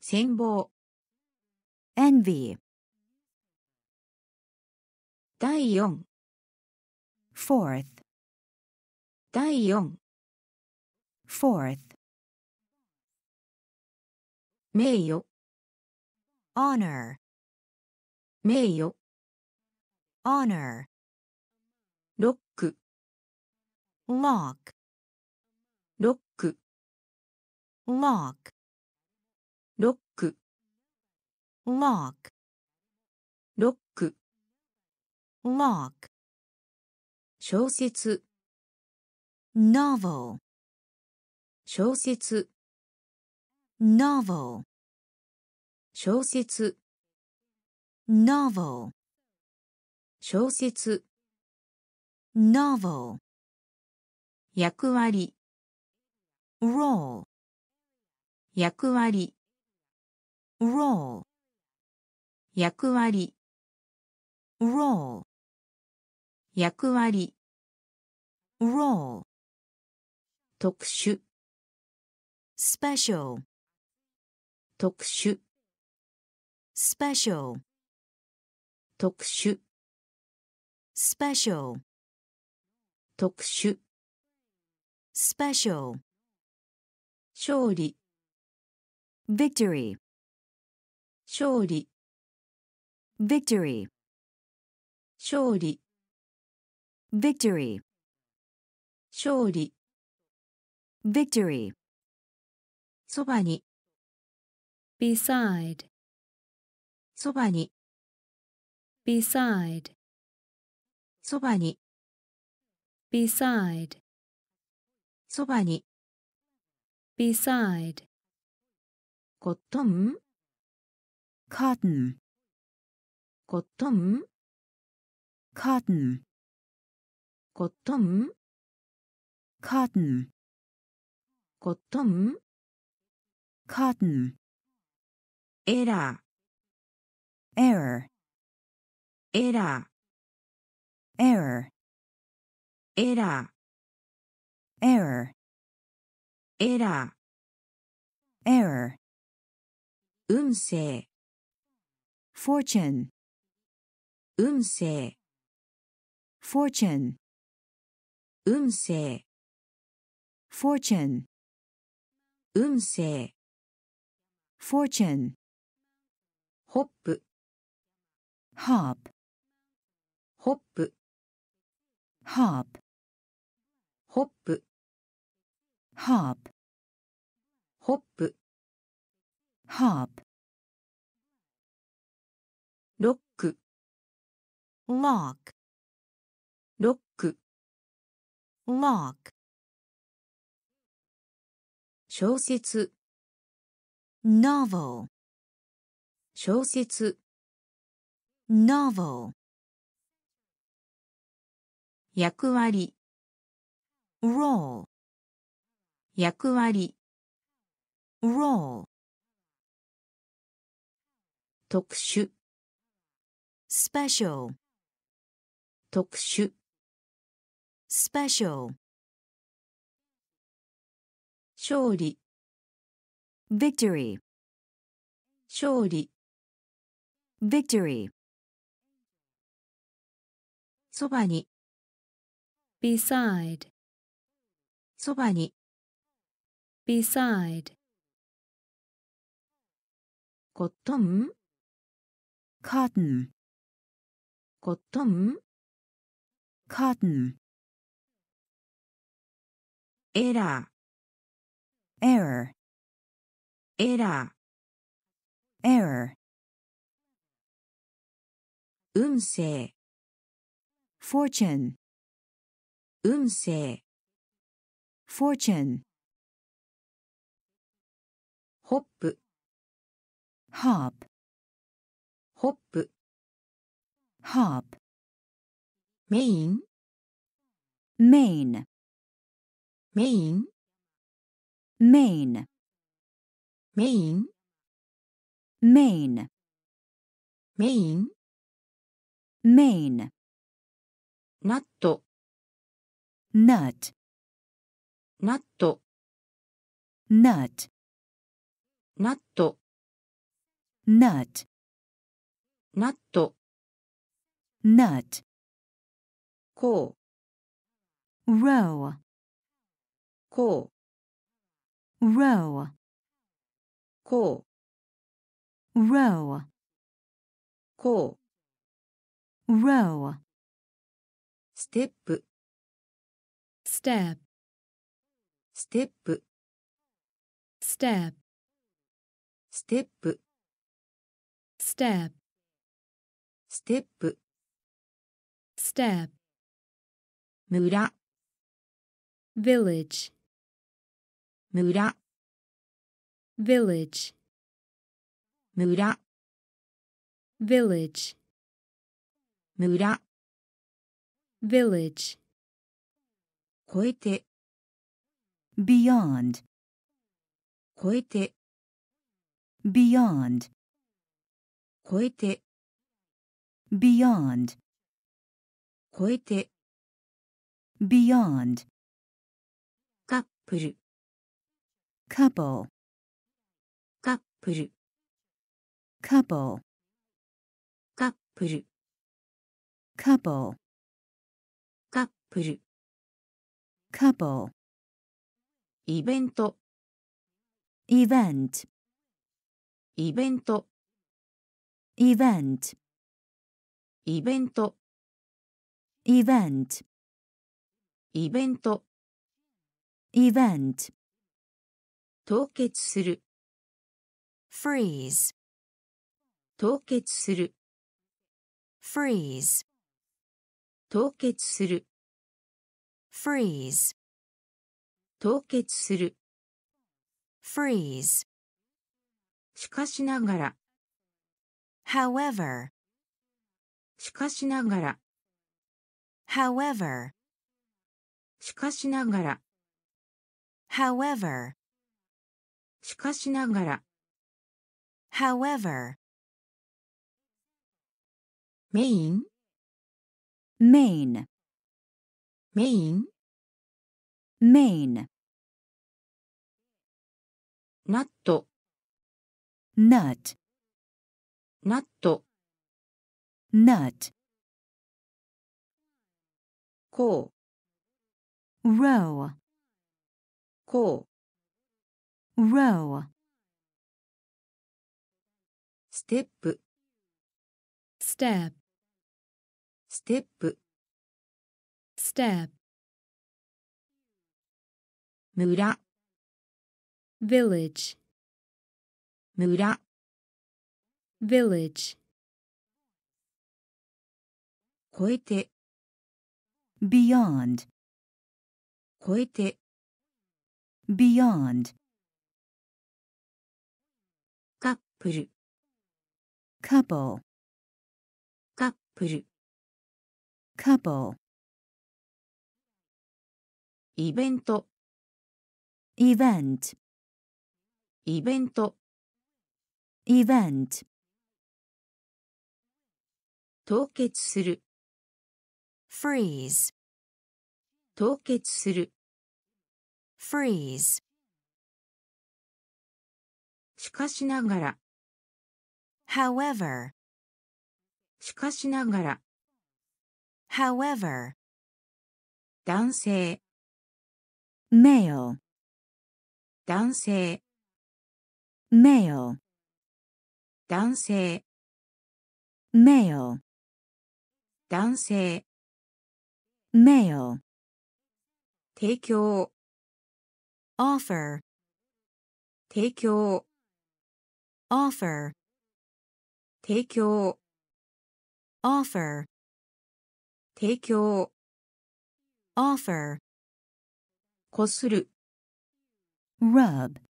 S1: 羨望、
S2: envy,
S1: 第四、
S2: fourth,
S1: 第4
S2: Fourth.
S1: 名誉
S2: Honor.
S1: 名誉
S2: Honor.
S1: ロック
S2: Lock.
S1: ロック
S2: Lock.
S1: ロック
S2: Lock.
S1: ロック
S2: Lock.
S1: 小説
S2: Novel.
S1: 小説
S2: Novel.
S1: 小説
S2: Novel.
S1: 小説
S2: Novel.
S1: 役割
S2: Role.
S1: 役割
S2: Role.
S1: 役割
S2: Role.
S1: 役割
S2: Role.
S1: 特殊
S2: Special.
S1: 特殊
S2: Special.
S1: 特殊
S2: Special.
S1: 特殊
S2: Special.
S1: 勝利
S2: Victory.
S1: 勝利
S2: Victory.
S1: 勝利
S2: Victory.
S1: 勝利
S2: Victory.
S1: そばに
S3: beside,
S1: そばに
S3: beside,
S1: そばに
S3: beside,
S1: そばに
S3: beside,
S1: コットン
S2: Cotton.
S1: コットン
S2: Cotton.
S1: コットン
S2: Cotton.
S1: コットン
S2: Cotton.
S1: エラ
S2: Error.
S1: ーエラ
S2: Error.
S1: ーエラ
S2: Error.
S1: ーエラ
S2: Error.
S1: ー運勢
S2: Fortune.
S1: 運勢
S2: Fortune.
S1: 運勢
S2: Fortune.
S1: 運勢
S2: Fortune.
S1: ホップ
S2: Hop.
S1: ホップ
S2: Hop.
S1: ホップ
S2: Hop.
S1: ホップ
S2: Hop.
S1: ロック
S2: Lock.
S1: ロック
S2: Lock.
S1: 小説
S2: Novel.
S1: 小説
S2: Novel.
S1: 役割
S2: Role.
S1: 役割
S2: Role.
S1: 特殊
S2: Special.
S1: 特殊
S2: Special.
S1: 勝利
S2: Victory.
S1: 勝利
S2: Victory.
S1: そばに
S3: beside,
S1: そばに
S3: beside,
S1: コットン
S2: Cotton.
S1: コットン
S2: Cotton.
S1: エラ.ー エラ
S2: Error.
S1: ー運勢
S2: Fortune.
S1: 運勢
S2: Fortune.
S1: ホップ
S2: Hop.
S1: ホップ
S2: Hop.
S1: メイン
S2: Main.
S1: メイン
S2: Main.
S1: メイン
S2: Main.
S1: メイン
S2: Main.
S1: ナット
S2: Nut.
S1: ナット
S2: Nut.
S1: ナット
S2: Nut.
S1: ナット
S2: Nut.
S1: こう
S2: Row.
S1: こう、
S2: row,
S1: こう、
S2: row,
S1: こう、
S2: row,
S1: ステップ、
S3: step,
S1: ステップ、
S3: step,
S1: ステップ、
S3: step,
S1: ステップ、
S3: step,
S1: 村、
S3: village,
S1: 村、
S3: village,
S1: 村、
S3: village,
S1: 村、
S3: village,
S1: 超えて、
S2: beyond,
S1: 超えて、
S2: beyond,
S1: 超えて、
S2: beyond,
S1: 超えて、
S2: beyond,
S1: カップル、
S2: couple,
S1: カップル、
S2: couple,
S1: カップル、
S2: couple,
S1: カップル、
S2: couple,
S1: イベント、
S2: event,
S1: イベント、
S2: event,
S1: イベント、
S2: event,
S1: イベント、
S2: event,
S1: 凍結する、
S2: freeze,
S1: 凍結する、
S2: freeze,
S1: 凍結する、
S2: freeze,
S1: 凍結する、
S2: freeze,
S1: しかしながら、
S2: however,
S1: しかしながら、
S2: however,
S1: しかしながら、
S2: however,
S1: しかしながら、
S2: however,
S1: メイン、
S2: main,
S1: メイン、
S2: main,
S1: ナット、
S2: nut,
S1: ナット、
S2: nut,
S1: こう、
S2: row,
S1: こう、
S2: row,
S1: ステップ、
S3: step,
S1: ステップ、
S3: step,
S1: 村、
S3: village,
S1: 村、
S3: village,
S1: 超えて、
S2: beyond,
S1: 超えて、
S2: beyond,
S1: カップル。
S2: カボー
S1: カップル。イベント。
S2: イベント
S1: イベント。
S2: イベント
S1: 凍結する。
S2: フリーズ
S1: 凍結する。
S2: フリーズ
S1: しかしながら。
S2: However,
S1: しかしながら、
S2: however,
S1: 男性、
S2: male,
S1: 男性、
S2: male,
S1: 男性、
S2: male,
S1: 男性、
S2: male,
S1: 提供、
S2: offer,
S1: 提供、
S2: offer,
S1: 提供、
S2: offer,
S1: 提供、
S2: offer,
S1: こする、
S2: rub,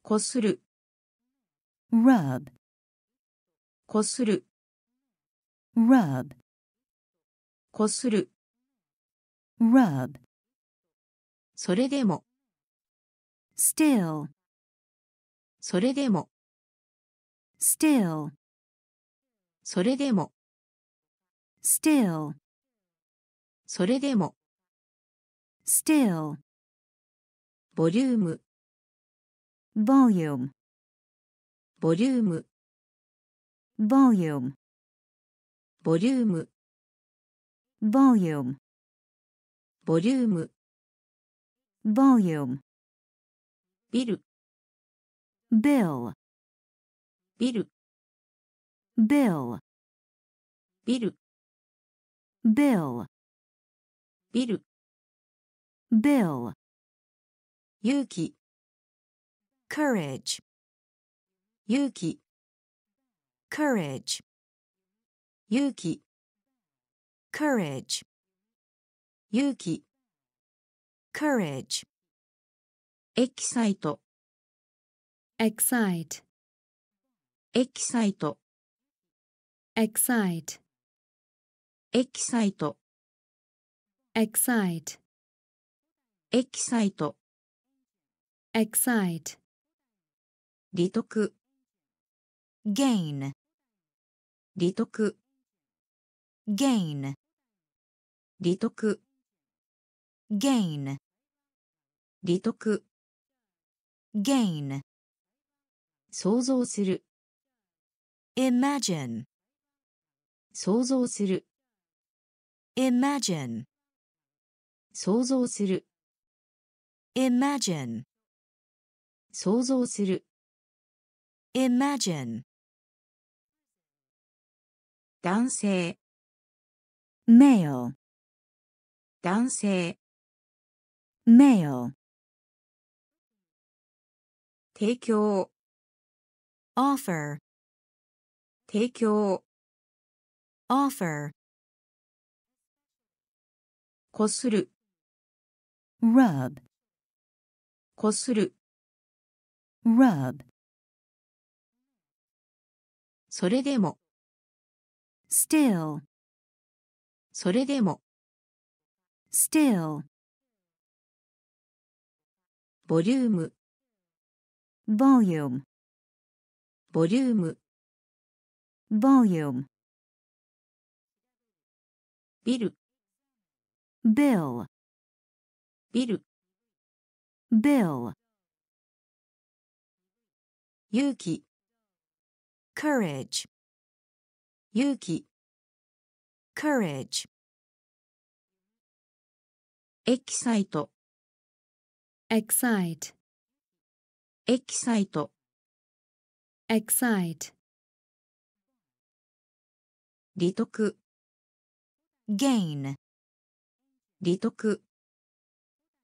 S1: こする、
S2: rub,
S1: こする、
S2: rub,
S1: こする、
S2: rub,
S1: それでも、
S2: still,
S1: それでも、
S2: still,
S1: それでも、
S2: still,
S1: それでも、
S2: still,
S1: ボリューム、
S2: volume,
S1: ボリューム、
S2: volume,
S1: ボリューム、
S2: volume,
S1: ボリューム、
S2: volume,
S1: ビル、
S2: bill,
S1: ビル、
S2: bill,
S1: ビル、
S2: bill,
S1: ビル、
S2: bill,
S1: 勇気、
S2: courage,
S1: 勇気、
S2: courage,
S1: 勇気、
S2: courage,
S1: 勇気、
S2: courage,
S1: エキサイト、
S3: excite,
S1: エキサイト、
S3: excite,
S1: エキサイト、
S3: excite,
S1: エキサイト、
S3: excite,
S1: 利得、
S2: gain,
S1: 利得、
S2: gain,
S1: 利得、
S2: gain,
S1: 利得、
S2: gain,
S1: 想像する、
S2: imagine,
S1: 想像する、
S2: imagine,
S1: 想像する、
S2: imagine,
S1: 想像する、
S2: imagine,
S1: 男性、
S2: male,
S1: 男性、
S2: male,
S1: 提供、
S2: offer,
S1: 提供。
S2: Offer.
S1: こする。
S2: Rub.
S1: こする。
S2: Rub.
S1: それでも。
S2: Still.
S1: それでも。
S2: Still.
S1: ボリューム。ボリューム。
S2: Volume,
S1: ビル、
S2: bill,
S1: ビル、
S2: bill,
S1: 勇気、
S2: courage,
S1: 勇気、
S2: courage,
S1: エキサイト、
S3: excite,
S1: エキサイト、
S3: excite,
S1: 利得、
S2: gain,
S1: 利得、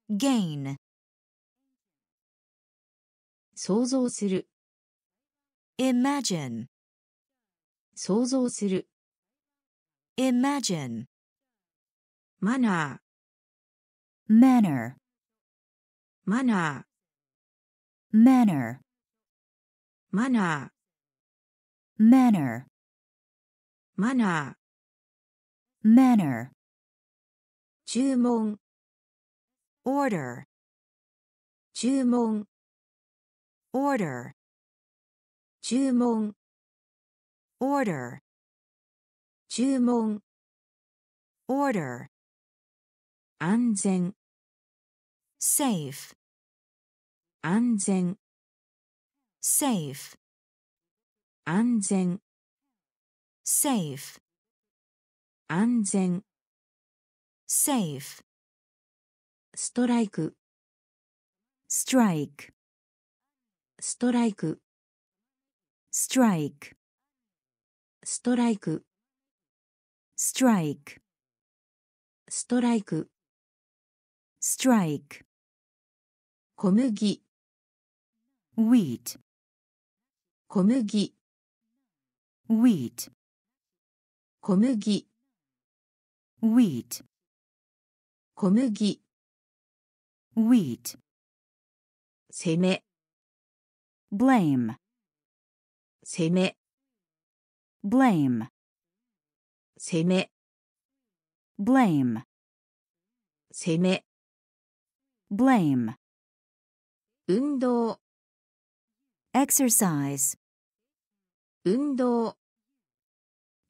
S2: gain,
S1: 想像する、
S2: imagine,
S1: 想像する、
S2: imagine,
S1: マナー manner, マナ
S2: manner,
S1: ー、マナ
S2: manner,
S1: マナー、
S2: manner,
S1: 注文、
S2: order,
S1: 注文、
S2: order,
S1: 注文、
S2: order,
S1: 注文、
S2: order,
S1: 安全、
S2: safe,
S1: 安全、
S2: safe,
S1: 安全、
S2: safe,
S1: 安全、
S2: safe,
S1: ストライク、
S2: strike,
S1: ストライク、
S2: strike,
S1: ストライク、
S2: strike,
S1: ストライク、
S2: strike,
S1: 小麦、
S2: wheat,
S1: 小麦、
S2: wheat,
S1: 小麦、
S2: wheat,
S1: 小麦、
S2: wheat,
S1: 攻め、
S2: blame,
S1: 攻め、
S2: blame,
S1: 攻め、
S2: blame,
S1: 攻め、
S2: blame,
S1: 運動、
S2: exercise,
S1: 運動、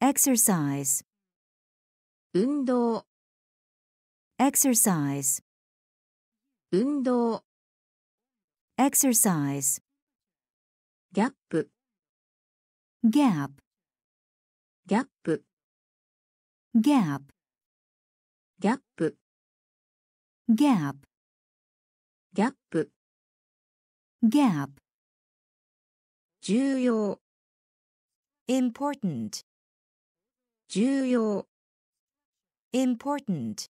S2: exercise,
S1: 運動、
S2: exercise,
S1: 運動、
S2: exercise,
S1: ギャップ、
S2: gap,
S1: ギャップ、
S2: gap,
S1: ギャップ、
S2: gap,
S1: ギャップ、
S2: gap,
S1: 重要、
S2: important,
S1: 重要、
S2: important,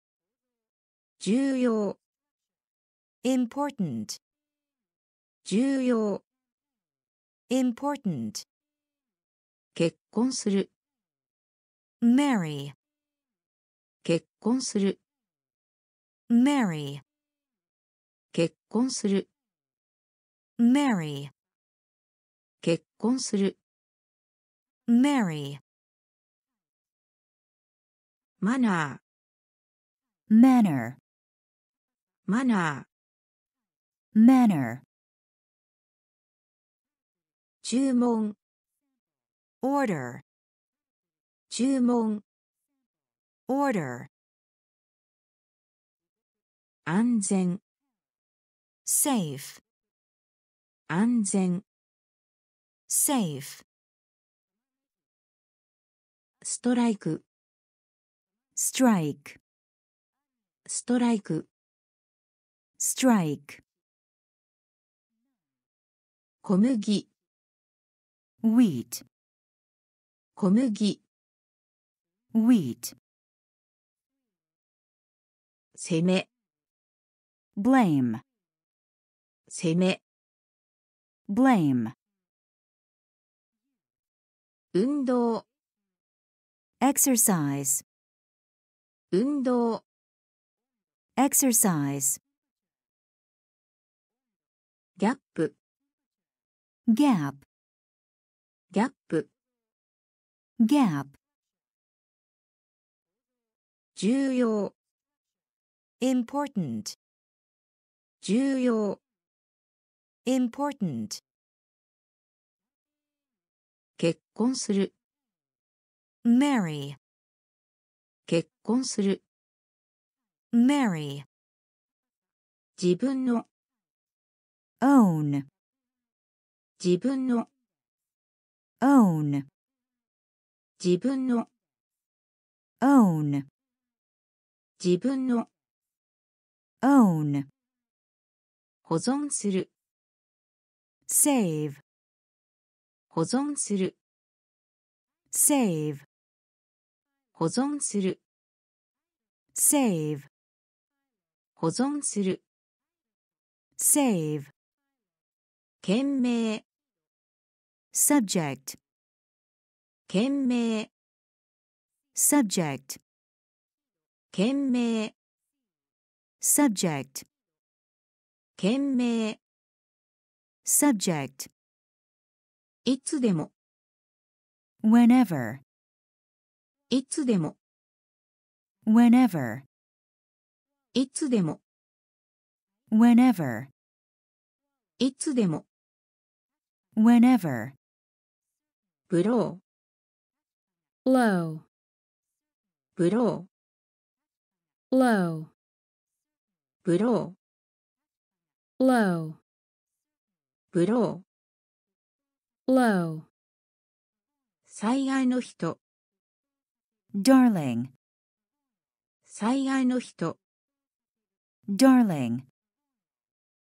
S1: 重要、
S2: important,
S1: 重要、
S2: important,
S1: 結婚する、
S2: marry,
S1: 結婚する、
S2: marry,
S1: 結婚する、
S2: marry,
S1: 結婚する、
S2: marry,
S1: マナ
S2: manner,
S1: ー、マナー、
S2: manner,
S1: 注文、
S2: order,
S1: 注文、
S2: order,
S1: 安全、
S2: safe,
S1: 安全、
S2: safe,
S1: ストライク、
S2: strike,
S1: ストライク、
S2: strike,
S1: 小麦、
S2: wheat,
S1: 小麦、
S2: wheat,
S1: 攻め、
S2: blame,
S1: 攻め、
S2: blame,
S1: 運動、
S2: exercise,
S1: 運動、
S2: exercise,
S1: ギャップ、
S2: gap,
S1: ギャップ、
S2: gap,
S1: 重要、
S2: important,
S1: 重要、
S2: important,
S1: 結婚する、
S2: marry,
S1: 結 婚する、
S2: marry,
S1: 自分の、
S2: own,
S1: 自分の、
S2: own,
S1: 自分の、
S2: own,
S1: 自分の、
S2: own,
S1: 保存する、
S2: save,
S1: 保存する、
S2: save,
S1: 保存する、
S2: save,
S1: 保存する、
S2: save,
S1: 懸命、
S2: subject,
S1: 懸命、
S2: subject,
S1: 懸命、
S2: subject,
S1: 懸命、
S2: subject,
S1: いつでも、
S2: whenever,
S1: いつでも、
S2: whenever,
S1: いつでも、
S2: whenever,
S1: いつでも、
S2: whenever,
S1: ブロー、
S3: blow,
S1: ブロー、
S3: blow,
S1: ブロー、
S3: blow,
S1: ブロー、
S3: blow,
S1: 災害の人、
S2: darling,
S1: 災害の人、
S2: darling,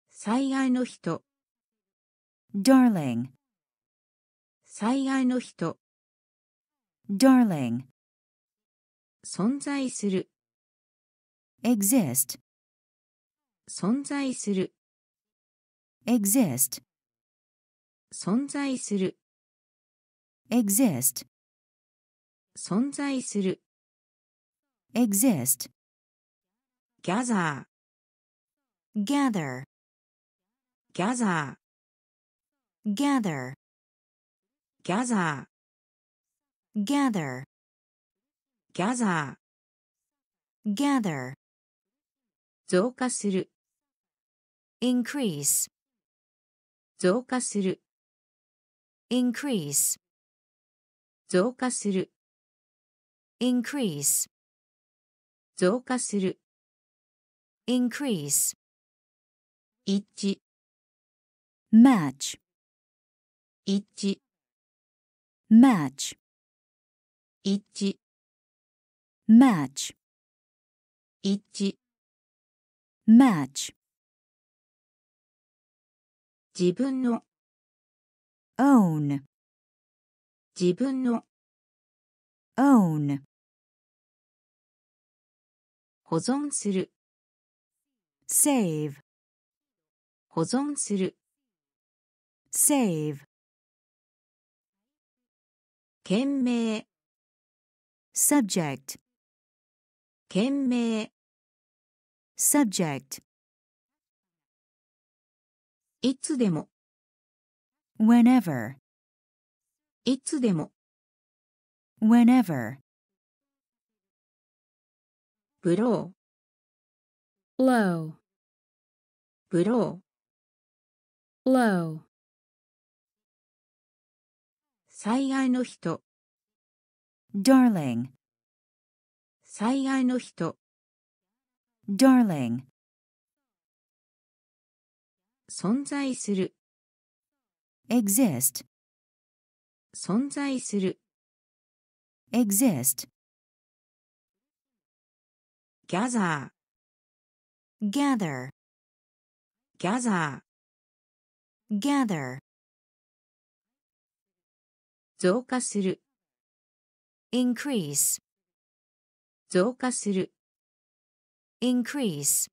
S1: 災害の人、
S2: darling,
S1: 災害の人、
S2: darling,
S1: 存在する、
S2: exist,
S1: 存在する、
S2: exist,
S1: 存在する、
S2: exist,
S1: 存在する、
S2: exist,
S1: ギャザ
S2: gather,
S1: ー、ギャザ
S2: gather,
S1: ー、ギャザ
S2: gather,
S1: ー、ギャザー、
S2: gather,
S1: 増加する、
S2: increase,
S1: 増加する、
S2: increase,
S1: 増加する、
S2: increase,
S1: 増加する、
S2: increase,
S1: 一致、
S2: match,
S1: 一致、
S2: match,
S1: 一致、
S2: match,
S1: 一致、
S2: match,
S1: 自分の
S2: own,
S1: 自分の
S2: own,
S1: 保存する
S2: save,
S1: 保存する
S2: save,
S1: 懸命
S2: subject,
S1: 懸命
S2: subject,
S1: いつでも
S2: whenever,
S1: いつでも
S2: whenever,
S1: ブロー
S3: blow,
S1: ブロー
S3: blow,
S1: 災害の人
S2: darling,
S1: 災害の人
S2: darling,
S1: 存在する
S2: exist,
S1: 存在する
S2: exist,
S1: gather
S2: gather,
S1: gather
S2: gather,
S1: 増加する
S2: increase,
S1: 増加する
S2: increase,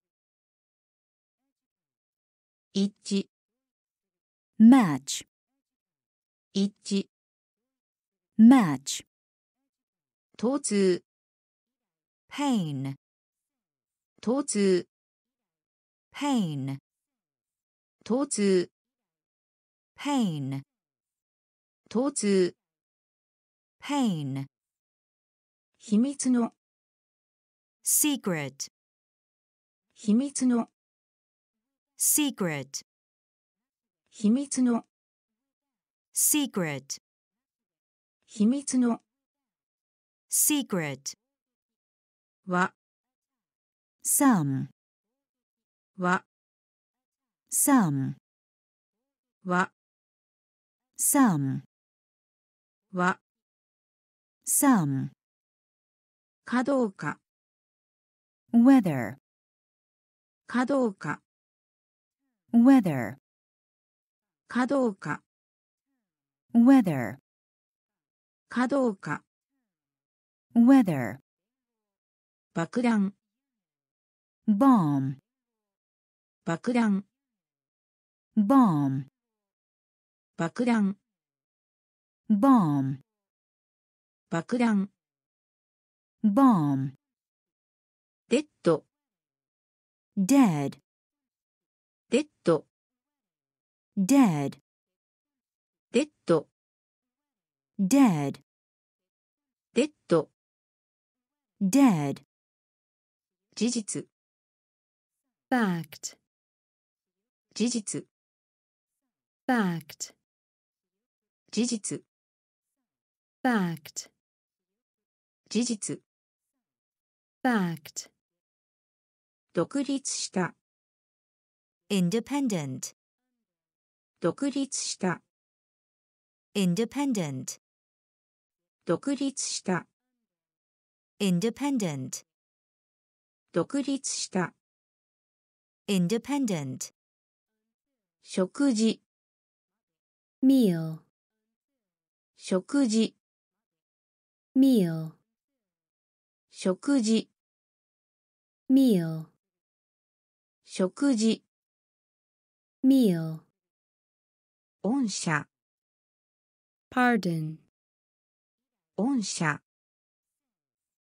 S1: 一致
S2: match,
S1: 一致
S2: match,
S1: 疼痛
S2: pain,
S1: 疼痛
S2: pain,
S1: 疼痛
S2: pain,
S1: 疼痛
S2: pain,
S1: 秘密の
S2: secret,
S1: 秘密の
S2: secret,
S1: 秘密の
S2: secret,
S1: 秘密の
S2: secret,
S1: は
S2: some,
S1: は
S2: some,
S1: は
S2: some,
S1: は
S2: some,
S1: かどうか
S2: whether,
S1: かどうか
S2: whether,
S1: かどうか
S2: whether,
S1: かどうか
S2: whether,
S1: 爆弾
S2: bomb,
S1: 爆弾
S2: bomb,
S1: 爆弾
S2: bomb,
S1: 爆弾
S2: bomb,
S1: デッド
S2: dead,
S1: デッド
S2: dead,
S1: デッド
S2: dead,
S1: デッド
S2: dead,
S1: 事実
S3: fact,
S1: 事実
S3: fact,
S1: 事実
S3: fact,
S1: 事実
S3: fact,
S1: 独立した
S2: independent,
S1: 独立した
S2: independent,
S1: 独立した
S2: independent,
S1: 独立した
S2: independent,
S1: 食事
S3: meal,
S1: 食事
S3: meal,
S1: 食事
S3: meal,
S1: 食事
S3: meal,
S1: 御社
S3: pardon,
S1: 御社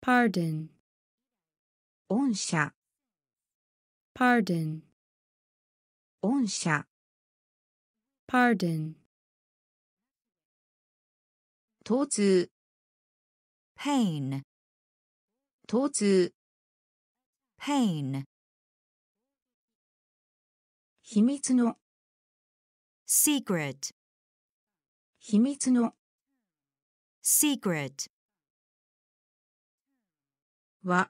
S3: pardon,
S1: 御社
S3: pardon,
S1: 御社
S3: pardon,
S1: 疼痛
S2: pain,
S1: 疼痛
S2: pain,
S1: 秘密の
S2: secret,
S1: 秘密の
S2: secret,
S1: は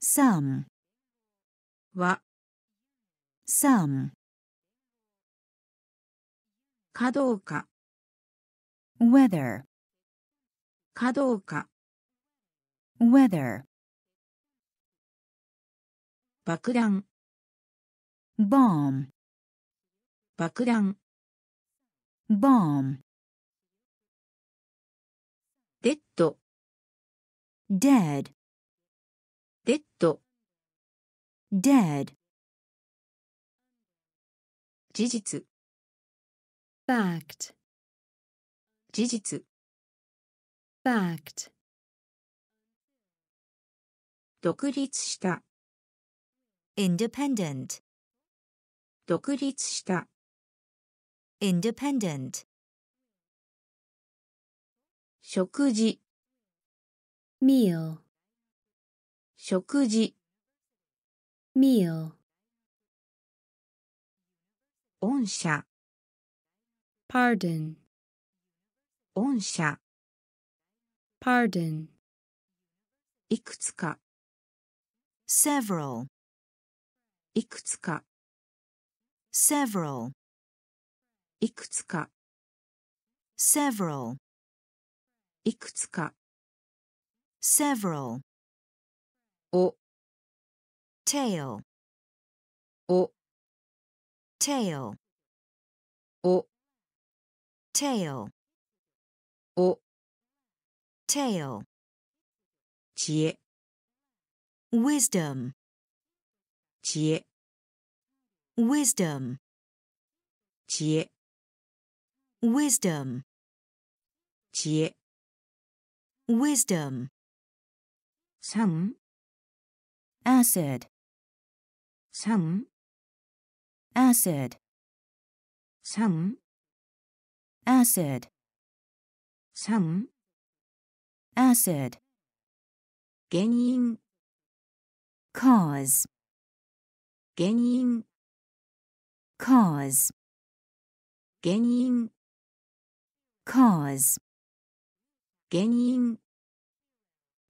S2: some,
S1: は
S2: some,
S1: かどうか
S2: whether,
S1: かどうか
S2: whether,
S1: 爆弾
S2: bomb,
S1: 爆弾、
S2: bomb,
S1: デッド、
S2: dead,
S1: デッド、
S2: dead,
S1: 事実、
S3: fact,
S1: 事実、
S3: fact,
S1: 独立した、
S2: independent,
S1: 独立した、
S2: independent,
S1: 食事、
S3: meal,
S1: 食事、
S3: meal,
S1: 御社、
S3: pardon,
S1: 御社、
S3: pardon,
S1: いくつか、
S2: several,
S1: いくつか、
S2: several,
S1: いくつか、
S2: several,
S1: いくつか、
S2: several,
S1: お、
S2: tail,
S1: お、
S2: tail,
S1: お、
S2: tail,
S1: お、
S2: tail,
S1: 知恵、
S2: wisdom,
S1: 知恵、
S2: wisdom,
S1: 知恵、
S2: wisdom,
S1: 知恵、
S2: wisdom,
S1: 酸、
S2: acid,
S1: 酸、
S2: acid,
S1: 酸、
S2: acid,
S1: 酸、
S2: acid,
S1: 原因、
S2: cause,
S1: 原因、
S2: cause,
S1: 原因、
S2: cause,
S1: 原因、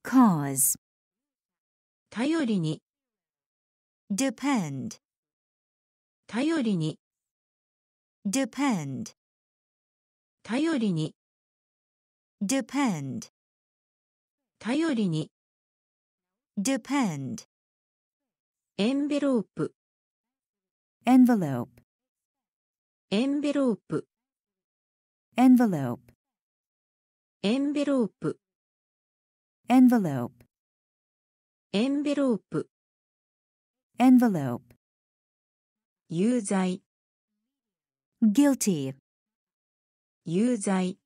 S2: cause,
S1: 頼りに、
S2: depend,
S1: 頼りに、
S2: depend,
S1: 頼りに、
S2: depend,
S1: 頼りに、
S2: depend,
S1: エンベロープ、
S2: envelope,
S1: エンベロープ、
S2: envelope,
S1: エンベロープ、
S2: envelope,
S1: エンベロープ、
S2: envelope,
S1: 有罪、
S2: guilty,
S1: 有罪、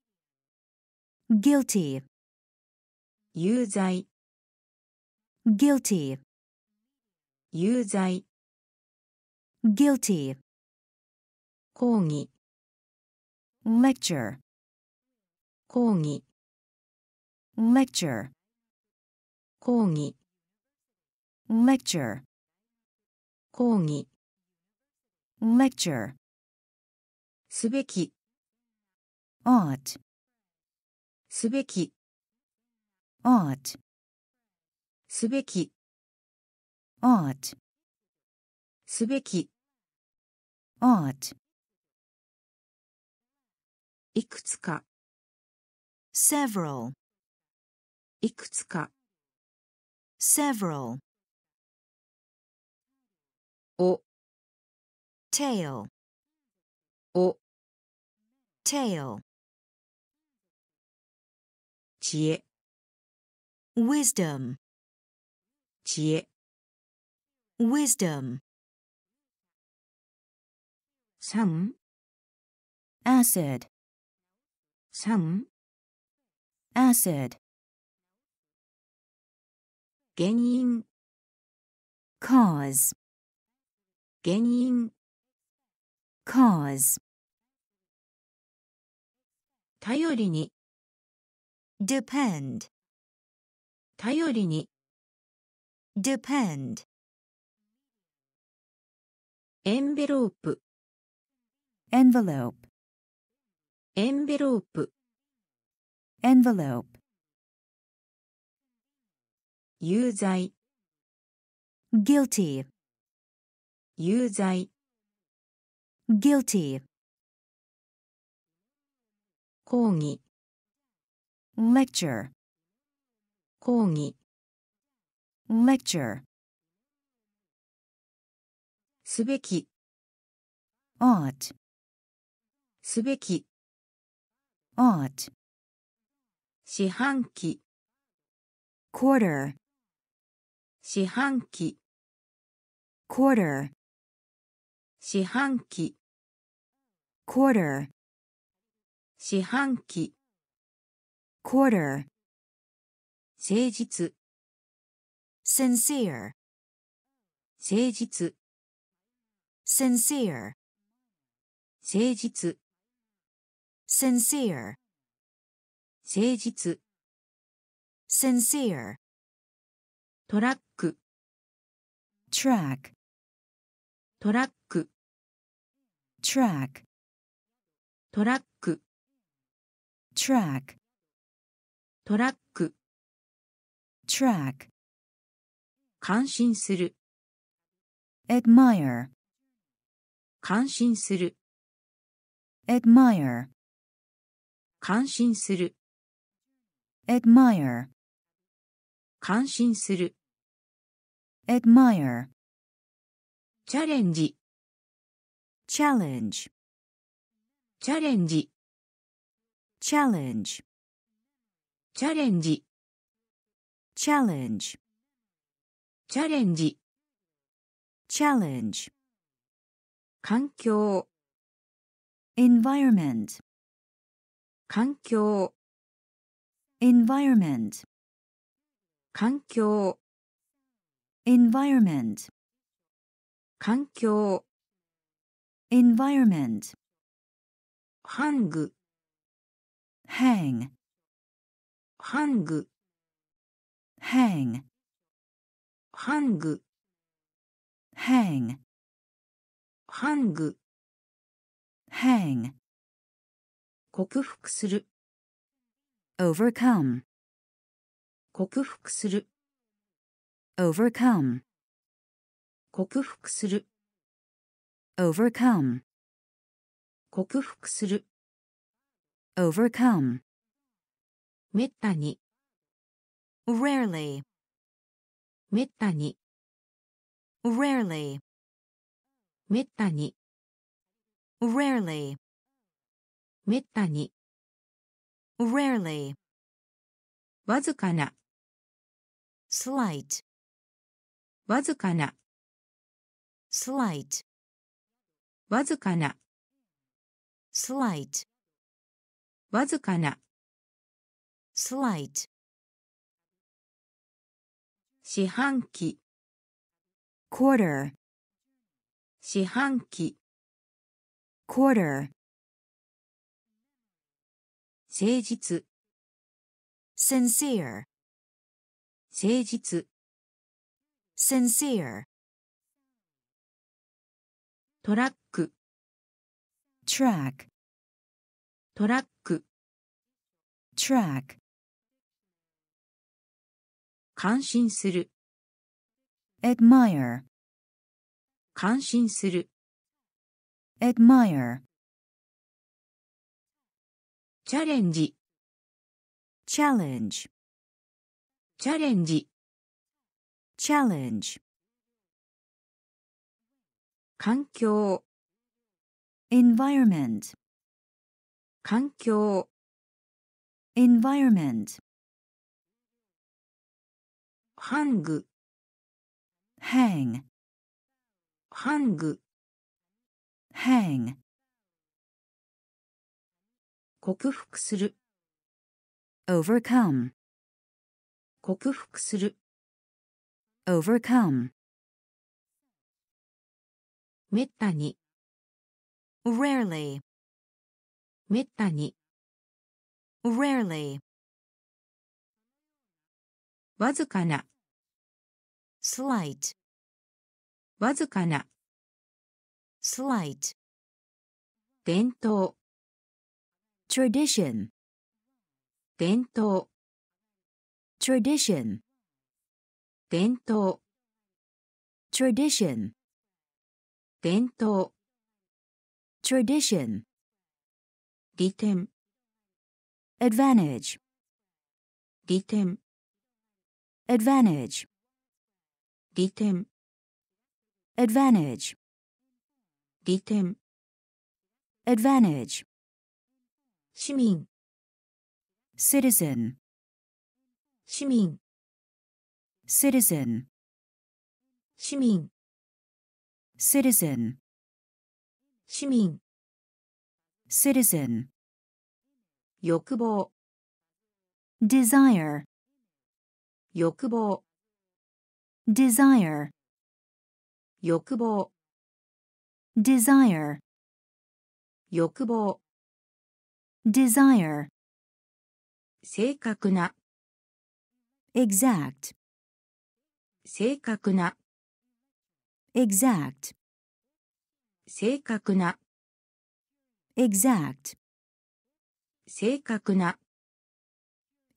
S2: guilty,
S1: 有罪、
S2: guilty,
S1: 有罪、
S2: guilty,
S1: 講義、
S2: lecture,
S1: 講義、
S2: lecture,
S1: 講義、
S2: lecture,
S1: 講義、
S2: lecture,
S1: すべき、
S2: ought,
S1: すべき、
S2: ought,
S1: すべき、
S2: ought,
S1: すべき、
S2: ought,
S1: いくつか、
S2: several,
S1: いくつか、
S2: several,
S1: お、
S2: tail,
S1: お、
S2: tail,
S1: 知恵、
S2: wisdom,
S1: 知恵、
S2: wisdom,
S1: 酸、
S2: acid,
S1: 酸、
S2: acid,
S1: 原因、
S2: cause,
S1: 原因、
S2: cause,
S1: 頼りに、
S2: depend,
S1: 頼りに、
S2: depend,
S1: エンベロープ、
S2: envelope,
S1: エンベロープ、
S2: envelope,
S1: 有罪、
S2: guilty,
S1: 有罪、
S2: guilty,
S1: 講義、
S2: lecture,
S1: 講義、
S2: lecture,
S1: すべき、
S2: ought,
S1: すべき、
S2: ought,
S1: 四半期、
S2: quarter,
S1: 四半期、
S2: quarter,
S1: 四半期、
S2: quarter,
S1: 四半期、
S2: quarter,
S1: 誠実、
S2: sincere,
S1: 誠実、
S2: sincere,
S1: 誠実、
S2: sincere,
S1: 誠実、
S2: sincere,
S1: トラック、
S2: track,
S1: トラック、
S2: track,
S1: トラック、
S2: track,
S1: トラック、
S2: track,
S1: 感心する、
S2: admire,
S1: 感心する、
S2: admire,
S1: 感心する、
S2: admire,
S1: 感心する、
S2: admire,
S1: チャレンジ、
S2: challenge,
S1: チャレンジ、
S2: challenge,
S1: チャレンジ、
S2: challenge,
S1: チャレンジ、
S2: challenge,
S1: 環境、
S2: environment,
S1: 環境、
S2: environment,
S1: 環境、
S2: environment,
S1: 環境、
S2: environment,
S1: ハング、
S2: hang,
S1: ハング、
S2: hang,
S1: ハング、
S2: hang,
S1: ハング、
S2: hang,
S1: 克服する、
S2: overcome,
S1: 克服する、
S2: overcome,
S1: 克服する、
S2: overcome,
S1: 克服する、
S2: overcome,
S1: めったに、
S2: rarely,
S1: めったに、
S2: rarely,
S1: めったに、
S2: rarely,
S1: めったに、
S2: rarely,
S1: わずかな、
S2: slight,
S1: わずかな、
S2: slight,
S1: わずかな、
S2: slight,
S1: わずかな、
S2: slight,
S1: 四半期、
S2: quarter,
S1: 四半期、
S2: quarter,
S1: 誠実、
S2: sincere,
S1: 誠実、
S2: sincere,
S1: トラック、
S2: track,
S1: トラック、
S2: track,
S1: 感心する、
S2: admire,
S1: 感心する、
S2: admire,
S1: チャレンジ、
S2: challenge,
S1: チャレンジ、
S2: challenge,
S1: 環境、
S2: environment,
S1: 環境、
S2: environment,
S1: ハング、
S2: hang,
S1: ハング、
S2: hang,
S1: 克服する、
S2: overcome,
S1: 克服する、
S2: overcome,
S1: めったに、
S2: rarely,
S1: めったに、
S2: rarely,
S1: わずかな、
S2: slight,
S1: わずかな、
S2: slight,
S1: 伝統、
S2: tradition,
S1: 伝統、
S2: tradition,
S1: 伝統、
S2: tradition,
S1: 伝統、
S2: tradition,
S1: 利点、
S2: advantage,
S1: 利点、
S2: advantage,
S1: 利点、
S2: advantage,
S1: 利点、
S2: advantage,
S1: 市民、
S2: citizen,
S1: 市民、
S2: citizen,
S1: 市民、
S2: citizen,
S1: 市民、
S2: citizen,
S1: 欲望、
S2: desire,
S1: 欲望、
S2: desire,
S1: 欲望、
S2: desire,
S1: 欲望、
S2: desire,
S1: 正確な、
S2: exact,
S1: 正確な、
S2: exact,
S1: 正確な、
S2: exact,
S1: 正確な、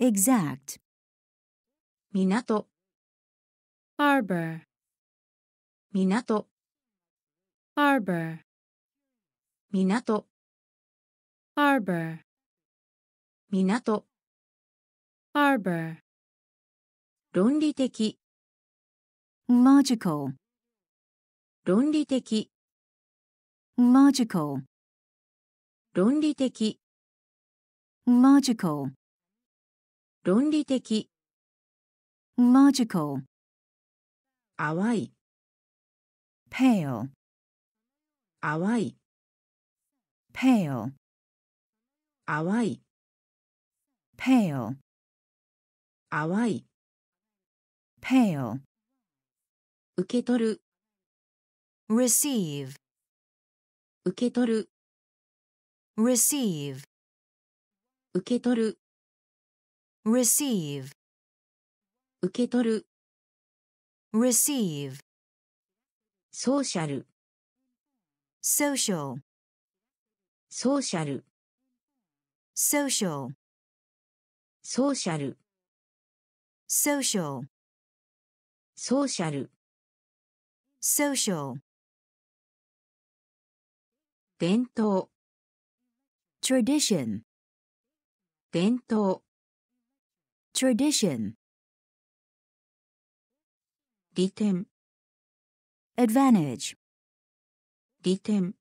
S2: exact,
S1: 港、
S3: Arbor.
S1: 港、
S3: Arbor.
S1: 港、
S3: Arbor.
S1: 港、
S3: Arbor.
S1: 論理的、
S2: logical,
S1: 論理的、
S2: logical,
S1: 論理的、
S2: logical,
S1: 論理的、
S2: logical,
S1: 淡い、
S2: pale,
S1: 淡い、
S2: pale,
S1: 淡い、
S2: pale,
S1: 淡い、
S2: pale,
S1: 受け取る、
S2: receive,
S1: 受け取る、
S2: receive,
S1: 受け取る、
S2: receive,
S1: 受け取る、
S2: receive,
S1: ソーシャル、
S2: social,
S1: ソーシャル、
S2: social,
S1: ソーシャル、
S2: social,
S1: ソーシャル、
S2: social,
S1: 伝統、
S2: tradition,
S1: 伝統、
S2: tradition,
S1: 利点、
S2: advantage,
S1: 利点、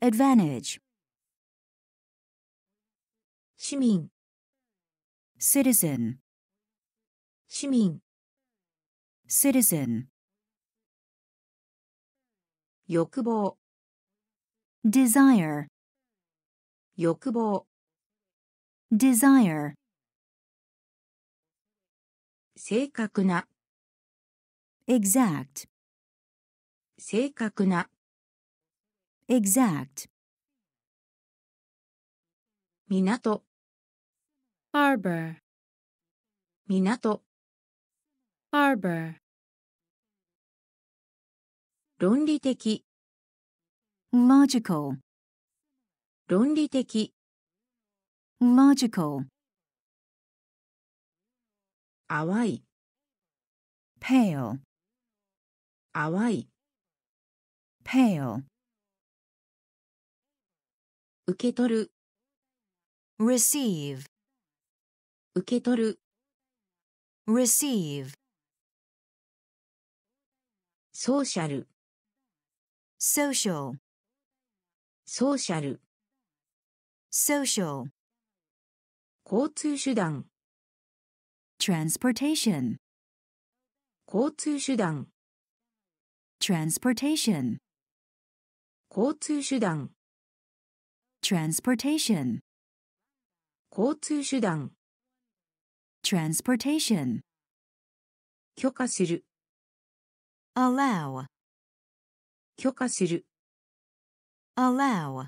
S2: advantage,
S1: 市民、
S2: citizen,
S1: 市民、
S2: citizen,
S1: 欲望、
S2: desire,
S1: 欲望、
S2: desire,
S1: 正確な、
S2: exact,
S1: 正確な、
S2: exact,
S1: 港、
S3: Arbor.
S1: 港、
S3: Arbor.
S1: 論理的、
S2: logical,
S1: 論理的、
S2: logical,
S1: 淡い、
S2: pale,
S1: 淡い、
S2: pale,
S1: 受け取る、
S2: receive,
S1: 受け取る、
S2: receive,
S1: ソーシャル、
S2: social,
S1: ソーシャル、
S2: social,
S1: 交通手段、
S2: transportation,
S1: 交通手段、
S2: transportation,
S1: 交通手段、
S2: transportation,
S1: 交通手段、
S2: transportation,
S1: 許可する、
S2: allow,
S1: 許可する、
S2: allow,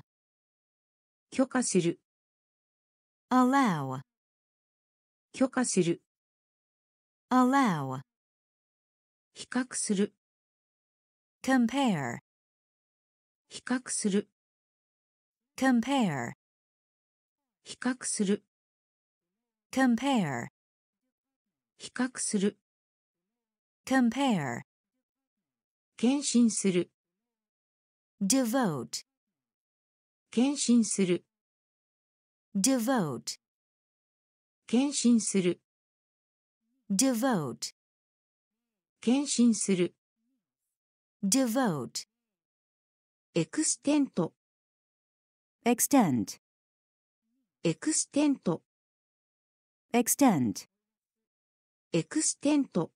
S1: 許可する、
S2: allow,
S1: 許可する、
S2: allow,
S1: 比較する、
S2: compare,
S1: 比較する、
S2: compare,
S1: 比較する、
S2: compare,
S1: 比較する、
S2: compare,
S1: 献身する、
S2: devote,
S1: 献身する、
S2: devote,
S1: 献身する、
S2: devote,
S1: 献身する、
S2: devote,
S1: エクステント、
S2: extend,
S1: エクステント
S2: extend,
S1: エクステント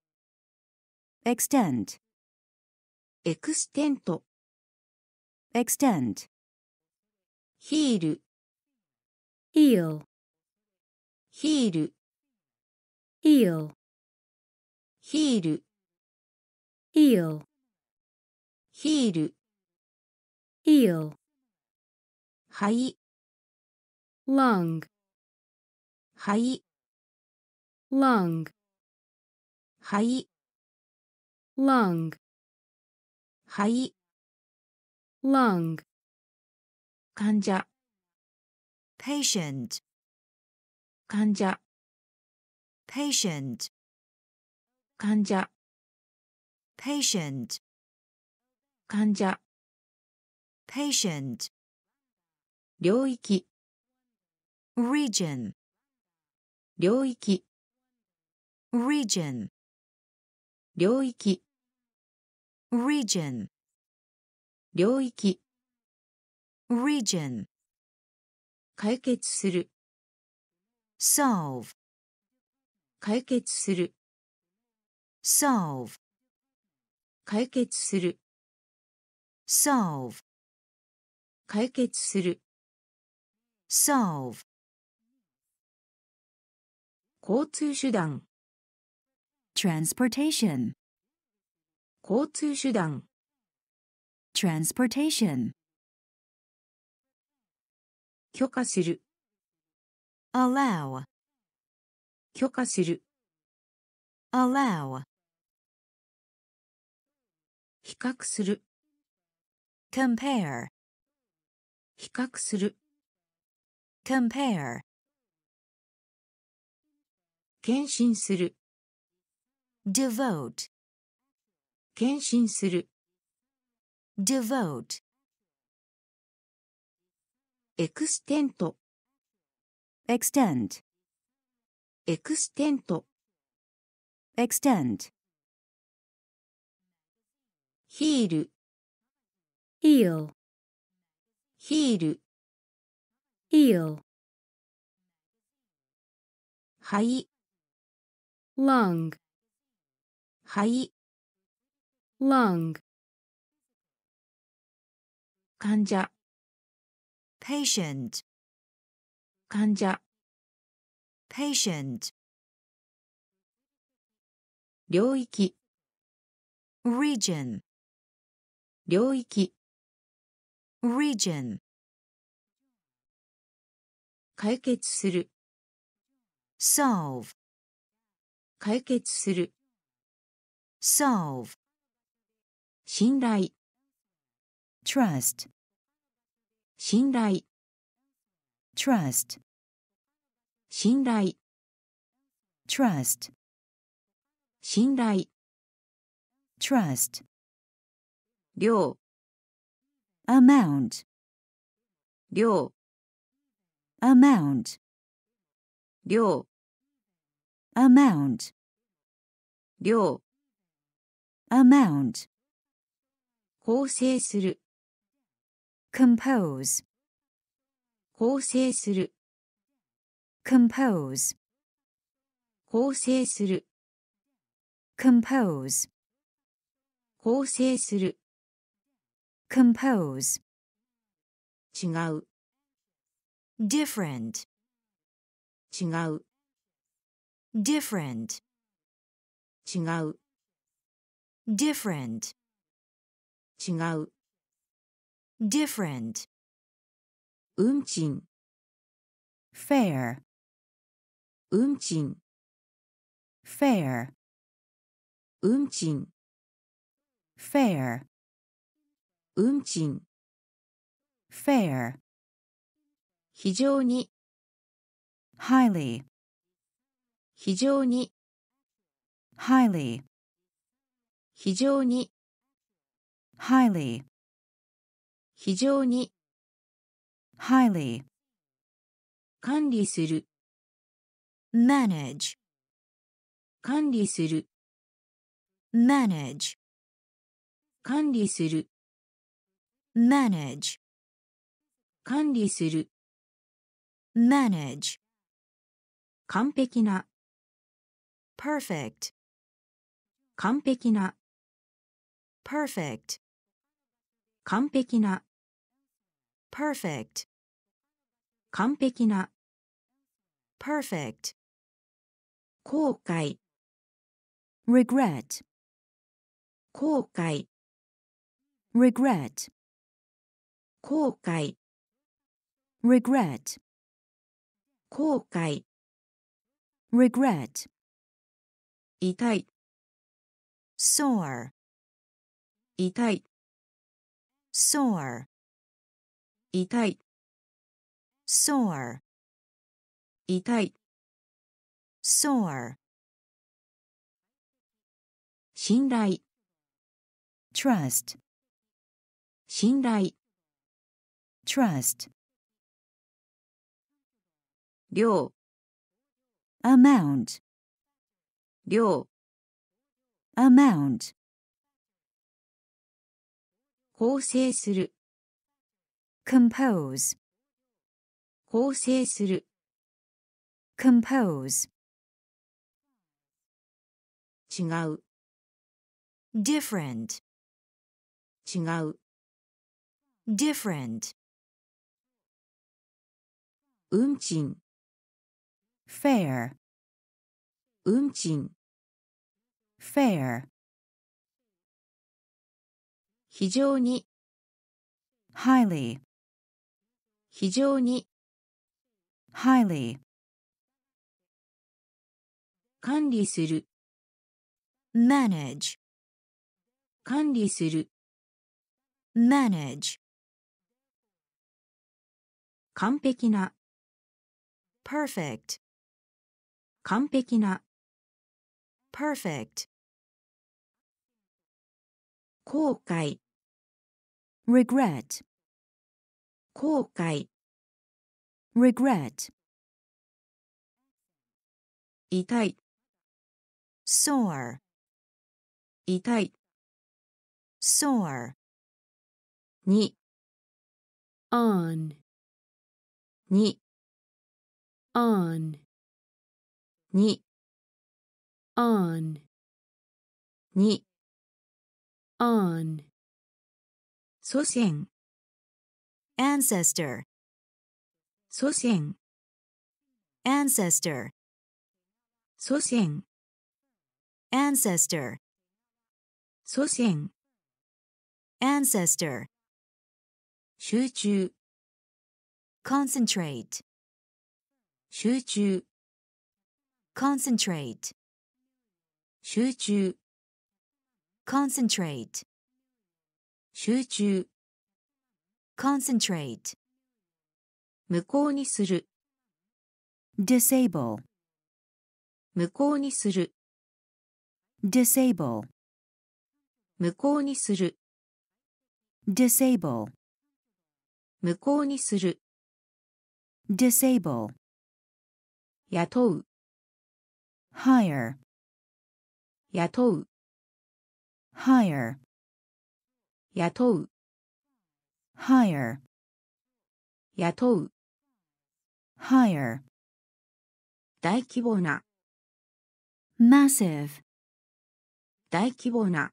S2: extend,
S1: エクステント
S2: extend,
S1: ヒール
S3: heel,
S1: ヒール
S3: heel,
S1: ヒール
S3: heel,
S1: ヒール
S3: heel,
S1: 肺
S3: lung,
S1: 肺
S3: lung,
S1: 肺
S3: lung,
S1: 肺
S3: lung,
S1: 患者
S2: patient,
S1: 患者
S2: patient,
S1: 患者
S2: patient,
S1: 患者
S2: patient,
S1: 領域
S2: region,
S1: 領域
S2: region,
S1: 領域
S2: region,
S1: 領域
S2: region,
S1: 解決する
S2: solve,
S1: 解決する
S2: solve,
S1: 解決する
S2: solve,
S1: 解決する
S2: solve,
S1: 交通手段
S2: transportation,
S1: 交通手段
S2: transportation,
S1: 許可する
S2: allow,
S1: 許可する
S2: allow,
S1: 比較する
S2: compare,
S1: 比較する
S2: compare,
S1: 献身する
S2: devote,
S1: 献身する
S2: devote,
S1: エクステント
S2: extend,
S1: エクステント
S2: extend,
S1: ヒール
S3: heel,
S1: ヒール
S3: heel,
S1: 肺
S3: lung,
S1: 肺
S3: lung,
S1: 患者
S2: patient,
S1: 患者
S2: patient,
S1: 領域
S2: region,
S1: 領域
S2: region,
S1: 解決する
S2: solve,
S1: 解決する
S2: solve,
S1: 信頼
S2: trust,
S1: 信頼
S2: trust,
S1: 信頼
S2: trust,
S1: 信頼
S2: trust,
S1: 量
S2: amount,
S1: 量
S2: amount,
S1: 量
S2: amount,
S1: 量
S2: amount,
S1: 構成する
S2: compose,
S1: 構成する
S2: compose,
S1: 構成する
S2: compose,
S1: 構成する
S2: compose,
S1: 違う
S2: different,
S1: 違う
S2: different,
S1: 違う
S2: different,
S1: 違う
S2: different,
S1: 運賃
S2: fair,
S1: 運賃
S2: fair,
S1: 運賃
S2: fair,
S1: 運賃
S2: fair,
S1: 非常に
S2: highly,
S1: 非常に
S2: highly,
S1: 非常に
S2: highly,
S1: 非常に
S2: highly,
S1: 管理する
S2: manage,
S1: 管理する
S2: manage,
S1: 管理する
S2: manage,
S1: 管理する
S5: manage,
S1: 完璧な、
S5: perfect,
S1: 完璧な、
S5: perfect,
S1: 完璧な、
S5: perfect,
S1: 完璧な、
S5: perfect,
S1: 後悔、
S2: regret,
S1: 後悔、
S2: regret,
S1: 後悔、
S2: regret,
S1: 後悔、
S2: regret,
S1: 痛い、
S5: sore,
S1: 痛い、
S5: sore,
S1: 痛い、
S5: sore,
S1: 痛い、
S5: sore,
S1: 信頼、
S2: trust,
S1: 信頼、
S2: trust,
S1: 量、
S2: amount,
S1: 量、
S2: amount,
S1: 構成する、
S2: compose,
S1: 構成する、
S2: compose,
S1: 違う、
S5: different,
S1: 違う、
S5: different,
S1: 運賃、
S2: fair,
S1: 運賃、
S2: fair,
S1: 非常に、
S2: highly,
S1: 非常に、
S2: highly,
S1: 管理する、
S5: manage,
S1: 管理する、
S5: manage,
S1: 完璧な、
S5: perfect,
S1: 完璧な、
S5: perfect,
S1: 後悔、
S2: regret,
S1: 後悔、
S2: regret,
S1: 痛い、
S5: sore,
S1: 痛い、
S5: sore,
S1: に、
S3: on,
S1: に、
S3: on,
S1: に、
S3: on,
S1: に、
S3: on,
S1: 祖先、
S5: ancestor,
S1: 祖先、
S5: ancestor,
S1: 祖先、
S5: ancestor,
S1: 祖先、
S5: ancestor,
S1: 集中、
S5: concentrate,
S1: 集中、
S5: concentrate,
S1: 集中、
S5: concentrate,
S1: 集中、
S5: concentrate,
S1: 無効にする、
S2: disable,
S1: 無効にする、
S2: disable,
S1: 無効にする、
S2: disable,
S1: 無効にする、
S2: disable,
S1: 雇う、
S2: hire,
S1: 雇う、
S2: hire,
S1: 雇う、
S2: hire,
S1: 雇う、
S2: hire,
S1: 大規模な、
S2: massive,
S1: 大規模な、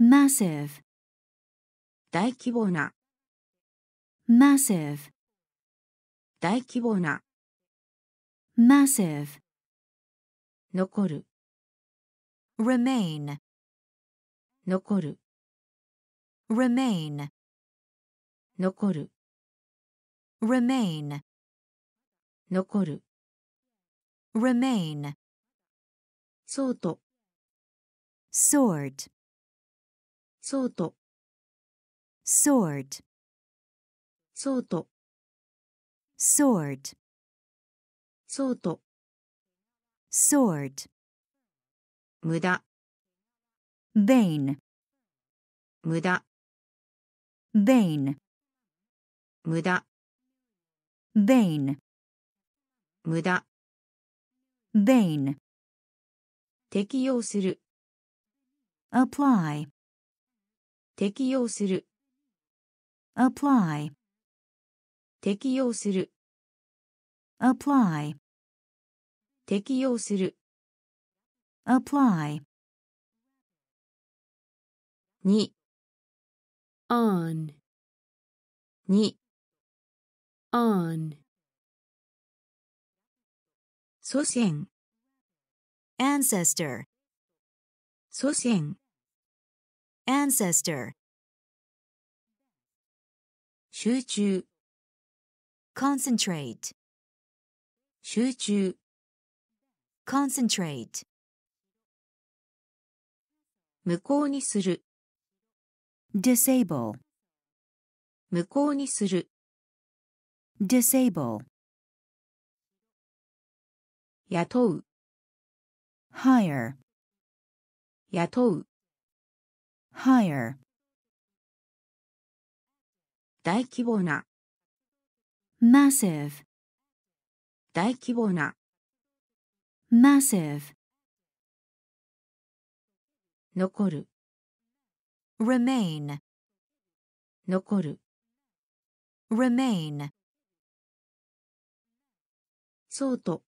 S2: massive,
S1: 大規模な、
S2: massive,
S1: 大規模な、
S2: massive,
S1: 残る、
S5: remain,
S1: 残る、
S5: remain,
S1: 残る、
S5: remain,
S1: 残る、
S5: remain,
S1: そうと、
S5: sort,
S1: そうと、
S5: sort,
S1: そうと、
S5: sort,
S1: そうと、
S5: sort,
S1: 無駄、
S2: vain,
S1: 無駄、
S2: vain,
S1: 無駄、
S2: vain,
S1: 無駄、
S2: vain,
S1: 適用する、
S2: apply,
S1: 適用する、
S2: apply,
S1: 適用する、
S2: apply,
S1: 適用する、
S2: apply,
S1: に、
S3: on,
S1: に、
S3: on,
S1: 祖先、
S2: ancestor,
S1: 祖先、
S2: ancestor,
S1: 集中、
S2: concentrate,
S1: 集中、
S2: concentrate,
S1: 無効にする、
S2: disable,
S1: 無効にする、
S2: disable,
S1: 雇う、
S2: hire,
S1: 雇う、
S2: hire,
S1: 大規模な、
S2: massive,
S1: 大規模な、
S2: massive,
S1: 残る、
S2: remain,
S1: 残る、
S2: remain,
S1: そうと、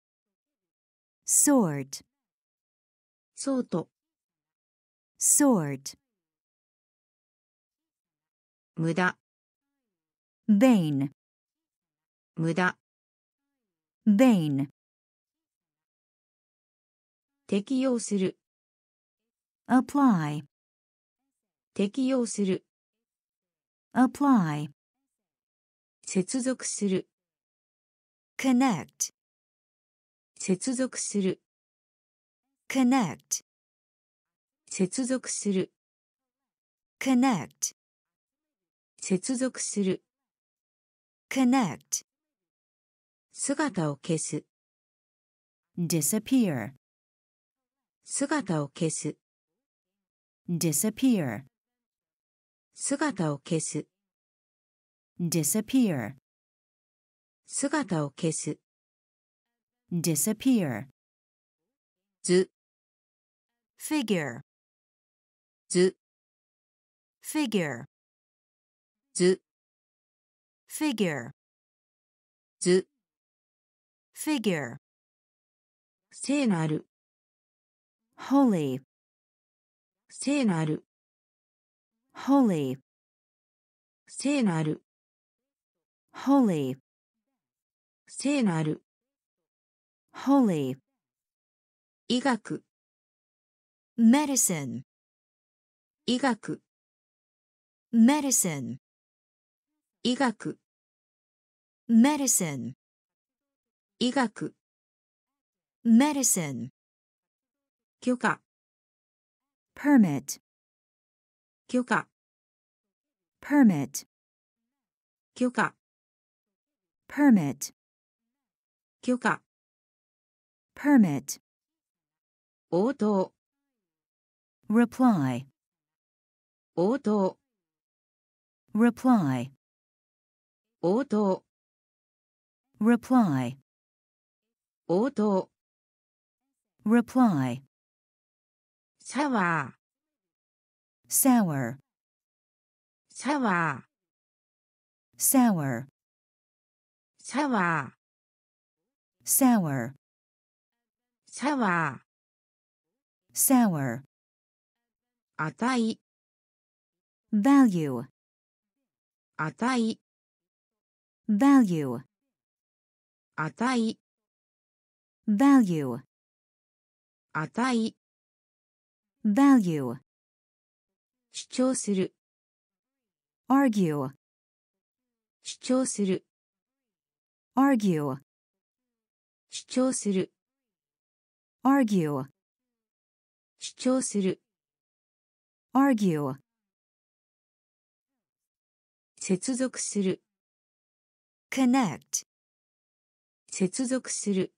S2: sort,
S1: そうと、
S2: sort,
S1: 無駄、
S2: vain,
S1: 無駄、
S2: vain,
S1: 適用する、
S2: apply,
S1: 適用する、
S2: apply,
S1: 接続する、
S2: connect,
S1: 接続する、
S2: connect,
S1: 接続する、
S2: connect,
S1: 接続する、
S2: connect,
S1: 姿を消す、
S2: disappear,
S1: 姿を消す、
S2: disappear,
S1: 姿を消す、
S2: disappear,
S1: 姿を消す、
S2: disappear,
S1: 図、
S2: figure,
S1: 図、
S2: figure,
S1: 図、
S2: figure,
S1: 図、
S2: figure,
S1: 聖なる、
S2: holy,
S1: 聖なる、
S2: holy,
S1: 聖なる、
S2: holy,
S1: 聖なる、
S2: holy,
S1: 医学、
S2: medicine,
S1: 医学、
S2: medicine,
S1: 医学、
S2: medicine,
S1: 医学、
S2: medicine,
S1: 許可、
S2: permit,
S1: 許可、
S2: permit,
S1: 許可、
S2: permit,
S1: 許可、
S2: permit,
S1: 応答、
S2: reply,
S1: 応答、
S2: reply,
S1: 応答、
S2: reply,
S1: 応答、
S2: reply,
S1: シャワー、
S2: sour,
S1: シャワー、
S2: sour,
S1: シャワー、
S2: sour,
S1: シャワー、
S2: sour,
S1: 値、
S2: value,
S1: 値、
S2: value,
S1: 値、
S2: value,
S1: 値、
S2: value,
S1: 主張する、
S2: argue,
S1: 主張する、
S2: argue,
S1: 主張する、
S2: argue,
S1: 主張する、
S2: argue,
S1: 接続する、
S2: connect,
S1: 接続する、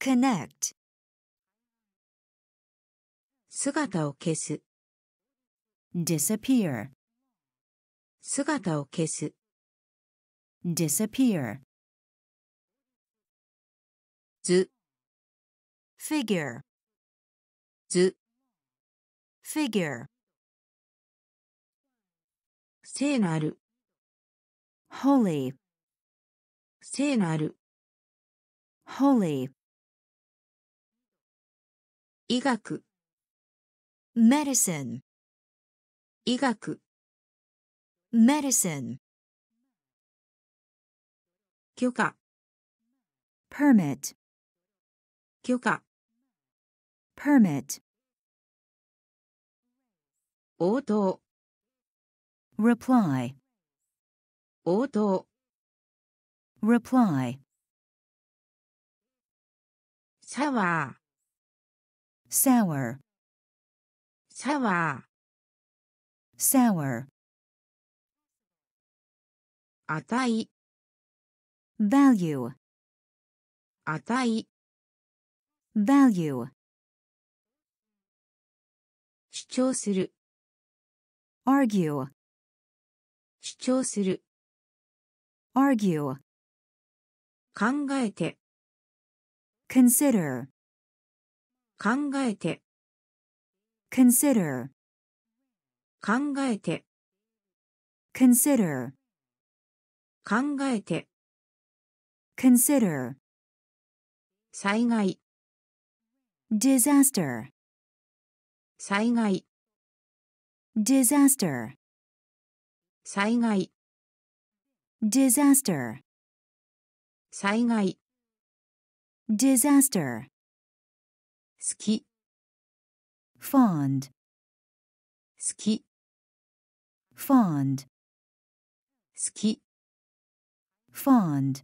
S2: connect,
S1: 姿を消す、
S2: disappear,
S1: 姿を消す、
S2: disappear,
S1: 図、
S2: figure,
S1: 図、
S2: figure,
S1: 聖なる、
S2: holy,
S1: 聖なる、
S2: holy,
S1: 医学、
S2: medicine,
S1: 医学、
S2: medicine,
S1: 許可、
S2: permit,
S1: 許可、
S2: permit,
S1: 応答、
S2: reply,
S1: 応答、
S2: reply,
S1: シャワー、
S2: sour,
S1: シャワー、
S2: sour,
S1: 値、
S2: value,
S1: 値、
S2: value,
S1: 主張する、
S2: argue,
S1: 主張する、
S2: argue,
S1: 考えて、
S2: consider,
S1: 考えて、
S2: consider,
S1: 考えて、
S2: consider,
S1: 考えて、
S2: consider,
S1: 災害、
S2: disaster,
S1: 災害、
S2: disaster,
S1: 災害、
S2: disaster,
S1: 災害、
S2: disaster,
S1: 好き、
S2: fond,
S1: 好き、
S2: fond,
S1: 好き、
S2: fond,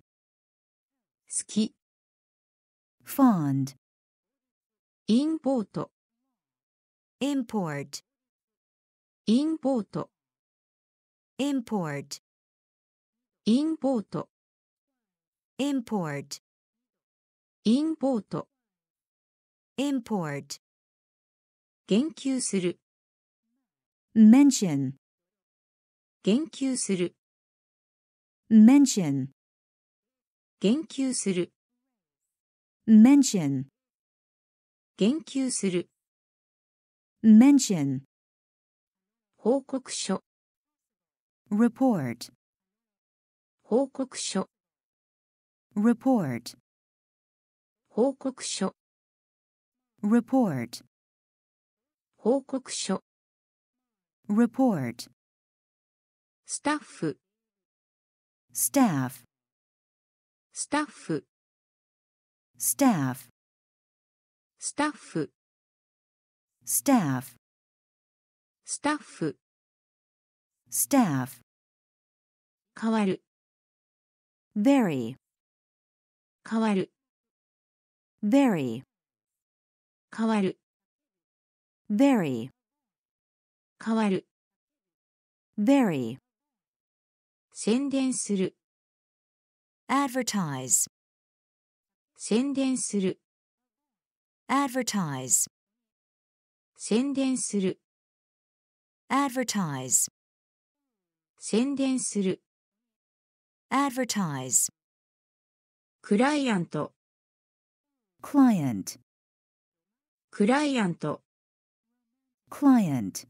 S1: 好き、
S2: fond,
S1: インポート、
S2: import,
S1: インポート、
S2: import,
S1: インポート、
S2: import,
S1: インポート、
S2: import,
S1: 言及する、
S2: mention,
S1: 言及する、
S2: mention,
S1: 言及する、
S2: mention,
S1: 言及する、
S2: mention,
S1: 報告書、
S2: report,
S1: 報告書、
S2: report,
S1: 報告書、
S2: report,
S1: 報告書、
S2: report,
S1: スタッフ、
S2: staff,
S1: スタッフ、
S2: staff,
S1: スタッフ、
S2: staff,
S1: スタッフ、
S2: staff,
S1: 変わる、
S2: very,
S1: 変わる、
S2: very,
S1: 変わる、
S2: very,
S1: 変わる、
S2: very,
S1: 宣伝する、
S2: advertise,
S1: 宣伝する、
S2: advertise,
S1: 宣伝する、
S2: advertise,
S1: 宣伝する、
S2: advertise,
S1: クライアント、
S2: client,
S1: クライアント、
S2: client,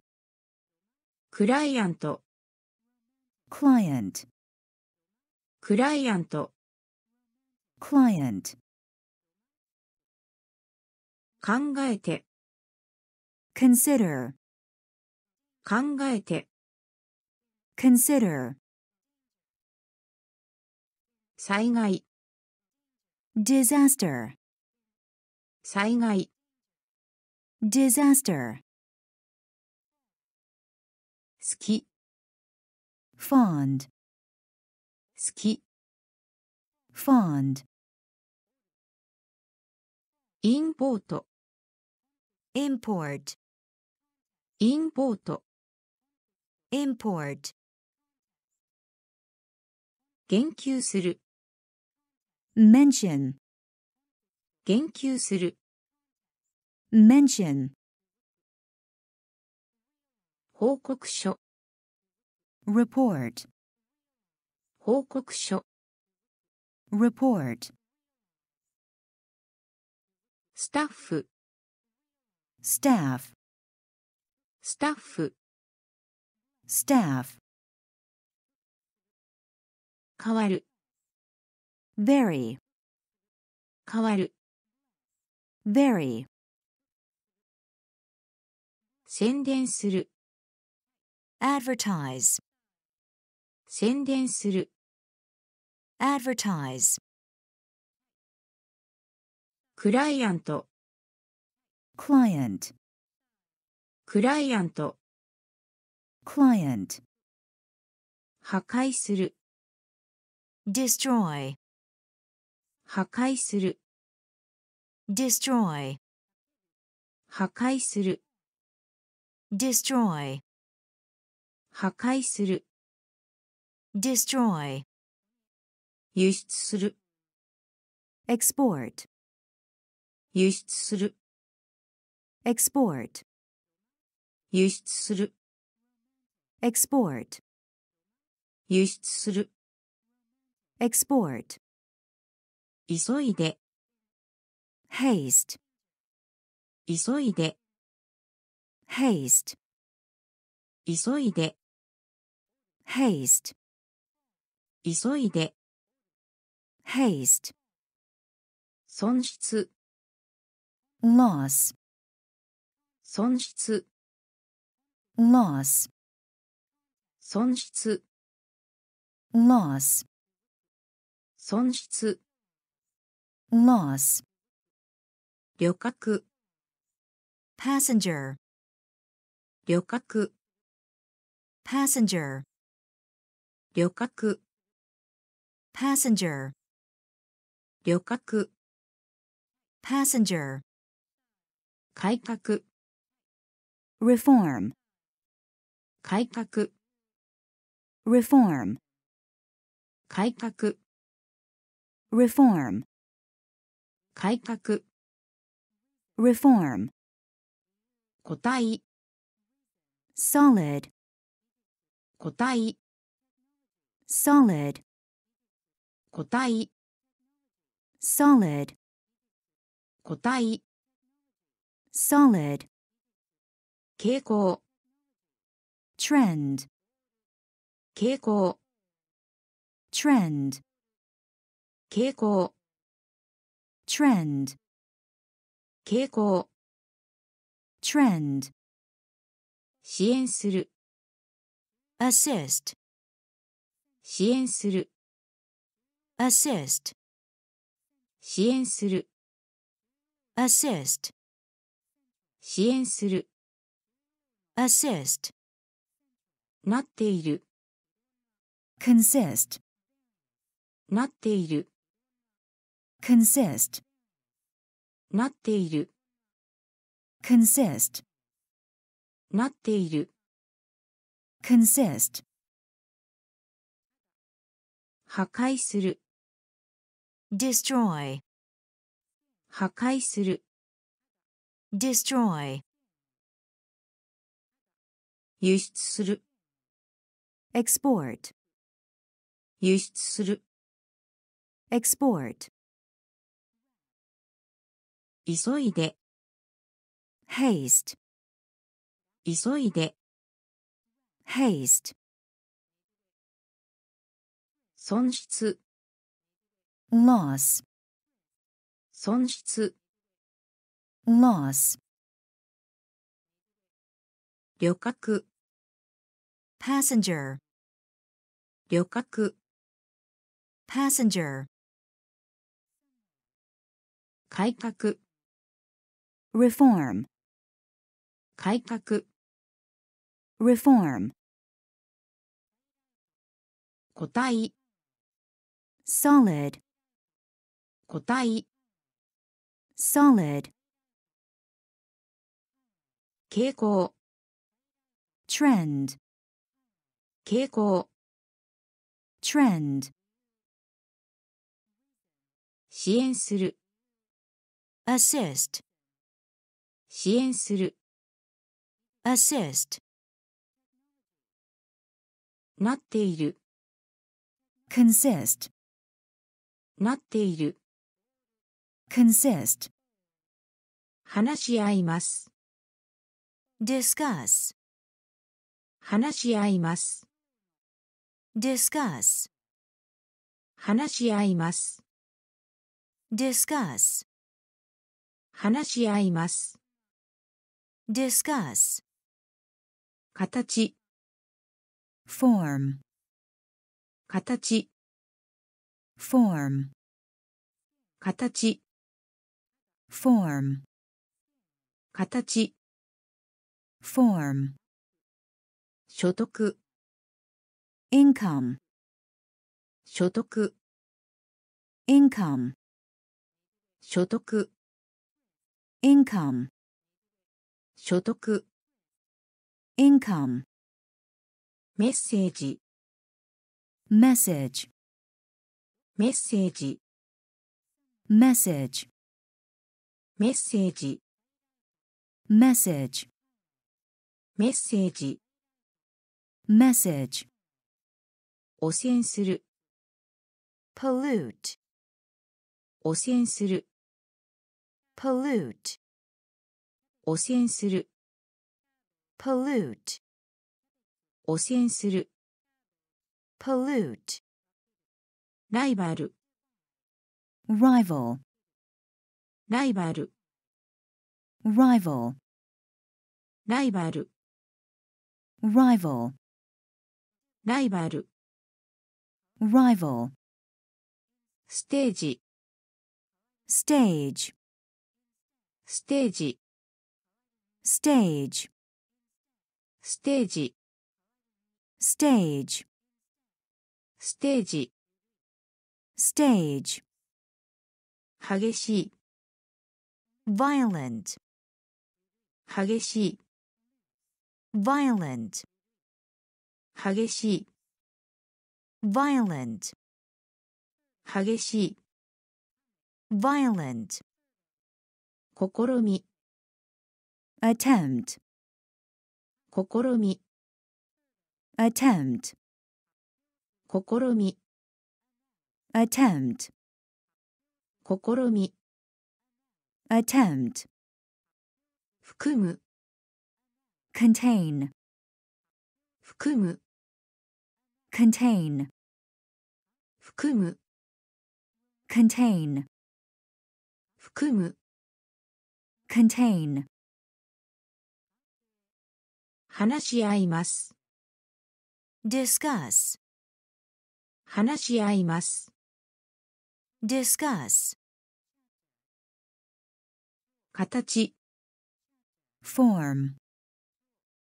S1: クライアント、
S2: client,
S1: クライアント、
S2: client,
S1: 考えて、
S2: consider,
S1: 考えて、
S2: consider,
S1: 災害、
S2: disaster,
S1: 災害、
S2: disaster,
S1: 好き、
S2: fond,
S1: 好き、
S2: fond,
S1: インポート、
S2: import,
S1: インポート、
S2: import,
S1: 言及する、
S2: mention,
S1: 言及する、
S2: mention,
S1: 報告書、
S2: report,
S1: 報告書、
S2: report,
S1: スタッフ、
S2: staff,
S1: スタッフ、
S2: staff,
S1: 変わる、
S2: very,
S1: 変わる、
S2: vary,
S1: 宣伝する、
S2: advertise,
S1: 宣伝する、
S2: advertise,
S1: クライアント、
S2: client,
S1: クライアント、
S2: client,
S1: 破壊する、
S2: destroy,
S1: 破壊する、
S2: destroy,
S1: 破壊する、
S2: destroy,
S1: 破壊する、
S2: destroy,
S1: 輸出する、
S2: export,
S1: 輸出する、
S2: export,
S1: 輸出する、
S2: export,
S1: 輸出する、
S2: export,
S1: 急いで、
S2: haste,
S1: 急いで、
S2: haste,
S1: 急いで、
S2: haste,
S1: 急いで、
S2: haste,
S1: 損失、
S2: loss,
S1: 損失、
S2: loss,
S1: 損失、
S2: loss,
S1: 損失、
S2: loss,
S1: 旅客、
S2: passenger,
S1: 旅客、
S2: passenger,
S1: 旅客、
S2: passenger,
S1: 旅客、
S2: passenger,
S1: 改革、
S2: reform,
S1: 改革、
S2: reform,
S1: 改革、
S2: reform,
S1: 改革、
S2: reform,
S1: 個体、
S2: solid,
S1: 個体、
S2: solid,
S1: 個体、
S2: solid,
S1: 個体、
S2: solid,
S1: 傾向、
S2: trend,
S1: 傾向、
S2: trend,
S1: 傾向、
S2: trend,
S1: 傾向、
S2: trend,
S1: 支援する、
S2: assist,
S1: 支援する、
S2: assist,
S1: 支援する、
S2: assist,
S1: 支援する、
S2: assist,
S1: なっている、
S2: consist,
S1: なっている、
S2: consist,
S1: なっている、
S2: consist,
S1: なっている、
S2: consist,
S1: 破壊する、
S2: destroy,
S1: 破壊する、
S2: destroy,
S1: 輸出する、
S2: export,
S1: 輸出する、
S2: export,
S1: 急いで、
S2: haste,
S1: 急いで、
S2: haste,
S1: 損失、
S2: loss,
S1: 損失、
S2: loss,
S1: 旅客、
S2: passenger,
S1: 旅客、
S2: passenger,
S1: 改革、
S2: reform,
S1: 改革、
S2: reform,
S1: 個体、
S2: solid,
S1: 個体、
S2: solid,
S1: 傾向、
S2: trend,
S1: 傾向、
S2: trend,
S1: 支援する、
S2: assist,
S1: 支援する、
S2: assist,
S1: なっている、
S2: consist,
S1: なっている、
S2: consist,
S1: 話し合います、
S2: discuss,
S1: 話し合います、
S2: discuss,
S1: 話し合います、
S2: discuss,
S1: 話し合います。
S2: discuss,
S1: 形、
S2: form,
S1: 形、
S2: form,
S1: 形、
S2: form,
S1: 形、
S2: form,
S1: 所得、
S2: income,
S1: 所得、
S2: income,
S1: 所得、
S2: income,
S1: 所得、
S2: income,
S1: メッセージ、
S2: message,
S1: メッセージ、
S2: message,
S1: メッセージ、
S2: message,
S1: メッセージ、
S2: message,
S1: 汚染する、
S2: pollute,
S1: 汚染する、
S2: pollute,
S1: 汚染する、
S2: pollute,
S1: 汚染する、
S2: pollute,
S1: ライバル、
S2: rival,
S1: ライバル、
S2: rival,
S1: ライバル、
S2: rival,
S1: ライバル、
S2: rival,
S1: ステージ、
S2: stage,
S1: ステージ、
S2: stage,
S1: ステージ、
S2: stage,
S1: ステージ、
S2: stage,
S1: 激しい、
S2: violent,
S1: 激しい、
S2: violent,
S1: 激しい、
S2: violent,
S1: 激しい、
S2: violent,
S1: 試み、
S2: attempt,
S1: 試み、
S2: attempt,
S1: 試み、
S2: attempt,
S1: 試み、
S2: attempt,
S1: 含む、
S2: contain,
S1: 含む、
S2: contain,
S1: 含む、
S2: contain,
S1: 含む、
S2: contain,
S1: 話し合います、
S2: discuss,
S1: 話し合います、
S2: discuss,
S1: 形、
S2: form,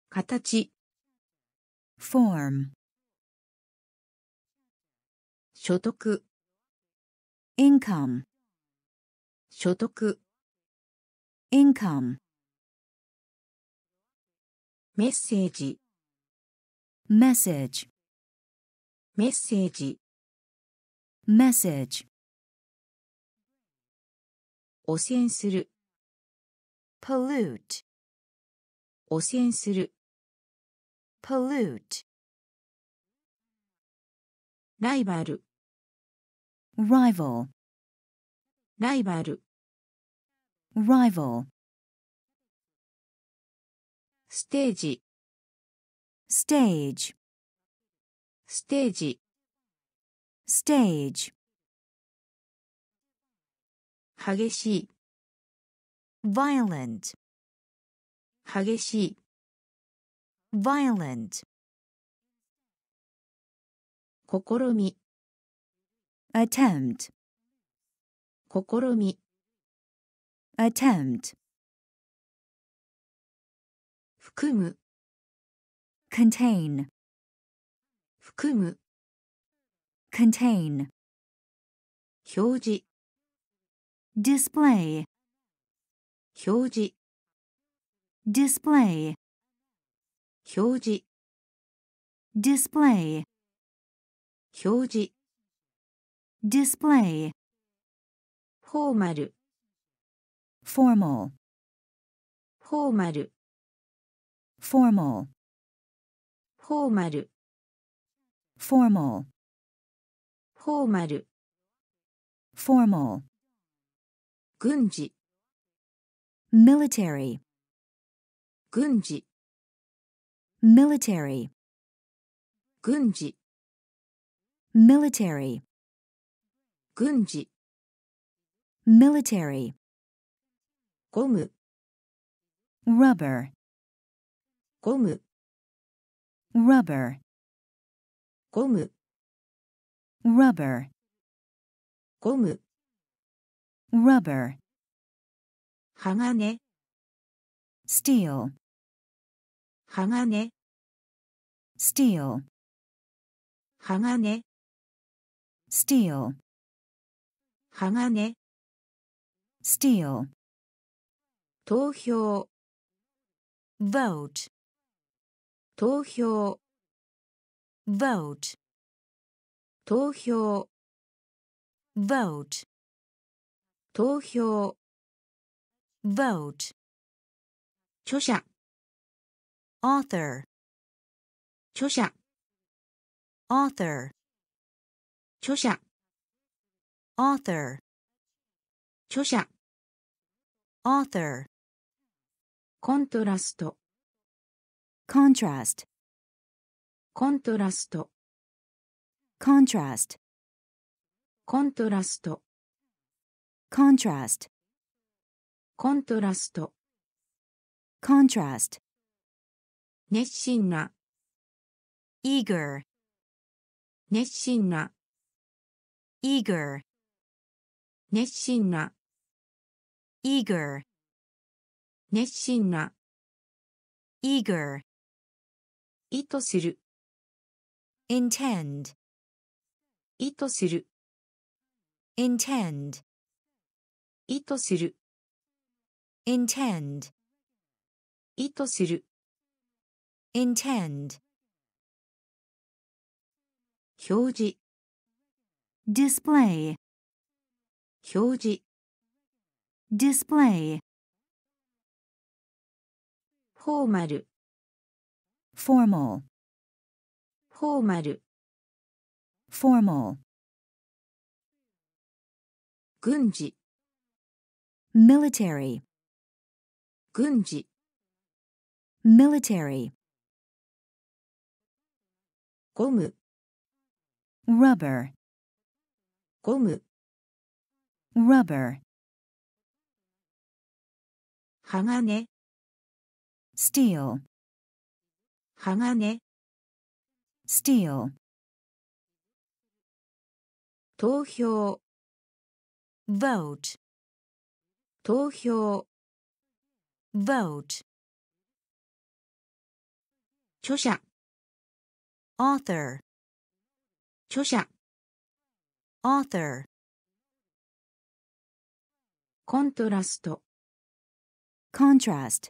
S1: 形、
S2: form,
S1: 所得、
S2: income,
S1: 所得、
S2: income,
S1: メッセージ、
S2: message,
S1: メッセージ、
S2: message,
S1: 汚染する、
S2: pollute,
S1: 汚染する、
S2: pollute,
S1: ライバル、
S2: rival,
S1: ライバル、
S2: rival,
S1: ステージ、
S2: stage,
S1: ステージ、
S2: stage,
S1: 激しい、
S2: violent,
S1: 激しい、
S2: violent,
S1: 試み、
S2: attempt,
S1: 試み、
S2: attempt,
S1: 含む、
S2: contain,
S1: 含む、
S2: contain,
S1: 表示、
S2: display,
S1: 表示、
S2: display,
S1: 表示、
S2: display,
S1: 表示、
S2: display,
S1: フォーマル、
S2: formal,
S1: フォーマル、
S2: formal,
S1: フォーマル、
S2: formal,
S1: フォーマル、
S2: formal,
S1: 軍事、
S2: military,
S1: 軍事、
S2: military,
S1: 軍事、
S2: military,
S1: 軍事、
S2: military,
S1: ゴム、
S2: rubber,
S1: ゴム、
S2: rubber,
S1: ゴム、
S2: rubber,
S1: ゴム、
S2: rubber,
S1: 鋼、
S2: steel,
S1: 鋼、
S2: steel,
S1: 鋼、
S2: steel,
S1: 鋼、
S2: steel,
S1: 投票、
S2: vote,
S1: 投票、
S2: vote,
S1: 投票、
S2: vote,
S1: 投票、
S2: vote,
S1: 著者、
S2: author,
S1: 著者、
S2: author,
S1: 著者、
S2: author,
S1: 著者、
S2: author,
S1: コントラスト、
S2: contrast,
S1: コントラスト、
S2: contrast,
S1: コントラスト、
S2: contrast,
S1: コントラスト、
S2: contrast,
S1: 熱心な、
S2: eager,
S1: 熱心な、
S2: eager,
S1: 熱心な、
S2: eager,
S1: 熱心な、
S2: eager,
S1: 意図する、
S2: intend,
S1: 意図する、
S2: intend,
S1: 意図する、
S2: intend,
S1: 意図する、
S2: intend,
S1: 表示、
S2: display,
S1: 表示、
S2: display,
S1: フォーマル、
S2: formal,
S1: フォーマル、
S2: formal,
S1: 軍事、
S2: military,
S1: 軍事、
S2: military,
S1: ゴム、
S2: rubber,
S1: ゴム、
S2: rubber,
S1: 鋼、
S2: steel,
S1: 鋼、
S2: steel,
S1: 投票、
S2: vote,
S1: 投票、
S2: vote,
S1: 著者、
S2: author,
S1: 著者、
S2: author,
S1: コントラスト。
S2: コントラスト。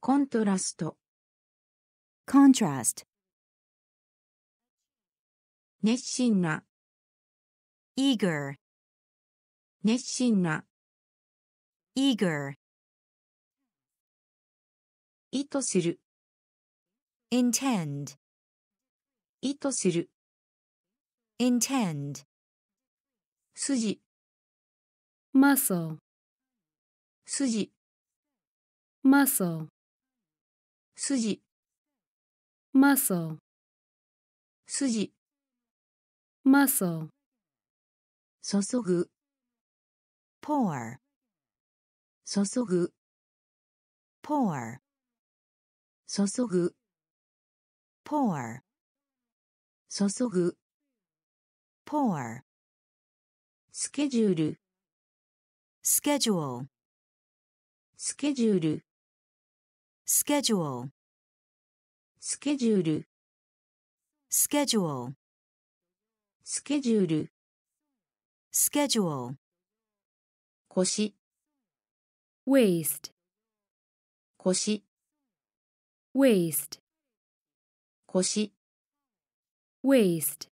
S1: コントラスト。
S2: コントラスト。
S1: 熱心な。
S2: eager。
S1: 熱心な。
S2: eager。
S1: 意図する。
S2: intend。
S1: 意図する。
S2: intend。
S1: 筋。
S3: Muscle,
S1: 筋、
S3: muscle,
S1: 筋、
S3: muscle,
S1: 筋、
S3: muscle,
S1: 注ぐ、
S2: pour,
S1: 注ぐ、
S2: pour,
S1: 注ぐ、
S2: pour,
S1: 注ぐ、
S2: pour,
S1: スケジュール、
S2: schedule,
S1: スケジュール、
S2: schedule,
S1: スケジュール、
S2: schedule,
S1: スケジュール、
S2: schedule,
S1: 腰、
S3: waist,
S1: 腰、
S3: waist,
S1: 腰、
S3: waist,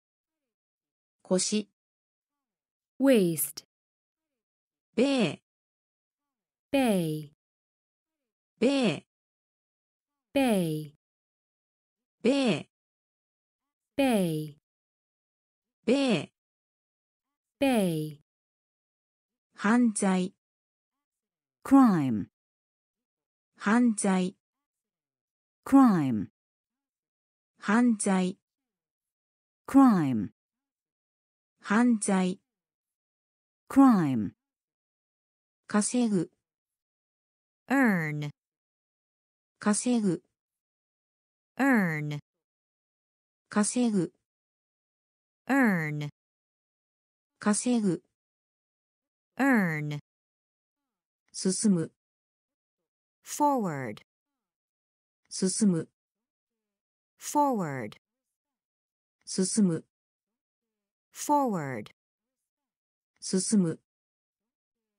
S1: 腰、
S3: waist,
S1: ベ
S3: イ
S1: ベ
S3: イ
S1: ベ
S3: イ
S1: ベ
S3: イベイベイベイベイ
S1: 犯罪
S2: crime.
S1: 犯罪
S2: crime.
S1: 犯罪
S2: crime.
S1: 犯罪
S2: crime.
S1: 稼ぐ
S2: earn,
S1: 稼ぐ
S2: earn,
S1: 稼ぐ
S2: earn,
S1: 稼ぐ
S2: earn,
S1: 進む
S2: forward,
S1: 進む
S2: forward,
S1: 進む
S2: forward,
S1: 進む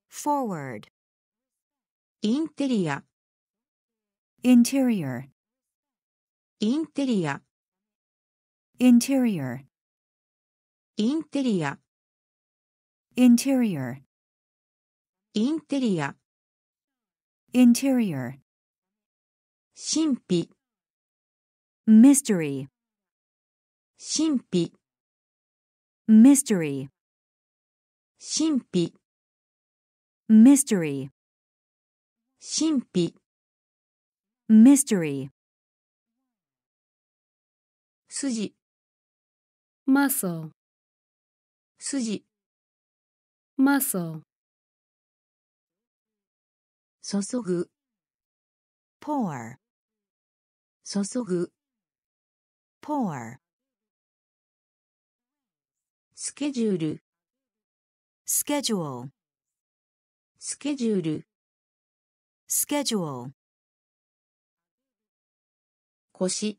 S2: forward,
S1: インテリア
S2: interior,
S1: インテリア
S2: interior,
S1: インテリア
S2: interior,
S1: インテリア
S2: interior,
S1: 神秘
S2: mystery,
S1: 神秘
S2: mystery,
S1: 神秘
S2: mystery,
S1: 神秘
S2: mystery,
S1: 筋
S3: muscle,
S1: 筋
S3: muscle,
S1: 注ぐ
S2: pour,
S1: 注ぐ
S2: pour,
S1: スケジュール
S2: schedule,
S1: スケジュール
S2: schedule,
S1: 腰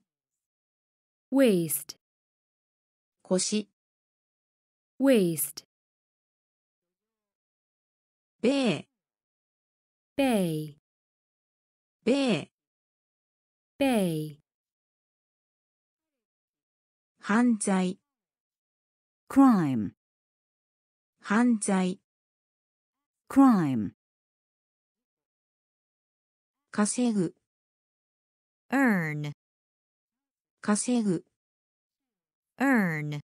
S3: waist,
S1: 腰
S3: waist,
S1: 米
S3: bay,
S1: 米
S3: bay,
S1: 犯罪
S2: crime,
S1: 犯罪
S2: crime,
S1: 稼ぐ
S2: earn,
S1: 稼ぐ
S2: earn,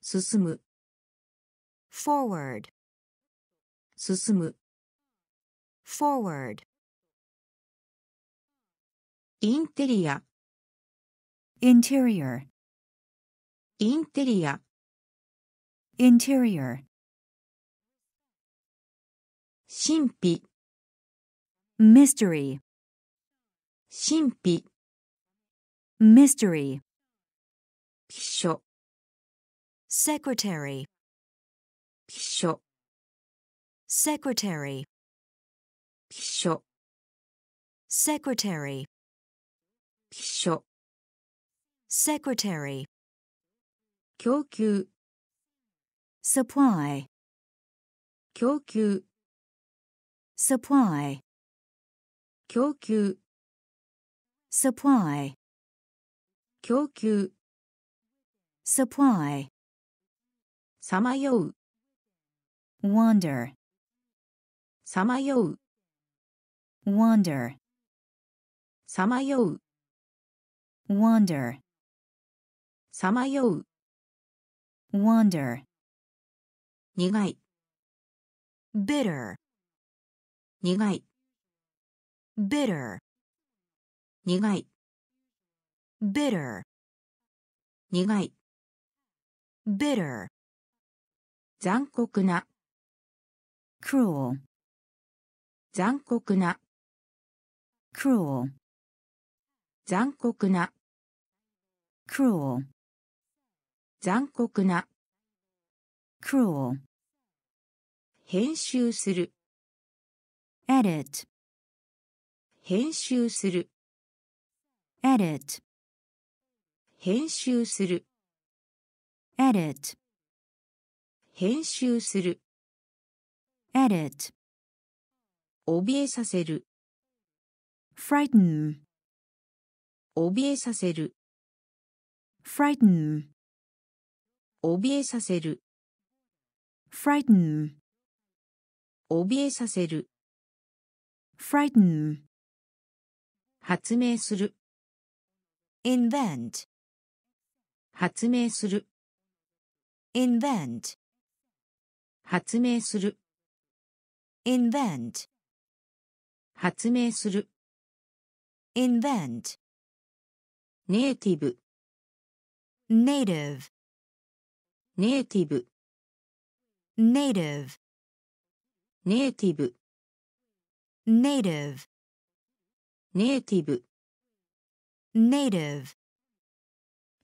S1: 進む
S2: forward,
S1: 進む
S2: forward,
S1: インテリア
S2: interior,
S1: インテリア
S2: interior,
S1: 神秘
S2: mystery,
S1: 神秘
S2: mystery,
S1: 秘書
S2: secretary,
S1: 秘書
S2: secretary,
S1: 秘書
S2: secretary,
S1: 秘書
S2: secretary,
S1: 供給
S2: supply,
S1: 供給
S2: supply,
S1: 供給
S2: supply,
S1: 供給
S2: supply,
S1: さまよう
S2: wander,
S1: さまよう
S2: wander,
S1: さまよう
S2: wander,
S1: さまよう
S2: wander,
S1: 苦い
S2: bitter,
S1: 苦い
S2: bitter,
S1: 苦い
S2: bitter,
S1: 苦い
S2: bitter,
S1: 残酷な
S2: cruel,
S1: 残酷な
S2: cruel,
S1: 残酷な
S2: cruel,
S1: 残酷な
S2: cruel,
S1: 編集する
S2: edit,
S1: 編集する
S2: edit,
S1: 編集する
S2: edit,
S1: 編集する
S2: edit,
S1: 怯えさせる
S2: frighten,
S1: 怯えさせる
S2: frighten,
S1: 怯えさせる
S2: frighten,
S1: 怯えさせる
S2: frighten,
S1: 発明する
S2: invent,
S1: 発明する
S2: invent,
S1: 発明する
S2: invent,
S1: 発明する
S2: invent,
S1: ネイティブ
S2: native,
S1: ネイティブ
S2: native,
S1: ネイティブ
S2: native,
S1: ネイティブ
S2: native,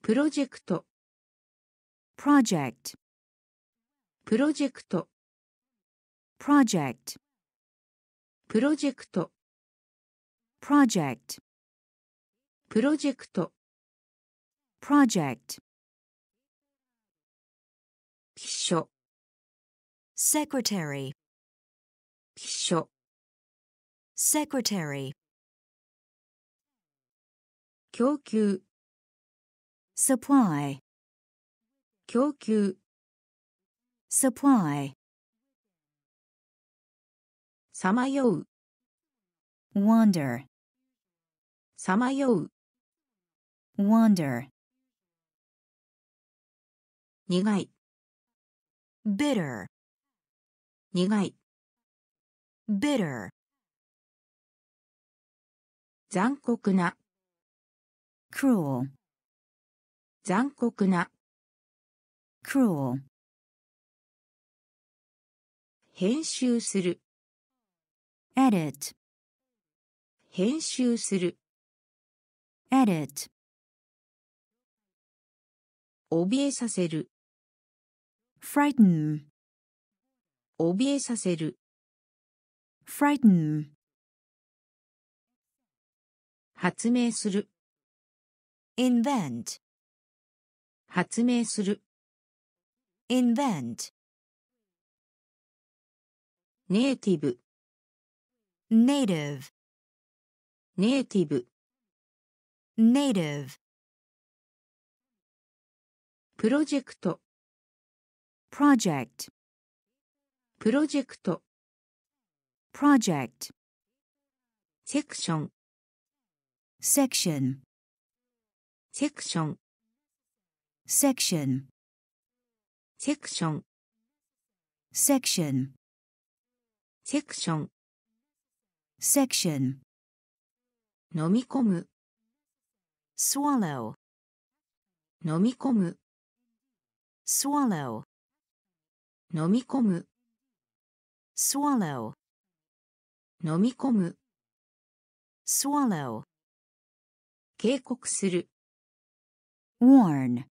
S1: プロジェクト
S2: project,
S1: プロジェクト
S2: project,
S1: プロジェクト
S2: project,
S1: プロジェクト
S2: project,
S1: 秘書
S2: secretary,
S1: 秘書
S2: secretary,
S1: 供給
S2: supply,
S1: 供給
S2: supply,
S1: さまよう
S2: wander,
S1: さまよう
S2: wander,
S1: 苦い
S2: bitter,
S1: 苦い
S2: bitter,
S1: 残酷な
S2: cruel,
S1: 残酷な
S2: cruel,
S1: 編集する
S2: edit,
S1: 編集する
S2: edit,
S1: 怯えさせる
S2: frighten,
S1: 怯えさせる
S2: frighten,
S1: 発明する
S2: invent,
S1: 発明する
S2: invent,
S1: ネイティブ
S2: native,
S1: ネイティブ
S2: native,
S1: プロジェクト
S2: project,
S1: プロジェクト
S2: project,
S1: セクション
S2: section, section, section,
S1: セクション
S2: section,
S1: 飲み込む
S2: swallow,
S1: 飲み込む
S2: swallow,
S1: 飲み込む
S2: swallow,
S1: 飲み込む
S2: swallow,
S1: 警告する。
S2: Warn,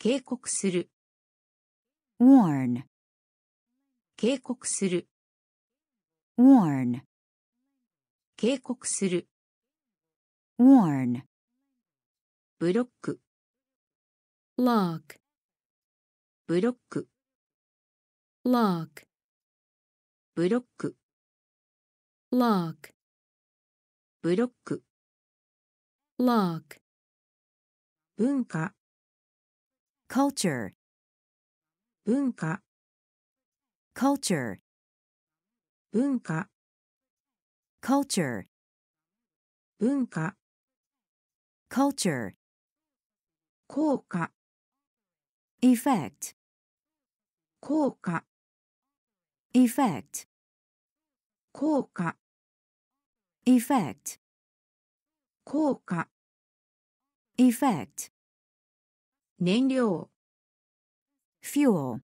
S1: 警告する。
S2: Warn,
S1: 警告する。
S2: Warn,
S1: 警告する。
S2: Warn,
S1: ブロック。
S3: Lock,
S1: ブロック。
S3: Lock,
S1: ブロック。
S3: Lock,
S1: ブロック
S3: lock,
S1: 文化
S2: culture,
S1: 文化
S2: culture,
S1: 文化
S2: culture,
S1: 文化
S2: culture,
S1: 効果
S2: effect,
S1: 効果
S2: effect,
S1: 効果
S2: effect,
S1: 効果
S2: effect,
S1: 燃料
S2: fuel,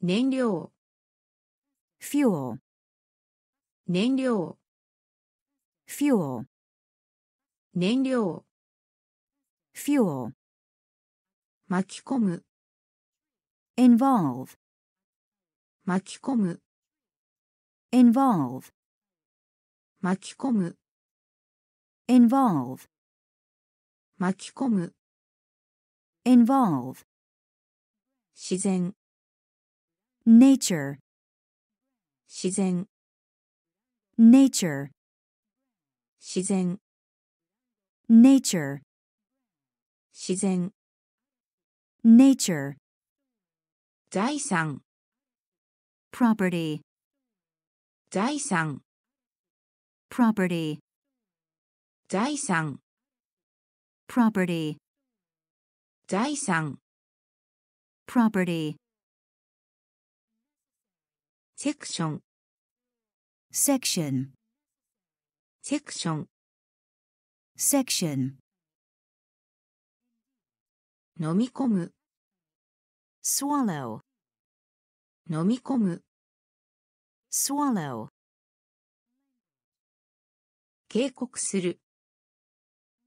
S1: 燃料
S2: fuel,
S1: 燃料
S2: fuel,
S1: 燃料
S2: fuel,
S1: 巻き込む
S2: involve,
S1: 巻き込む
S2: involve,
S1: 巻き込む
S2: involve,
S1: 巻き込む
S2: involve,
S1: 自然
S2: nature,
S1: 自然
S2: nature,
S1: 自然
S2: nature,
S1: 自然
S2: nature,
S1: 財産
S2: property,
S1: 財産
S2: property,
S1: 財産
S2: property,
S1: 財産
S2: property,
S1: セクション
S2: section,
S1: セクション
S2: section,
S1: 飲み込む
S2: swallow,
S1: 飲み込む
S2: swallow,
S1: 警告する、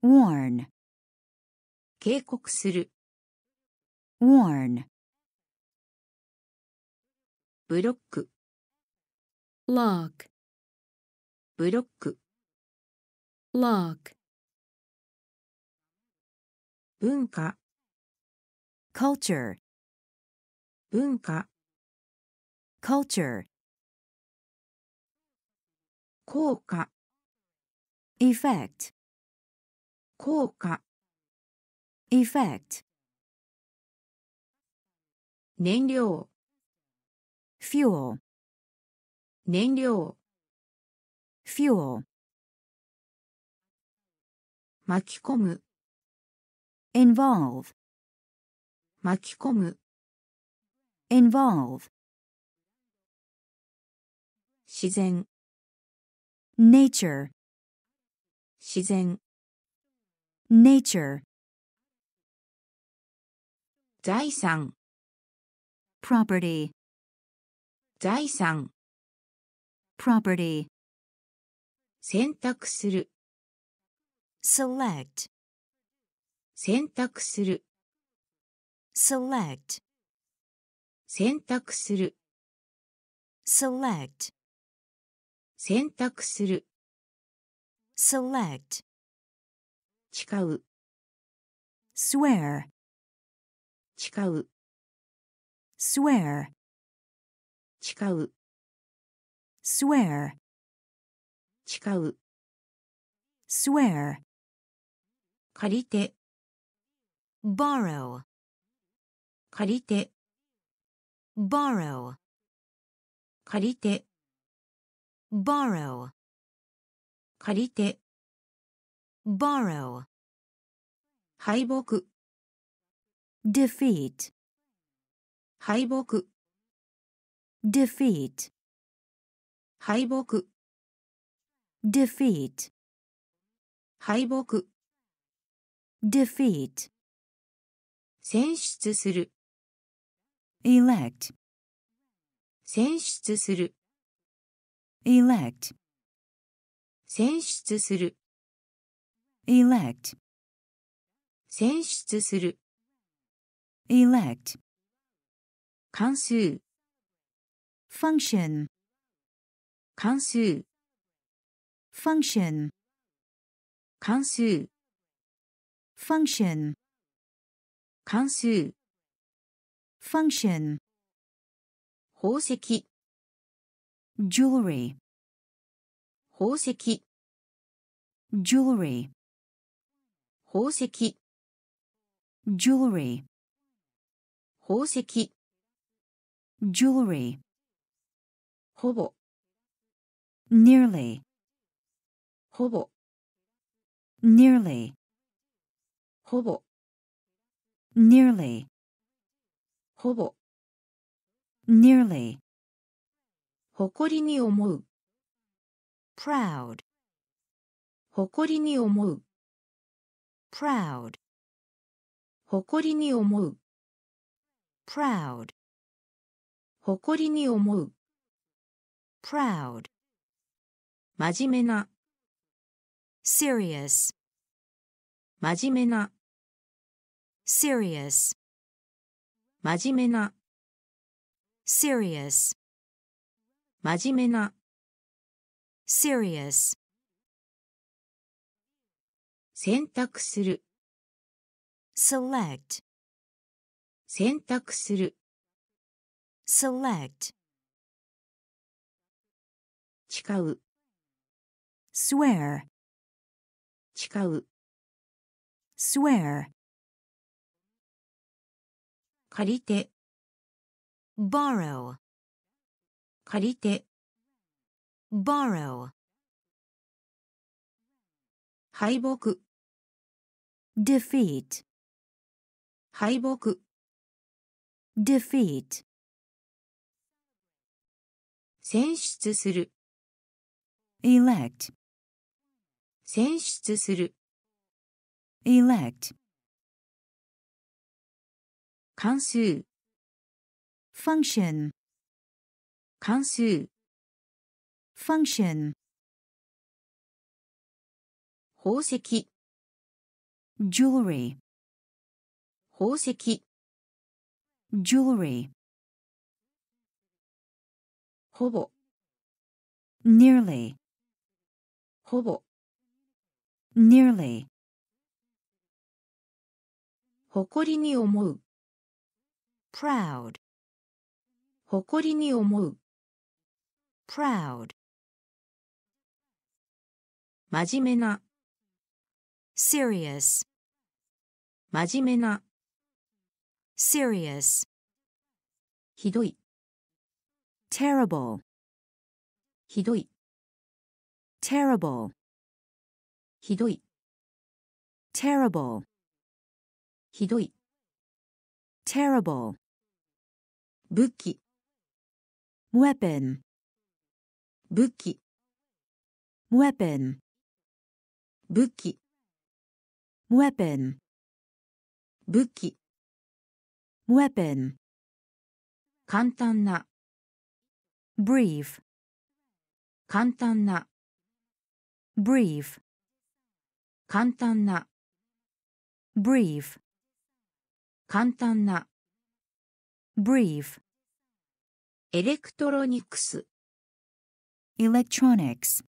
S2: warn,
S1: 警告する、
S2: warn,
S1: ブロック、
S3: lock,
S1: ブロック、
S3: lock,
S1: 文化、
S2: culture,
S1: 文化、
S2: culture,
S1: 効果、
S2: effect,
S1: 効果、
S2: effect,
S1: 燃料、
S2: fuel,
S1: 燃料、
S2: fuel,
S1: 巻き込む、
S2: involve,
S1: 巻き込む、
S2: involve,
S1: 自然、
S2: nature,
S1: 自然、
S2: nature,
S1: 財産、
S2: property,
S1: 財産、
S2: property,
S1: 選択する、
S2: select,
S1: 選択する、
S2: select,
S1: 選択する、
S2: select,
S1: 選択する、
S2: select,
S1: 誓う、
S2: swear,
S1: 誓う、
S2: swear,
S1: 誓う、
S2: swear,
S1: 誓う、
S2: swear,
S1: 借りて、
S2: borrow,
S1: 借りて、
S2: borrow,
S1: 借りて、
S2: borrow,
S1: 借りて、
S2: borrow,
S1: 敗北、
S2: defeat,
S1: 敗北、
S2: defeat,
S1: 敗北、
S2: defeat,
S1: 敗北、
S2: defeat,
S1: 選出する、
S2: elect,
S1: 選出する、
S2: elect,
S1: 選出する、
S2: elect,
S1: 選出する、
S2: elect,
S1: 関数、
S2: function,
S1: 関数、
S2: function,
S1: 関数、
S2: function,
S1: 関数、
S2: function,
S1: 宝石、
S2: jewelry,
S1: 宝石、
S2: jewelry,
S1: 宝石、
S2: jewelry,
S1: 宝石、
S2: jewelry,
S1: ほぼ、
S2: nearly,
S1: ほぼ、
S2: nearly,
S1: ほぼ、
S2: nearly,
S1: ほぼ、
S2: nearly,
S1: 誇りに思う、
S2: proud,
S1: 誇りに思う、
S2: proud,
S1: 誇りに思う、
S2: proud,
S1: 誇りに思う、
S2: proud,
S1: 真面目な、
S2: serious,
S1: 真面目な、
S2: serious,
S1: 真面目な、
S2: serious,
S1: 真面目な、
S2: serious,
S1: 選択する、
S2: select,
S1: 選択する、
S2: select,
S1: 誓う、
S2: swear,
S1: 誓う、
S2: swear,
S1: 借りて、
S2: borrow,
S1: 借りて、
S2: borrow,
S1: 敗北、
S2: defeat,
S1: 敗北、
S2: defeat,
S1: 選出する、
S2: elect,
S1: 選出する、
S2: elect,
S1: 関数、
S2: function,
S1: 関数、
S2: function,
S1: 宝石、
S2: jewelry,
S1: 宝石、
S2: jewelry,
S1: ほぼ、
S2: nearly,
S1: ほぼ、
S2: nearly,
S1: 誇りに思う、
S2: proud,
S1: 誇りに思う、
S2: proud,
S1: 真面目な、
S2: serious,
S1: 真面目な、
S2: serious,
S1: ひどい、
S2: terrible,
S1: ひどい、
S2: terrible,
S1: ひどい、
S2: terrible,
S1: ひどい、
S2: terrible,
S1: 武器、
S2: weapon,
S1: 武器、
S2: weapon,
S1: 武器、
S2: weapon,
S1: 武器、
S2: weapon,
S1: 簡単な、
S2: brief,
S1: 簡単な、
S2: brief,
S1: 簡単な、
S2: brief,
S1: 簡単な、
S2: brief,
S1: エレクトロニクス、
S2: electronics,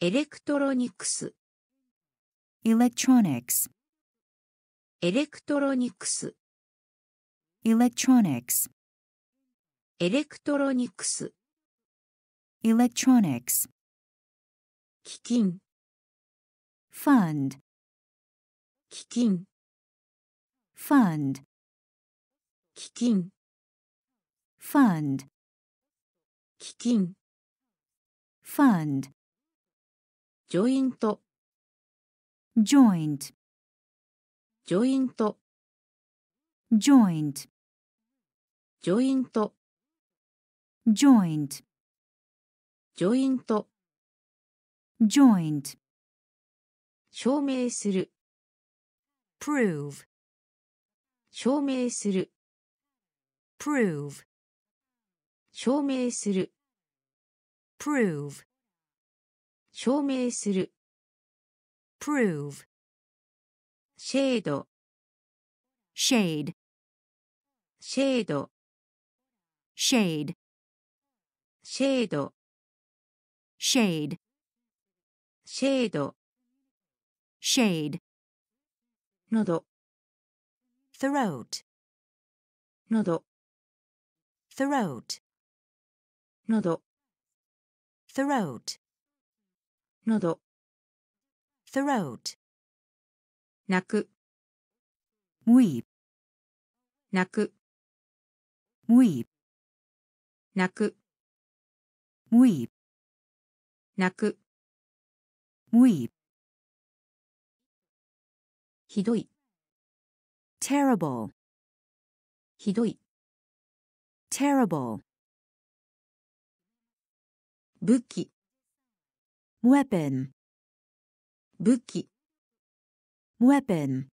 S1: エレクトロニクス、
S2: electronics,
S1: エレクトロニクス、
S2: electronics,
S1: エレクトロニクス、
S2: electronics,
S1: 基金、
S2: fund,
S1: 基金、
S2: fund,
S1: 基金、
S2: fund,
S1: 基金、
S2: fund,
S1: ジョイント、
S2: joint,
S1: ジョイント、
S2: joint,
S1: ジョイント、
S2: joint,
S1: ジョイント、
S2: joint,
S1: 証明する、
S2: prove,
S1: 証明する、
S2: prove,
S1: 証明する、
S2: prove,
S1: 証明する、
S2: prove,
S1: シェード、
S2: shade,
S1: シェード、
S2: shade,
S1: シェード、
S2: shade,
S1: シェード、
S2: shade,
S1: 喉、
S2: throat,
S1: 喉、
S2: throat,
S1: 喉、
S2: throat,
S1: 喉、
S2: throat,
S1: 泣く、
S2: weep,
S1: 泣く、
S2: weep,
S1: 泣く、
S2: weep,
S1: 泣く、
S2: weep,
S1: ひどい、
S2: terrible,
S1: ひどい、
S2: terrible,
S1: 武器、
S2: weapon,
S1: 武器、
S2: weapon,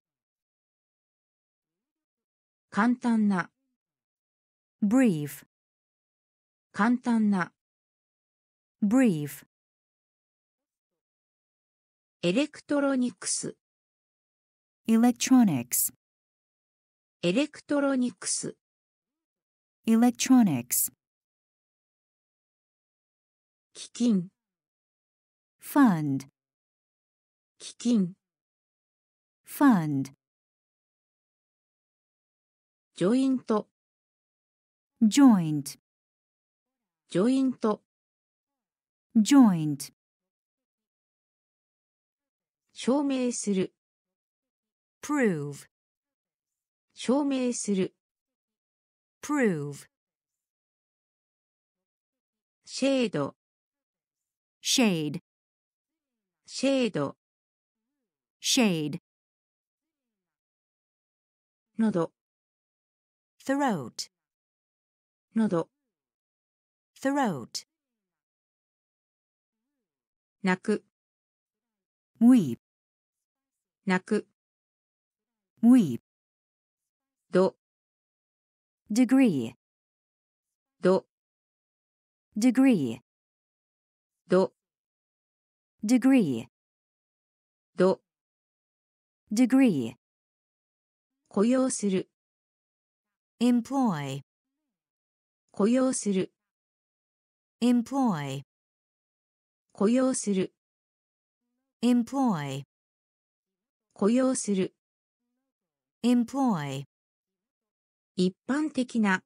S1: 簡単な、
S2: brief,
S1: 簡単な、
S2: brief,
S1: エレクトロニクス、
S2: electronics,
S1: エレクトロニクス、
S2: electronics,
S1: 基金、
S2: fund,
S1: 基金、
S2: fund,
S1: ジョイント、
S2: joint,
S1: ジョイント、
S2: joint,
S1: 証明する、
S2: prove,
S1: 証明する、
S2: prove,
S1: シェード、
S2: shade,
S1: シェード、
S2: shade,
S1: 喉、
S2: throat,
S1: 喉、
S2: throat,
S1: 泣く、
S2: weep,
S1: 泣く、
S2: weep,
S1: ど、
S2: degree,
S1: ど、
S2: degree,
S1: 度、
S2: degree,
S1: 度、
S2: Degree,
S1: 雇用する、
S2: employ,
S1: 雇用する、
S2: employ,
S1: 雇用する、
S2: employ,
S1: 雇用する、
S2: employ,
S1: 一般的な、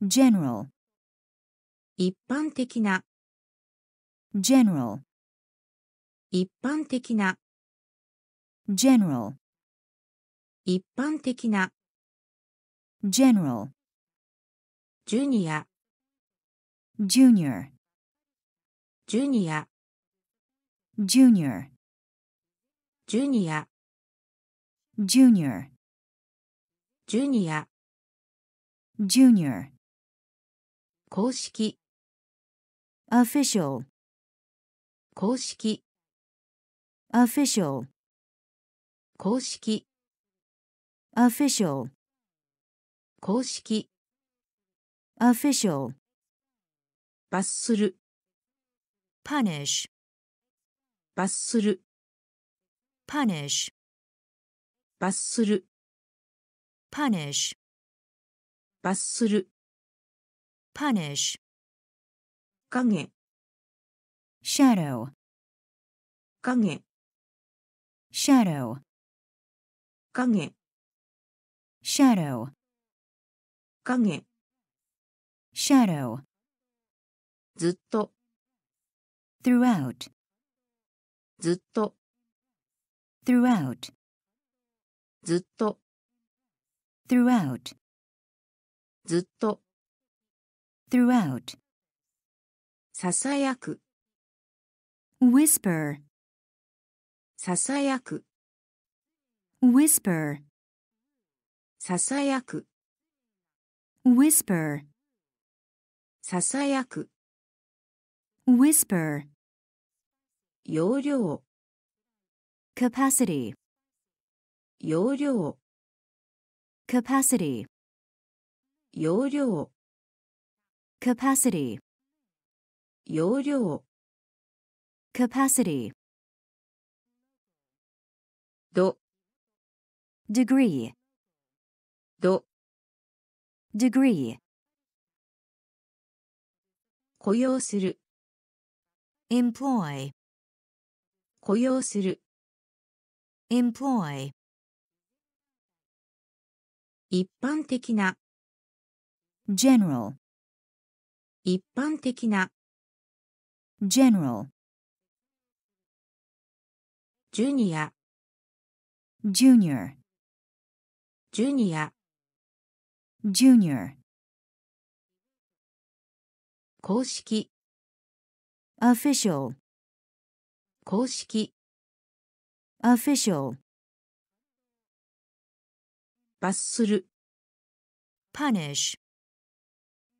S2: general,
S1: 一般的な、
S2: general,
S1: 一般的な、
S2: general,
S1: 一般的な、
S2: general,
S1: ジュニア、
S2: junior,
S1: ジュニア、
S2: junior,
S1: ジュニア、
S2: junior,
S1: ジュニア、
S2: junior,
S1: 公式、
S2: official,
S1: 公式、
S2: official,
S1: 公式、
S2: official,
S1: 公式、
S2: official,
S1: 罰する、
S2: punish,
S1: 罰する、
S2: punish,
S1: 罰する、
S2: punish,
S1: 罰する、
S2: punish,
S1: 影、
S2: shadow,
S1: 影、
S2: shadow,
S1: 影、
S2: shadow,
S1: 影、
S2: shadow,
S1: ずっと、
S2: throughout,
S1: ずっと、
S2: throughout,
S1: ずっと、
S2: throughout,
S1: ずっと、
S2: throughout,
S1: ささやく、
S2: whisper,
S1: ささやく、
S2: whisper,
S1: ささやく、
S2: whisper,
S1: ささやく、
S2: whisper,
S1: 容量、
S2: capacity,
S1: 容量、
S2: capacity,
S1: 容量、
S2: capacity,
S1: 容量、
S2: capacity,
S1: 度、
S2: degree,
S1: 度、
S2: degree,
S1: 雇用する、
S2: employ,
S1: 雇用する、
S2: employ,
S1: 一般的な、
S2: general,
S1: 一般的な、
S2: general,
S1: ジュニア、
S2: junior,
S1: ジュニア、
S2: junior,
S1: 公式、
S2: official,
S1: 公式、
S2: official,
S1: 罰する、
S2: punish,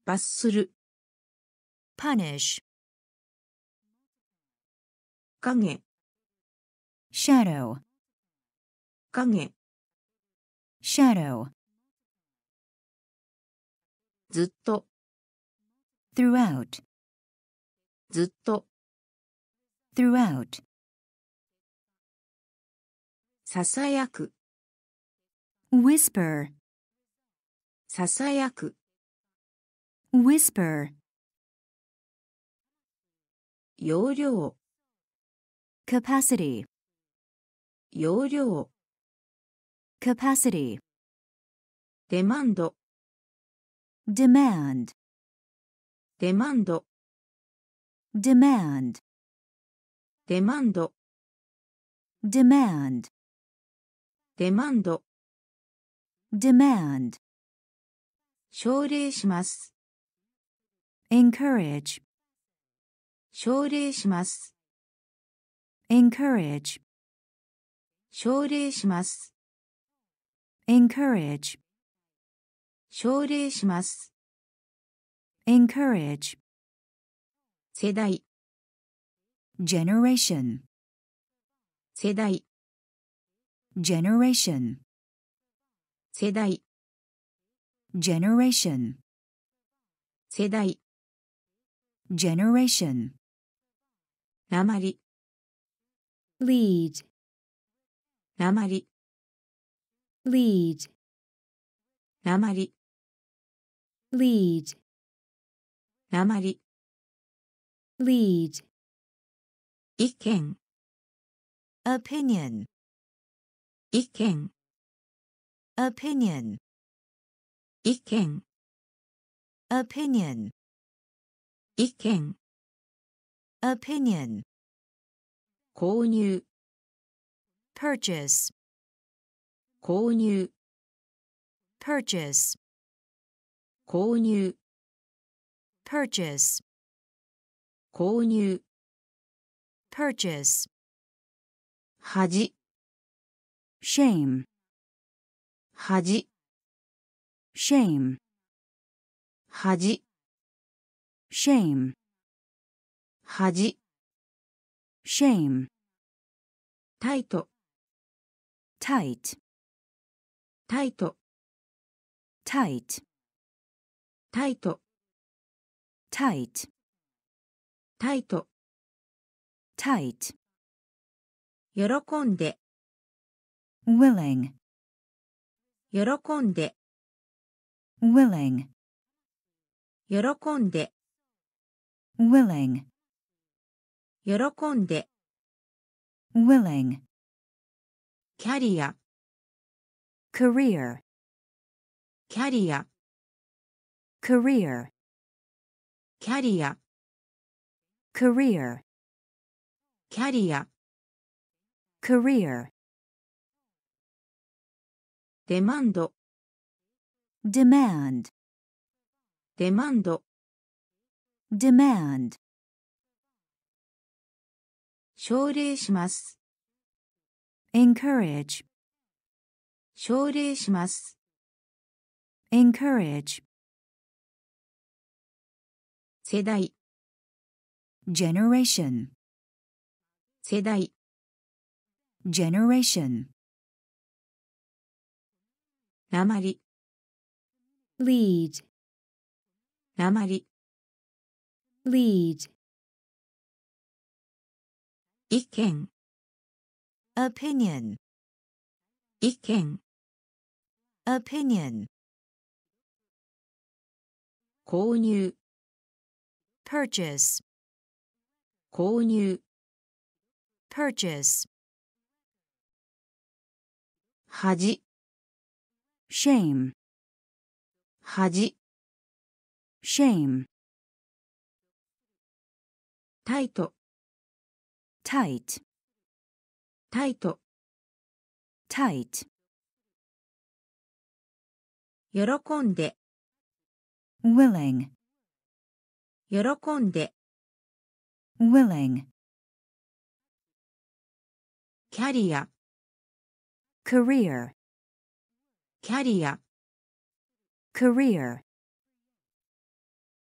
S1: 罰する、
S2: punish,
S1: 影、
S2: shadow,
S1: 影、
S2: shadow,
S1: ずっと、
S2: throughout,
S1: ずっと、
S2: throughout,
S1: ささやく、
S2: whisper,
S1: ささやく、
S2: whisper,
S1: 容量、
S2: capacity,
S1: 容量、
S2: capacity,
S1: デマンド、
S2: demand,
S1: デマンド、
S2: demand,
S1: デマンド、
S2: demand,
S1: デマンド、
S2: demand,
S1: 奨励します、
S2: encourage,
S1: 奨励します、
S2: encourage,
S1: 奨励します、
S2: encourage,
S1: 奨励します、
S2: encourage,
S1: 世代、
S2: generation,
S1: 世代、
S2: generation,
S1: 世代、
S2: generation,
S1: 世代、
S2: generation,
S1: なまり、
S3: lead,
S1: なまり、
S3: lead,
S1: なまり、
S3: lead,
S1: なまり、
S3: lead,
S1: 意見、
S2: opinion,
S1: 意見、
S2: opinion,
S1: 意見、
S2: opinion,
S1: 意見、
S2: opinion,
S1: 購入、
S2: purchase,
S1: 購入、
S2: purchase,
S1: 購入、
S2: purchase,
S1: 購入、
S2: purchase,
S1: 恥、
S2: shame,
S1: 恥、
S2: shame,
S1: 恥、
S2: shame,
S1: 恥、
S2: shame,
S1: タイト、
S2: tight,
S1: タイト。
S2: タイト。
S1: タイト。
S2: タイト。
S1: タイト。
S2: タイト。
S1: 喜んで。
S2: willing。
S1: 喜んで。
S2: willing。
S1: 喜んで。
S2: willing。
S1: 喜んで。
S2: willing。
S1: キャリア。
S2: career,
S1: キャリア、
S2: career,
S1: キャリア、
S2: career,
S1: キャリア、
S2: career,
S1: デマンド、
S2: demand,
S1: デマンド、
S2: demand,
S1: 奨励します、
S2: encourage,
S1: 奨励します、
S2: encourage,
S1: 世代、
S2: generation,
S1: 世代、
S2: generation,
S1: なまり、
S3: lead,
S1: なまり、
S3: lead,
S1: 意見、
S2: opinion,
S1: 意見、
S2: opinion,
S1: 購入、
S2: purchase,
S1: 購入、
S2: purchase,
S1: 恥、
S2: shame,
S1: 恥、
S2: shame,
S1: タイト、
S2: tight,
S1: タイト、
S2: tight,
S1: 喜んで、
S2: willing,
S1: 喜んで、
S2: willing,
S1: キャリア、
S2: career,
S1: キャリア、
S2: career,